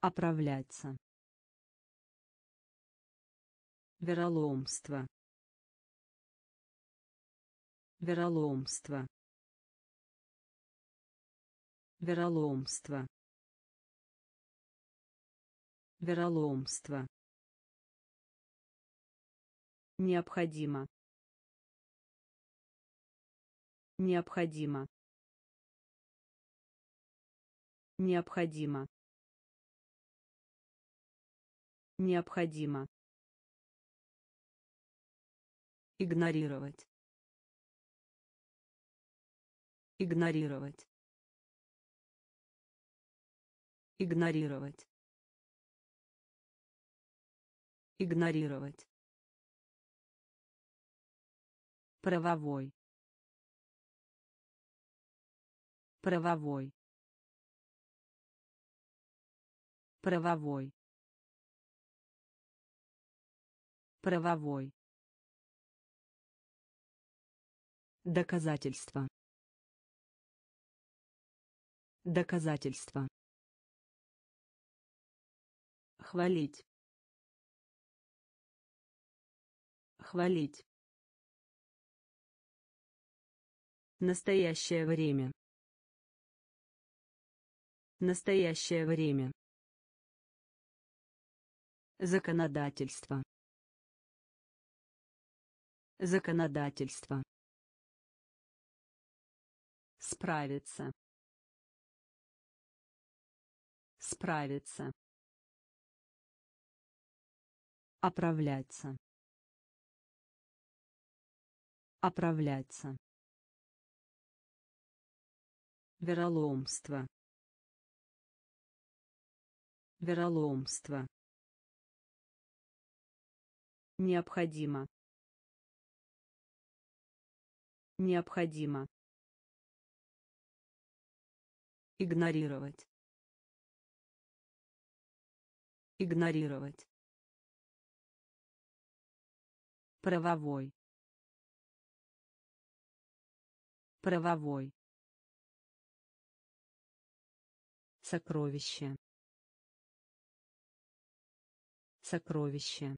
Оправляться. Вероломство. Вероломство. Вероломство. Вероломство необходимо. Необходимо. Необходимо. Необходимо. Игнорировать. Игнорировать. Игнорировать. Игнорировать правовой. Правовой. Правовой. Правовой. Доказательство доказательство хвалить. Хвалить настоящее время. Настоящее время. Законодательство. Законодательство. Справиться. Справиться. Оправляться. Оправляться вероломство. Вероломство. Необходимо. Необходимо. Игнорировать. Игнорировать. Правовой. Правовой Сокровище. Сокровище.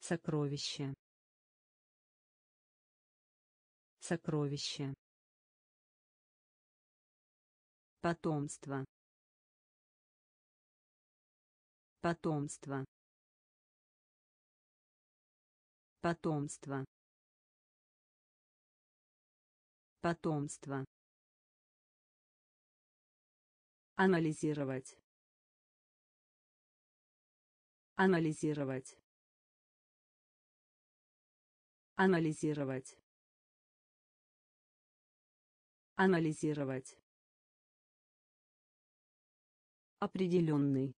Сокровище. Сокровище. Потомство. Потомство. Потомство. Потомство. Анализировать. Анализировать. Анализировать. Анализировать. Определенный.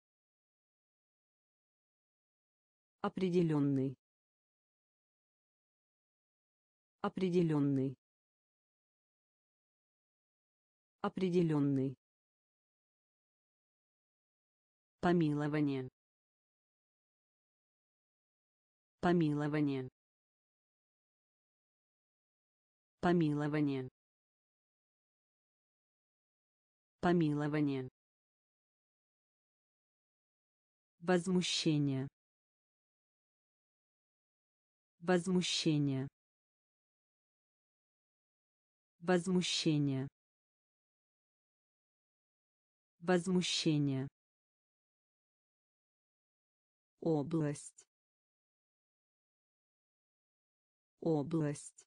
Определенный. Определенный. Определенный. Помилование. Помилование. Помилование. Помилование. Возмущение. Возмущение. Возмущение. Возмущение. Область. Область.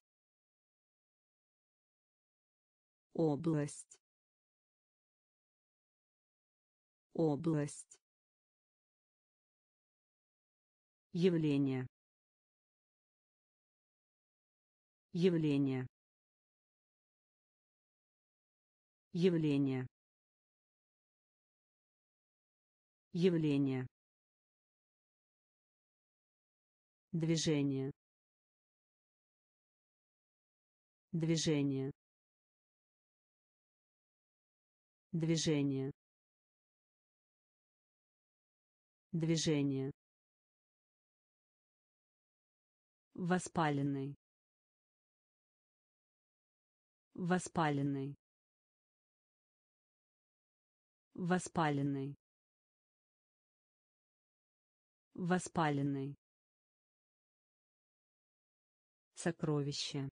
Область. Область. Явление. Явление. Явление. Явление. Движение. Движение. Движение. Движение. Воспаленный. Воспаленный. Воспаленный. Воспаленный. Сокровище.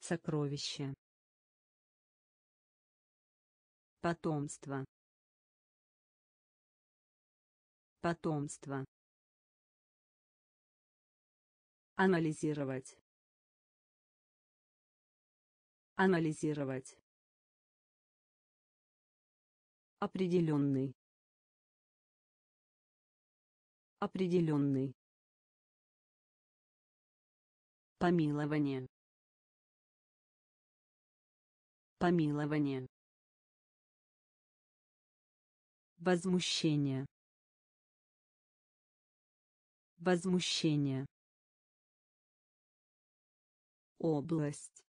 Сокровище. Потомство. Потомство. Анализировать. Анализировать. Определенный. Определенный. Помилование. Помилование. Возмущение. Возмущение. Область.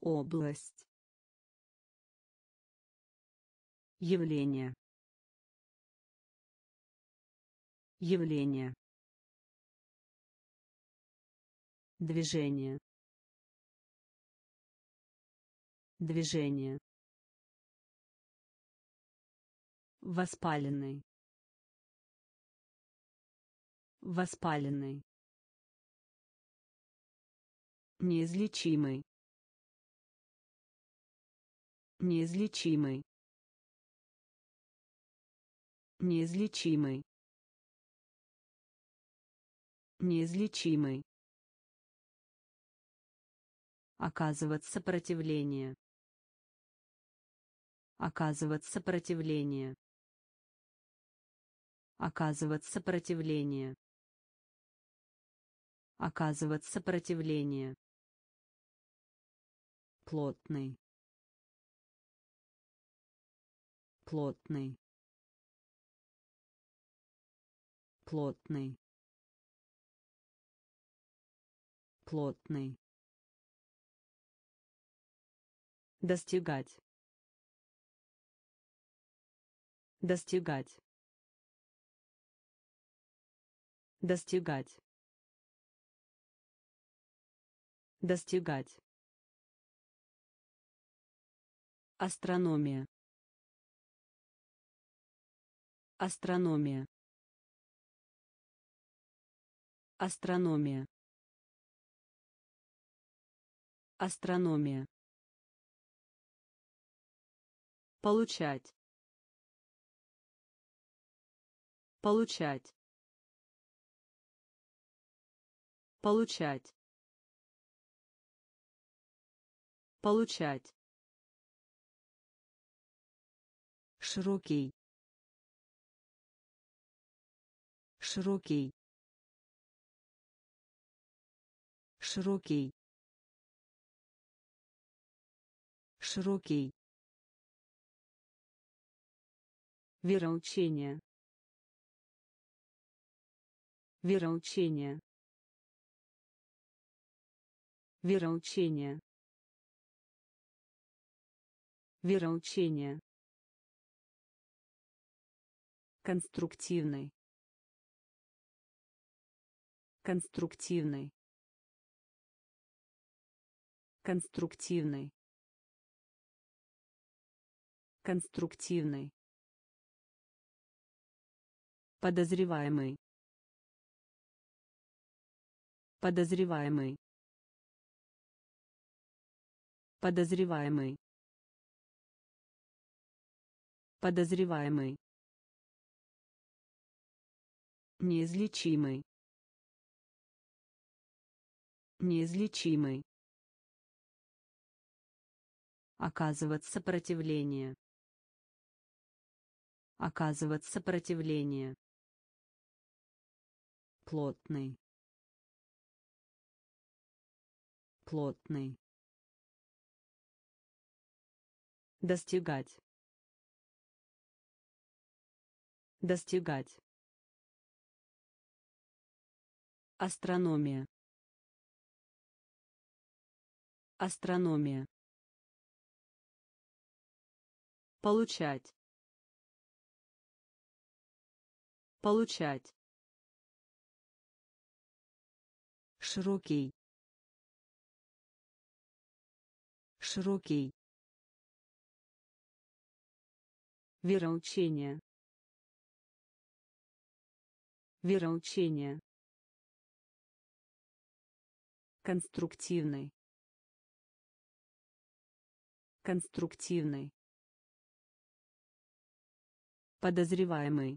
Область. Явление. Явление. Движение. Движение. Воспаленный. Воспаленный. Неизлечимый. Неизлечимый. Неизлечимый. Неизлечимый. Оказывать сопротивление. Оказывать сопротивление. Оказывать сопротивление. Оказывать сопротивление. Плотный. Плотный. Плотный. Плотный. Достигать. Достигать. Достигать. Достигать. Астрономия. Астрономия. Астрономия. Астрономия. Получать. Получать. Получать. Получать. Широкий. Широкий. Широкий. Широкий. Вероучение. Вероучение. Вероучение. Вероучение. Конструктивный. Конструктивный. Конструктивный. Конструктивный. Подозреваемый. Подозреваемый. Подозреваемый. Подозреваемый. Неизлечимый. Неизлечимый. Оказывать сопротивление. Оказывать сопротивление. Плотный. Плотный. Достигать. Достигать. Астрономия. Астрономия. Получать. Получать. Широкий. Широкий. Вероучение. Вероучение. Конструктивный. Конструктивный. Подозреваемый.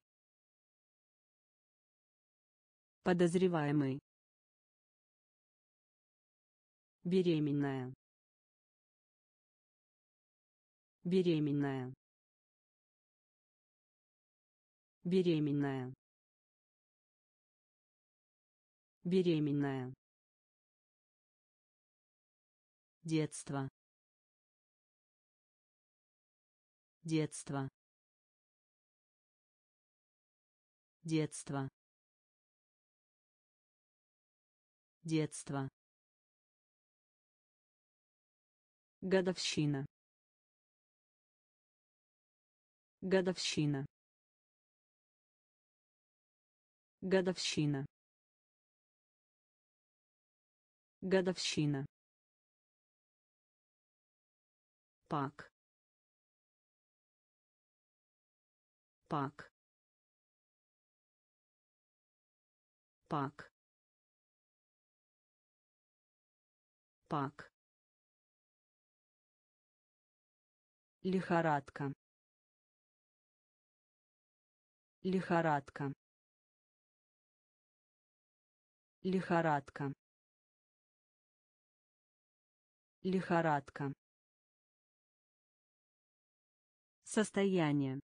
Подозреваемый. Беременная. Беременная. Беременная. Беременная. Детство. Детство. Детство. Детство. Годовщина. Годовщина. Годовщина. Годовщина. Пак. Пак. Пак. Пак. Лихорадка. Лихорадка. Лихорадка. Лихорадка. Состояние.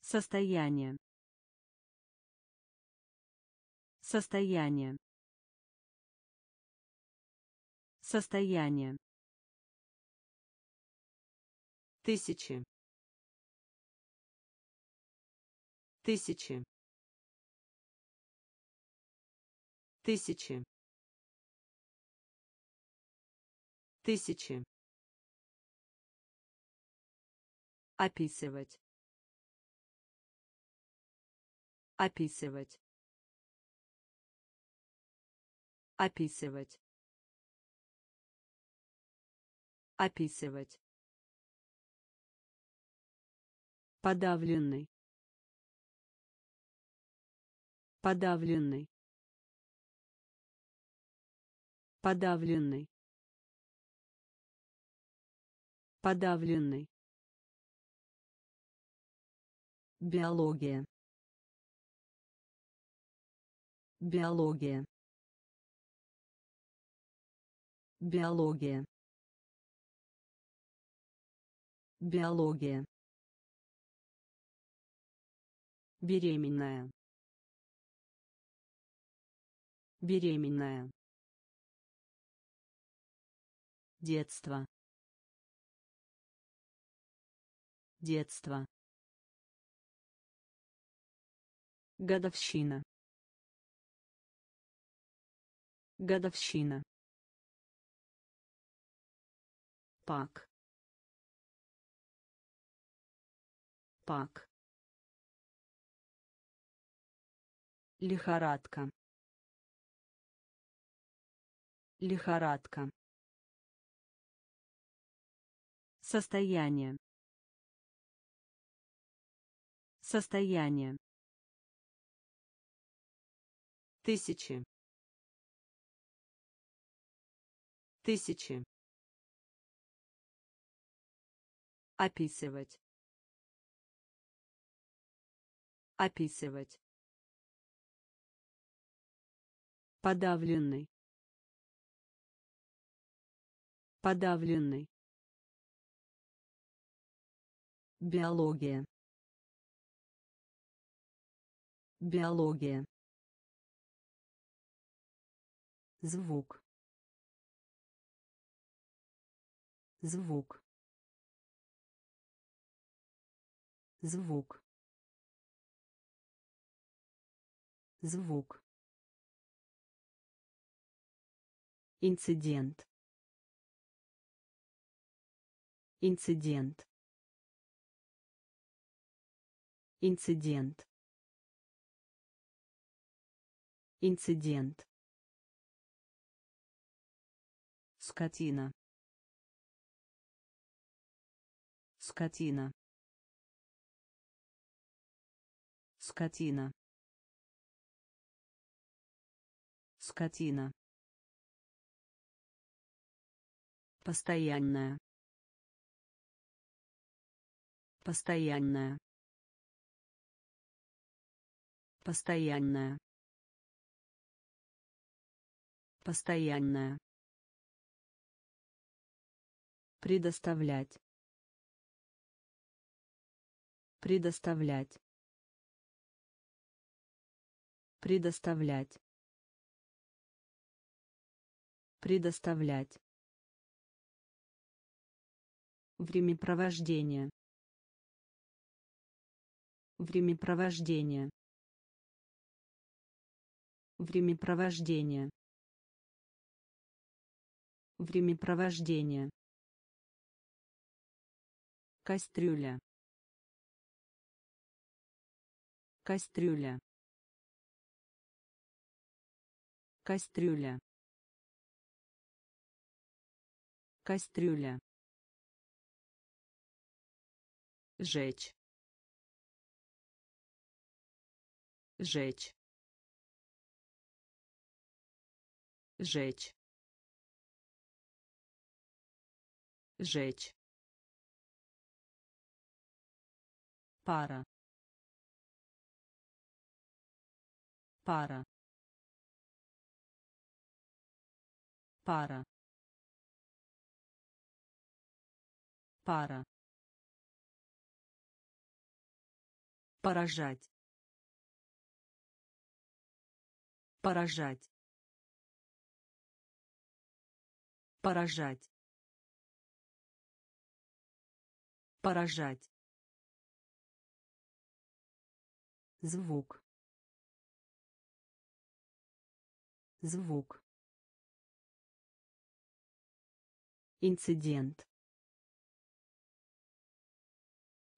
Состояние. Состояние. Состояние. Тысячи. Тысячи. Тысячи. Тысячи. Описывать. Описывать. описывать описывать подавленный. Подавленный. Подавленный. Подавленный. Биология. Биология. Биология. Биология беременная. Беременная. Детство. Детство. Годовщина. Годовщина. Пак. Пак лихорадка. Лихорадка. Состояние. Состояние. Тысячи. Тысячи. Описывать. Описывать подавленный. Подавленный. Биология. Биология. Звук. Звук. Звук. Звук инцидент. Инцидент. Инцидент. Инцидент. Скотина. Скотина. Скотина. Скотина постоянная постоянная постоянная постоянная предоставлять. Предоставлять. Предоставлять. Предоставлять времяпровождение. Времяпровождение. Времяпровождение. Времяпровождение. Кастрюля. Кастрюля. Кастрюля. Кастрюля жечь. Жечь. Жечь. Жечь. Пара. Пара. Пара. Пара поражать. Поражать. Поражать. Поражать. Звук. Звук. Инцидент.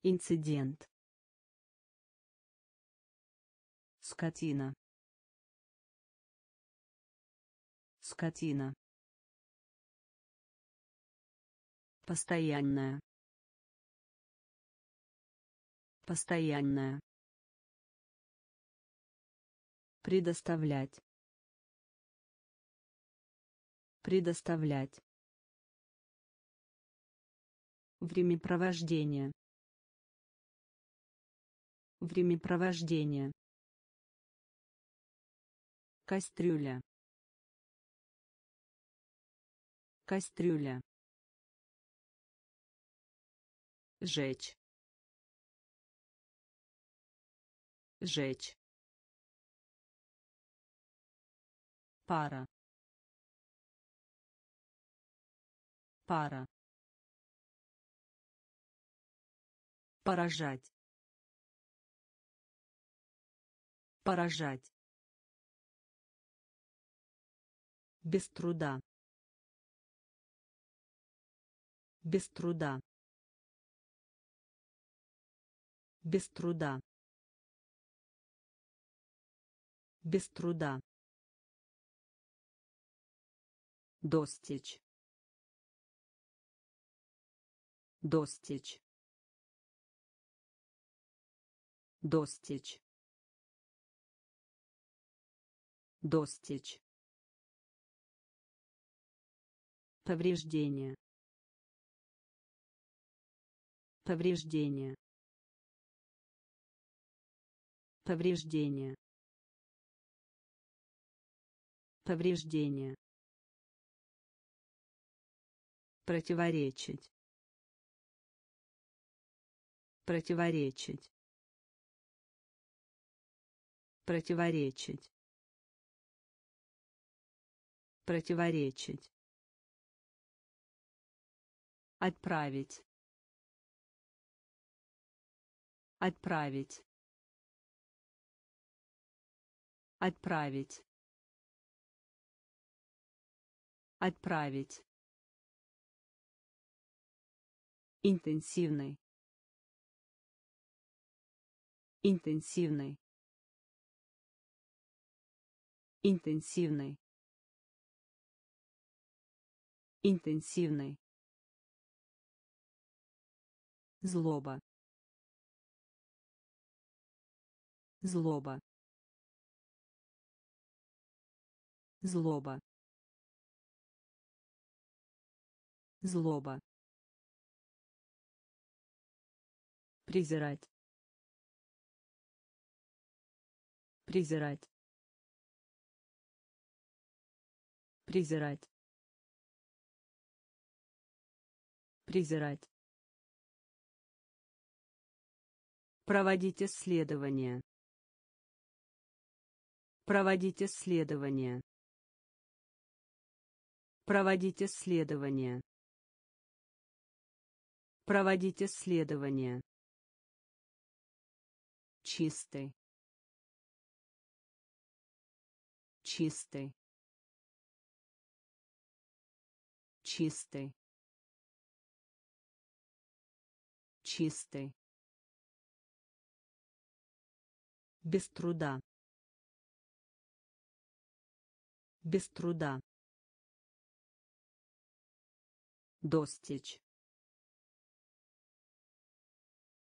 Инцидент скотина. Скотина. Постоянная. Постоянная. Предоставлять. Предоставлять. Времяпровождение. Времяпровождение кастрюля. Кастрюля. Жечь. Жечь. Пара. Пара. Поражать. Поражать без труда. Без труда. Без труда. Без труда. Достичь. Достичь. Достичь. Достичь повреждение повреждение повреждение повреждение противоречить. Противоречить. Противоречить. Противоречить отправить. Отправить. Отправить. Отправить. Интенсивный. Интенсивный. Интенсивный. Интенсивный злоба. Злоба. Злоба. Злоба. Презирать. Презирать. Презирать. Презирать проводить исследования. Проводить исследования. Проводить исследования. Проводить исследования. Чистый. Чистый. Чистый. Чистый без труда. Без труда. Достичь.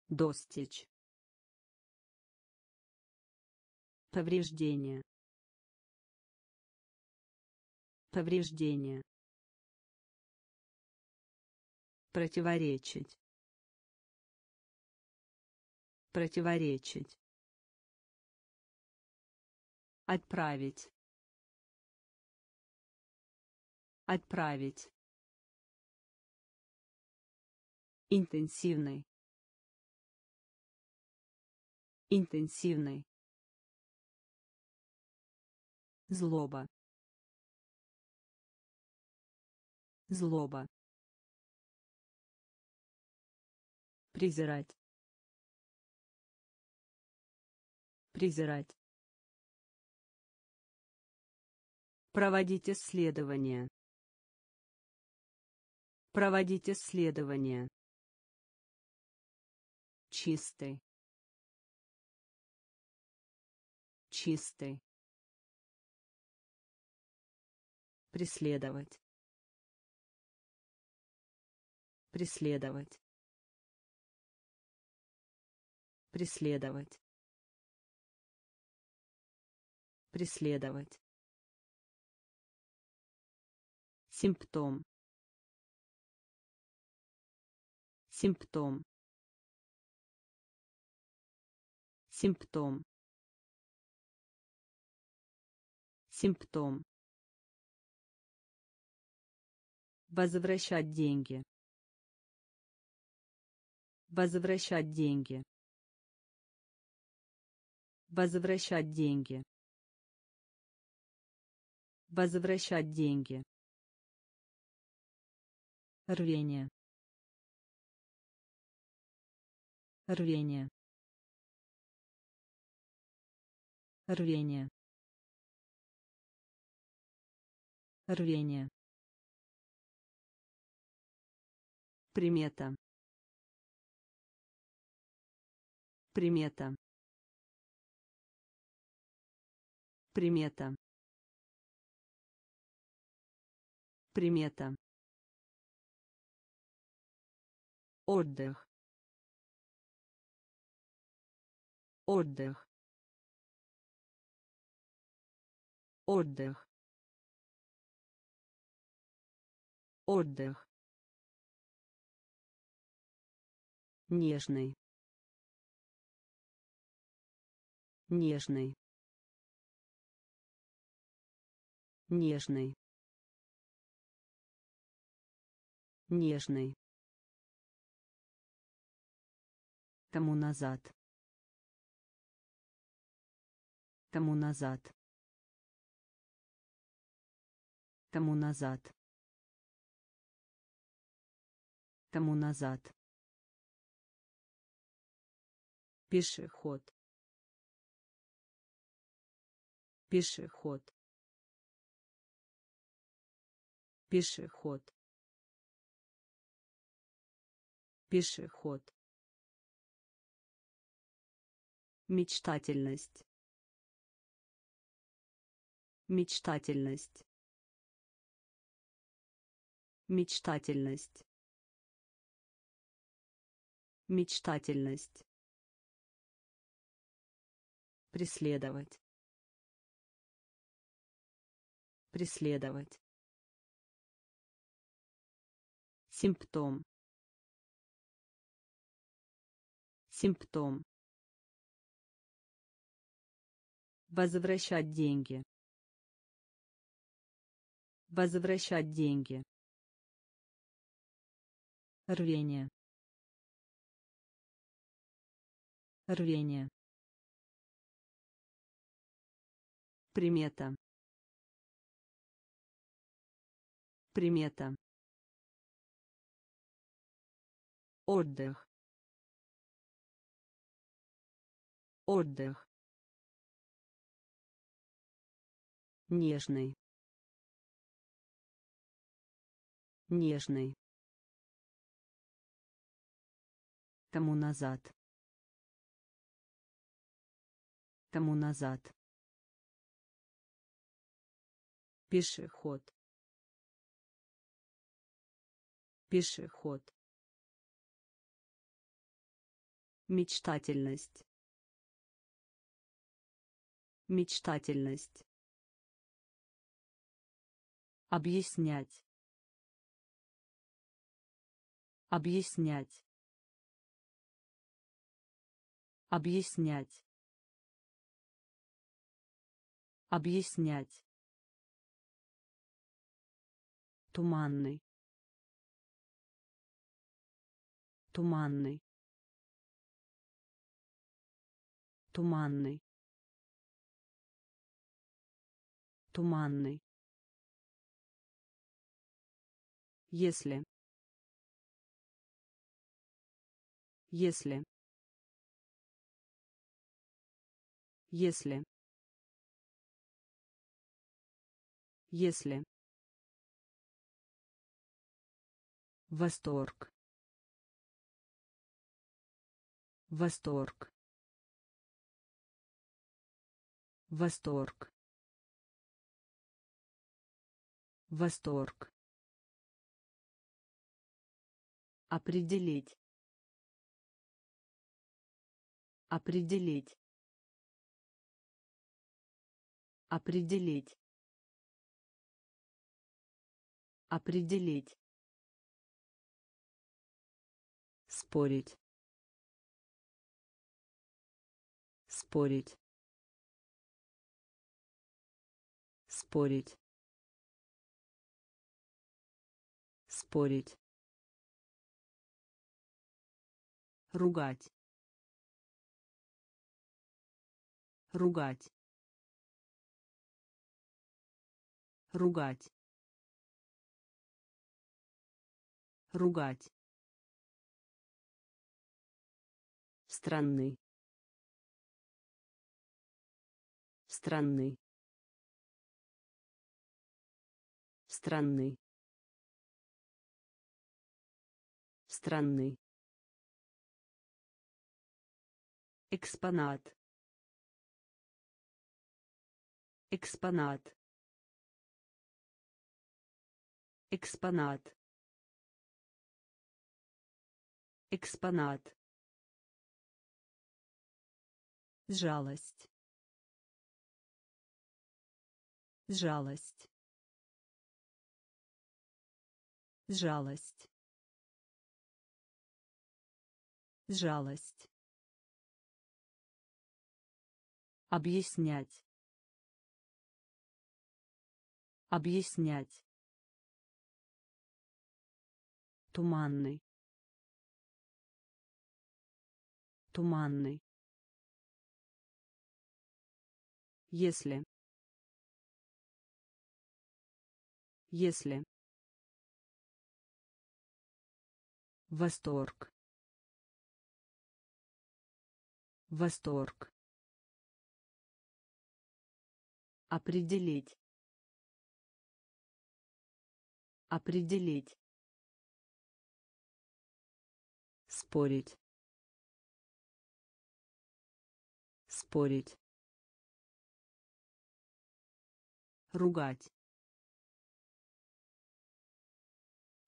Достичь. Повреждение. Повреждение. Противоречить. Противоречить отправить. Отправить. Интенсивный. Интенсивный. Злоба. Злоба. Презирать. Презирать проводить исследования. Проводить исследования. Чистый. Чистый. Преследовать. Преследовать. Преследовать. Преследовать симптом. Симптом. Симптом. Симптом. Возвращать деньги. Возвращать деньги. Возвращать деньги. Возвращать деньги рвение. Рвение. Рвение. Рвение. Примета. Примета. Примета. Примета отдых отдых отдых отдых. Нежный нежный нежный. Нежный тому назад. Тому назад. Тому назад. Тому назад. Пешеход. Пешеход. Пешеход. Пешеход Мечтательность. Мечтательность. Мечтательность. Мечтательность. Преследовать. Преследовать. Симптом. Симптом. Возвращать деньги. Возвращать деньги. Рвение. Рвение. Примета. Примета. Отдых. Отдых. Нежный. Нежный. Тому назад. Тому назад. Пешеход. Пешеход. Мечтательность. Мечтательность Объяснять. Объяснять. Объяснять. Объяснять. Туманный. Туманный. Туманный. Туманный. Если. Если. Если. Если. Восторг. Восторг. Восторг. Восторг. Определить. Определить. Определить. Определить. Спорить. Спорить. Спорить. Спорить. Ругать. Ругать. Ругать. Ругать. Странный странный странный странный экспонат. Экспонат. Экспонат. Экспонат. Жалость. Жалость. Жалость. Жалость объяснять. Объяснять. Туманный. Туманный. Если. Если. Восторг. Восторг определить. Определить. Спорить. Спорить. Ругать.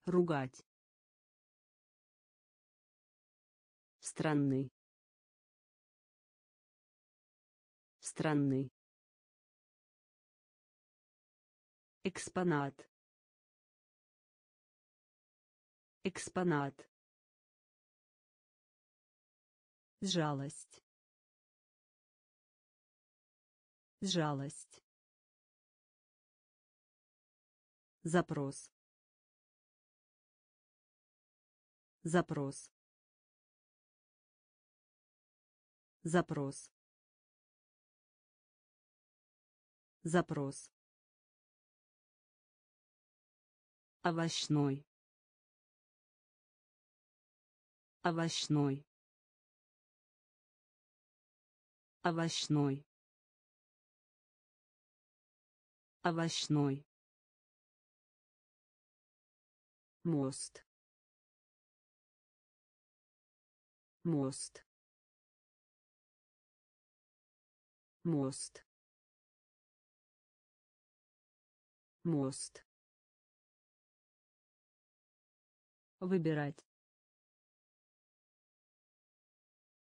Ругать. Странный. Странный экспонат. Экспонат. Жалость. Жалость. Запрос. Запрос. Запрос. Запрос овощной. Овощной. Овощной. Овощной. Мост. Мост. Мост. Мост выбирать.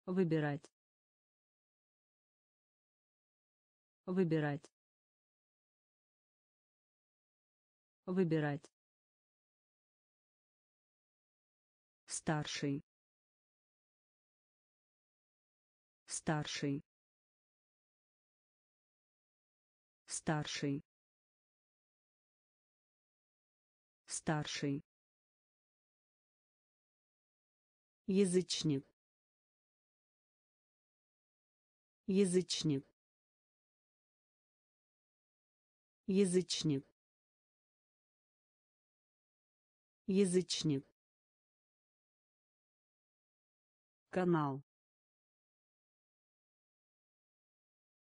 Выбирать. Выбирать. Выбирать. Старший. Старший. Старший. Старший язычник. Язычник. Язычник. Язычник. Канал.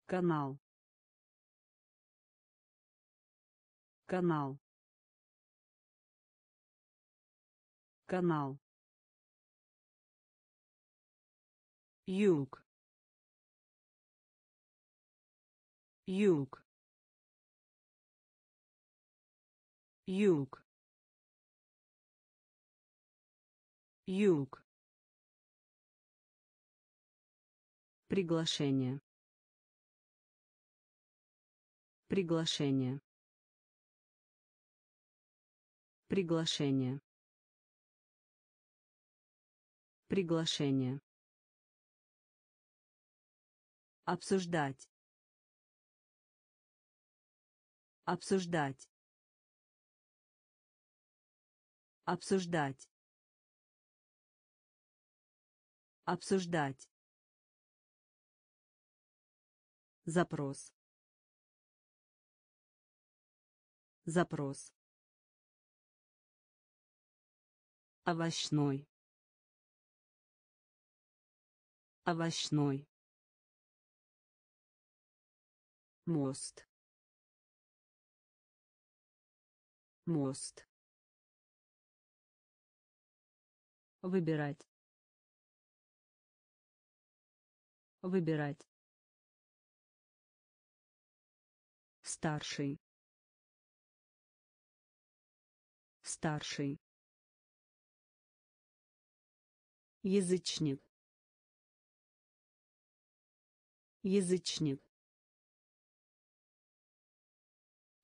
Канал. Канал. Канал юг юг юг юг приглашение. Приглашение. Приглашение. Приглашение обсуждать. Обсуждать. Обсуждать. Обсуждать. Запрос. Запрос. Овощной. Овощной мост. Мост. Выбирать. Выбирать. Старший. Старший. Язычник. Язычник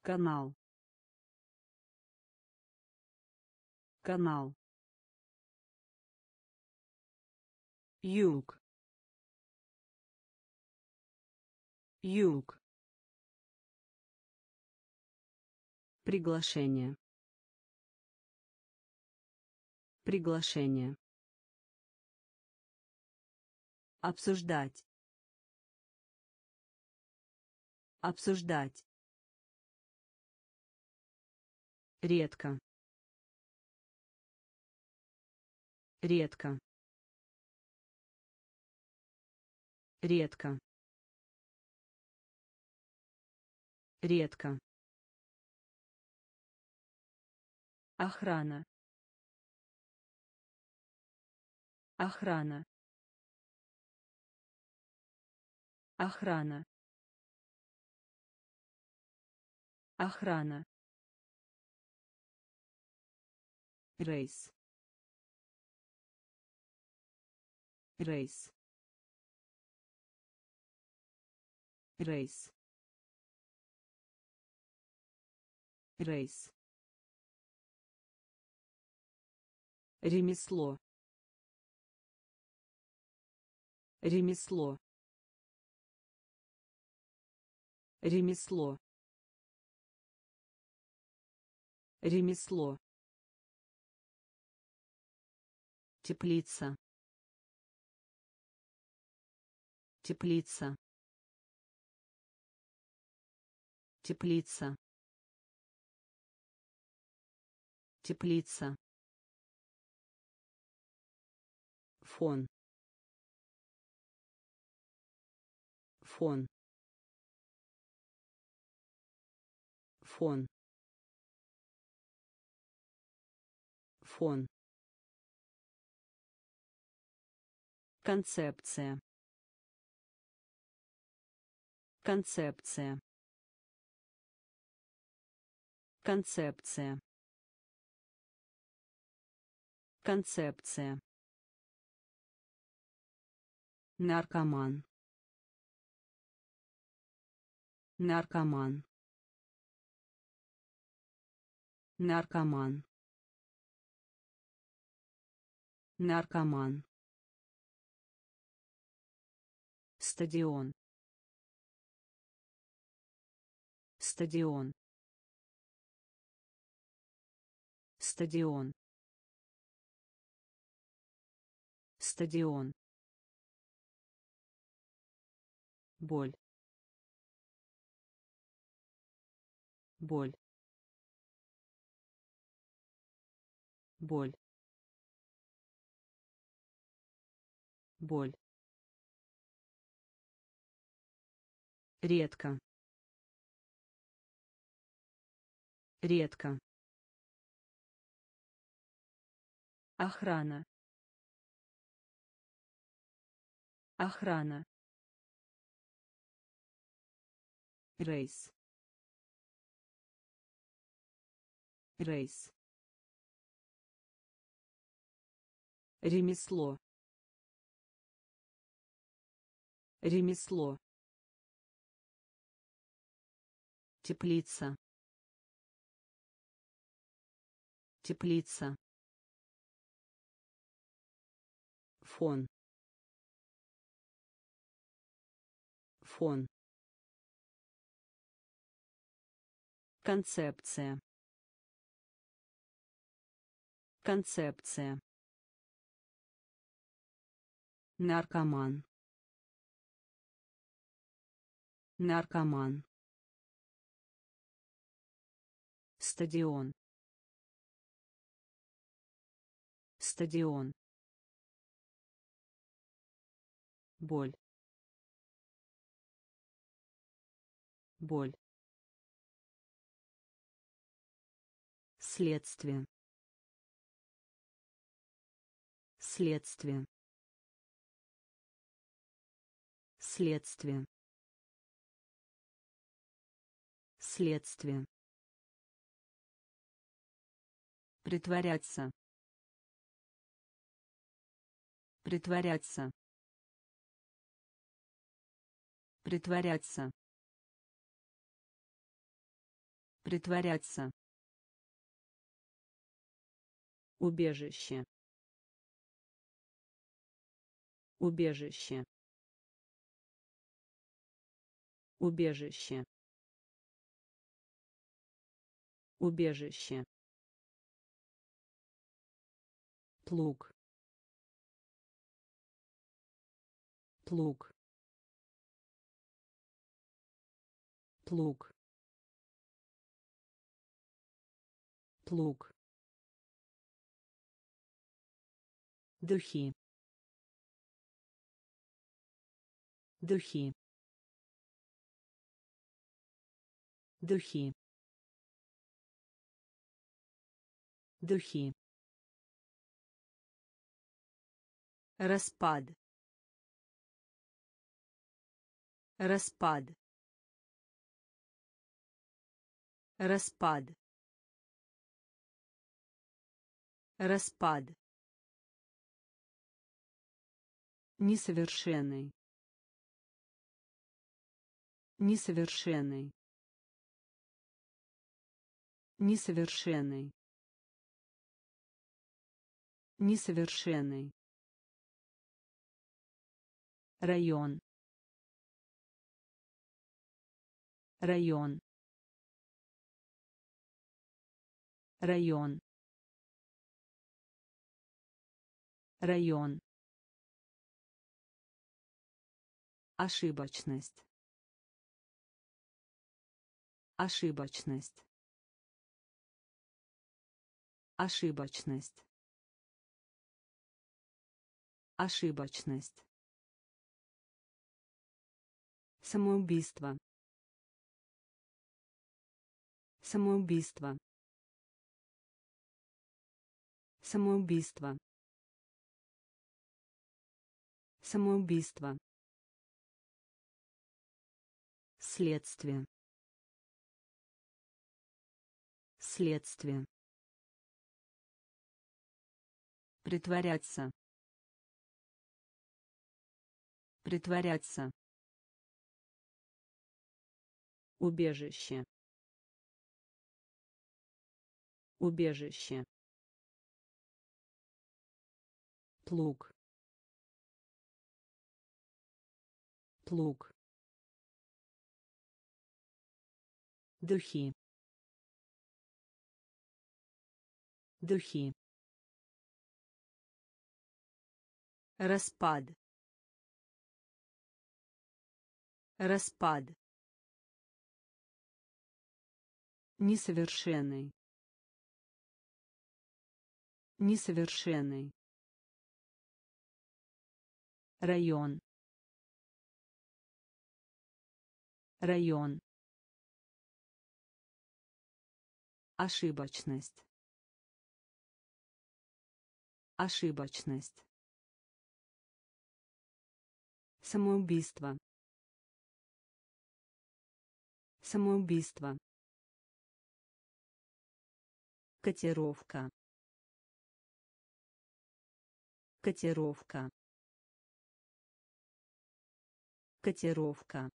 канал. Канал. Юг юг приглашение. Приглашение. Обсуждать. Обсуждать редко. Редко. Редко. Редко. Охрана. Охрана. Охрана. Охрана рейс рейс рейс рейс ремесло. Ремесло. Ремесло. Ремесло теплица. Теплица. Теплица. Теплица. Фон. Фон. Фон. Фон концепция. Концепция. Концепция. Концепция. Наркоман. Наркоман. Наркоман. Наркоман стадион. Стадион. Стадион. Стадион. Боль. Боль. Боль. Боль редко. Редко. Охрана. Охрана. Рейс. Рейс. Ремесло. Ремесло теплица. Теплица. Фон. Фон. Концепция. Концепция. Наркоман. Наркоман стадион. Стадион. Боль. Боль. Следствие. Следствие. Следствие. Следствие притворяться. Притворяться. Притворяться. Притворяться. Убежище. Убежище. Убежище. Убежище плуг. Плуг. Плуг. Плуг. Духи. Духи. Духи. Духи распад. Распад. Распад. Распад. Несовершенный. Несовершенный. Несовершенный. Несовершенный район. Район. Район. Район. Ошибочность. Ошибочность. Ошибочность. Ошибочность самоубийство. Самоубийство. Самоубийство. Самоубийство. Следствие. Следствие. Притворяться. Притворяться убежище. Убежище. Плуг. Плуг. Духи. Духи. Распад. Распад несовершенный несовершенный район. Район. Ошибочность. Ошибочность. Самоубийство. Самоубийство котировка. Котировка. Котировка.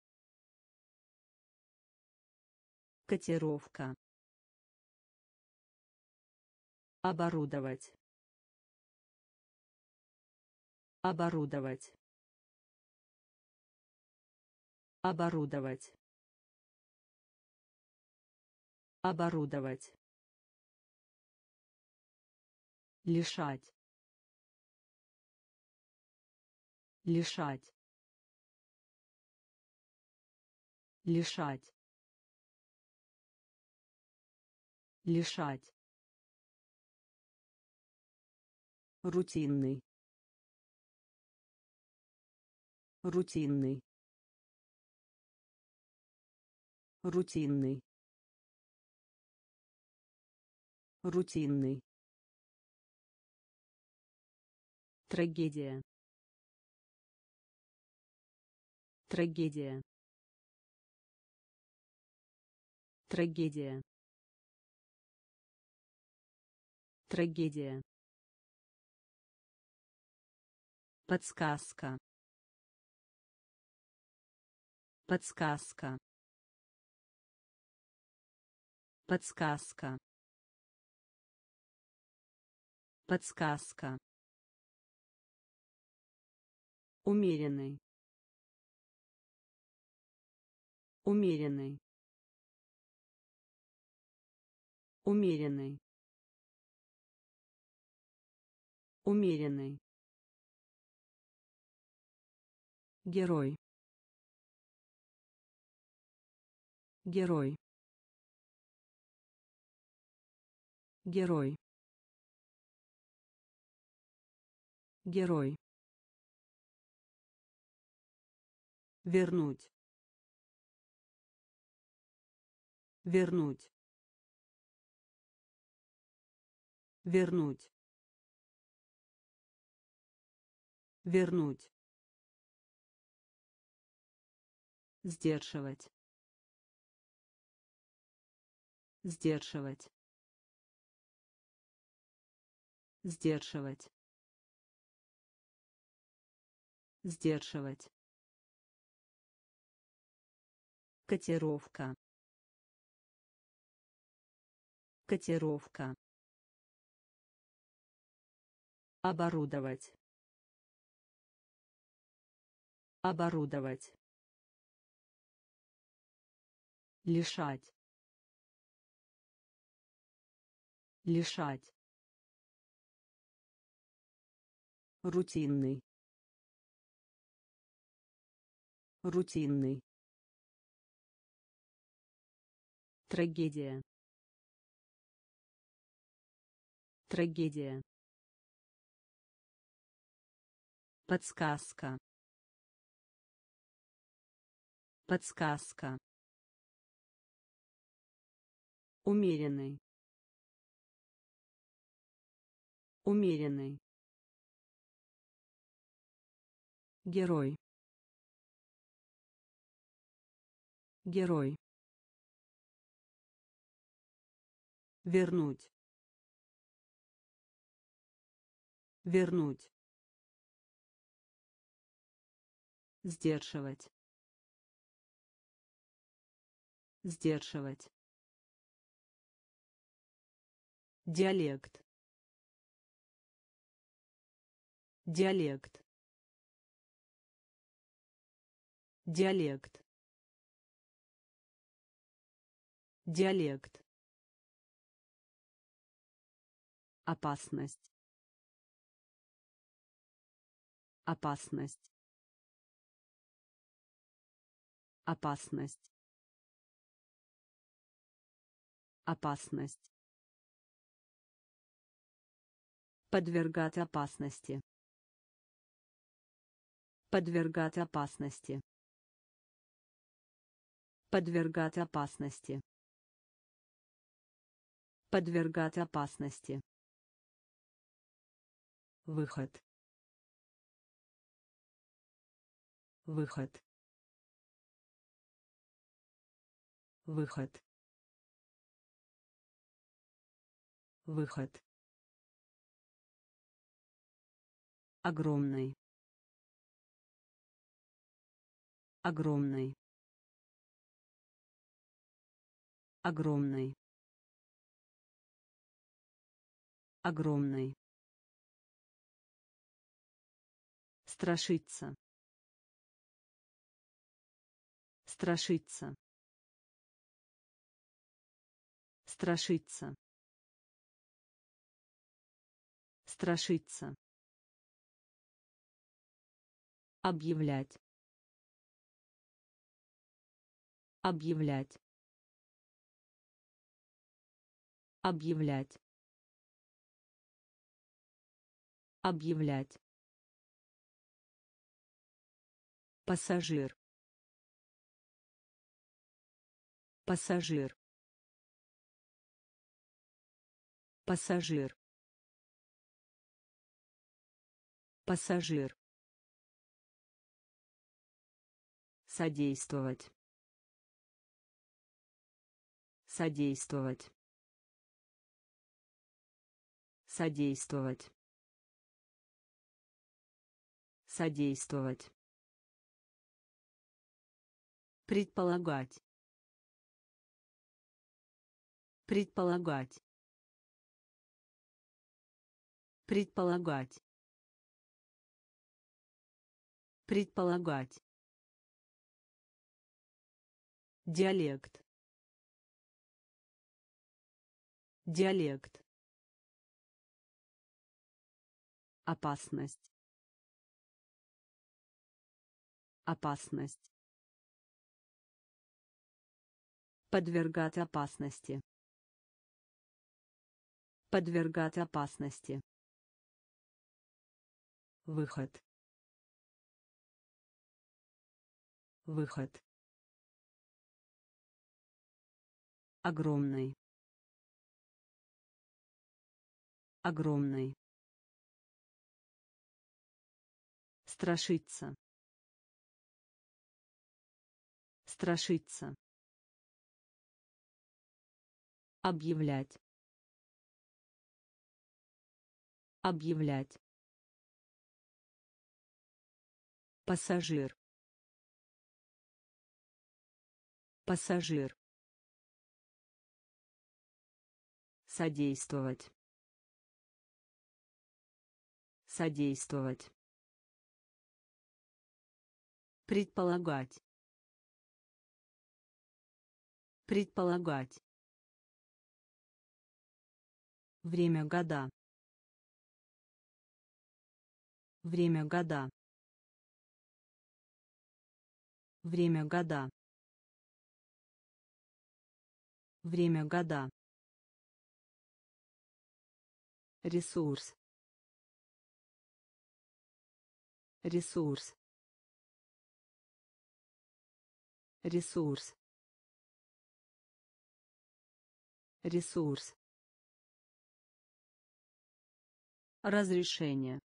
Котировка. Оборудовать. Оборудовать. Оборудовать. Оборудовать лишать лишать лишать лишать. Рутинный. Рутинный. Рутинный. Рутинный трагедия. Трагедия. Трагедия. Трагедия. Подсказка. Подсказка. Подсказка. Подсказка умеренный. Умеренный. Умеренный. Умеренный. Герой. Герой. Герой. Герой вернуть. Вернуть. Вернуть. Вернуть. Сдерживать. Сдерживать. Сдерживать. Сдерживать котировка. Котировка. Оборудовать. Оборудовать. Лишать. Лишать. Рутинный. Рутинный трагедия. Трагедия. Подсказка. Подсказка. Умеренный. Умеренный. Герой. Герой вернуть. Вернуть. Сдерживать. Сдерживать. Диалект. Диалект. Диалект. Диалект опасность. Опасность. Опасность. Опасность. Подвергать опасности. Подвергать опасности. Подвергать опасности. Подвергать опасности выход выход выход Выход. Огромный. Огромный. Огромный. Огромный. Страшиться. Страшиться. Страшиться. Страшиться. Объявлять. Объявлять. Объявлять. Объявлять. Пассажир. Пассажир. Пассажир. Пассажир. Содействовать. Содействовать. Содействовать. Содействовать. Предполагать. Предполагать. Предполагать. Предполагать. Диалект. Диалект. Опасность. Опасность. Подвергать опасности. Подвергать опасности. Выход. Выход. Огромный. Огромный. Страшиться. Страшиться. Объявлять. Объявлять. Пассажир. Пассажир. Содействовать. Содействовать. Предполагать. Предполагать. Время года. Время года. Время года. Время года. Ресурс. Ресурс. Ресурс. Ресурс. Разрешение.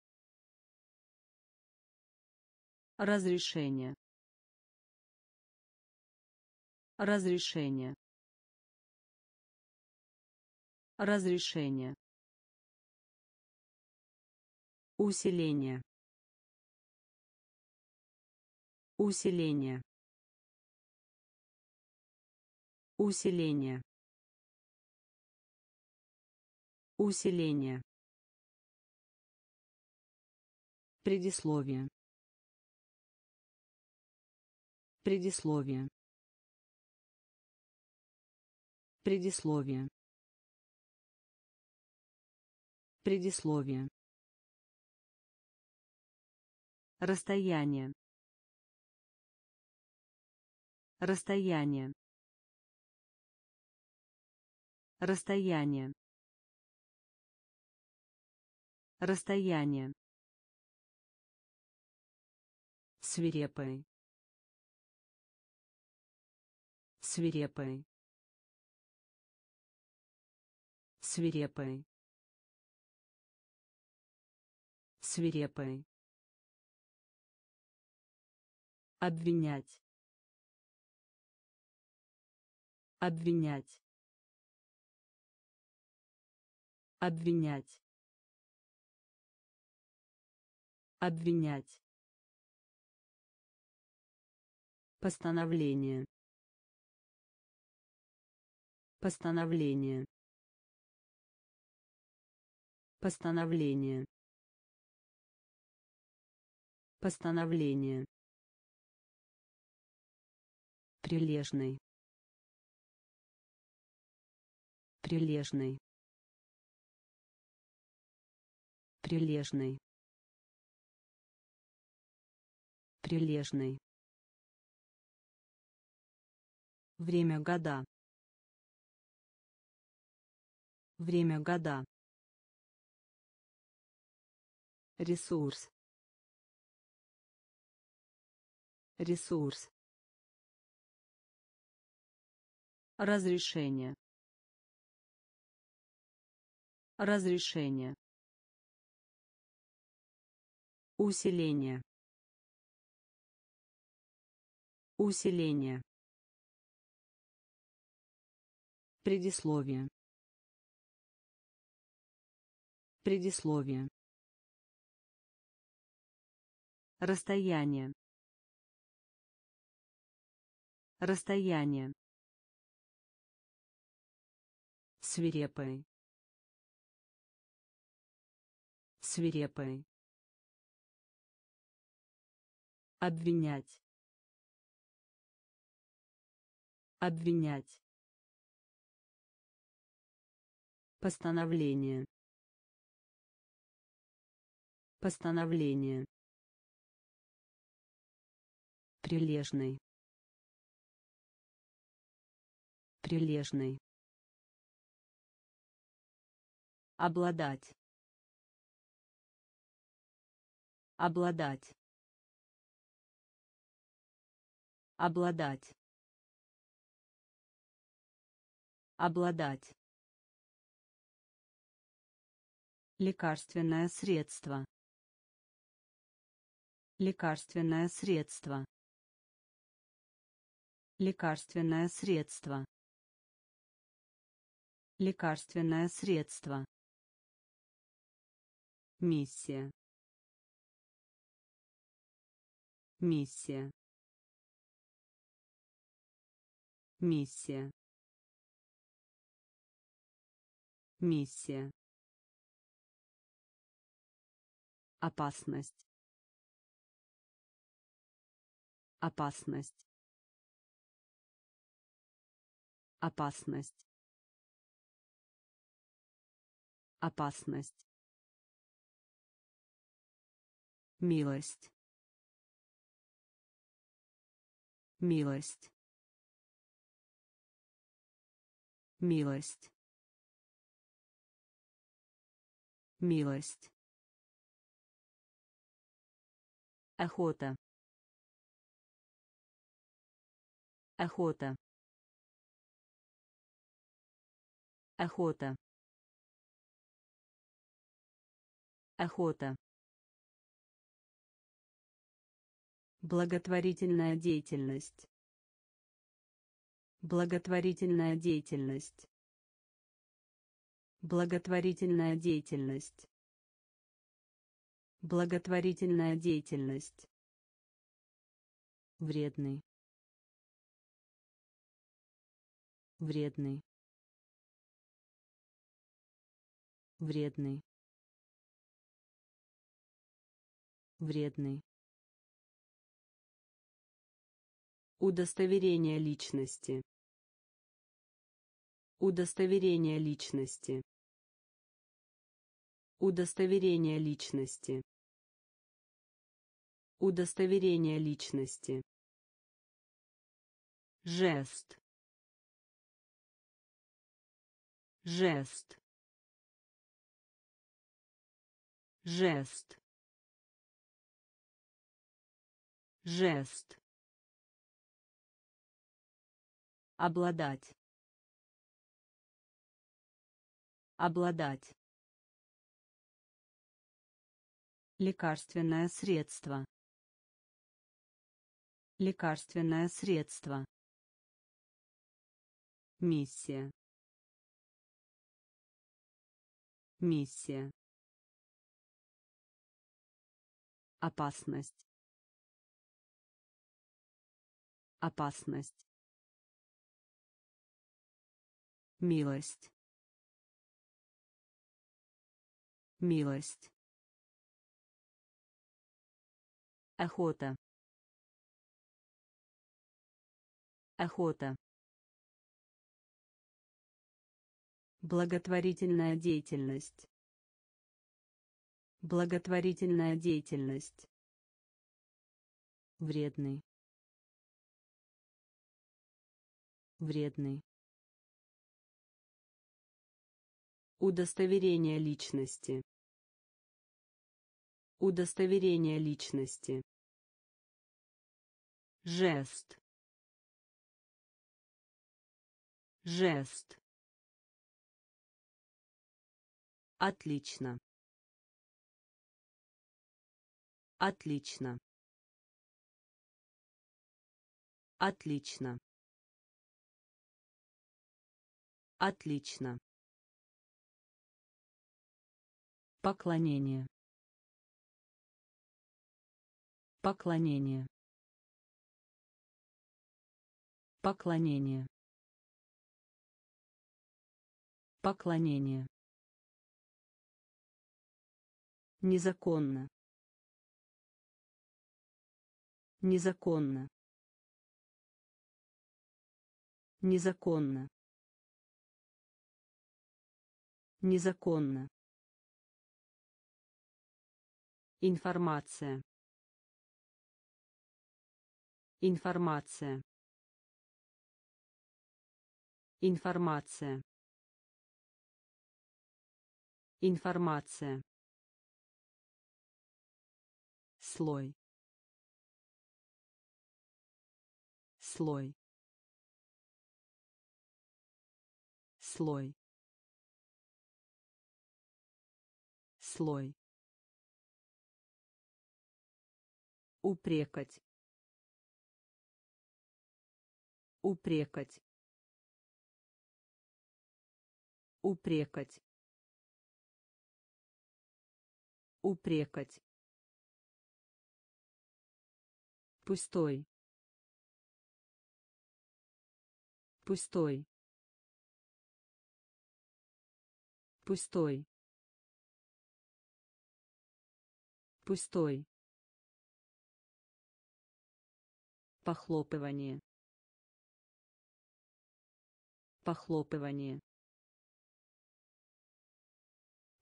Разрешение. Разрешение. Разрешение. Усиление. Усиление. Усиление. Усиление. Предисловие. Предисловие. Предисловие. Предисловие. Расстояние. Расстояние. Расстояние. Расстояние. Свирепый. Свирепый. Свирепый. Свирепый. Обвинять. Обвинять. обвинять обвинять постановление. Постановление. Постановление. Постановление. Прилежный прилежный прилежный прилежный время года. Время года. Ресурс. Ресурс. Разрешение. Разрешение. Усиление. Усиление предисловие. Предисловие. Расстояние. Расстояние. Свирепый. Свирепый. Обвинять. Обвинять постановление. Постановление. Прилежный. Прилежный. Обладать. Обладать. Обладать. Обладать лекарственное средство. Лекарственное средство. Лекарственное средство. Лекарственное средство. Миссия. Миссия. Миссия. Миссия опасность. Опасность. Опасность. Опасность. Милость. Милость. Милость. Милость охота. Охота. Охота. Охота. Благотворительная деятельность. Благотворительная деятельность. Благотворительная деятельность благотворительная деятельность. Вредный. Вредный. Вредный. Вредный. Удостоверение личности. Удостоверение личности. Удостоверение личности удостоверение личности. Жест. Жест. Жест. Жест. Обладать. Обладать. Лекарственное средство лекарственное средство миссия Миссия. Опасность. Опасность. Милость. Милость. Охота. Охота. Благотворительная деятельность. Благотворительная деятельность. Вредный. Вредный. Удостоверение личности. Удостоверение личности. Жест. Жест. Отлично. Отлично. Отлично. Отлично. Поклонение. Поклонение. Поклонение. Поклонение. Незаконно. Незаконно. Незаконно. Незаконно. Информация. Информация. Информация. Информация. Слой. Слой. Слой. Слой. Упрекать. Упрекать. Упрекать. Упрекать. Пустой. Пустой. Пустой. Пустой. Похлопывание. Похлопывание.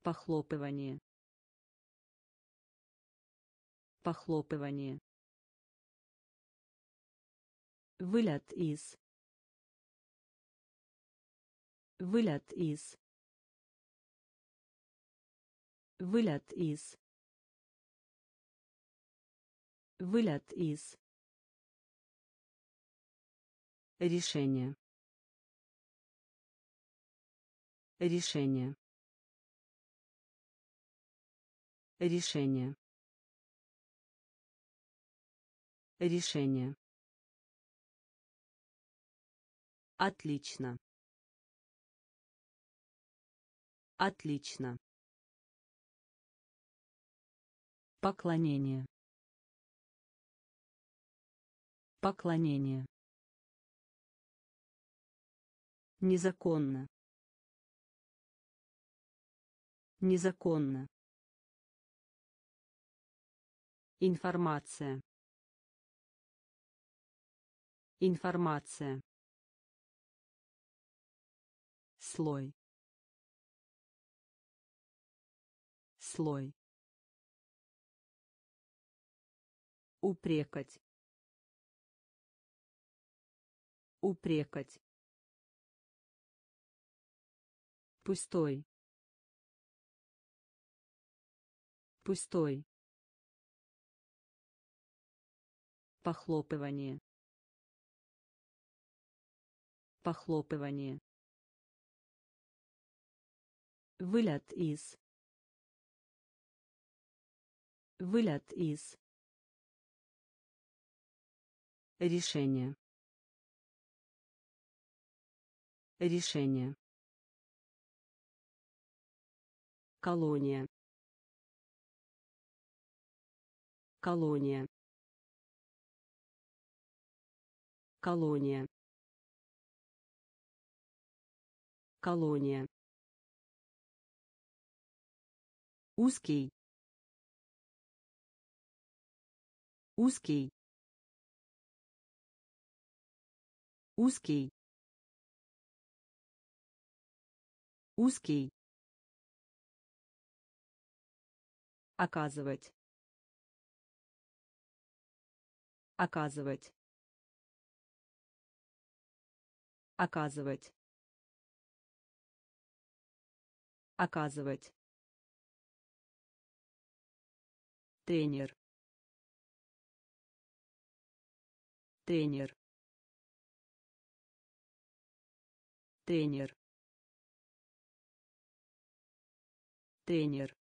Похлопывание. Похлопывание. Вылет из. Вылет из. Вылет из. Вылет из. Решение. Решение. Решение. Решение. Отлично. Отлично. Поклонение. Поклонение. Незаконно. Незаконно. Информация. Информация. Слой. Слой. Упрекать. Упрекать. Пустой. Пустой. Похлопывание. Похлопывание. Вылет из. Вылет из. Решение. Решение. колония колония колония колония. Узкий. Узкий. Узкий. Узкий. Оказывать. Оказывать. Оказывать оказывать. Тренер. Тренер. Тренер. Тренер.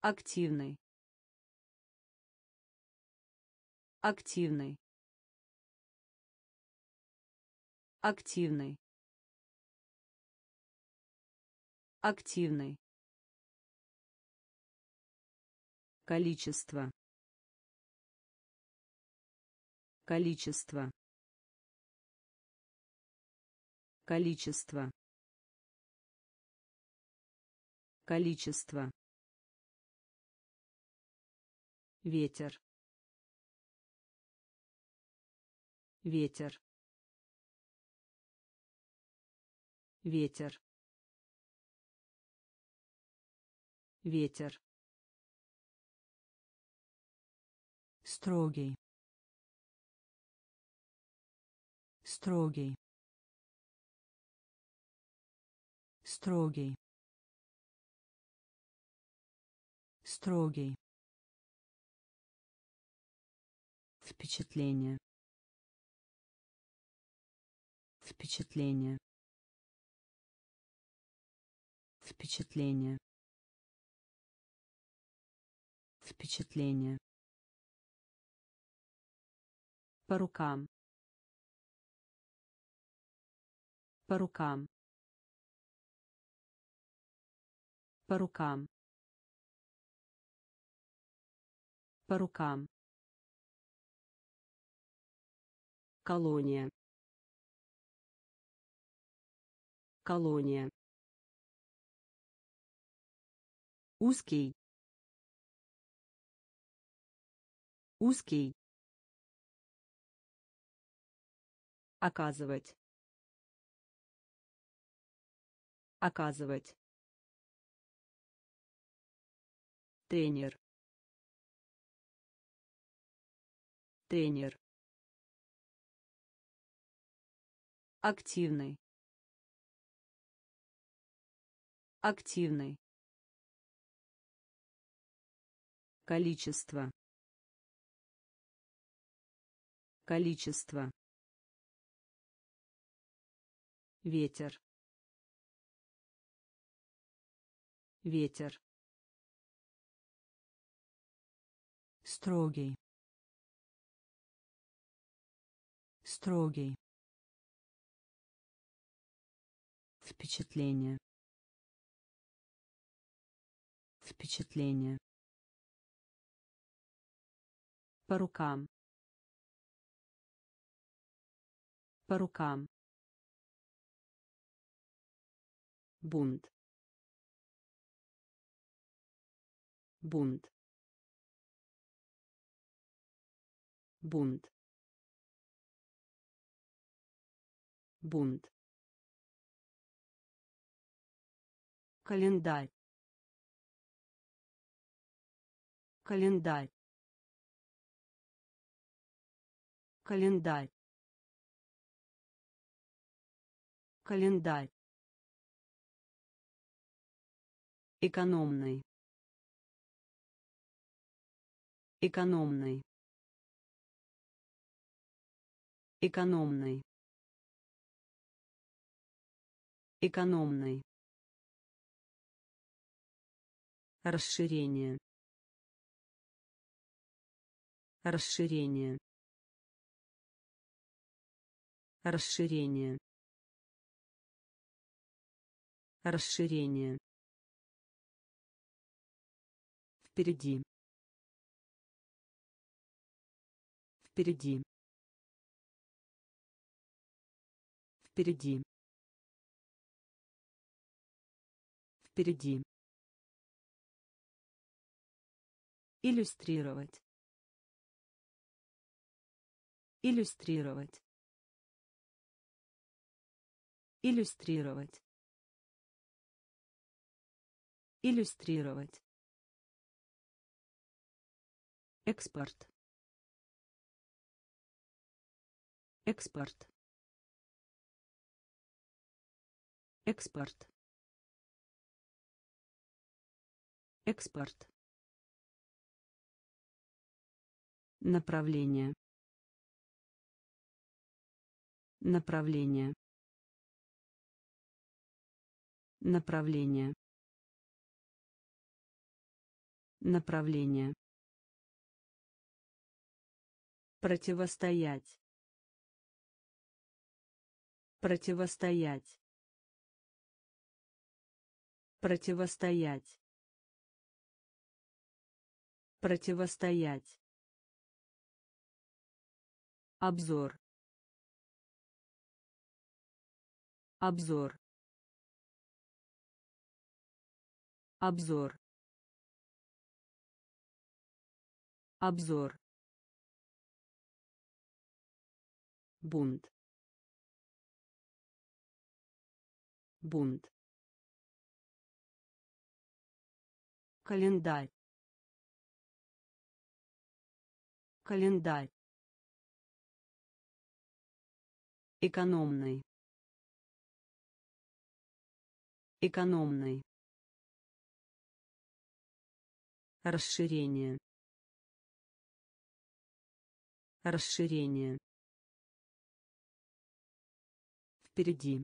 Активный. Активный. Активный активный количество. Количество. Количество. Количество. Ветер. Ветер. Ветер ветер. Строгий. Строгий. Строгий. Строгий. Впечатление. Впечатление. Впечатление впечатление? По рукам. По рукам. По рукам. По рукам. Колония. Колония. Узкий узкий. Оказывать. Оказывать. Тренер. Тренер. Активный. Активный. Количество количество. Ветер. Ветер. Строгий. Строгий. Впечатление. Впечатление. По рукам по рукам. Бунт. Бунт. Бунт. Бунт. Календарь. Календарь. Календарь календарь. Экономный. Экономный. Экономный. Экономный. Расширение. Расширение. Расширение Расширение. Впереди. Впереди. Впереди. Впереди. Иллюстрировать. Иллюстрировать. Иллюстрировать. Иллюстрировать. Экспорт. Экспорт. Экспорт. Экспорт. Направление. Направление. Направление. Направление. Противостоять. Противостоять. Противостоять. Противостоять. Обзор. Обзор. Обзор. Обзор. бунт. Бунт. Календарь. Календарь. Экономный. Экономный. Расширение расширение. Впереди.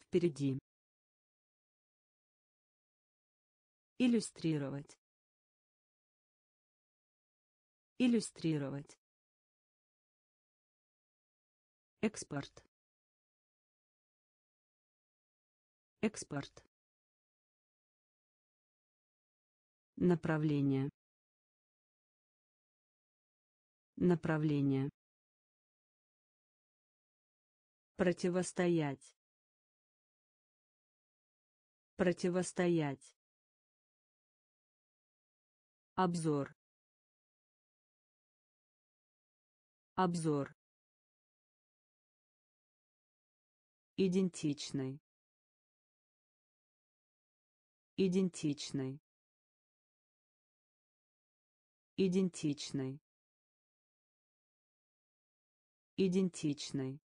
Впереди. Иллюстрировать. Иллюстрировать. Экспорт. Экспорт. Направление направление. Противостоять. Противостоять. Обзор. Обзор. Идентичный. Идентичный. Идентичный идентичный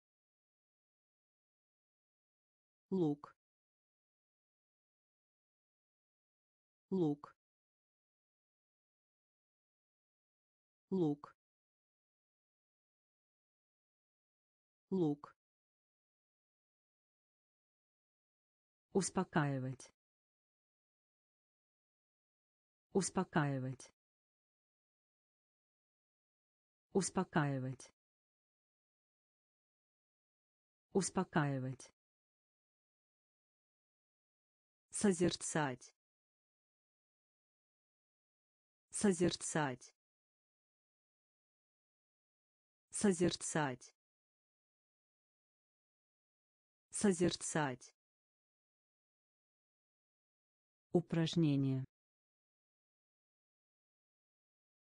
лук. Лук. Лук. Лук. Успокаивать. Успокаивать. Успокаивать успокаивать. Созерцать. Созерцать. Созерцать. Созерцать. Упражнение.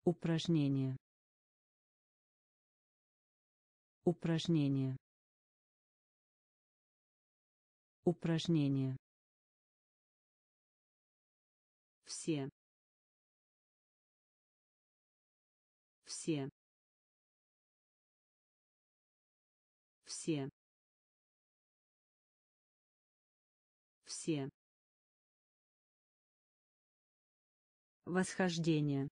Упражнение. Упражнение упражнение все. Все. Все. Все. Восхождение.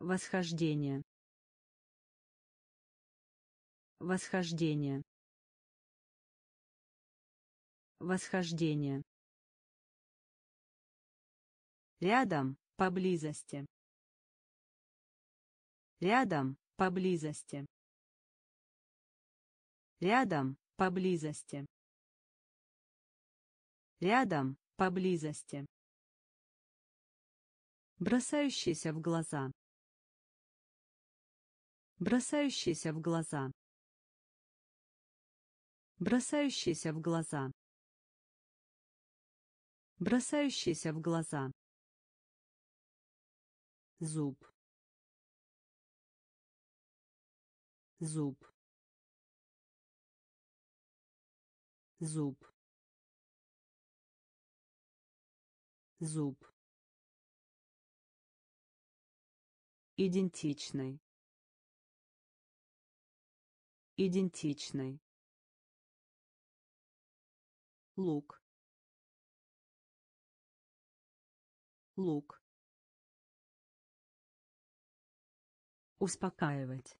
Восхождение. Восхождение восхождение Рядом, поблизости. Рядом, поблизости. Рядом, поблизости. Рядом, поблизости. Бросающийся в глаза. Бросающийся в глаза. Бросающийся в глаза. Бросающийся в глаза. Зуб. Зуб. Зуб. Зуб. Идентичный. Идентичный. Лук. Лук. Успокаивать.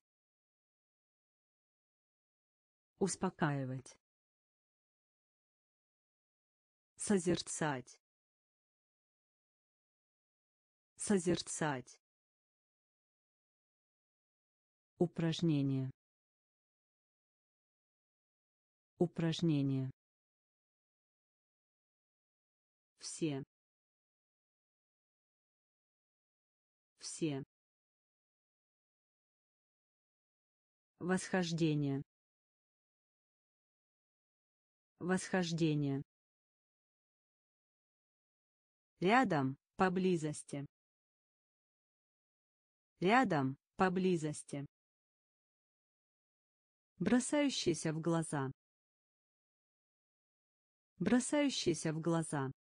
Успокаивать. Созерцать. Созерцать. Упражнение. Упражнение. Все. Все. Восхождение. Восхождение. Рядом, поблизости. Рядом, поблизости. Бросающийся в глаза. Бросающийся в глаза.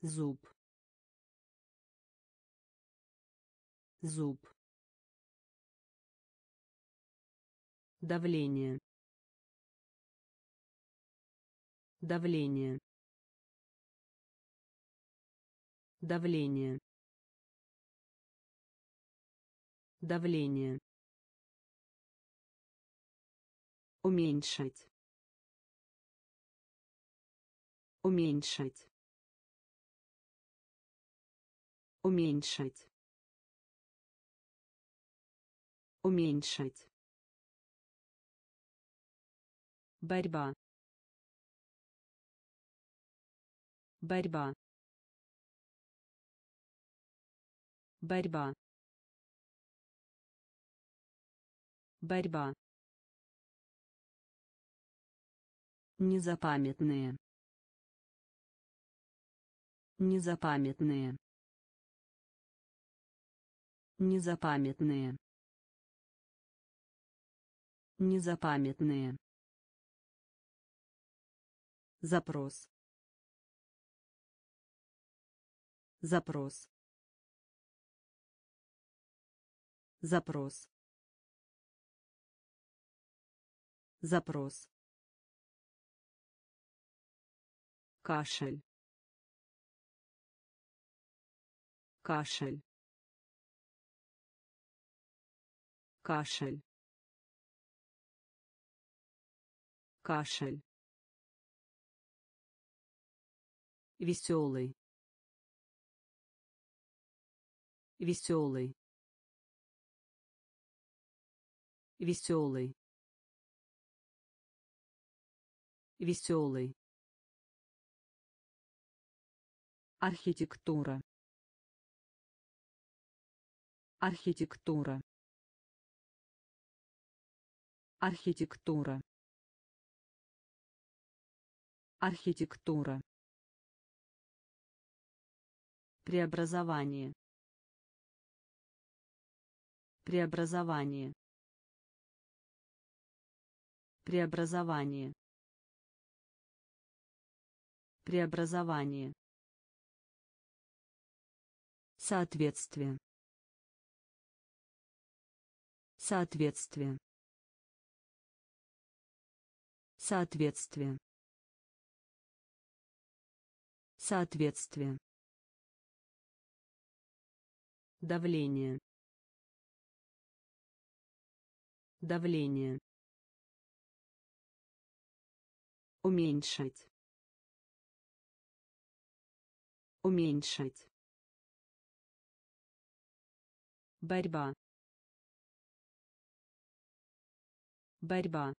Зуб. Зуб. Давление. Давление. Давление. Давление. Уменьшить. Уменьшить. Уменьшить. Уменьшить. Борьба. Борьба. Борьба. Борьба. Незапамятные. Незапамятные. Незапамятные. Незапамятные. Запрос. Запрос. Запрос. Запрос. Кашель. Кашель. Кашель. Кашель. Веселый. Веселый. Веселый. Веселый. Архитектура. Архитектура. Архитектура. Архитектура. Преобразование. Преобразование. Преобразование. Преобразование. Соответствие. Соответствие. Соответствие. Соответствие. Давление. Давление. Уменьшить. Уменьшить. Борьба. борьба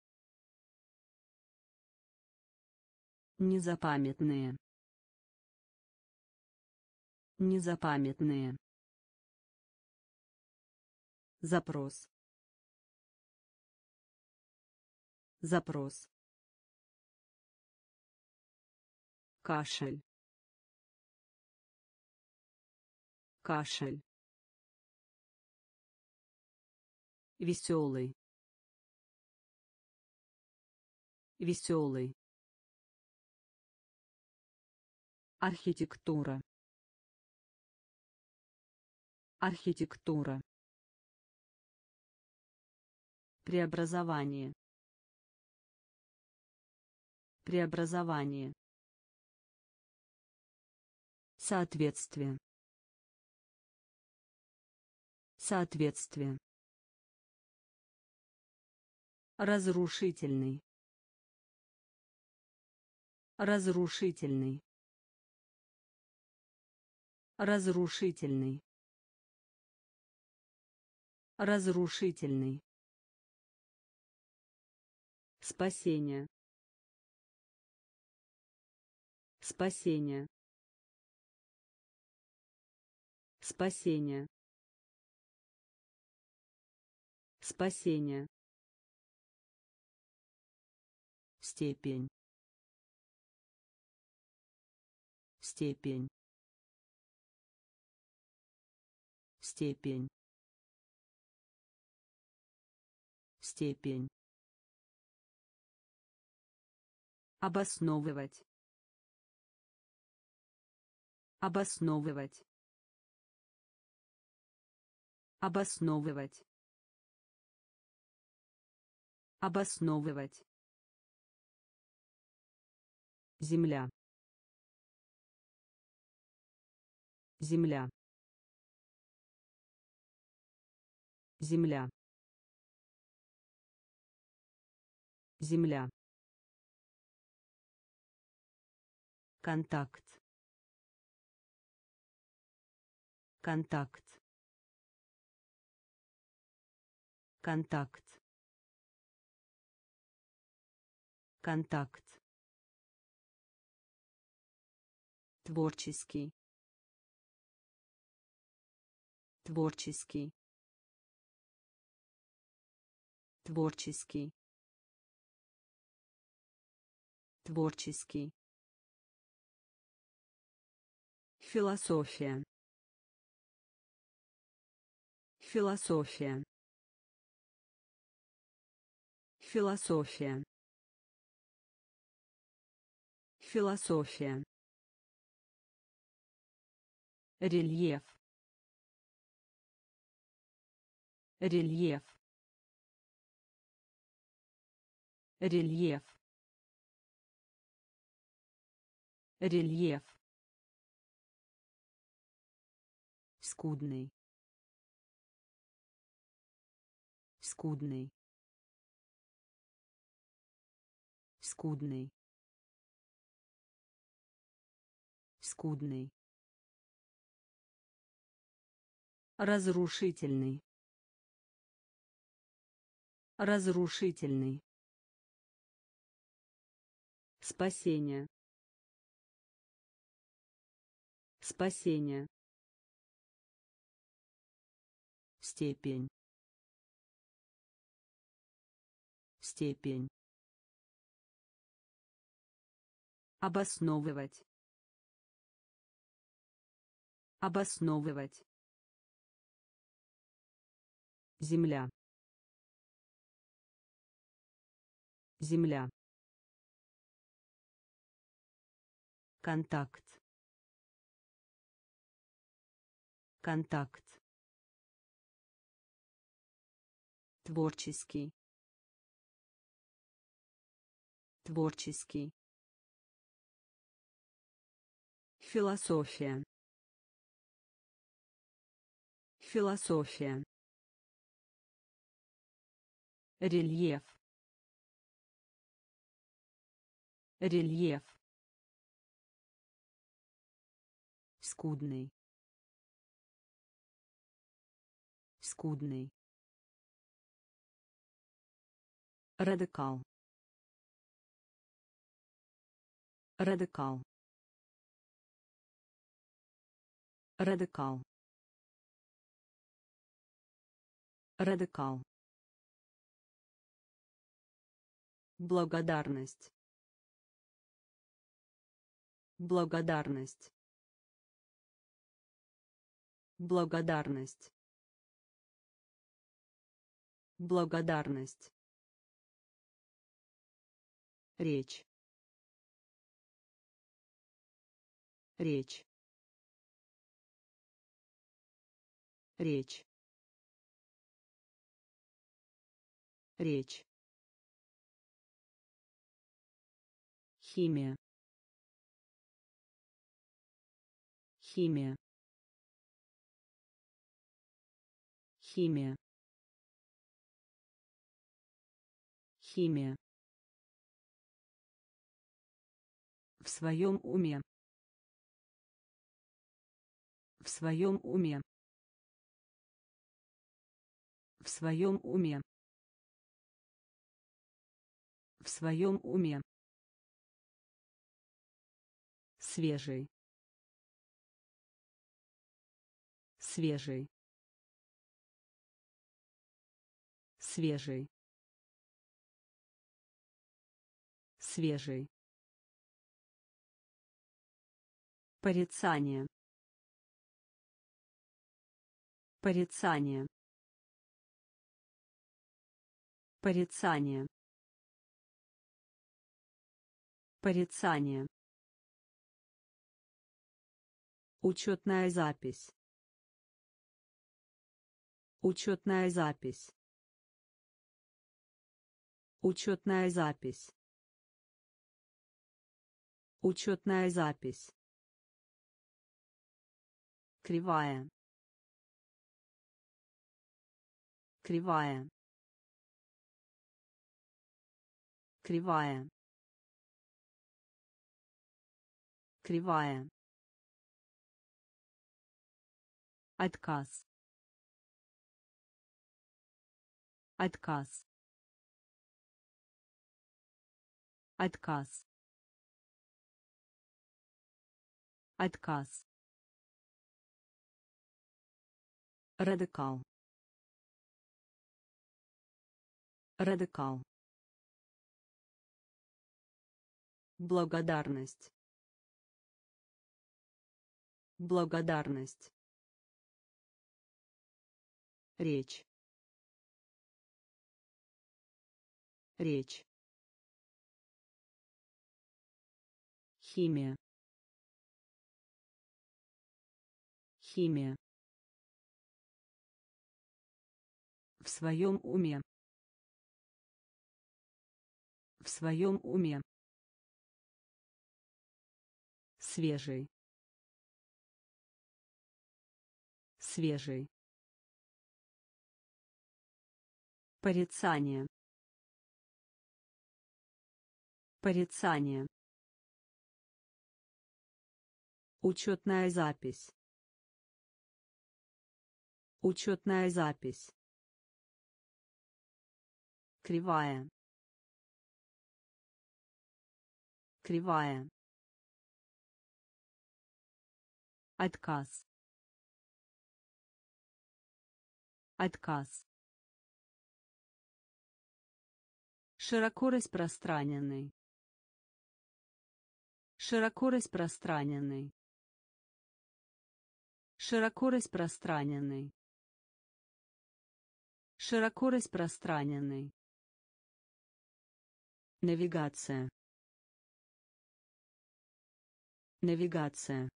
незапамятные незапамятные. Запрос. Запрос. Кашель. Кашель. Веселый. Веселый. Архитектура архитектура. Преобразование. Преобразование. Соответствие. Соответствие. Разрушительный. Разрушительный. Разрушительный разрушительный. Спасение. Спасение. Спасение. Спасение. Степень. Степень. Степень степень. Обосновывать. Обосновывать. Обосновывать. Обосновывать. Земля. Земля. Земля земля. Контакт. Контакт. Контакт. Контакт. Творческий. Творческий. Творческий творческий. Философия. Философия. Философия. Философия. Рельеф. Рельеф. Рельеф рельеф. Скудный. Скудный. Скудный. Скудный. Разрушительный. Разрушительный. Спасение спасение. Степень. Степень. Обосновывать. Обосновывать. Земля. Земля. Контакт контакт. Творческий. Творческий. Философия. Философия. Рельеф. Рельеф. Скудный скудный Радикал. Радикал. Радикал. Радикал. Благодарность. Благодарность. Благодарность. Благодарность. Речь. Речь. Речь. Речь. Химия. Химия. Химия. Химия. В своем уме. В своем уме. В своем уме. В своем уме. Свежий. Свежий. Свежий. Свежий. Порицание. Порицание. Порицание. Порицание. Учетная запись. Учетная запись. Учетная запись. Учетная запись. Кривая. Кривая. Кривая. Кривая. Отказ. Отказ. Отказ. Отказ. Радикал. Радикал. Благодарность. Благодарность. Речь. Речь. Химия. Химия. В своем уме. В своем уме. Свежий. Свежий. Порицание. Порицание. Учетная запись. Учетная запись. Кривая. Кривая. Отказ. Отказ. Широко распространенный. Широко распространенный. Широко распространенный. Широко распространенный. Навигация. Навигация.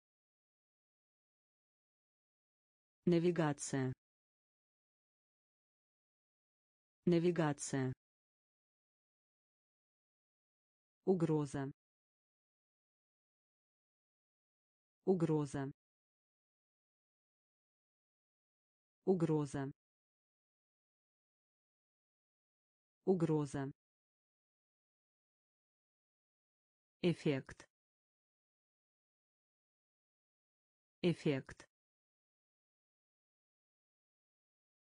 Навигация. Навигация. Угроза. Угроза. Угроза. Угроза. Эффект. Эффект.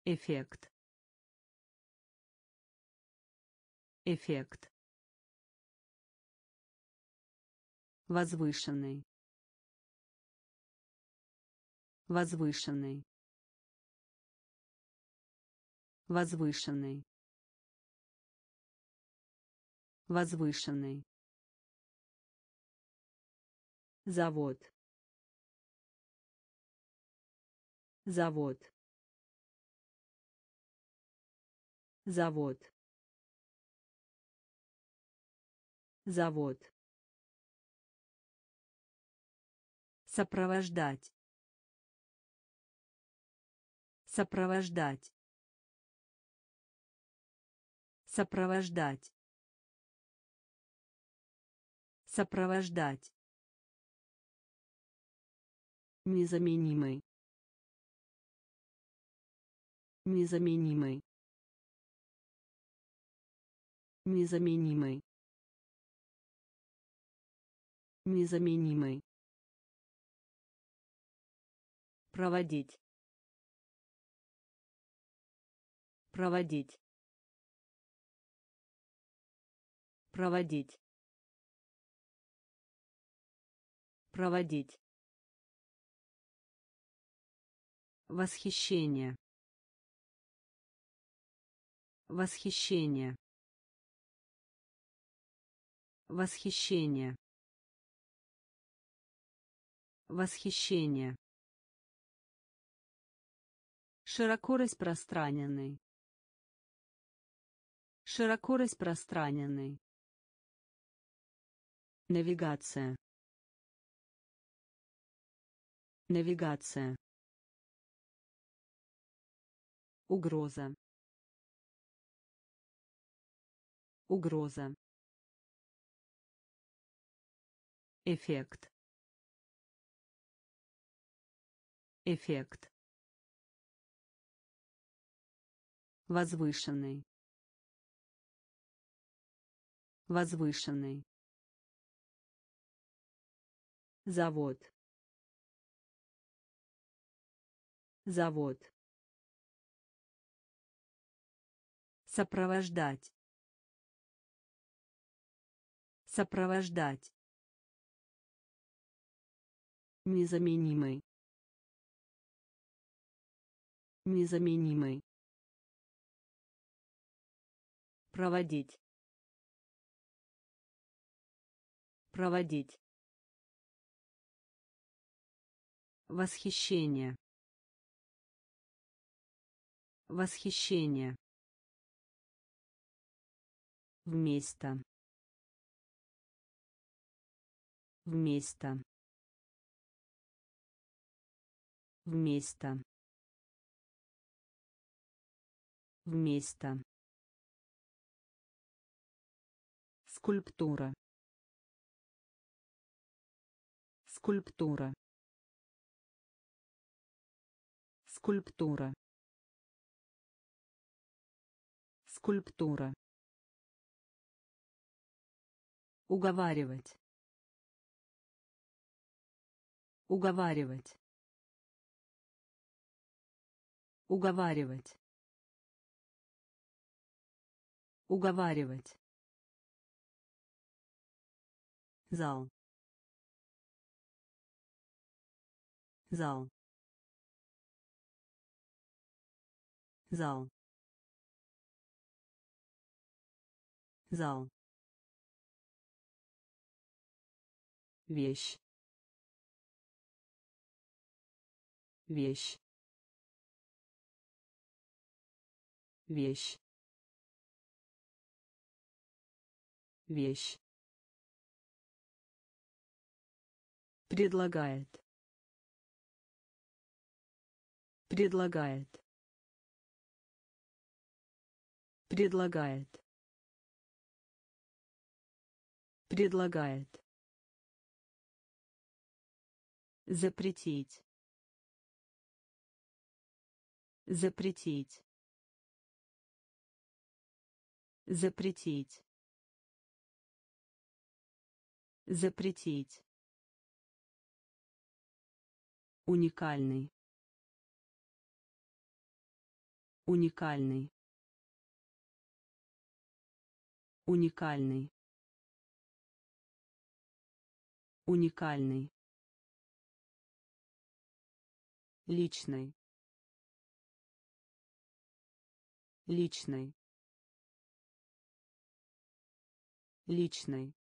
Эффект. Эффект. Возвышенный. Возвышенный. Возвышенный. Возвышенный. Завод. Завод. Завод. Завод. Сопровождать. Сопровождать. Сопровождать. Сопровождать. Незаменимый. Незаменимый. Незаменимый. Незаменимый. Проводить. Проводить. Проводить. Проводить. Восхищение. Восхищение. Восхищение. Восхищение. Широко распространенный. Широко распространенный. Навигация. Навигация. Угроза. Угроза. Эффект. Эффект. Возвышенный. Возвышенный. Завод. Завод. Сопровождать. Сопровождать. Незаменимый. Незаменимый. Проводить. Проводить. Восхищение. Восхищение. Вместо. Вместо. Вместо. Вместо. Скульптура. Скульптура. Скульптура. Скульптура. Уговаривать. Уговаривать. Уговаривать. Уговаривать. Зал. Зал. Зал. Зал. вещь. Вещь. Вещь. Вещь. Предлагает. Предлагает. Предлагает предлагает Запретить. Запретить. Запретить. Запретить. Уникальный. Уникальный. Уникальный. Уникальный. Личный. Личный. Личный.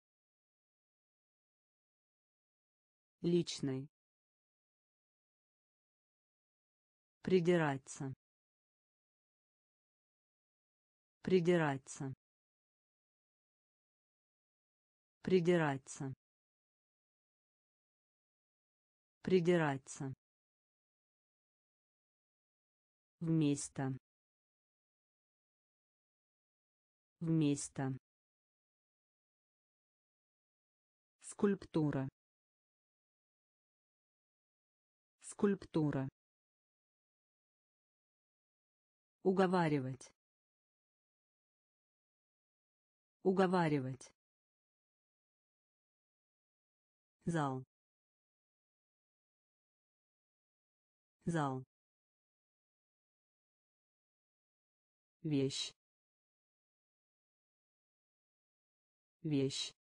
Личный. Придираться. Придираться. Придираться. Придираться. Вместо. Вместо. Скульптура. Скульптура. Уговаривать. Уговаривать. Зал. Зал. Вещь. Вещь.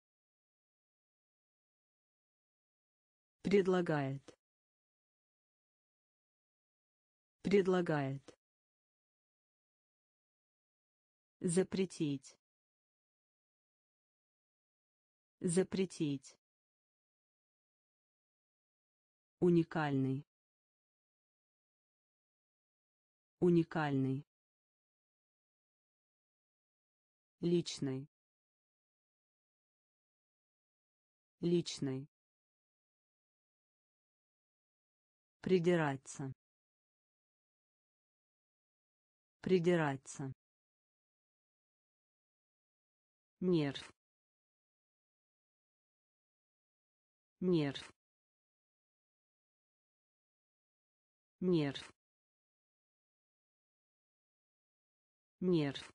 Предлагает. Предлагает. Запретить. Запретить. Уникальный. Уникальный. Личный. Личный. Придираться. Придираться. Нерв. Нерв. Нерв. Нерв.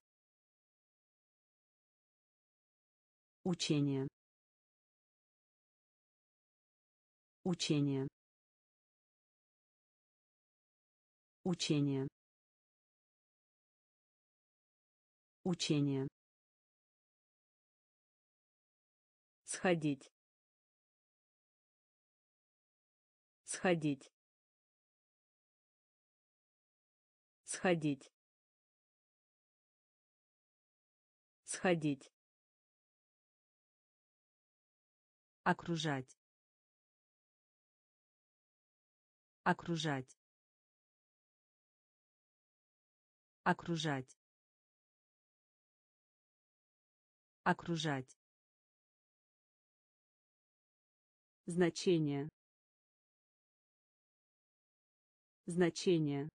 Учение. Учение. Учение. Учение. Сходить. Сходить. Сходить. Сходить. Окружать. Окружать. Окружать. Окружать. Значение. Значение.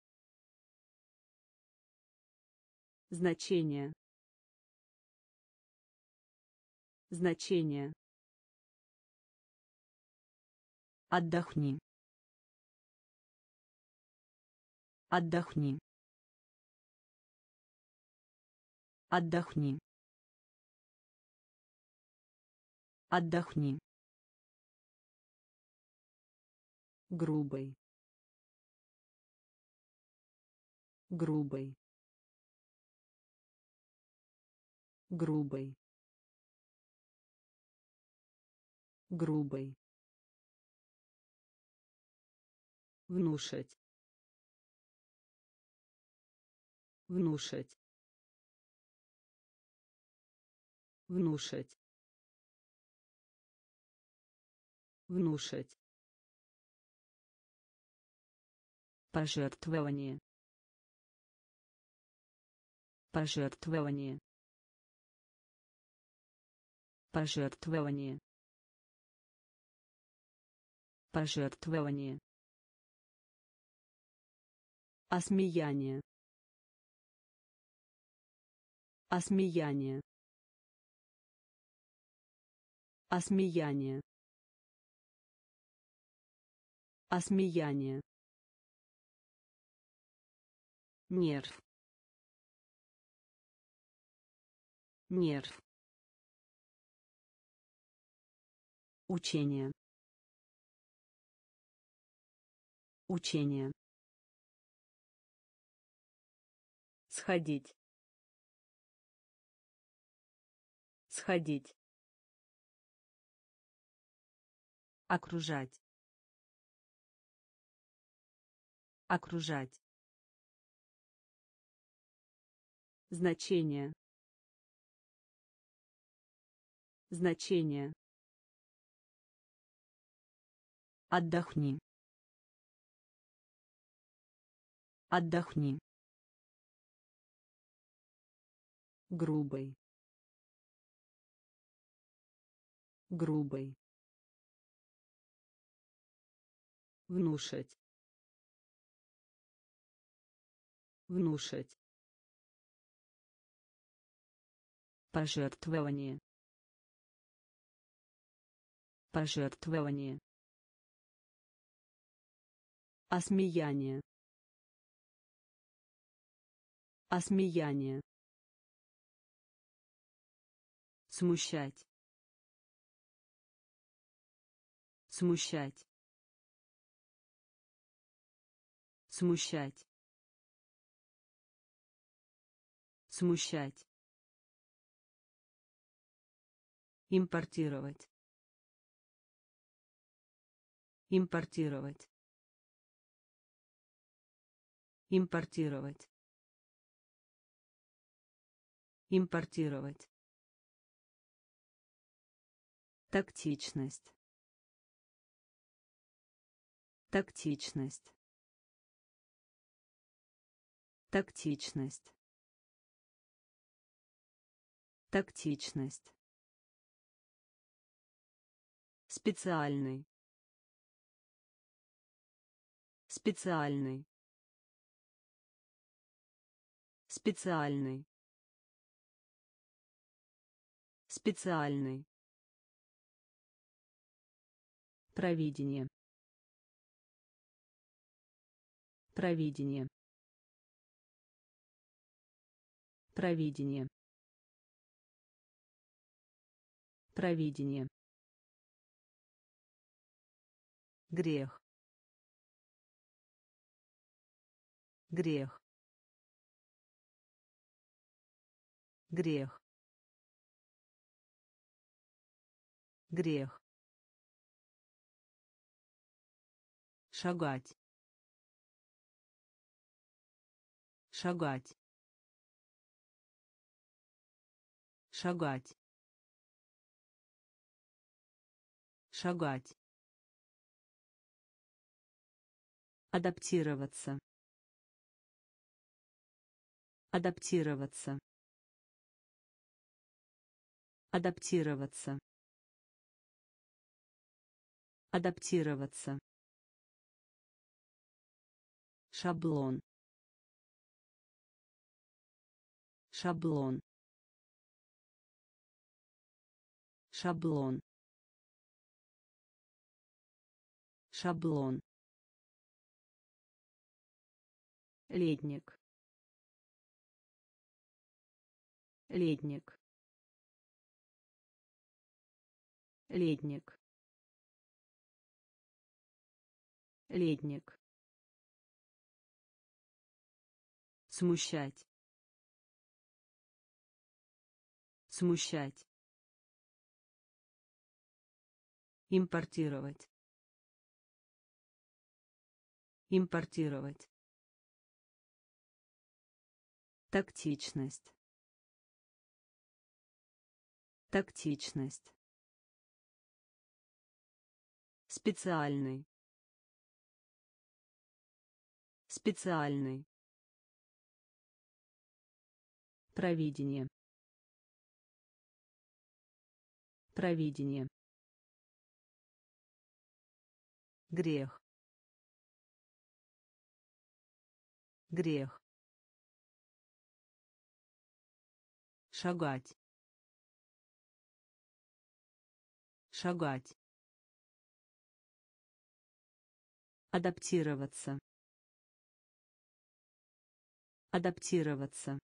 Значение. Значение. Отдохни. Отдохни. Отдохни. Отдохни. грубый грубый грубый грубый внушать внушать внушать внушать Пожертвование. Пожертвование. Пожертвование. Пожертвование. Осмеяние. Осмеяние. Осмеяние. Осмеяние. Нерв. Нерв. Учение. Учение. Сходить. подходить окружать. Окружать. Значение. Значение. Отдохни отдохни. Грубый. Грубый. Внушать. Внушать. Пожертвование. Пожертвование. Осмеяние осмеяние. Смущать. Смущать. Смущать. Смущать. Импортировать. Импортировать. Импортировать импортировать. Тактичность. Тактичность. Тактичность. Тактичность. Специальный. Специальный. Специальный специальный. Провидение. Провидение. Провидение. Провидение. Грех. Грех. Грех грех. Шагать. Шагать. Шагать. Шагать. Адаптироваться. Адаптироваться. Адаптироваться адаптироваться. Шаблон. Шаблон. Шаблон. Шаблон. Летник. Летник. Летник летник смущать. Смущать. Импортировать. Импортировать. Тактичность. Тактичность. Специальный специальный. Провидение. Провидение. Грех. Грех. Шагать. Шагать. Адаптироваться адаптироваться.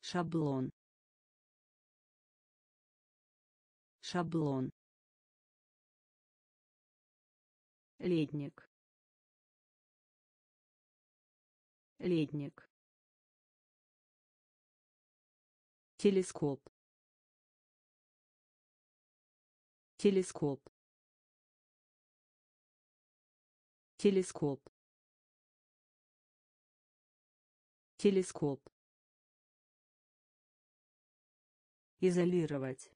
Шаблон. Шаблон. Летник. Летник. Телескоп. Телескоп. Телескоп телескоп. Изолировать.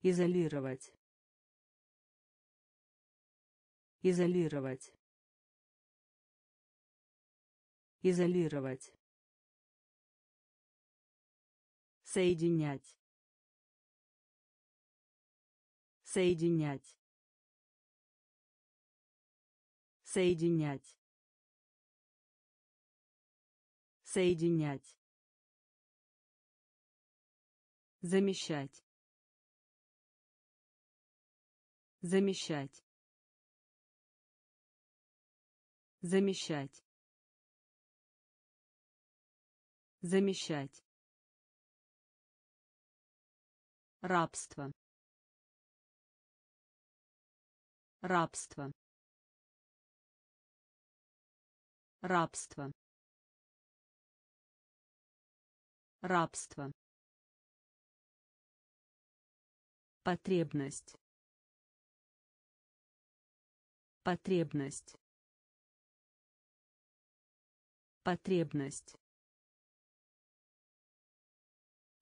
Изолировать. Изолировать. Изолировать. Соединять. Соединять. Соединять соединять замещать замещать замещать замещать. Рабство. Рабство. Рабство рабство. Потребность. Потребность. Потребность.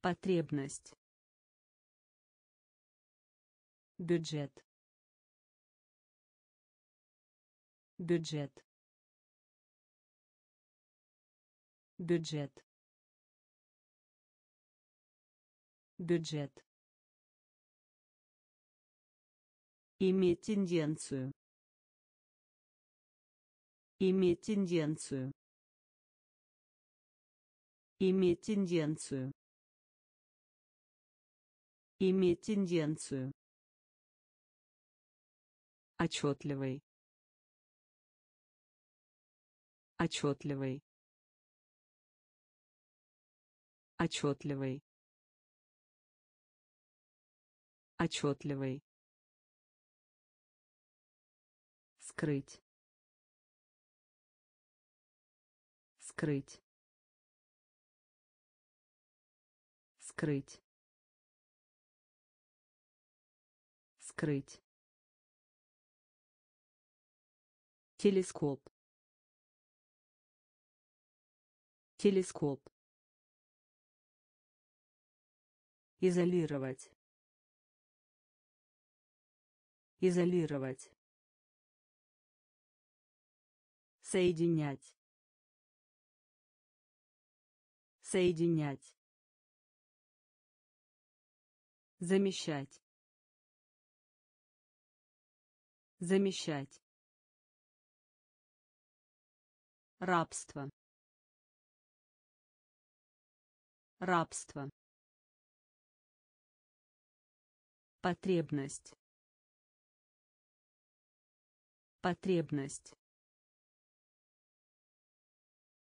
Потребность. Бюджет. Бюджет. Бюджет бюджет. Иметь тенденцию. Иметь тенденцию. Иметь тенденцию. Иметь тенденцию. Отчетливый. Отчетливый. Отчетливый отчетливый скрыть. Скрыть. Скрыть. Скрыть. Телескоп. Телескоп. Изолировать изолировать. Соединять. Соединять. Замещать. Замещать. Рабство. Рабство. Потребность потребность.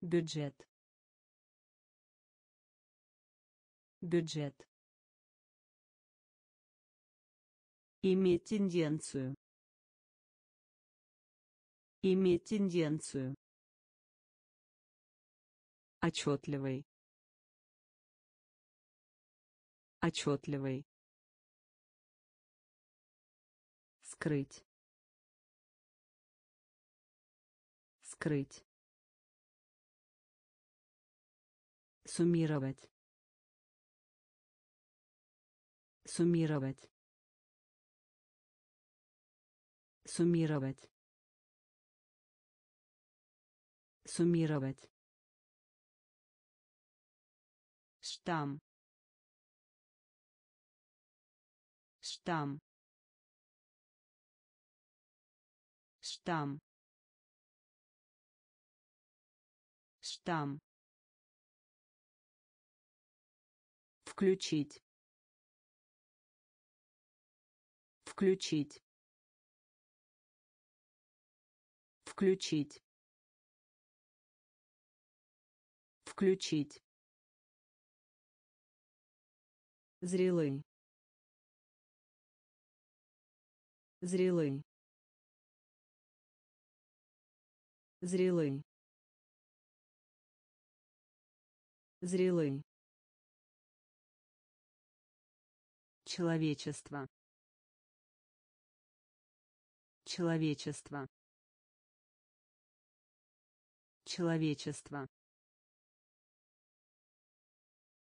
Бюджет. Бюджет. Иметь тенденцию. Иметь тенденцию. Отчетливый. Отчетливый. Скрыть скрыть суммировать. Суммировать. Суммировать. Суммировать. Штамм. Штамм. Штамм штамм включить. Включить. Включить. Включить. Зрелый. Зрелый. Зрелый Зрелый. Человечество. Человечество. Человечество.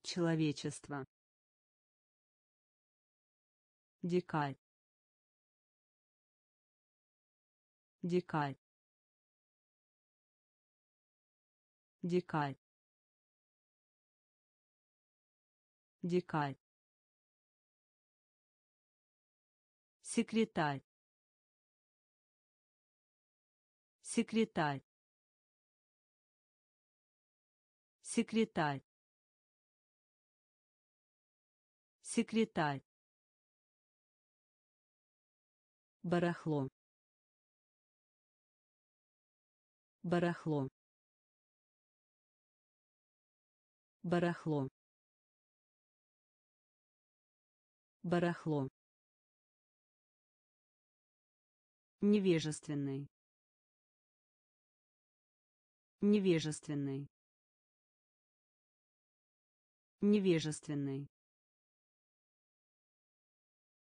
Человечество. Дикарь. Дикарь. Дикарь. Дикарь. Секретарь. Секретарь. Секретарь. Секретарь. барахло барахло барахло барахло. Невежественный. Невежественный. Невежественный.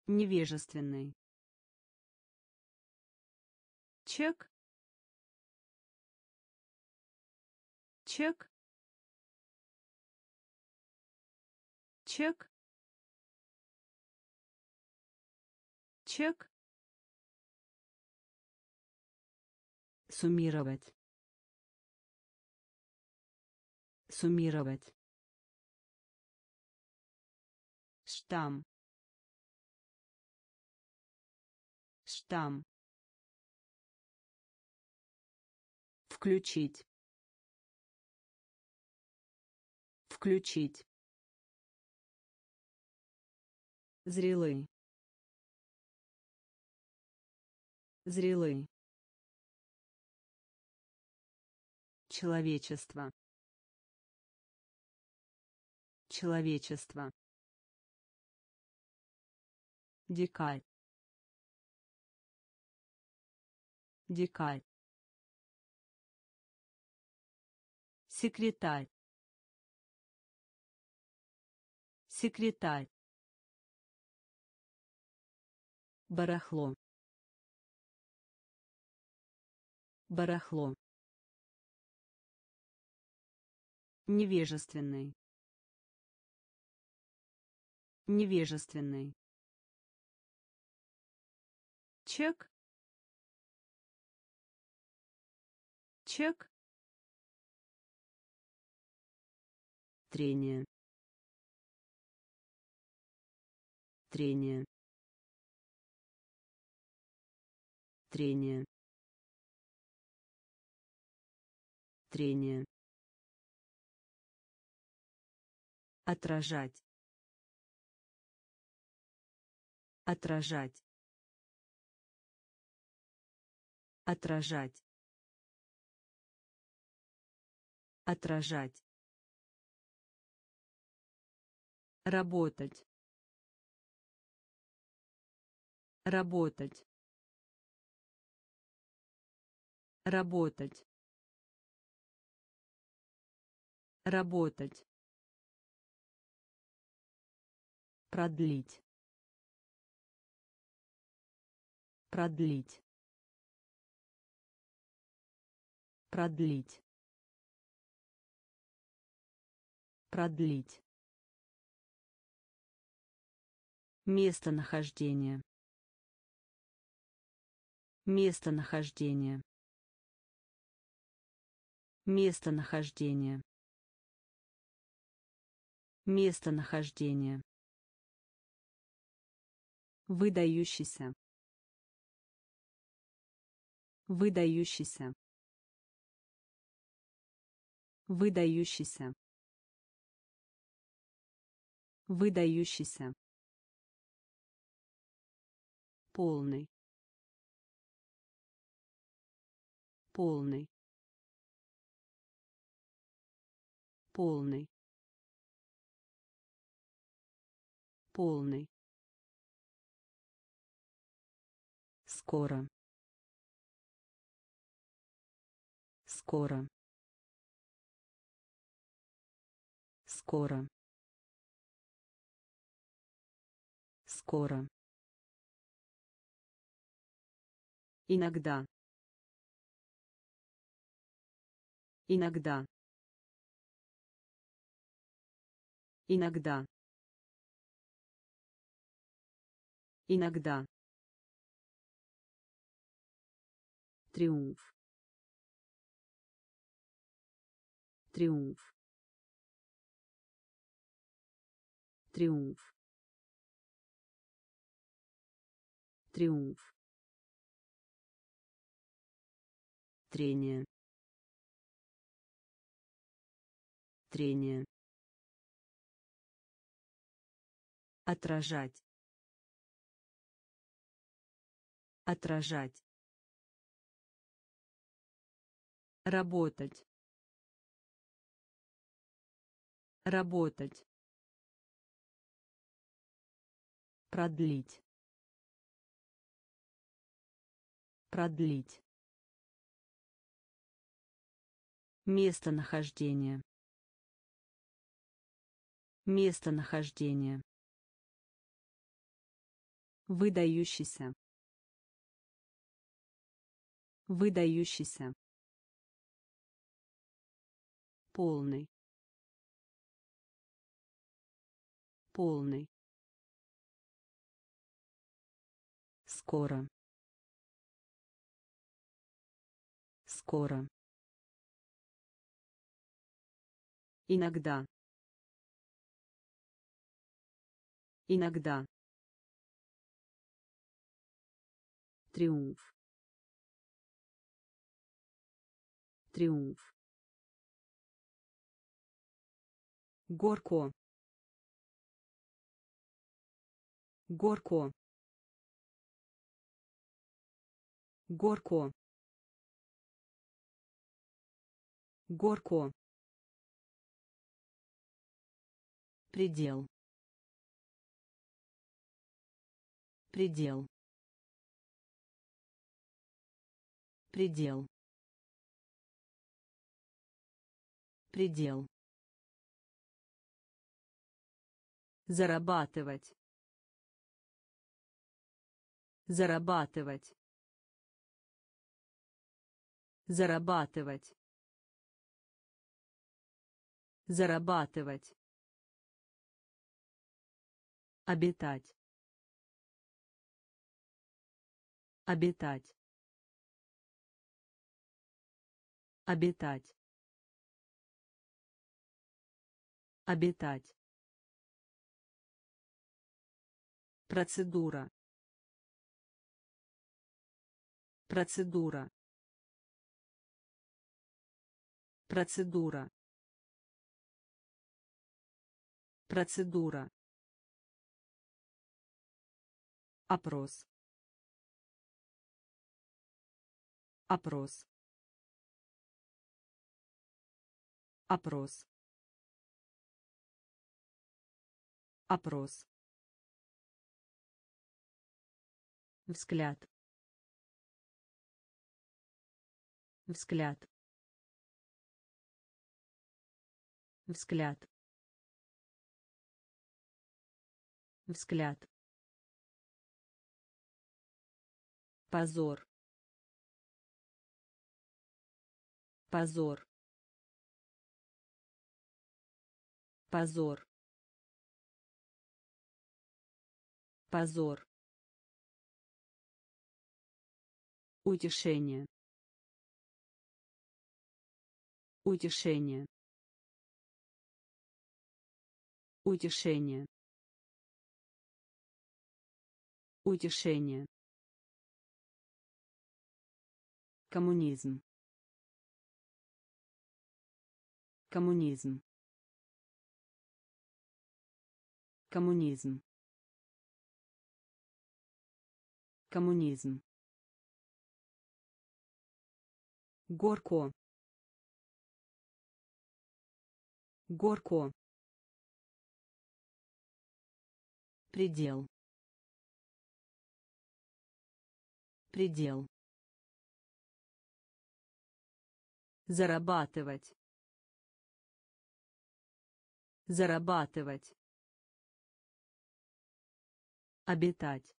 Невежественный. Чек. Чек. Чек чек суммировать суммировать штамм штамм Включить. Включить. Зрелый. Зрелый. Человечество. Человечество. Дикарь. Дикарь. Секретарь. Секретарь. Барахло. Барахло. Невежественный. Невежественный. Чек. Чек. трение трение трение трение отражать отражать отражать отражать Работать. Работать. Работать. Работать. Продлить. Продлить. Продлить. Продлить. Местонахождение. Местонахождение. Местонахождение. Местонахождение. Выдающийся. Выдающийся. Выдающийся. Выдающийся полный полный полный полный. Скоро. Скоро. Скоро. Скоро. Иногда. Иногда. Иногда иногда. Триумф. Триумф. Триумф. Триумф. Трение. Трение. Отражать отражать. Работать. Работать. Продлить. Продлить. Местонахождение. Местонахождение. Выдающийся выдающийся. Полный. Полный. Скоро. Скоро. Иногда. Иногда. Триумф триумф. Горко. Горко. Горко. Горко. Предел. Предел. Предел предел. Зарабатывать. Зарабатывать. Зарабатывать. Зарабатывать. Обитать. Обитать. Обитать обитать Процедура. Процедура. Процедура. Процедура. Опрос. Опрос. Опрос. Опрос. взгляд. Взгляд. Взгляд. Взгляд. Позор. Позор. Позор позор Утешение. Утешение. Утешение. Утешение. Коммунизм. Коммунизм. Коммунизм. Коммунизм. горко горко предел предел зарабатывать Зарабатывать. Обитать.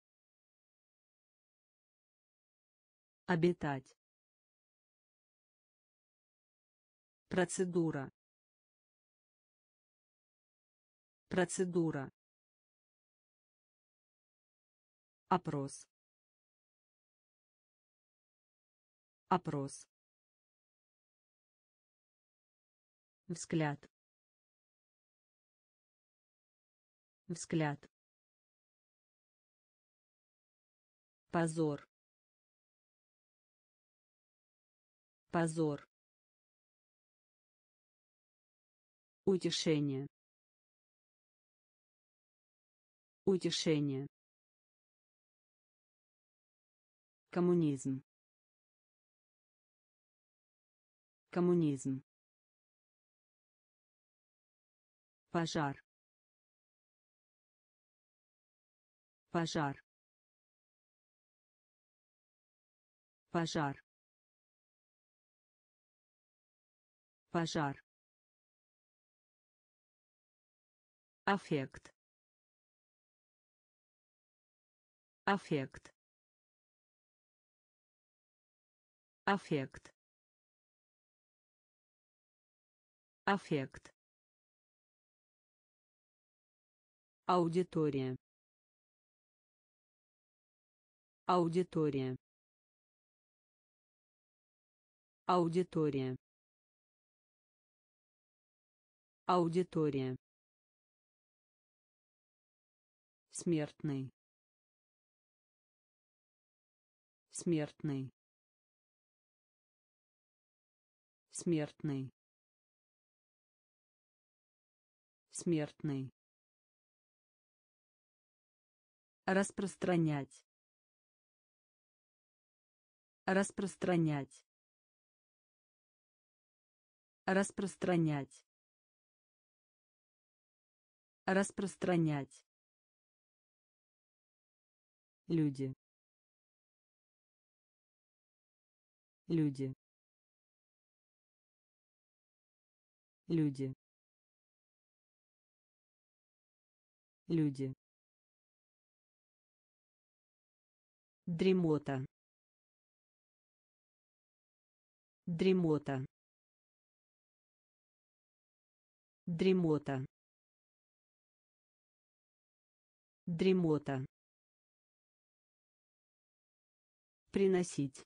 Обитать. Процедура. Процедура. Опрос. Опрос. Взгляд. Взгляд. Позор. Позор. Утешение. Утешение. Коммунизм. Коммунизм. Пожар. Пожар. Пожар. Пожар. Аффект. Аффект. Аффект. Аффект. Аудитория. Аудитория. Аудитория. Аудитория. Смертный. Смертный. Смертный. Смертный. Распространять. Распространять. Распространять. Распространять. Люди. Люди. Люди. Люди. Дремота. Дремота. Дремота. Дремота. Приносить.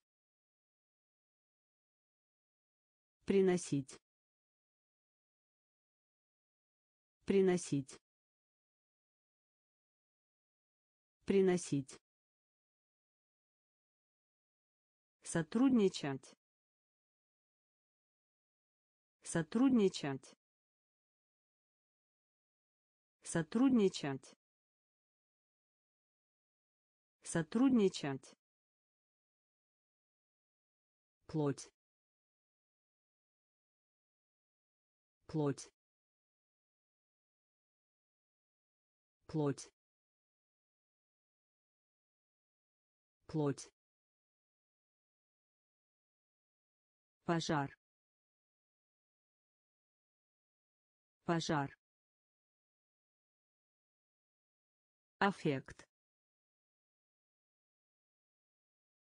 Приносить. Приносить. Приносить. Сотрудничать. Сотрудничать. Сотрудничать. Сотрудничать. Плоть. Плоть. Плоть. Плоть. Пожар. Пожар. Аффект.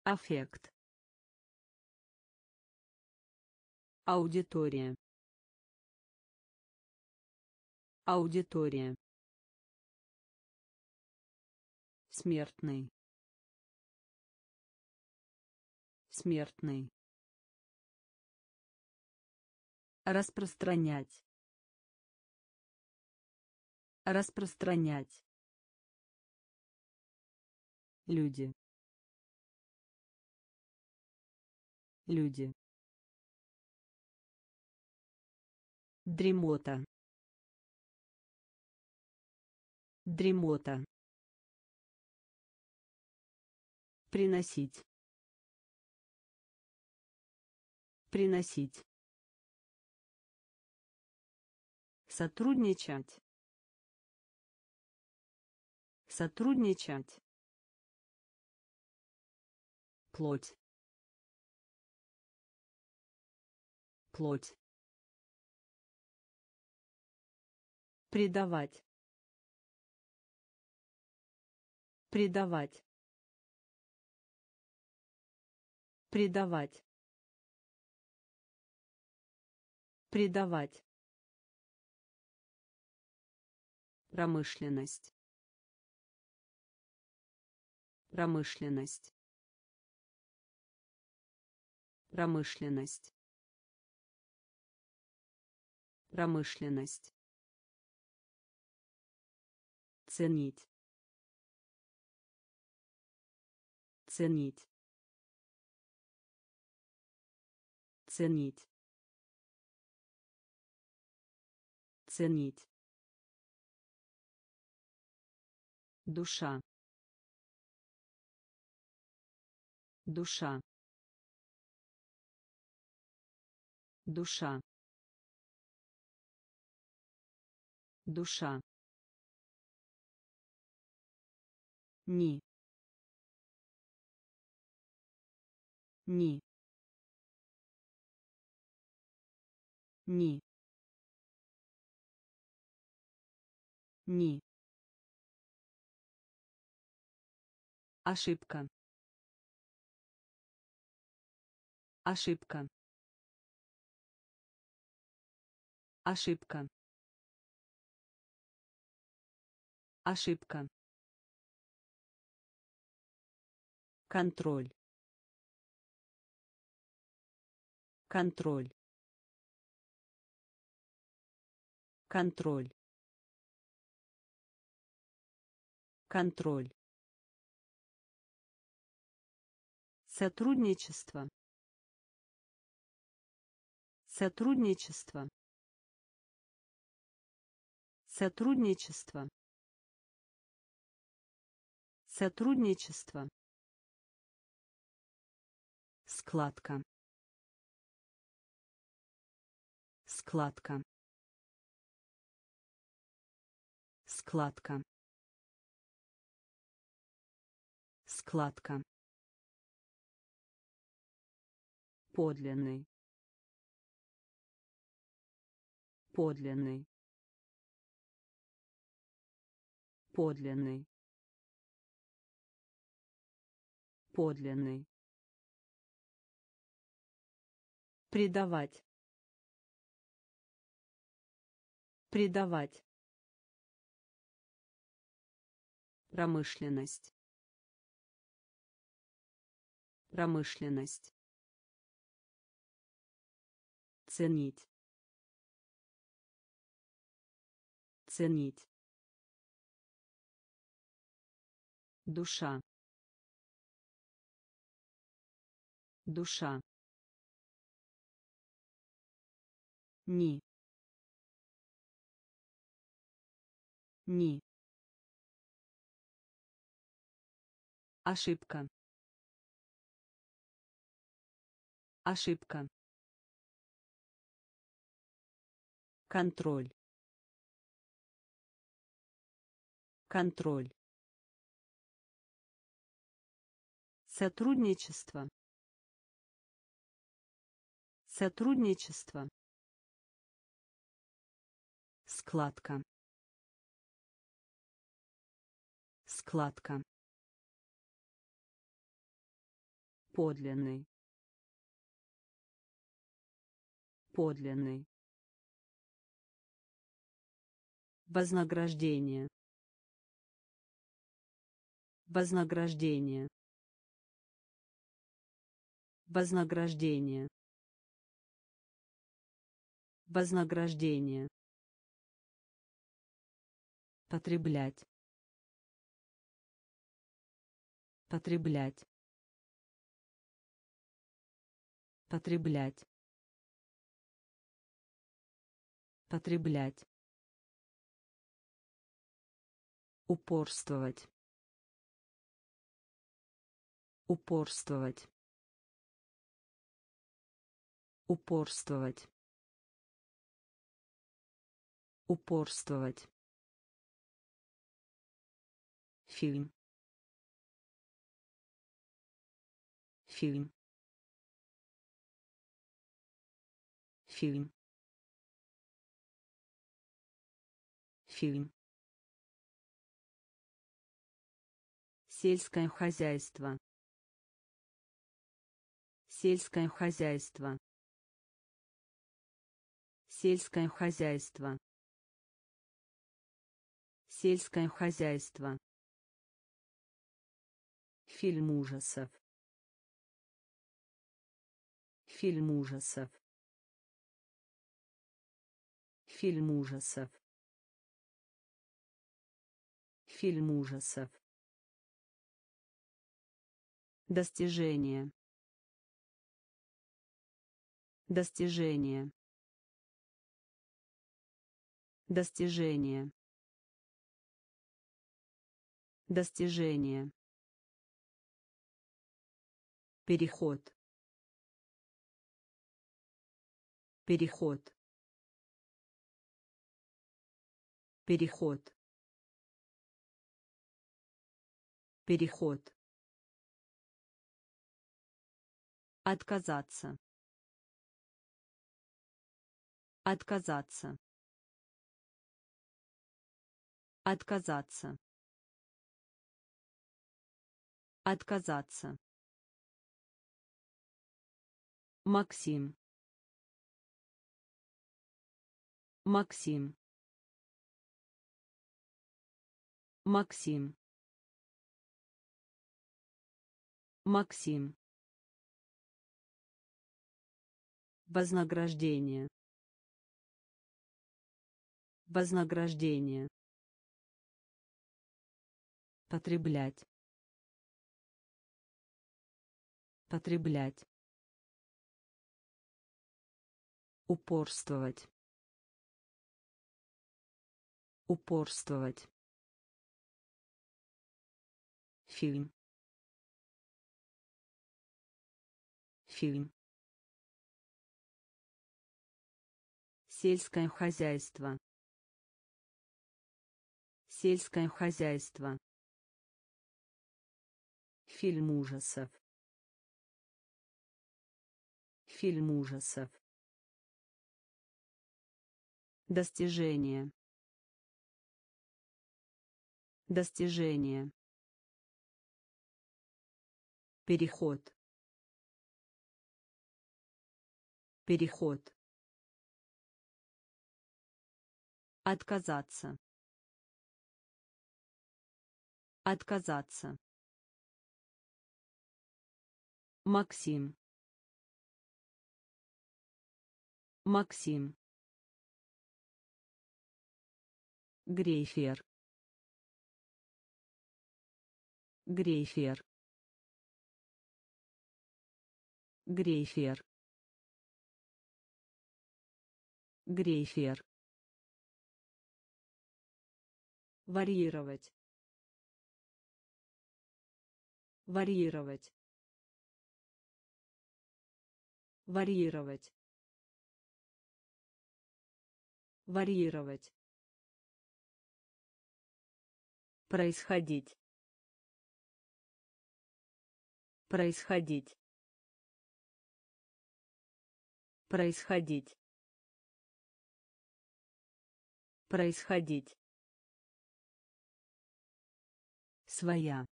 Аффект. Аудитория. Аудитория. Смертный. Смертный. Распространять. Распространять. Люди. Люди. Дремота. Дремота. Приносить. Приносить. Сотрудничать. Сотрудничать. Плоть. Плоть. предавать. Предавать. Предавать. Предавать. Промышленность. Промышленность. Промышленность промышленность. Ценить. Ценить. Ценить. Ценить. Душа. Душа. Душа душа. Ни. Ни. Ни. Ни. Ошибка. Ошибка. Ошибка ошибка. Контроль. Контроль. Контроль. Контроль. Сотрудничество. Сотрудничество. Сотрудничество сотрудничество. Складка. Складка. Складка. Складка. Подлинный. Подлинный. Подлинный подлинный. Предавать. Предавать. Промышленность. Промышленность. Ценить. Ценить. Душа душа. Ни. Ни. Ошибка. Ошибка. Контроль. Контроль. Сотрудничество сотрудничество складка складка подлинный подлинный Вознаграждение. Вознаграждение. Вознаграждение. Вознаграждение. Потреблять. Потреблять. Потреблять. Потреблять. упорствовать упорствовать упорствовать упорствовать. Фильм. Фильм. Фильм. Фильм. Сельское хозяйство. Сельское хозяйство. Сельское хозяйство сельское хозяйство. Фильм ужасов. Фильм ужасов. Фильм ужасов. Фильм ужасов. Достижение достижение достижение достижение переход. Переход. Переход. Переход. Отказаться. Отказаться. Отказаться отказаться Максим. Максим. Максим. Максим. Вознаграждение. Вознаграждение. Потреблять. Потреблять. упорствовать. Упорствовать. Фильм. Фильм. Сельское хозяйство. Сельское хозяйство. Фильм ужасов фильм ужасов Достижение. Достижение. Переход. Переход. Отказаться. Отказаться. Максим. Максим. Грейфер. Грейфер. Грейфер. Грейфер. Варьировать. Варьировать. Варьировать. Варьировать. происходить. Происходить. Происходить. Происходить. Своя.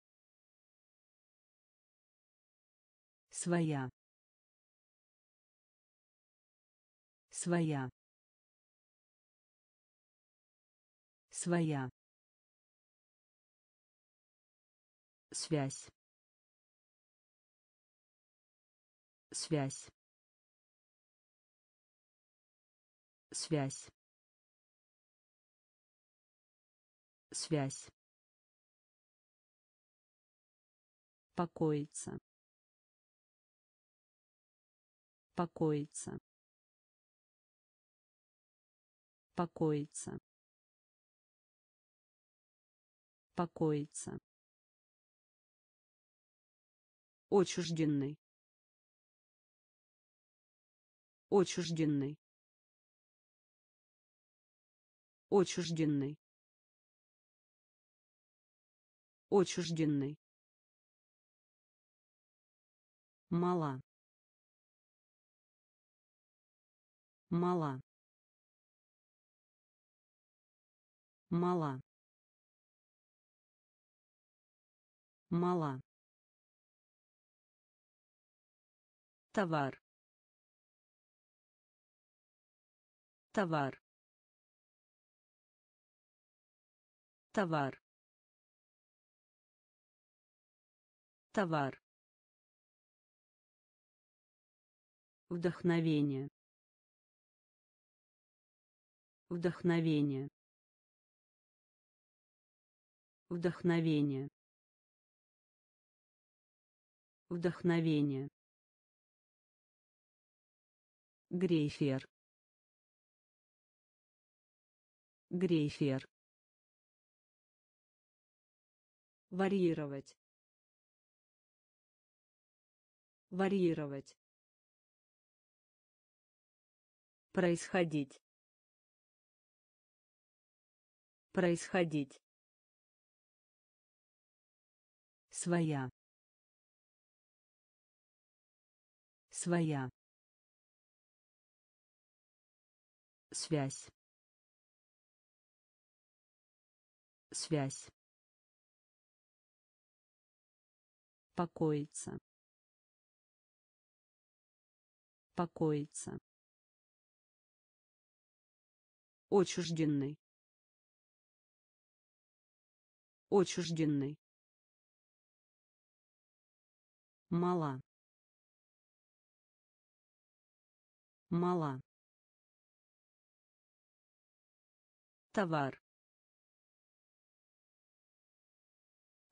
Своя. Своя своя. Связь. Связь. Связь. Связь. Покоиться. Покоиться. Покоиться покоиться Отчужденный. Отчужденный. Отчужденный. Отчужденный. Мала. Мала. мала мала. Товар. Товар. Товар. Товар. Вдохновение. Вдохновение. Вдохновение вдохновение Грейфер. Грейфер. Варьировать. Варьировать. Происходить. Происходить. Своя. Своя. Связь. Связь. Покоиться. Покоиться. Отчужденный. Отчужденный. Мала. Мала. товар.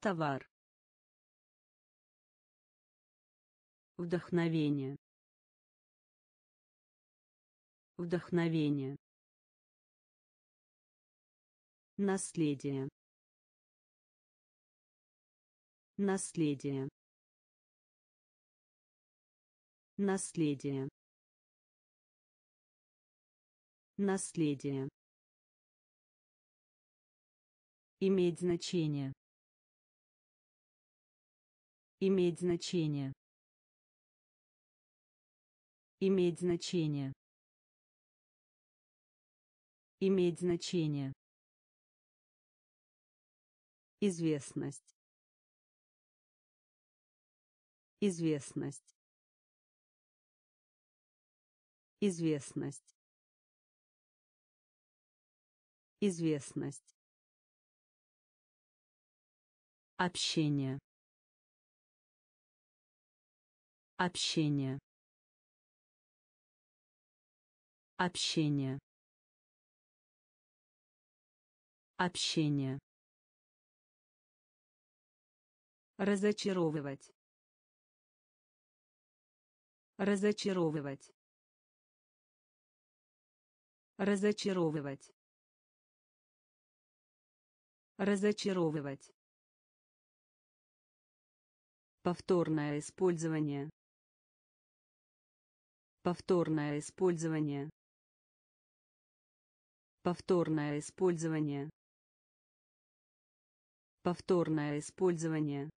Товар. Вдохновение. Вдохновение. Наследие. Наследие. Наследие наследие Иметь значение. Иметь значение. Иметь значение. Иметь значение. Известность. Известность. Известность. Известность. Общение. Общение. Общение. Общение. Разочаровывать. Разочаровывать. Разочаровывать. Разочаровывать. Повторное использование. Повторное использование. Повторное использование. Повторное использование.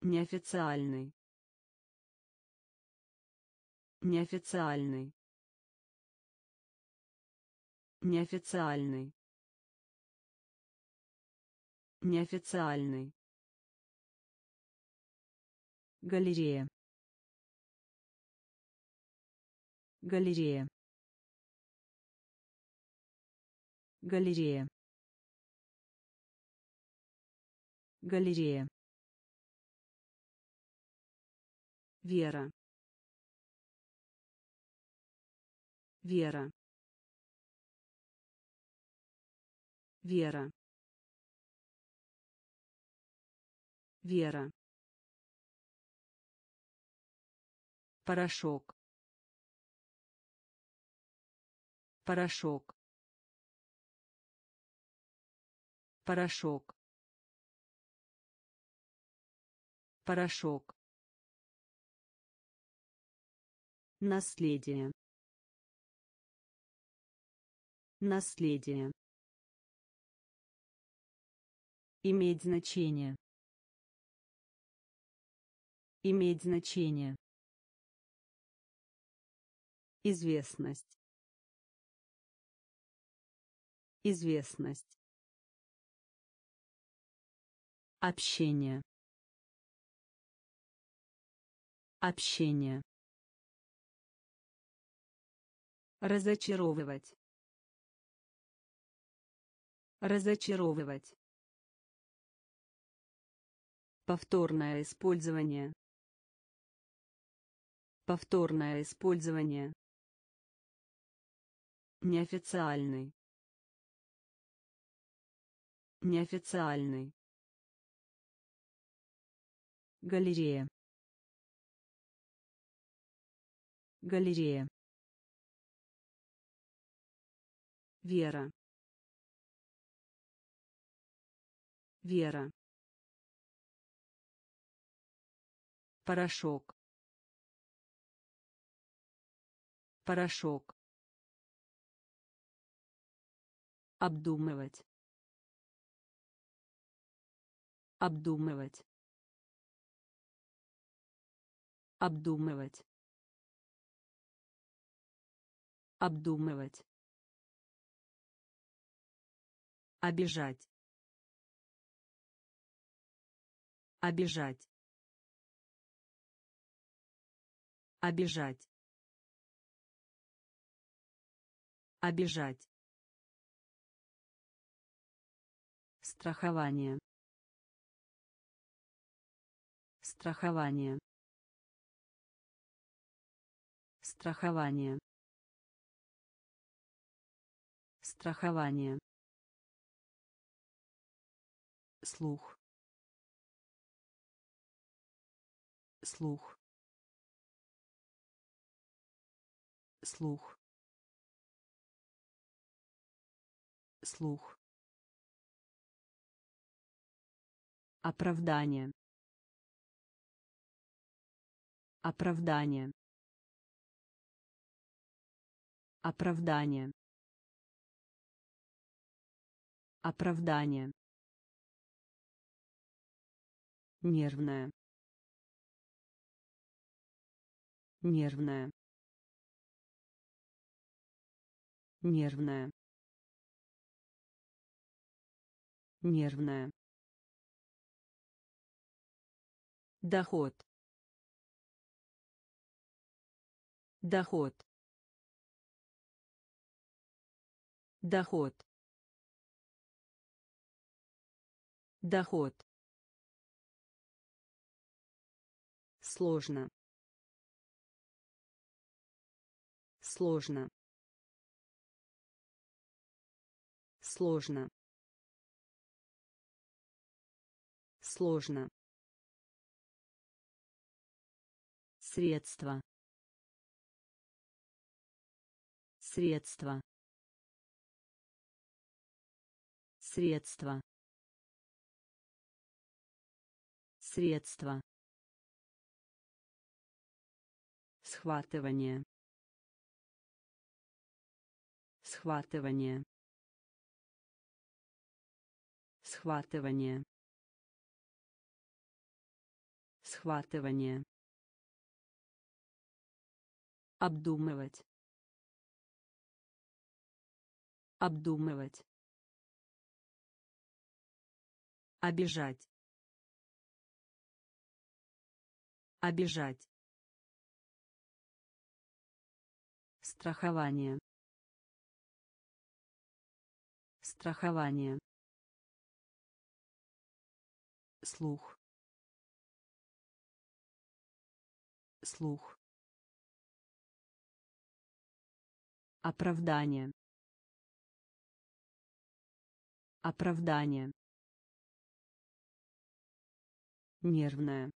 Неофициальный. Неофициальный. Неофициальный. Неофициальный. Галерея. Галерея. Галерея. Галерея. Вера. Вера. Вера. Вера. Порошок. Порошок. Порошок. Порошок. Наследие. Наследие. Иметь значение. Иметь значение. Известность. Известность. Общение. Общение. Разочаровывать. Разочаровывать. Повторное использование. Повторное использование. Неофициальный. Неофициальный. Галерея. Галерея. Вера. Вера. Порошок. Порошок. Обдумывать. Обдумывать. Обдумывать. Обдумывать. Обижать. Обижать. Обижать. Обижать. Страхование. Страхование. Страхование. Страхование. Слух. Слух. Слух. Слух. Оправдание. Оправдание. Оправдание. Оправдание. Нервная. Нервная. Нервная. Нервная. Доход. Доход. Доход. Доход. Сложно. Сложно. Сложно. Сложно. Средство. Средство. Средство. Средство. Схватывание. Схватывание. Схватывание. Схватывание. Обдумывать. Обдумывать. Обижать. Обижать. Страхование. Страхование. Слух. Слух. Оправдание. Оправдание. Нервная.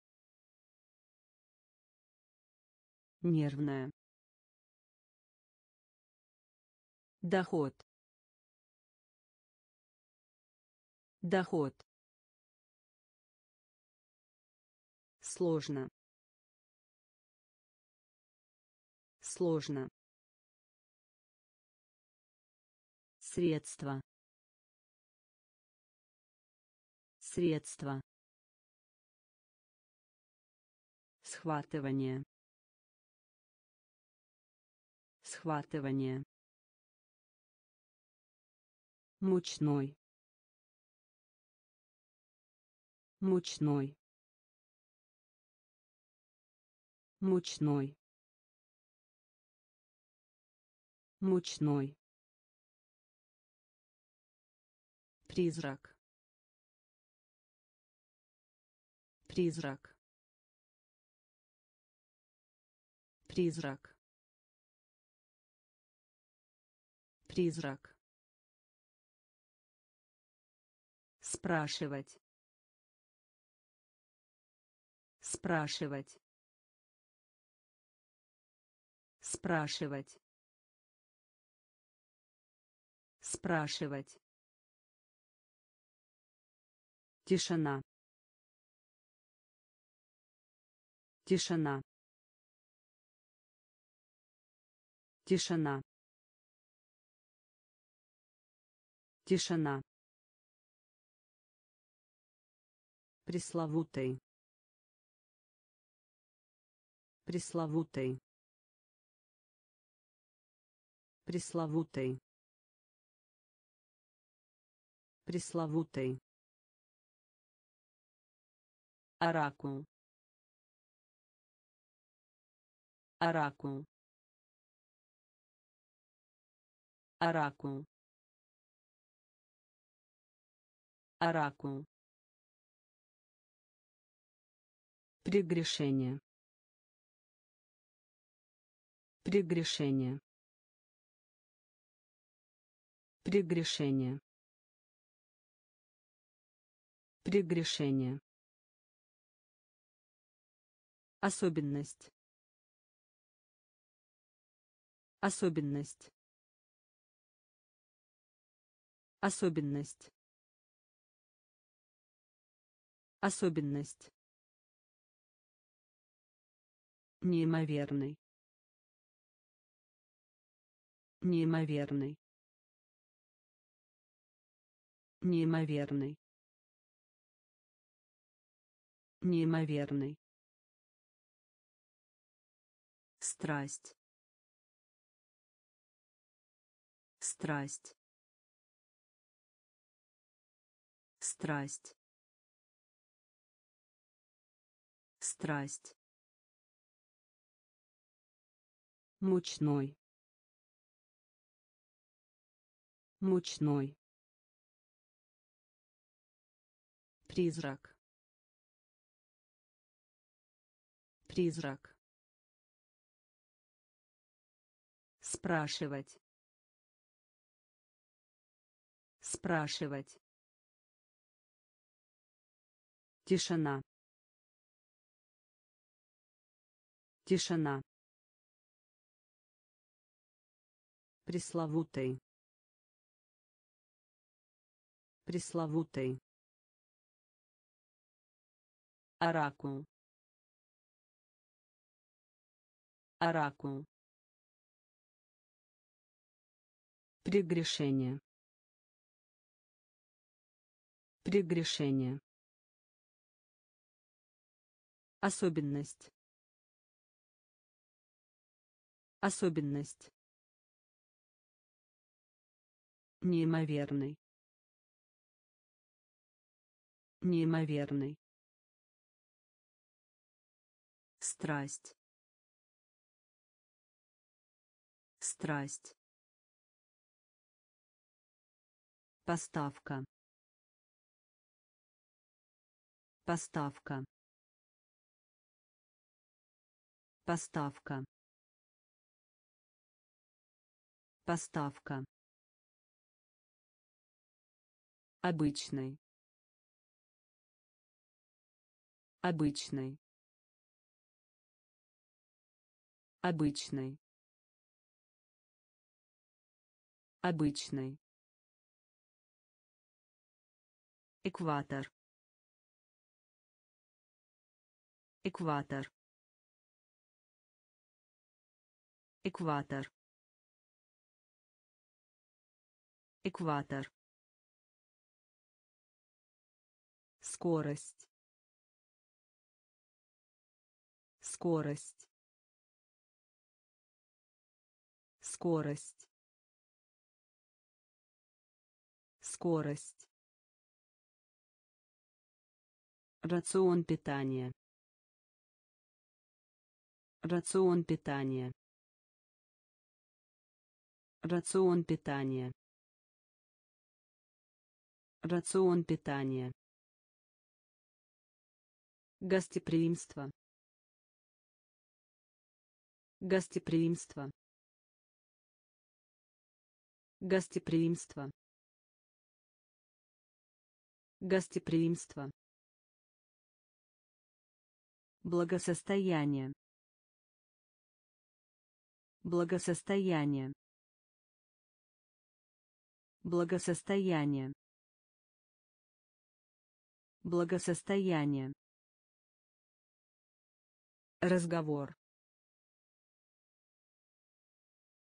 Нервная. Доход. Доход. Сложно. Сложно. Средство. Средство. Схватывание. Схватывание. мучной мучной мучной мучной. Призрак. Призрак. Призрак. Призрак. Спрашивать. Спрашивать. Спрашивать спрашивать Тишина. Тишина. Тишина. Тишина. Пресловутый. Пресловутый. Пресловутый. Пресловутый. Оракул. Оракул. Оракул. Оракул. Прегрешение. Прегрешение. Прегрешение. Прегрешение. Особенность. Особенность. Особенность. Особенность. Неимоверный. Неимоверный. Неимоверный. Неимоверный. Страсть. Страсть. Страсть. Страсть. Мучной. Мучной. Призрак. Призрак. Спрашивать. Спрашивать. Тишина. Тишина. Пресловутый. Пресловутый. Оракул. Оракул. Прегрешение. Прегрешение. Особенность. Особенность. Неимоверный. Неимоверный. Страсть. Страсть. Поставка. Поставка. Поставка. Поставка. Обычный. Обычный. Обычный. Обычный. Экватор. Экватор. Экватор. Экватор. Скорость. Скорость. Скорость. Скорость. Рацион питания. Рацион питания. Рацион питания. Рацион питания. Гостеприимство. Гостеприимство. Гостеприимство гостеприимство благосостояние благосостояние благосостояние благосостояние разговор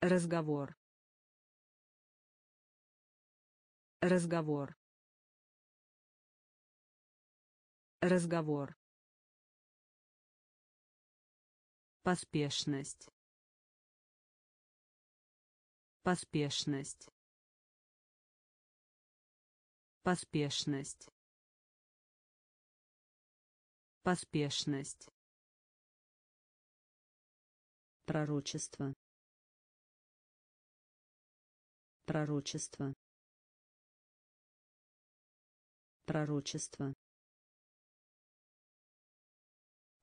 разговор разговор разговор. Поспешность. Поспешность. Поспешность. Поспешность. Пророчество. Пророчество. Пророчество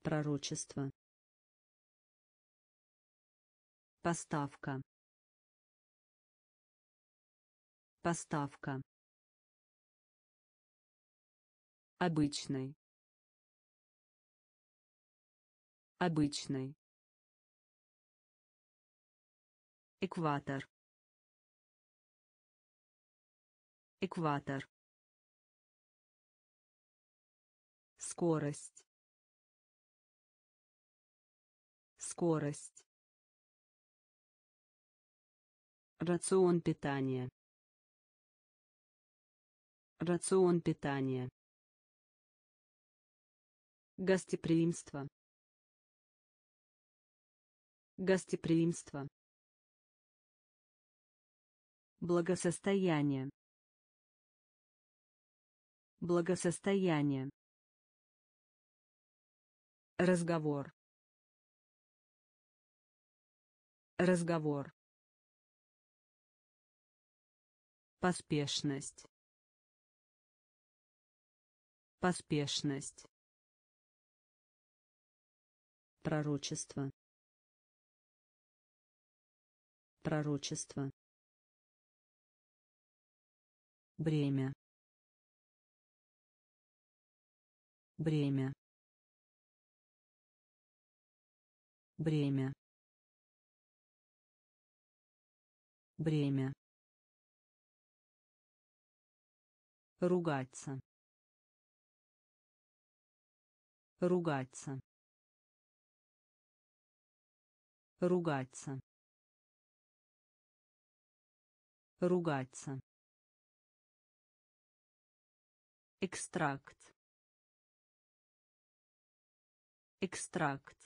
пророчество Поставка. Поставка. Обычный. Обычный. Экватор. Экватор. Скорость. Скорость. рацион питания. Рацион питания. Гостеприимство. Гостеприимство. Благосостояние. Благосостояние. Разговор разговор. Поспешность. Поспешность. Пророчество. Пророчество. Бремя. Бремя. Бремя бремя ругаться. Ругаться. Ругаться. Ругаться. Экстракт. Экстракт.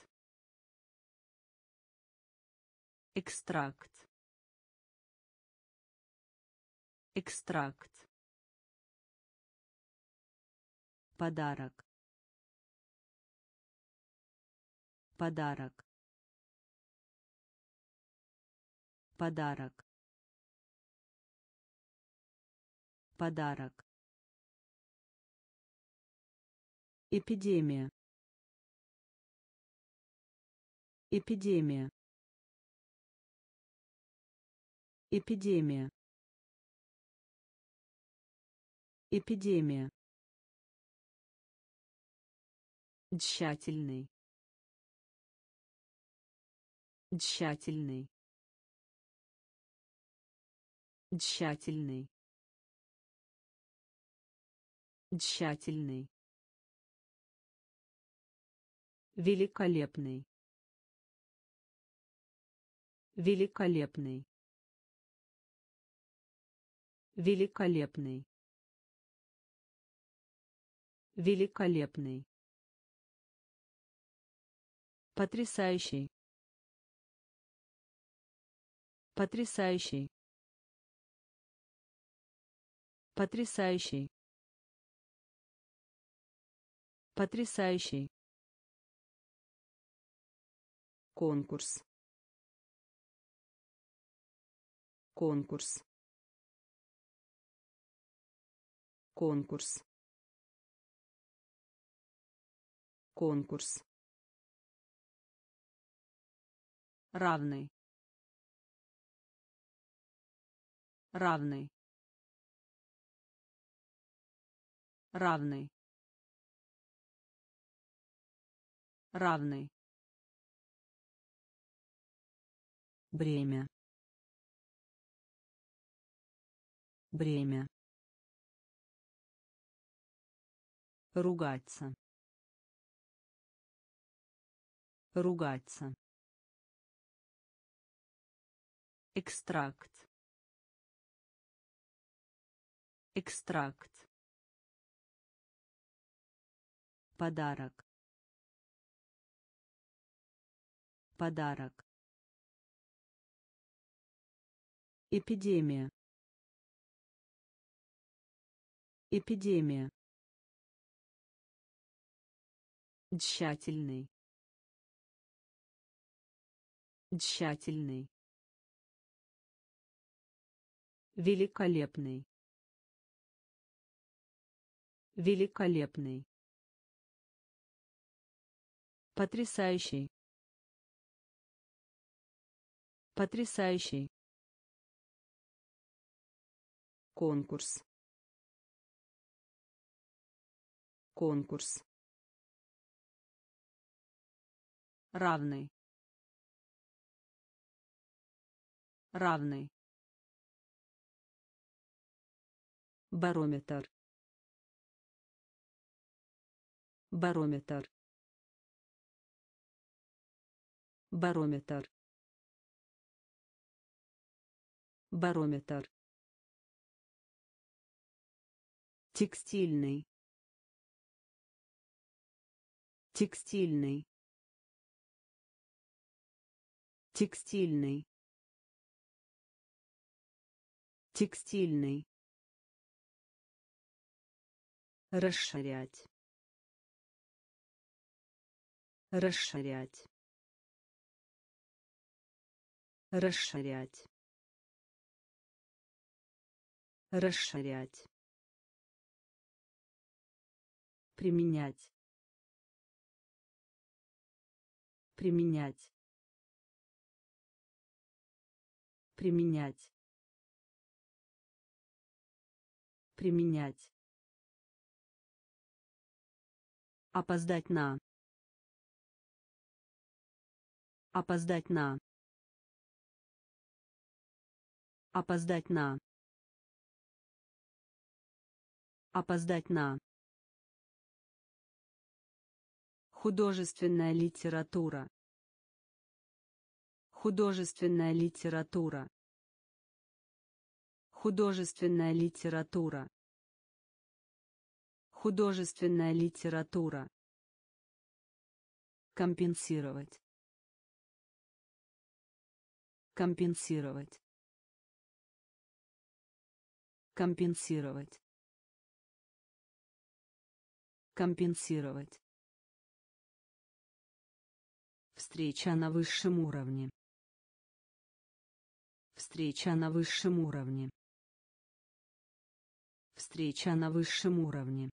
Экстракт экстракт. Подарок. Подарок. Подарок. Подарок. Эпидемия. Эпидемия. Эпидемия эпидемия. Тщательный. Тщательный. Тщательный. Тщательный. Великолепный. Великолепный. Великолепный великолепный Потрясающий. Потрясающий. Потрясающий. Потрясающий. конкурс конкурс конкурс конкурс. Равный. Равный. Равный. Равный. Бремя. Бремя. Ругаться ругаться. Экстракт. Экстракт. Подарок. Подарок. Эпидемия. Эпидемия. Тщательный тщательный великолепный великолепный потрясающий потрясающий. Конкурс. Конкурс. Равный равный. Барометр. Барометр. Барометр. Барометр. Текстильный. Текстильный. Текстильный текстильный. Расширять. Расширять. Расширять. Расширять. Применять. Применять. Применять применять. Опоздать на. Опоздать на. Опоздать на. Опоздать на. Художественная литература. Художественная литература художественная литература. Художественная литература. Компенсировать. Компенсировать. Компенсировать. Компенсировать. Встреча на высшем уровне. Встреча на высшем уровне встреча на высшем уровне.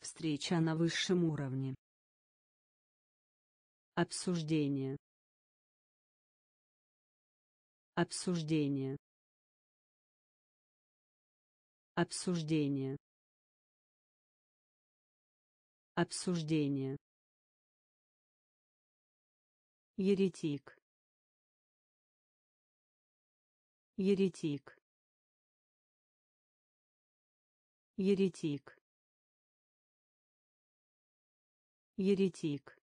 Встреча на высшем уровне. Обсуждение. Обсуждение. Обсуждение. Обсуждение. Еретик. Еретик еретик. Еретик.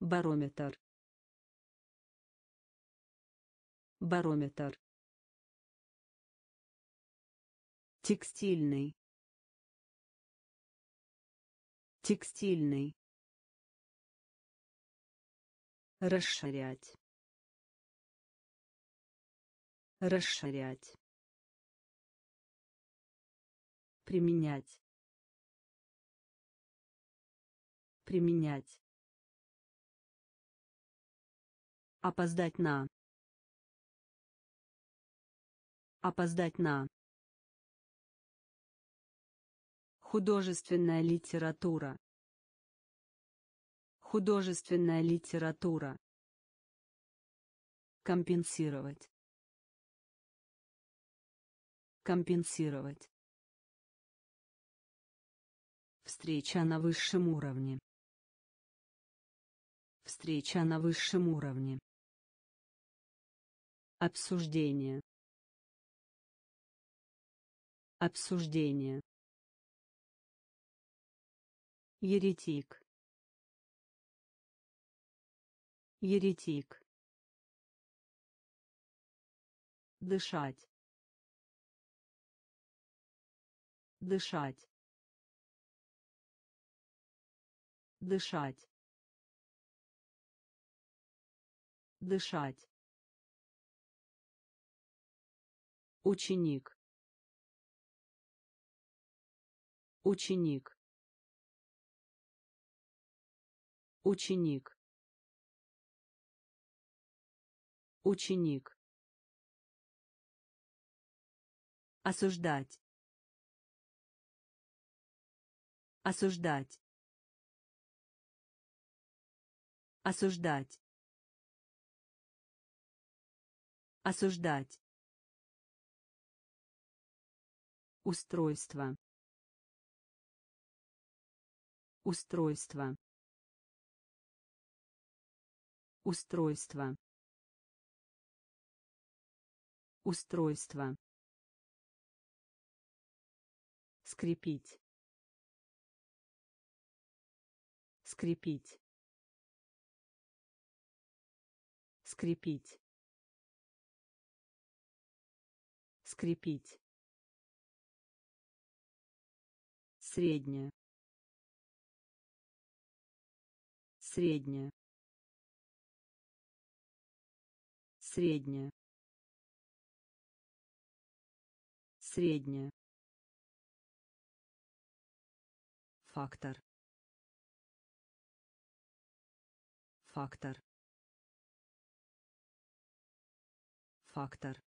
Барометр. Барометр. Текстильный. Текстильный. Расширять. Расширять применять. Применять. Опоздать на. Опоздать на. Художественная литература. Художественная литература. Компенсировать. Компенсировать встреча на высшем уровне. Встреча на высшем уровне. Обсуждение. Обсуждение. Еретик. Еретик. Дышать. Дышать дышать дышать. Ученик. Ученик. Ученик. Ученик. Осуждать. Осуждать осуждать. Осуждать. Устройство. Устройство. Устройство. Устройство. Скрепить. Скрепить скрепить. Скрепить. Средняя средняя средняя средняя фактор. Фактор фактор.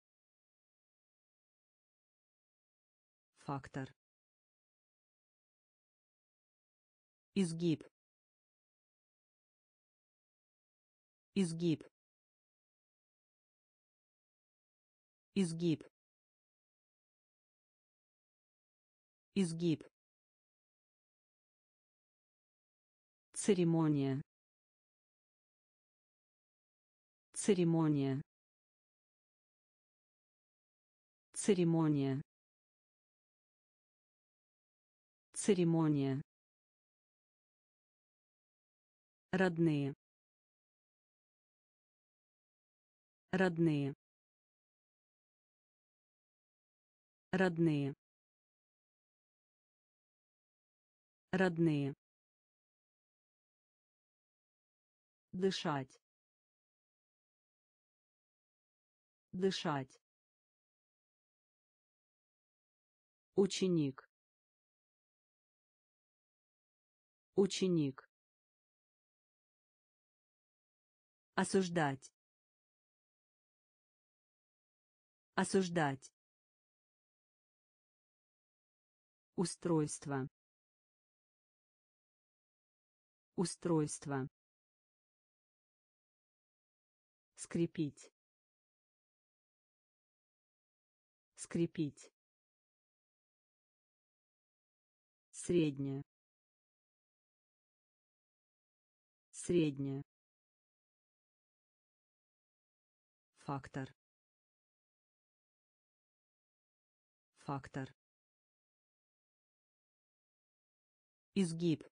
Фактор. Изгиб. Изгиб. Изгиб. Изгиб. Церемония. Церемония церемония. Церемония. Родные. Родные. Родные. Родные. Дышать. Дышать ученик. Ученик. Осуждать. Осуждать. Устройство. Устройство. Скрепить. Скрепить средняя. Средняя. Фактор. Фактор. Изгиб.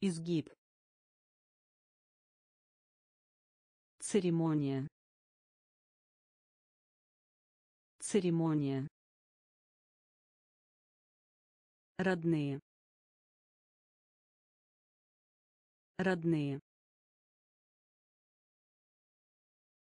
Изгиб. Церемония. Церемония родные. Родные